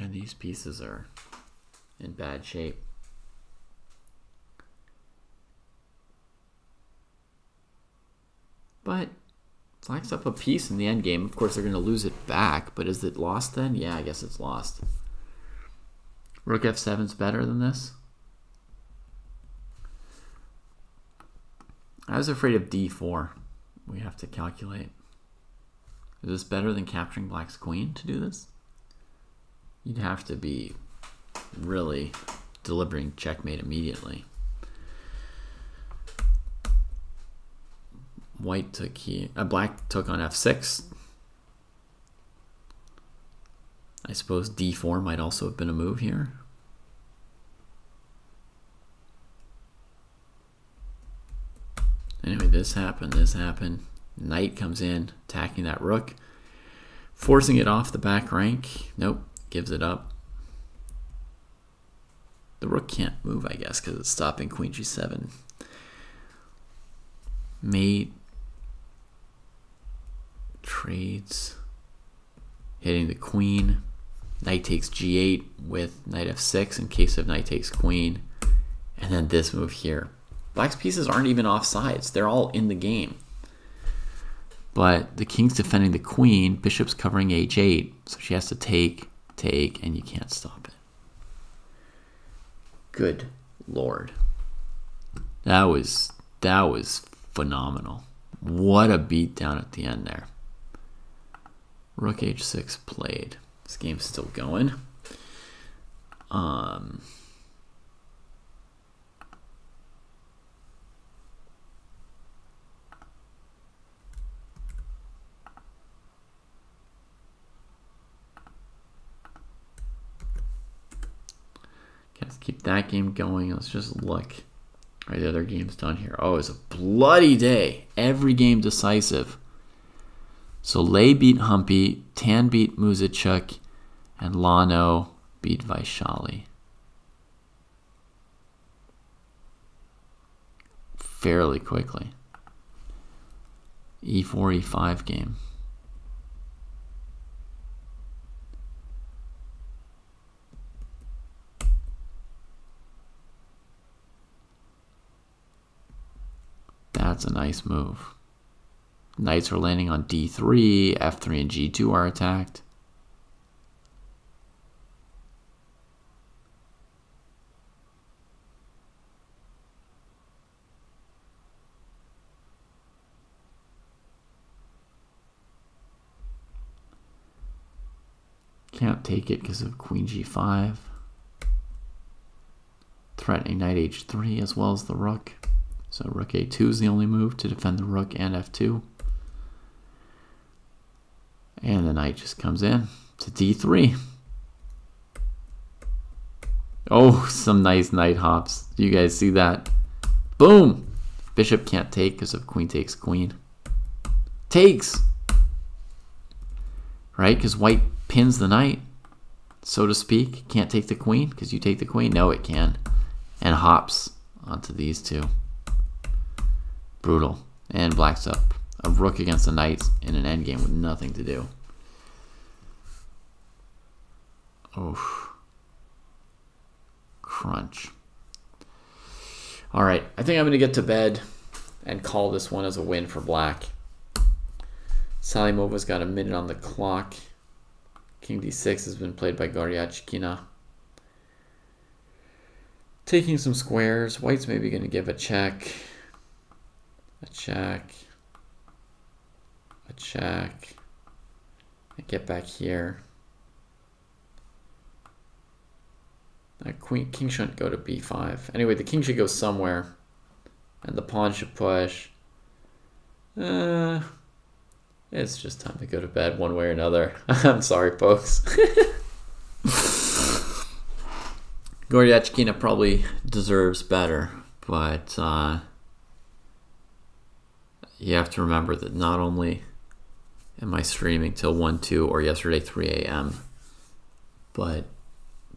and these pieces are in bad shape. But Black's up a piece in the end game. Of course, they're going to lose it back, but is it lost then? Yeah, I guess it's lost. Rook f7 is better than this. I was afraid of d4. We have to calculate. Is this better than capturing black's queen to do this? You'd have to be really delivering checkmate immediately. White took here, uh, black took on f6. I suppose d4 might also have been a move here. Anyway, this happened, this happened. Knight comes in, attacking that rook, forcing it off the back rank. Nope, gives it up. The rook can't move, I guess, because it's stopping queen g7. Mate trades, hitting the queen. Knight takes g8 with knight f6 in case of knight takes queen. And then this move here. Black's pieces aren't even off sides. They're all in the game. But the king's defending the queen, bishop's covering h8, so she has to take, take, and you can't stop it. Good lord. That was that was phenomenal. What a beat down at the end there. Rook h6 played. This game's still going. Um Let's keep that game going. Let's just look. Right, the other game's done here. Oh, it's a bloody day. Every game decisive. So Lei beat Humpy, Tan beat Muzychuk, and Lagno beat Vaishali. Fairly quickly. E4, E5 game. That's a nice move. Knights are landing on d3, f3 and g2 are attacked. Can't take it because of queen g5. Threatening knight h3 as well as the rook. So rook a2 is the only move to defend the rook and f2. And the knight just comes in to d3. Oh, some nice knight hops. You guys see that? Boom! Bishop can't take because of queen takes queen. Takes! Right? Because white pins the knight, so to speak. Can't take the queen because you take the queen. No, it can. And hops onto these two. Brutal. And black's up. A rook against a knight in an endgame with nothing to do. Oh. Crunch. All right, I think I'm going to get to bed and call this one as a win for black. Salimova's got a minute on the clock. King d6 has been played by Goryachkina. Taking some squares. White's maybe going to give a check a check, a check, I get back here. That queen, king shouldn't go to b5. Anyway, the king should go somewhere, and the pawn should push. Uh, it's just time to go to bed one way or another. I'm sorry, folks. Goryachkina probably deserves better, but uh, you have to remember that not only am I streaming till 1, 2, or yesterday 3 a.m., but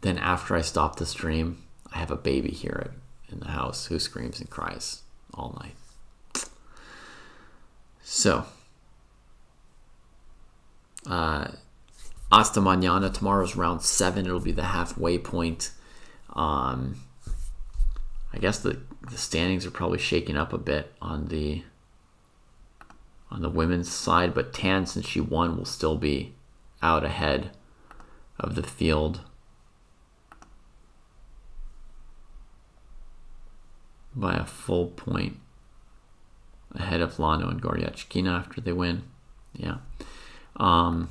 then after I stop the stream, I have a baby here in the house who screams and cries all night. So, uh, hasta mañana. Tomorrow's round seven. It'll be the halfway point. Um, I guess the, the standings are probably shaking up a bit on the on the women's side, but Tan, since she won, will still be out ahead of the field. By a full point ahead of Lagno and Goryachkina after they win. Yeah. Um,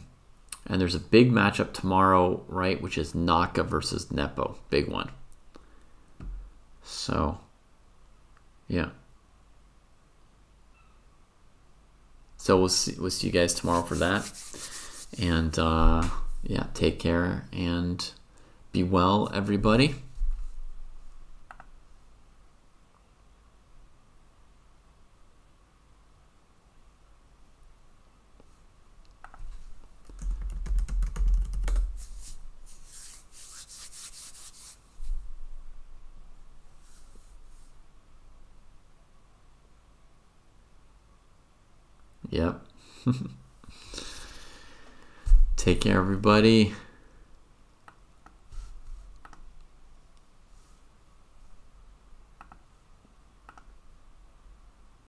and there's a big matchup tomorrow, right? Which is Naka versus Nepo. Big one. So, yeah. So we'll see, we'll see you guys tomorrow for that. And uh, yeah, take care and be well, everybody. Yep. Take care, everybody.